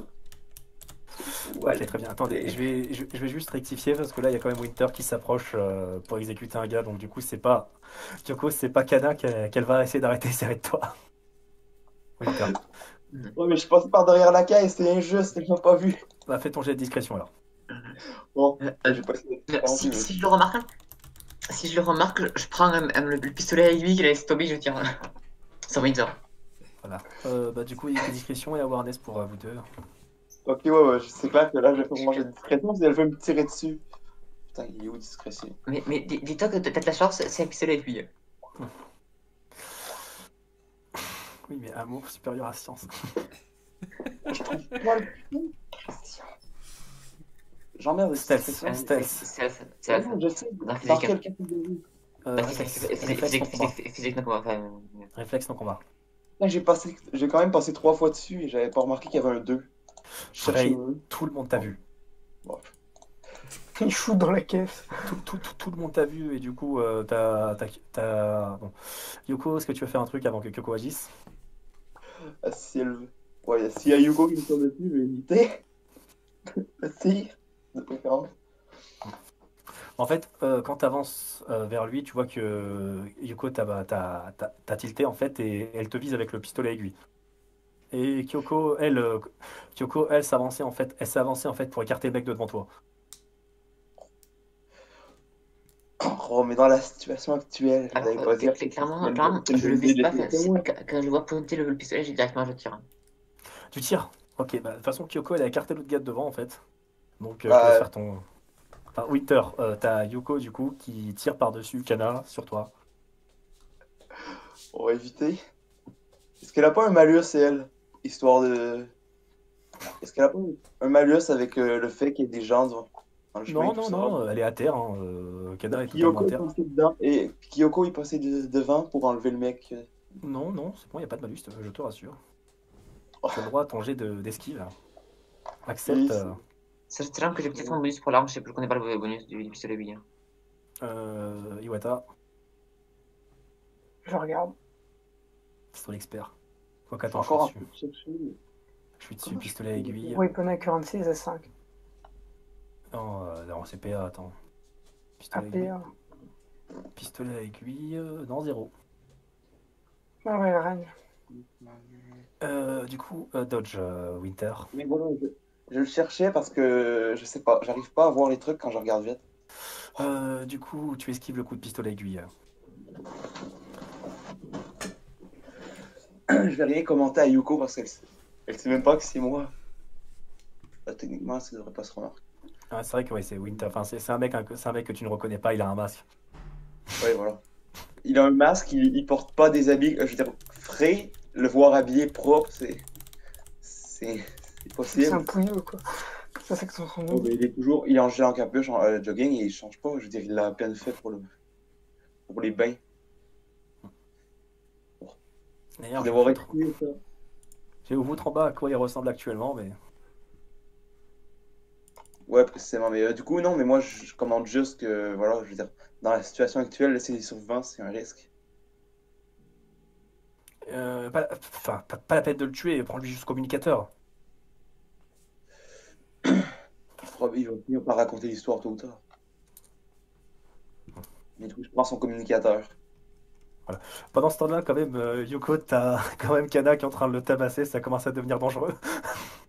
Ouais, ok, très bien. Attendez, je vais, je, je vais juste rectifier parce que là, il y a quand même Winter qui s'approche euh, pour exécuter un gars. Donc, du coup, c'est pas. Kyoko, c'est pas Kana qu'elle qu'elle va essayer d'arrêter serré de toi. Winter. Ouais, mais je suis passé par derrière la caisse, c'est injuste, ils m'ont pas vu. Bah, fais ton jet de discrétion alors. Bon, Euh, je euh, vais passer. Euh, si, si je le remarque, si je le remarque, je prends un- un- le, le pistolet à aiguille qu'il a laissé tomber, je tire. Sur Windsor. Voilà. Euh, bah, du coup, il y a discrétion et awareness pour euh, vous deux. Ok, ouais, ouais, c'est clair que là, je vais faire manger discrètement si elle veut me tirer dessus. Putain, il est où discrétion? Mais, mais dis- dis-toi que t'as de la chance, c'est un pistolet à aiguille. Oui, mais amour supérieur à science. J'emmerde Stealth. je sais, par physique. quelle catégorie? Euh, physique, non combat. Réflexe non combat. J'ai passé, j'ai quand même passé trois fois dessus et j'avais pas remarqué qu'il y avait un 2. Je cherchais Ray, tout le monde t'a vu. Bon. Ils shootent dans la caisse. Tout, tout, tout, tout le monde t'a vu et du coup, euh, t'as, t'as, t'as- bon. Yoko, est-ce que tu veux faire un truc avant que Kyoko agisse? Ah, si elle veut. Ouais, s'il y a Yuko qui me tombe dessus, je vais éviter. si, de préférence. En fait, euh, quand tu avances vers lui, tu vois que euh, Yuko t'a t'a- tilté en fait et elle te vise avec le pistolet à aiguille. Et Kyoko, elle, euh, Kyoko, elle s'avançait en fait, elle avancée en fait pour écarter le mec de devant toi. Oh, mais dans la situation actuelle, Alors, j'allais euh, pas dire. cl- clairement, Même clairement, pas- je le vise pas. Quand je vois pointer le, le pistolet, j'ai directement je tire. Tu tires. Ok, bah de toute façon Kyoko, elle a écarté l'autre gars de devant en fait. Donc, euh, Bah, je laisse faire ton. Enfin, Winter, euh, t'as Yuko du coup qui tire par-dessus Kana sur toi. On va éviter. Est-ce qu'elle a pas un malus, elle Histoire de. Est-ce qu'elle a pas un malus avec euh, le fait qu'il y ait des gens devant? Non, non, ça? non, elle est à terre. Hein. euh, Kana est totalement Kyoko à terre. Et Kyoko est passé de- devant pour enlever le mec. Non, non, c'est bon, il a pas de malus, je te rassure. Tu as le droit à ton jet de- d'esquive. Accepte. Oui, euh, Sachant que j'ai peut-être un bonus pour l'arme, je sais plus, je connais pas le bonus du, pistolet à aiguille. hein. euh, Iwata, Je regarde. c'est ton expert. Quoi qu'attends, je suis dessus. de. Je suis dessus, pistolet à aiguille. Weapon accuracy, c'est 5. Non, euh, non, c'est PA, attends. Pistolet à aiguille. APA. Pistolet à aiguille, euh, non, zéro. Ah ouais, range. Euh, du coup, euh, Dodge, euh, Winter. Mais voilà, je, je le cherchais parce que je sais pas, j'arrive pas à voir les trucs quand je regarde vite. Euh, du coup, tu esquives le coup de pistolet à aiguille. je vais rien commenter à Yuko parce qu'elle sait, elle sait même pas que c'est moi. Bah, techniquement, ça devrait pas se remarquer. Ah, c'est vrai que ouais, c'est Winter. Enfin, c'est c'est un, mec, un- c'est un mec que tu ne reconnais pas, il a un masque. Ouais, voilà. Il a un masque, il, il porte pas des habits, euh, je veux dire, frais. Le voir habillé propre, c'est. C'est possible. C'est un pouilleux, quoi. Ça, c'est que son Oh, nom. il est toujours, il est en gilet en capuche, en euh, jogging, et il change pas. Je veux dire, il l'a bien fait pour, le, pour les bains. D'ailleurs, Il je devrait vous vais vous foutre en bas à quoi il ressemble actuellement, mais Ouais, précisément. Mais euh, du coup, non, mais moi, je, commande juste que, voilà, je veux dire, dans la situation actuelle, laisser les survivants, c'est un risque. euh, pas, enfin, pas, pas la peine de le tuer, prends-lui juste communicateur. Il il va finir par raconter l'histoire tôt ou tard. Mais du coup, je prends son communicateur. Pendant ce temps-là, quand même, euh, Yuko, t'as quand même Kana qui est en train de le tabasser, ça commence à devenir dangereux.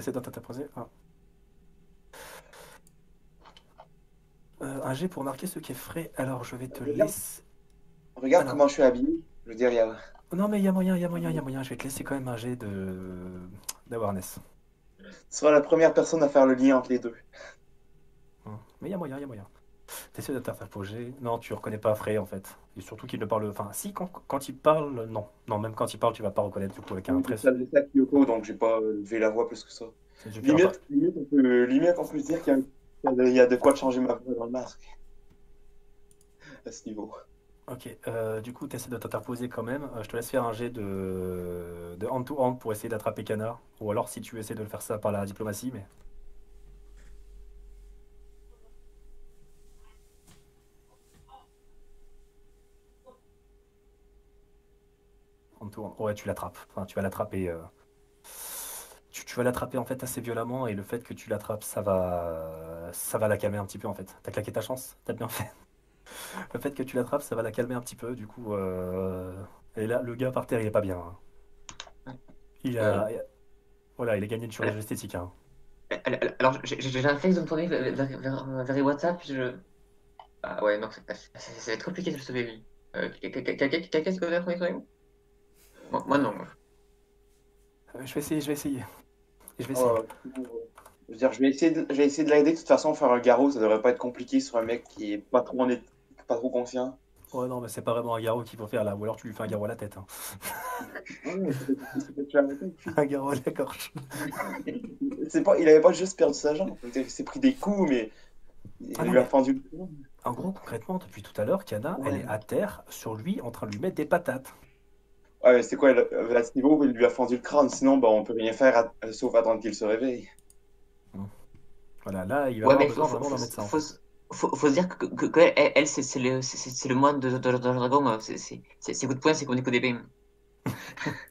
T'essaies d'interposer un... Euh, un G pour marquer ce qui est frais. Alors, je vais te laisser... Regarde Alors. comment je suis habillé. Je veux dire, il y a... Non, mais il y a moyen, il y a moyen, il y a moyen. Je vais te laisser quand même un jet de d'awareness. tu seras la première personne à faire le lien entre les deux. Hein. Mais il y a moyen, il y a moyen. T'essaies de t'interposer. Non, tu reconnais pas Frey en fait. Et surtout qu'il ne parle. Enfin, si, quand, quand il parle, non. Non, même quand il parle, tu vas pas reconnaître du coup avec un trait. de ça Kyoko, donc j'ai pas levé la voix plus que ça. Limite, limite, on peut, limite, on peut se dire qu'il y y a de- quoi changer ma voix dans le masque. À ce niveau. Ok, euh, du coup, tu essaies de t'interposer quand même. Euh, je te laisse faire un jet de, de hand-to-hand pour essayer d'attraper Kana. Ou alors si tu essaies de le faire ça par la diplomatie, mais. Ouais, tu l'attrapes. Enfin, tu vas l'attraper. euh, Tu, tu vas l'attraper en fait assez violemment et le fait que tu l'attrapes, ça va, ça va la calmer un petit peu en fait. T'as claqué ta chance, t'as bien fait. Le fait que tu l'attrapes, ça va la calmer un petit peu. Du coup, euh, et là, le gars par terre, il est pas bien. hein. Il a, voilà, il a gagné une chirurgie esthétique. hein. Alors, j'ai un réflexe de me tourner vers, vers, vers, WhatsApp, puis je. Ah ouais, non, ça va être compliqué de le sauver, lui. Euh, Quelqu'un qui connaît soirée moi, moi, non. Euh, Je vais essayer, je vais essayer. Je vais essayer. Oh, je veux dire, je vais essayer de, je vais essayer de l'aider. De toute façon, faire un garrot, ça devrait pas être compliqué sur un mec qui est pas trop, honnête- pas trop confiant. Ouais, non, mais c'est pas vraiment un garrot qu'il faut faire là. Ou alors tu lui fais un garrot à la tête. hein. Un garrot à la gorge. C'est pas, il avait pas juste perdu sa jambe. Il s'est pris des coups, mais il Ah lui a mais- fendu le cou. En gros, concrètement, depuis tout à l'heure, Kana, elle est à terre sur lui en train de lui mettre des patates. Ouais, mais c'est quoi, elle- à ce niveau, il lui a fendu le crâne. Sinon, bah, on peut rien faire à- euh, sauf attendre qu'il se réveille. Voilà, là, il va Ouais, avoir besoin faut, vraiment faut, d'un médecin. faut, se dire que, que, que elle, elle, c'est le, le moine de, de, de, de dragon. euh, Ses coups de poing, c'est comme des coups d'épée.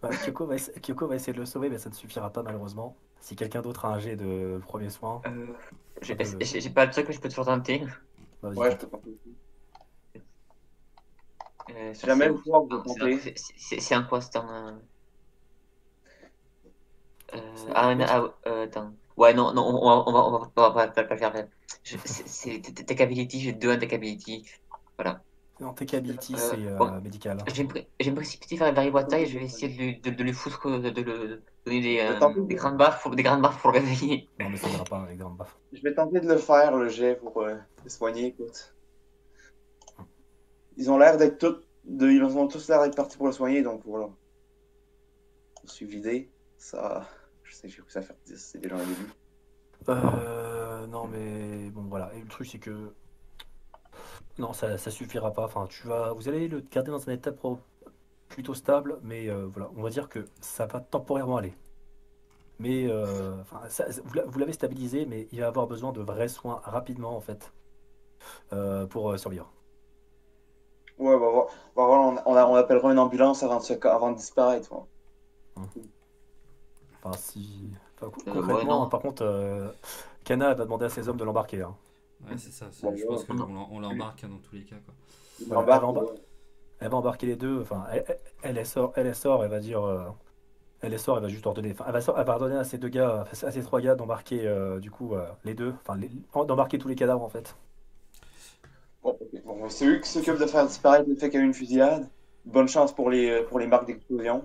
Bah, Kyoko, va Kyoko va essayer de le sauver, mais ça ne suffira pas malheureusement. Si quelqu'un d'autre a un jet de premier soin, Euh, J'ai Euh. pas le truc, mais je peux toujours tenter. Vas-y. Ouais, je peux pas. Euh, ça, Jamais c'est- le pouvoir de non, c'est tenter. un- c'est- un quoi C'est un. Euh, ah, non, ah, euh, attends. Ouais, non, non, on va, on va, on va, on va pas, le faire. Je- C'est c'est- tech ability, j'ai deux en tech ability. Voilà. Non, Tech Ability, Euh, c'est euh, bon. médical. Je vais me, pré- je vais me précipiter vers Barry Wata et je vais essayer de lui, de, de lui foutre, de, de le donner des, euh, des grandes baffes pour, des grandes baffes pour le réveiller. Non, mais ça ira pas baffe. Je vais tenter de le faire, le jet, pour euh, le soigner, écoute. Ils ont l'air d'être tous... De... Ils ont tous l'air d'être partis pour le soigner, donc voilà. Je suis vidé. Ça... Je sais que j'ai réussi à faire 10, c'est déjà un début. Euh, non, mais bon, voilà. Et le truc, c'est que. Non, ça, ça suffira pas. Enfin, tu vas, vous allez le garder dans un état pro- plutôt stable, mais euh, voilà, on va dire que ça va temporairement aller. Mais euh, ça- vous l'a- vous l'avez stabilisé, mais il va avoir besoin de vrais soins rapidement, en fait, euh, pour euh, survivre. Ouais, bah, voilà. Bah, voilà, on, on, a- on appellera une ambulance avant de, se... avant de disparaître. ouais. Enfin, si. enfin, co- Euh, concrètement, ouais, par contre, euh, Kana va demander à ses hommes de l'embarquer. hein. Ouais, c'est ça. Bon, je ouais. pense qu'on l'embarque hein, dans tous les cas. Quoi. Embarquent, elle Elle va embarquer les deux. Enfin, elle, elle, sort, elle, sort, elle va dire. euh, elle sort, elle va juste ordonner. Enfin, elle va, sor- elle va ordonner à ces deux gars, à ces trois gars d'embarquer euh, du coup euh, les deux. Enfin, les- d'embarquer tous les cadavres en fait. Bon, ok. Bon, c'est eux qui s'occupent de faire disparaître le fait qu'il y a eu une fusillade. Bonne chance pour les, pour les marques d'explosion.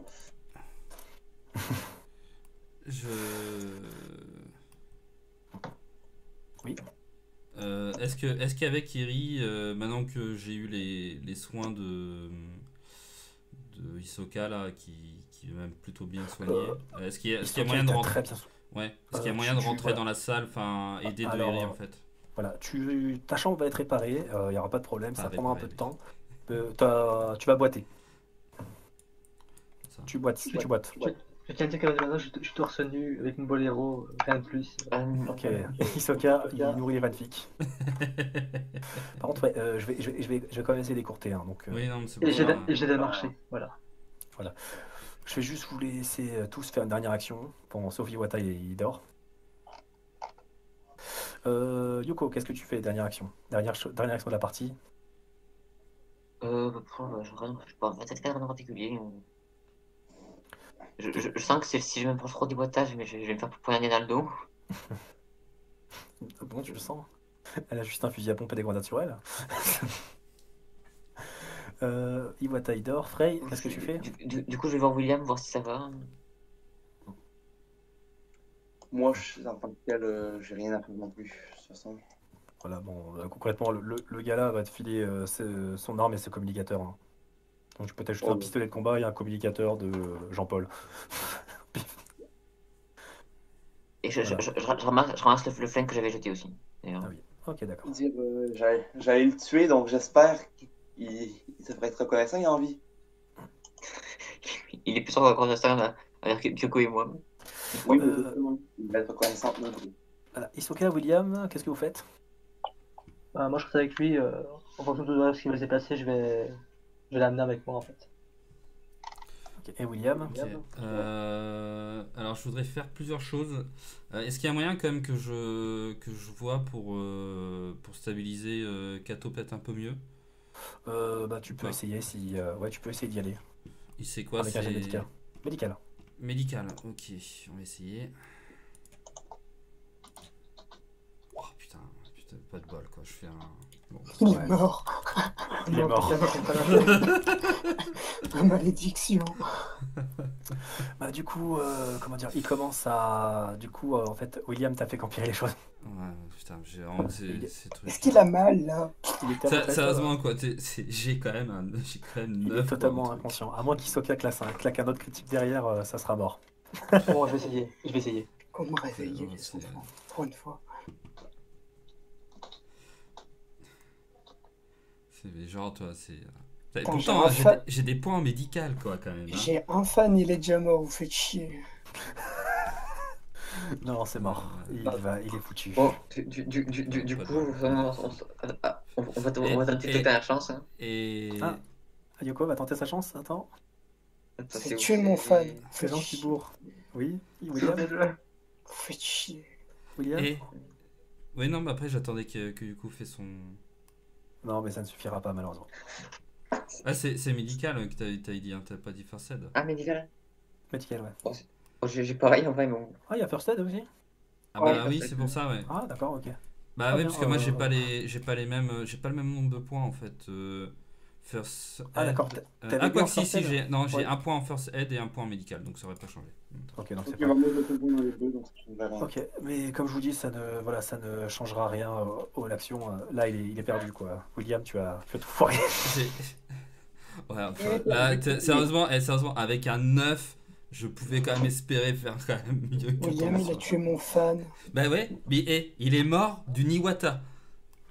Je. Oui. Euh, est-ce que, est-ce qu'avec Iri, euh, maintenant que j'ai eu les, les soins de, de Hisoka là, qui, qui est même plutôt bien soigné, euh, est-ce qu'il y a, est-ce qu'il y a moyen de Très rentrer, bien. ouais, est-ce qu'il y a Euh, moyen tu- de rentrer voilà. dans la salle, enfin, aider de Alors, Iri en fait. Voilà, tu, ta chambre va être réparée. Il n'y aura pas de problème. Ça Ah, prendra un peu de temps. Euh, tu vas boiter. Ça. Tu boites. Tu boites. Je tiens à dire qu'à je, je suis torse nu avec une boléro, rien de plus. Euh, Ok. Hisoka, il nourrit les fanfics. Par contre, ouais, euh, je, vais, je, vais, je, vais, je vais quand même essayer d'écourter. hein, donc, euh, Oui, non, mais c'est Et pour j'ai ça. et j'ai démarché, voilà. Je vais juste vous laisser euh, tous faire une dernière action pendant Sophie Wata il, il dort. Euh, Yuko, qu'est-ce que tu fais dernière action? Dernière, action de la partie? Euh, bah, je je sais pas, peut-être rien en particulier. Je, je, je sens que c'est- si je me penche trop du boitage, mais je, je vais me faire poignarder dans le dos. Bon, tu le sens? Elle a juste un fusil à pompe et des grenades sur elle. euh, Iwata dort. Frey, qu'est-ce que tu fais? Du, du- du coup, je vais voir William, voir si ça va. Moi, je, en tant que tel, euh, j'ai rien à faire non plus. De toute façon. Voilà, bon, euh, concrètement, le, le- le gars là va te filer euh, ses- son arme et ses communicateurs. hein. Donc tu peux t'ajouter Oh, un pistolet de combat et un communicateur de Jean-Paul. Et je, je, Voilà. je- je ramasse, je ramasse le, le flingue que j'avais jeté aussi. Ah oui. Ok, d'accord. Euh, j'allais le tuer, donc j'espère qu'il il devrait être reconnaissant, il a envie. Il est plus en conversation avec Kyoko et moi. Oui, Euh, il va être reconnaissant. Voilà. Isoka, William, qu'est-ce que vous faites? Euh, moi, je reste avec lui. euh, en fonction de ce qui va se déplacer, je vais, je vais l'amener avec moi en fait. Et William. Euh, alors, je voudrais faire plusieurs choses. Euh, Est-ce qu'il y a moyen quand même que je, que je vois pour, euh, pour stabiliser euh, Kato peut-être un peu mieux? Euh, Bah tu peux Ouais. essayer si... euh, ouais, tu peux essayer d'y aller. Il sait quoi avec un médical. Médical. médical. Ok, on va essayer. Oh putain, putain, pas de bol quoi. Je fais un. Il Ouais. est mort. Il est mort. la- malédiction. Bah du coup, euh, comment dire, il commence à... Du coup, euh, en fait, William t'a fait qu'empirer les choses. Ouais, putain, j'ai vraiment ces, ces trucs. Est-ce qu'il a mal là? Il Sérieusement quoi, j'ai quand même un, j'ai quand même Il est totalement inconscient. À moins qu'Isoka claque un, claque un autre critique derrière, euh, ça sera mort. Bon, je vais essayer. Je vais essayer. Comment réveiller les enfants Pour une fois? Genre toi, c'est. Putain, pourtant, j'ai hein, j'ai enfin- des- j'ai des points médicaux quoi quand même. hein. J'ai un fan, il est déjà mort, vous faites chier. Non, c'est mort. Il, Ah. va, il est foutu. Bon, du, du, du, du, coup, on, s- ah, on, on va te- on va tenter dernière chance. Hein. Et Ah. Yoko va tenter sa chance Attends. Attends, C'est tuer mon fan. C'est Jean qui bourre. Oui William Vous faites chier. William Et... Oui, non, mais après j'attendais que, que Yuko fait son. Non, mais ça ne suffira pas, malheureusement. Ah, c'est c'est médical que t'as t'as dit, hein, t'as pas dit first aid. Ah, médical. Médical, ouais. Oh, j'ai j'ai pareil en vrai, mais. Ah, il y a First Aid aussi? Ah, bah oui, c'est pour ça, ouais. Ah, d'accord, ok. Bah Ah, oui, bien, parce que moi j'ai euh, pas les j'ai pas les mêmes j'ai pas le même nombre de points en fait. euh, first Ah, aid. d'accord. Euh, t'avais ah quoi que si si j'ai non j'ai Ouais. un point en first aid et un point en médical donc ça aurait pas changé. Ok, non, c'est pas bah, donc rien. Ok, mais comme je vous dis, ça ne, voilà, ça ne changera rien au- au l'action. euh, Là, il est, il est perdu, quoi. William, tu as, tu as tout foiré. Ouais, enfin, là, t- sérieusement, eh, sérieusement, avec un 9, je pouvais quand même espérer faire quand même mieux que William, il a tué mon fan. Bah ouais, mais eh, il est mort du Niwata.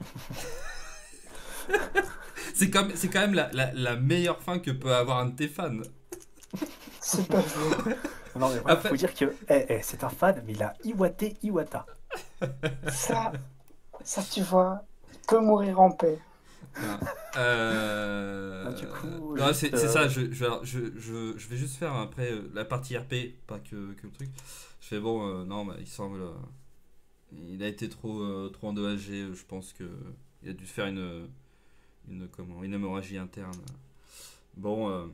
c'est quand même la, la, la meilleure fin que peut avoir un de tes fans. C'est pas vrai. Non, mais voilà, Après- faut dire que eh, eh, c'est un fan, mais il a Iwaté Iwata. Ça, ça tu vois, il peut mourir en paix. Non. Euh... Du coup, non, juste, c'est c'est euh, ça, je, je, je, je, je vais juste faire après euh, la partie RP, pas que, que le truc. Je fais bon, euh, non, bah, il semble. euh, il a été trop, euh, trop endommagé, euh, je pense que il a dû faire une, une, comment, une hémorragie interne. Bon, euh,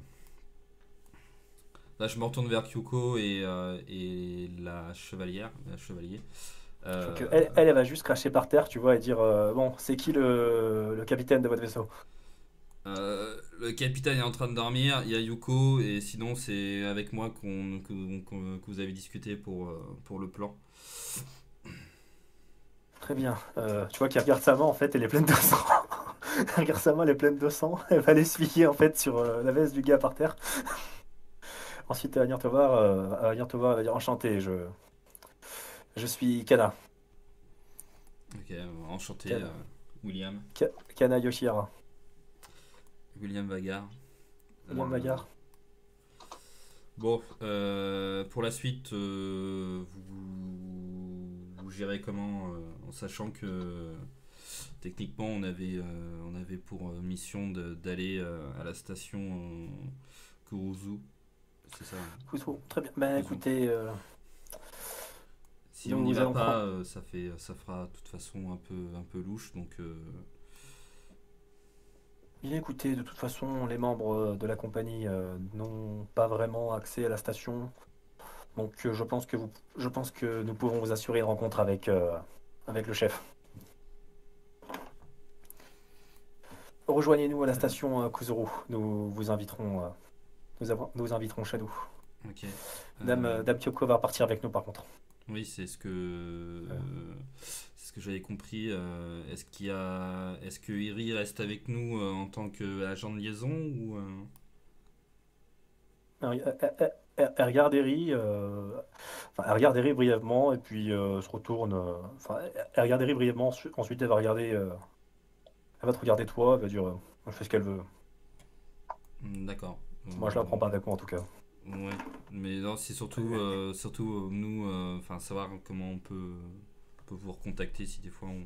là je me retourne vers Kyuko et, euh, et la chevalière, la chevalier. Euh, elle, elle, elle va juste cracher par terre, tu vois, et dire euh, Bon, c'est qui le, le capitaine de votre vaisseau? Le capitaine est en train de dormir, il y a Yuko, et sinon c'est avec moi qu'on, que, qu'on- que vous avez discuté pour, pour le plan. Très bien. Tu vois qu'elle regarde sa main, en fait, elle est pleine de sang. elle regarde sa main, elle est pleine de sang. Elle va l'essuyer, en fait, sur la veste du gars par terre. Ensuite, elle va venir te voir, euh, va dire Enchanté, je, je suis Kana, Ok, euh, enchanté, euh, William. Ka- Kana Yoshihara. William Vagar. William Euh, Vagar. Bon, euh, pour la suite, euh, vous, vous gérez comment euh, en sachant que techniquement on avait, euh, on avait pour euh, mission d'aller euh, à la station euh, Kuruzu. C'est ça. Très bien. Ben, écoutez, euh, Si on n'y va pas, euh, ça fait, ça fera de toute façon un peu, un peu louche. Donc, euh, bien écoutez, de toute façon, les membres de la compagnie n'ont pas vraiment accès à la station. Donc, je pense que vous, je pense que nous pouvons vous assurer une rencontre avec, avec le chef. rejoignez-nous à la station Kuzuru. Nous vous inviterons, nous, avons- nous inviterons. Ok. Dame, Euh, Dame Kyoko va partir avec nous par contre. Oui, c'est ce que c'est ce que j'avais compris. euh, est-ce qu'il y a est-ce que Iri reste avec nous euh, en tant qu'agent de liaison ou euh, Elle, regarde Eri, euh, enfin, elle regarde Eri brièvement et puis euh, se retourne. euh, enfin, elle, regarde Eri brièvement, ensuite elle va regarder. elle va te regarder toi, elle va dire Elle fait ce qu'elle veut. D'accord. Moi je la prends pas avec moi en tout cas. Ouais, mais non, c'est surtout euh, surtout euh, nous euh, enfin savoir comment on peut on peut vous recontacter si des fois on,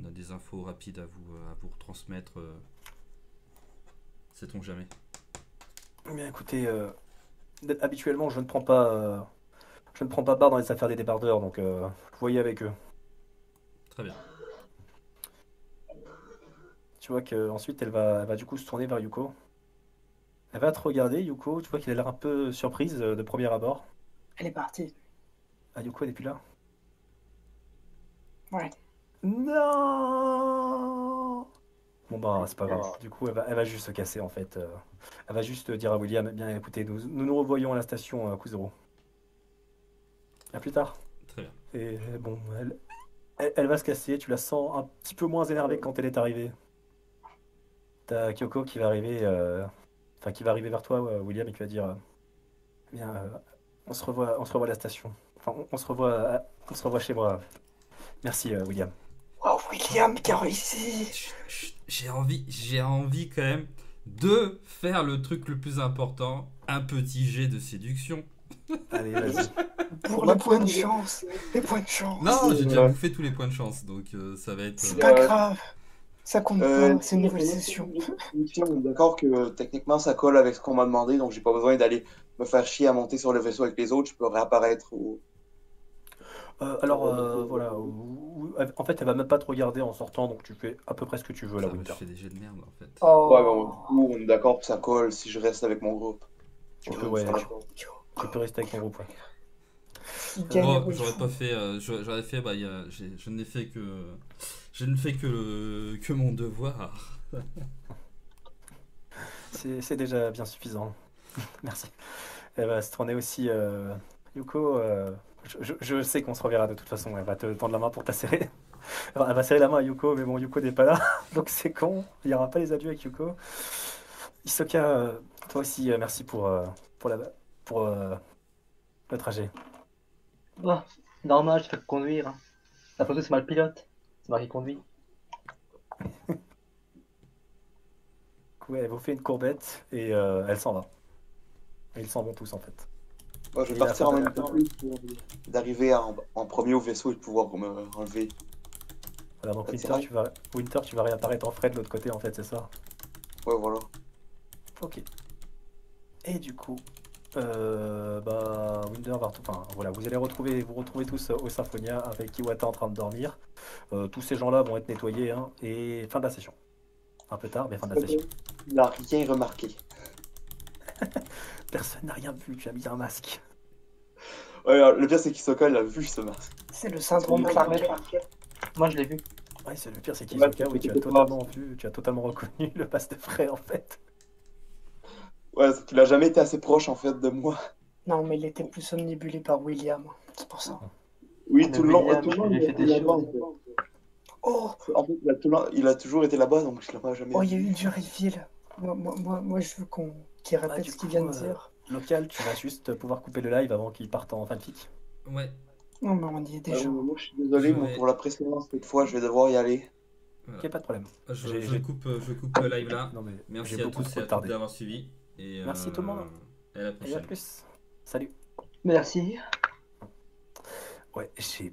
on a des infos rapides à vous à vous transmettre. euh, Sait-on jamais. Bien écoutez, habituellement je ne prends pas, je ne prends pas part dans les affaires des débardeurs, donc euh, vous voyez avec eux. Très bien. Tu vois que ensuite elle va, elle va du coup se tourner vers Yuko. Elle va te regarder, Yuko. Tu vois qu'elle a l'air un peu surprise euh, de premier abord. Elle est partie. Ah, Yuko, elle est plus là. Ouais. Non Bon bah c'est pas grave. Du coup elle va, elle va juste se casser en fait. Euh, Elle va juste dire à William, bien écoutez, nous nous, nous revoyons à la station euh, Kuzuro. À plus tard. Très bien. Et euh, bon, elle, elle, elle va se casser, tu la sens un petit peu moins énervée que quand elle est arrivée. T'as Kyoko qui va arriver, euh, enfin qui va arriver vers toi, euh, William, et qui va dire, euh, bien, euh, on se revoit, on se revoit à la station. Enfin, on, on se revoit, à- on se revoit chez moi. Merci, euh, William. Oh, William qui a réussi J'ai envie, j'ai envie quand même de faire le truc le plus important, un petit jet de séduction. Allez, vas-y. Pour les points de chance Les points de chance Non, j'ai déjà bouffé tous les points de chance, donc euh, ça va être. C'est euh, pas Euh, grave Ça compte Euh, pas, c'est une nouvelle session. On est d'accord que euh, techniquement ça colle avec ce qu'on m'a demandé, donc j'ai pas besoin d'aller me faire chier à monter sur le vaisseau avec les autres, je peux réapparaître ou. Euh, alors euh, voilà, en fait, elle va même pas te regarder en sortant, donc tu fais à peu près ce que tu veux, la ça, je Winter. fais des jets de merde en fait. Oh, Ouais, bon, du coup, on est d'accord que ça colle si je reste avec mon groupe. Tu peux, ouais, tu, tu peux rester avec ton groupe. ouais. à Oh, j'aurais pas fait, euh, j'aurais fait, bah, y a- je n'ai fait que, je ne fais que que mon devoir. C'est déjà bien suffisant. Merci. Elle va se tourner aussi. euh, Yuko, euh, je, sais qu'on se reverra de toute façon. Elle va te tendre la main pour t'asserrer. Enfin, elle va serrer la main à Yuko, mais bon, Yuko n'est pas là. Donc c'est con. Il n'y aura pas les adieux avec Yuko. Isoka, euh, toi aussi, merci pour, pour, la, pour euh, le trajet. Bah, normal, je fais que conduire. hein. La photo, c'est le pilote. C'est moi qui conduis. Du coup, elle vous fait une courbette et euh, elle s'en va. Et ils s'en vont tous en fait. Moi, je vais Et partir en même temps d'arriver en, en premier au vaisseau et de pouvoir me enlever. Voilà, donc Winter tu, vas, Winter, tu vas réapparaître en frais de l'autre côté en fait, c'est ça? Ouais, voilà. Ok. Et du coup, euh, bah, Winder va, enfin, voilà, vous allez retrouver, vous retrouvez tous euh, au Symphonia avec Iwata en train de dormir. Euh, tous ces gens-là vont être nettoyés, hein, et fin de la session. Un peu tard, mais fin de la session. Il n'a rien remarqué. Personne n'a rien vu, tu as mis un masque. Ouais, alors, le pire, c'est qu'Isoka, il a vu ce masque. C'est le syndrome Oui, Clark. Moi, je l'ai vu. Ouais, c'est le pire, c'est qu'Isoka, oui, tu as totalement vu, tu as totalement reconnu le passe de frais en fait. Ouais, qu'il a jamais été assez proche, en fait, de moi. Non, mais il était plus omnibulé par William. C'est pour ça. Oui, tout le long, William, tout le long, il fait des choses. Oh, En fait, il, a tout le long- il a toujours été là-bas, donc je l'ai pas jamais oh, il y a eu du reveal. Moi, moi, moi, moi, je veux qu'on qu'il répète Bah, du ce qu'il vient de euh, dire. Local, tu vas juste pouvoir couper le live avant qu'il parte en fanfic. Ouais. Non, mais on y est Ah, déjà. moi, je suis désolé, Je mais vais- pour la précédente cette fois, je vais devoir y aller. Ok, pas de problème. Je, J'ai- je j'ai- coupe, euh, je coupe le live là. Non, mais Merci à beaucoup tous et à toutes d'avoir suivi. Et, Merci tout le monde. Et à la Et à prochaine. plus. Salut. Merci. Ouais, j'ai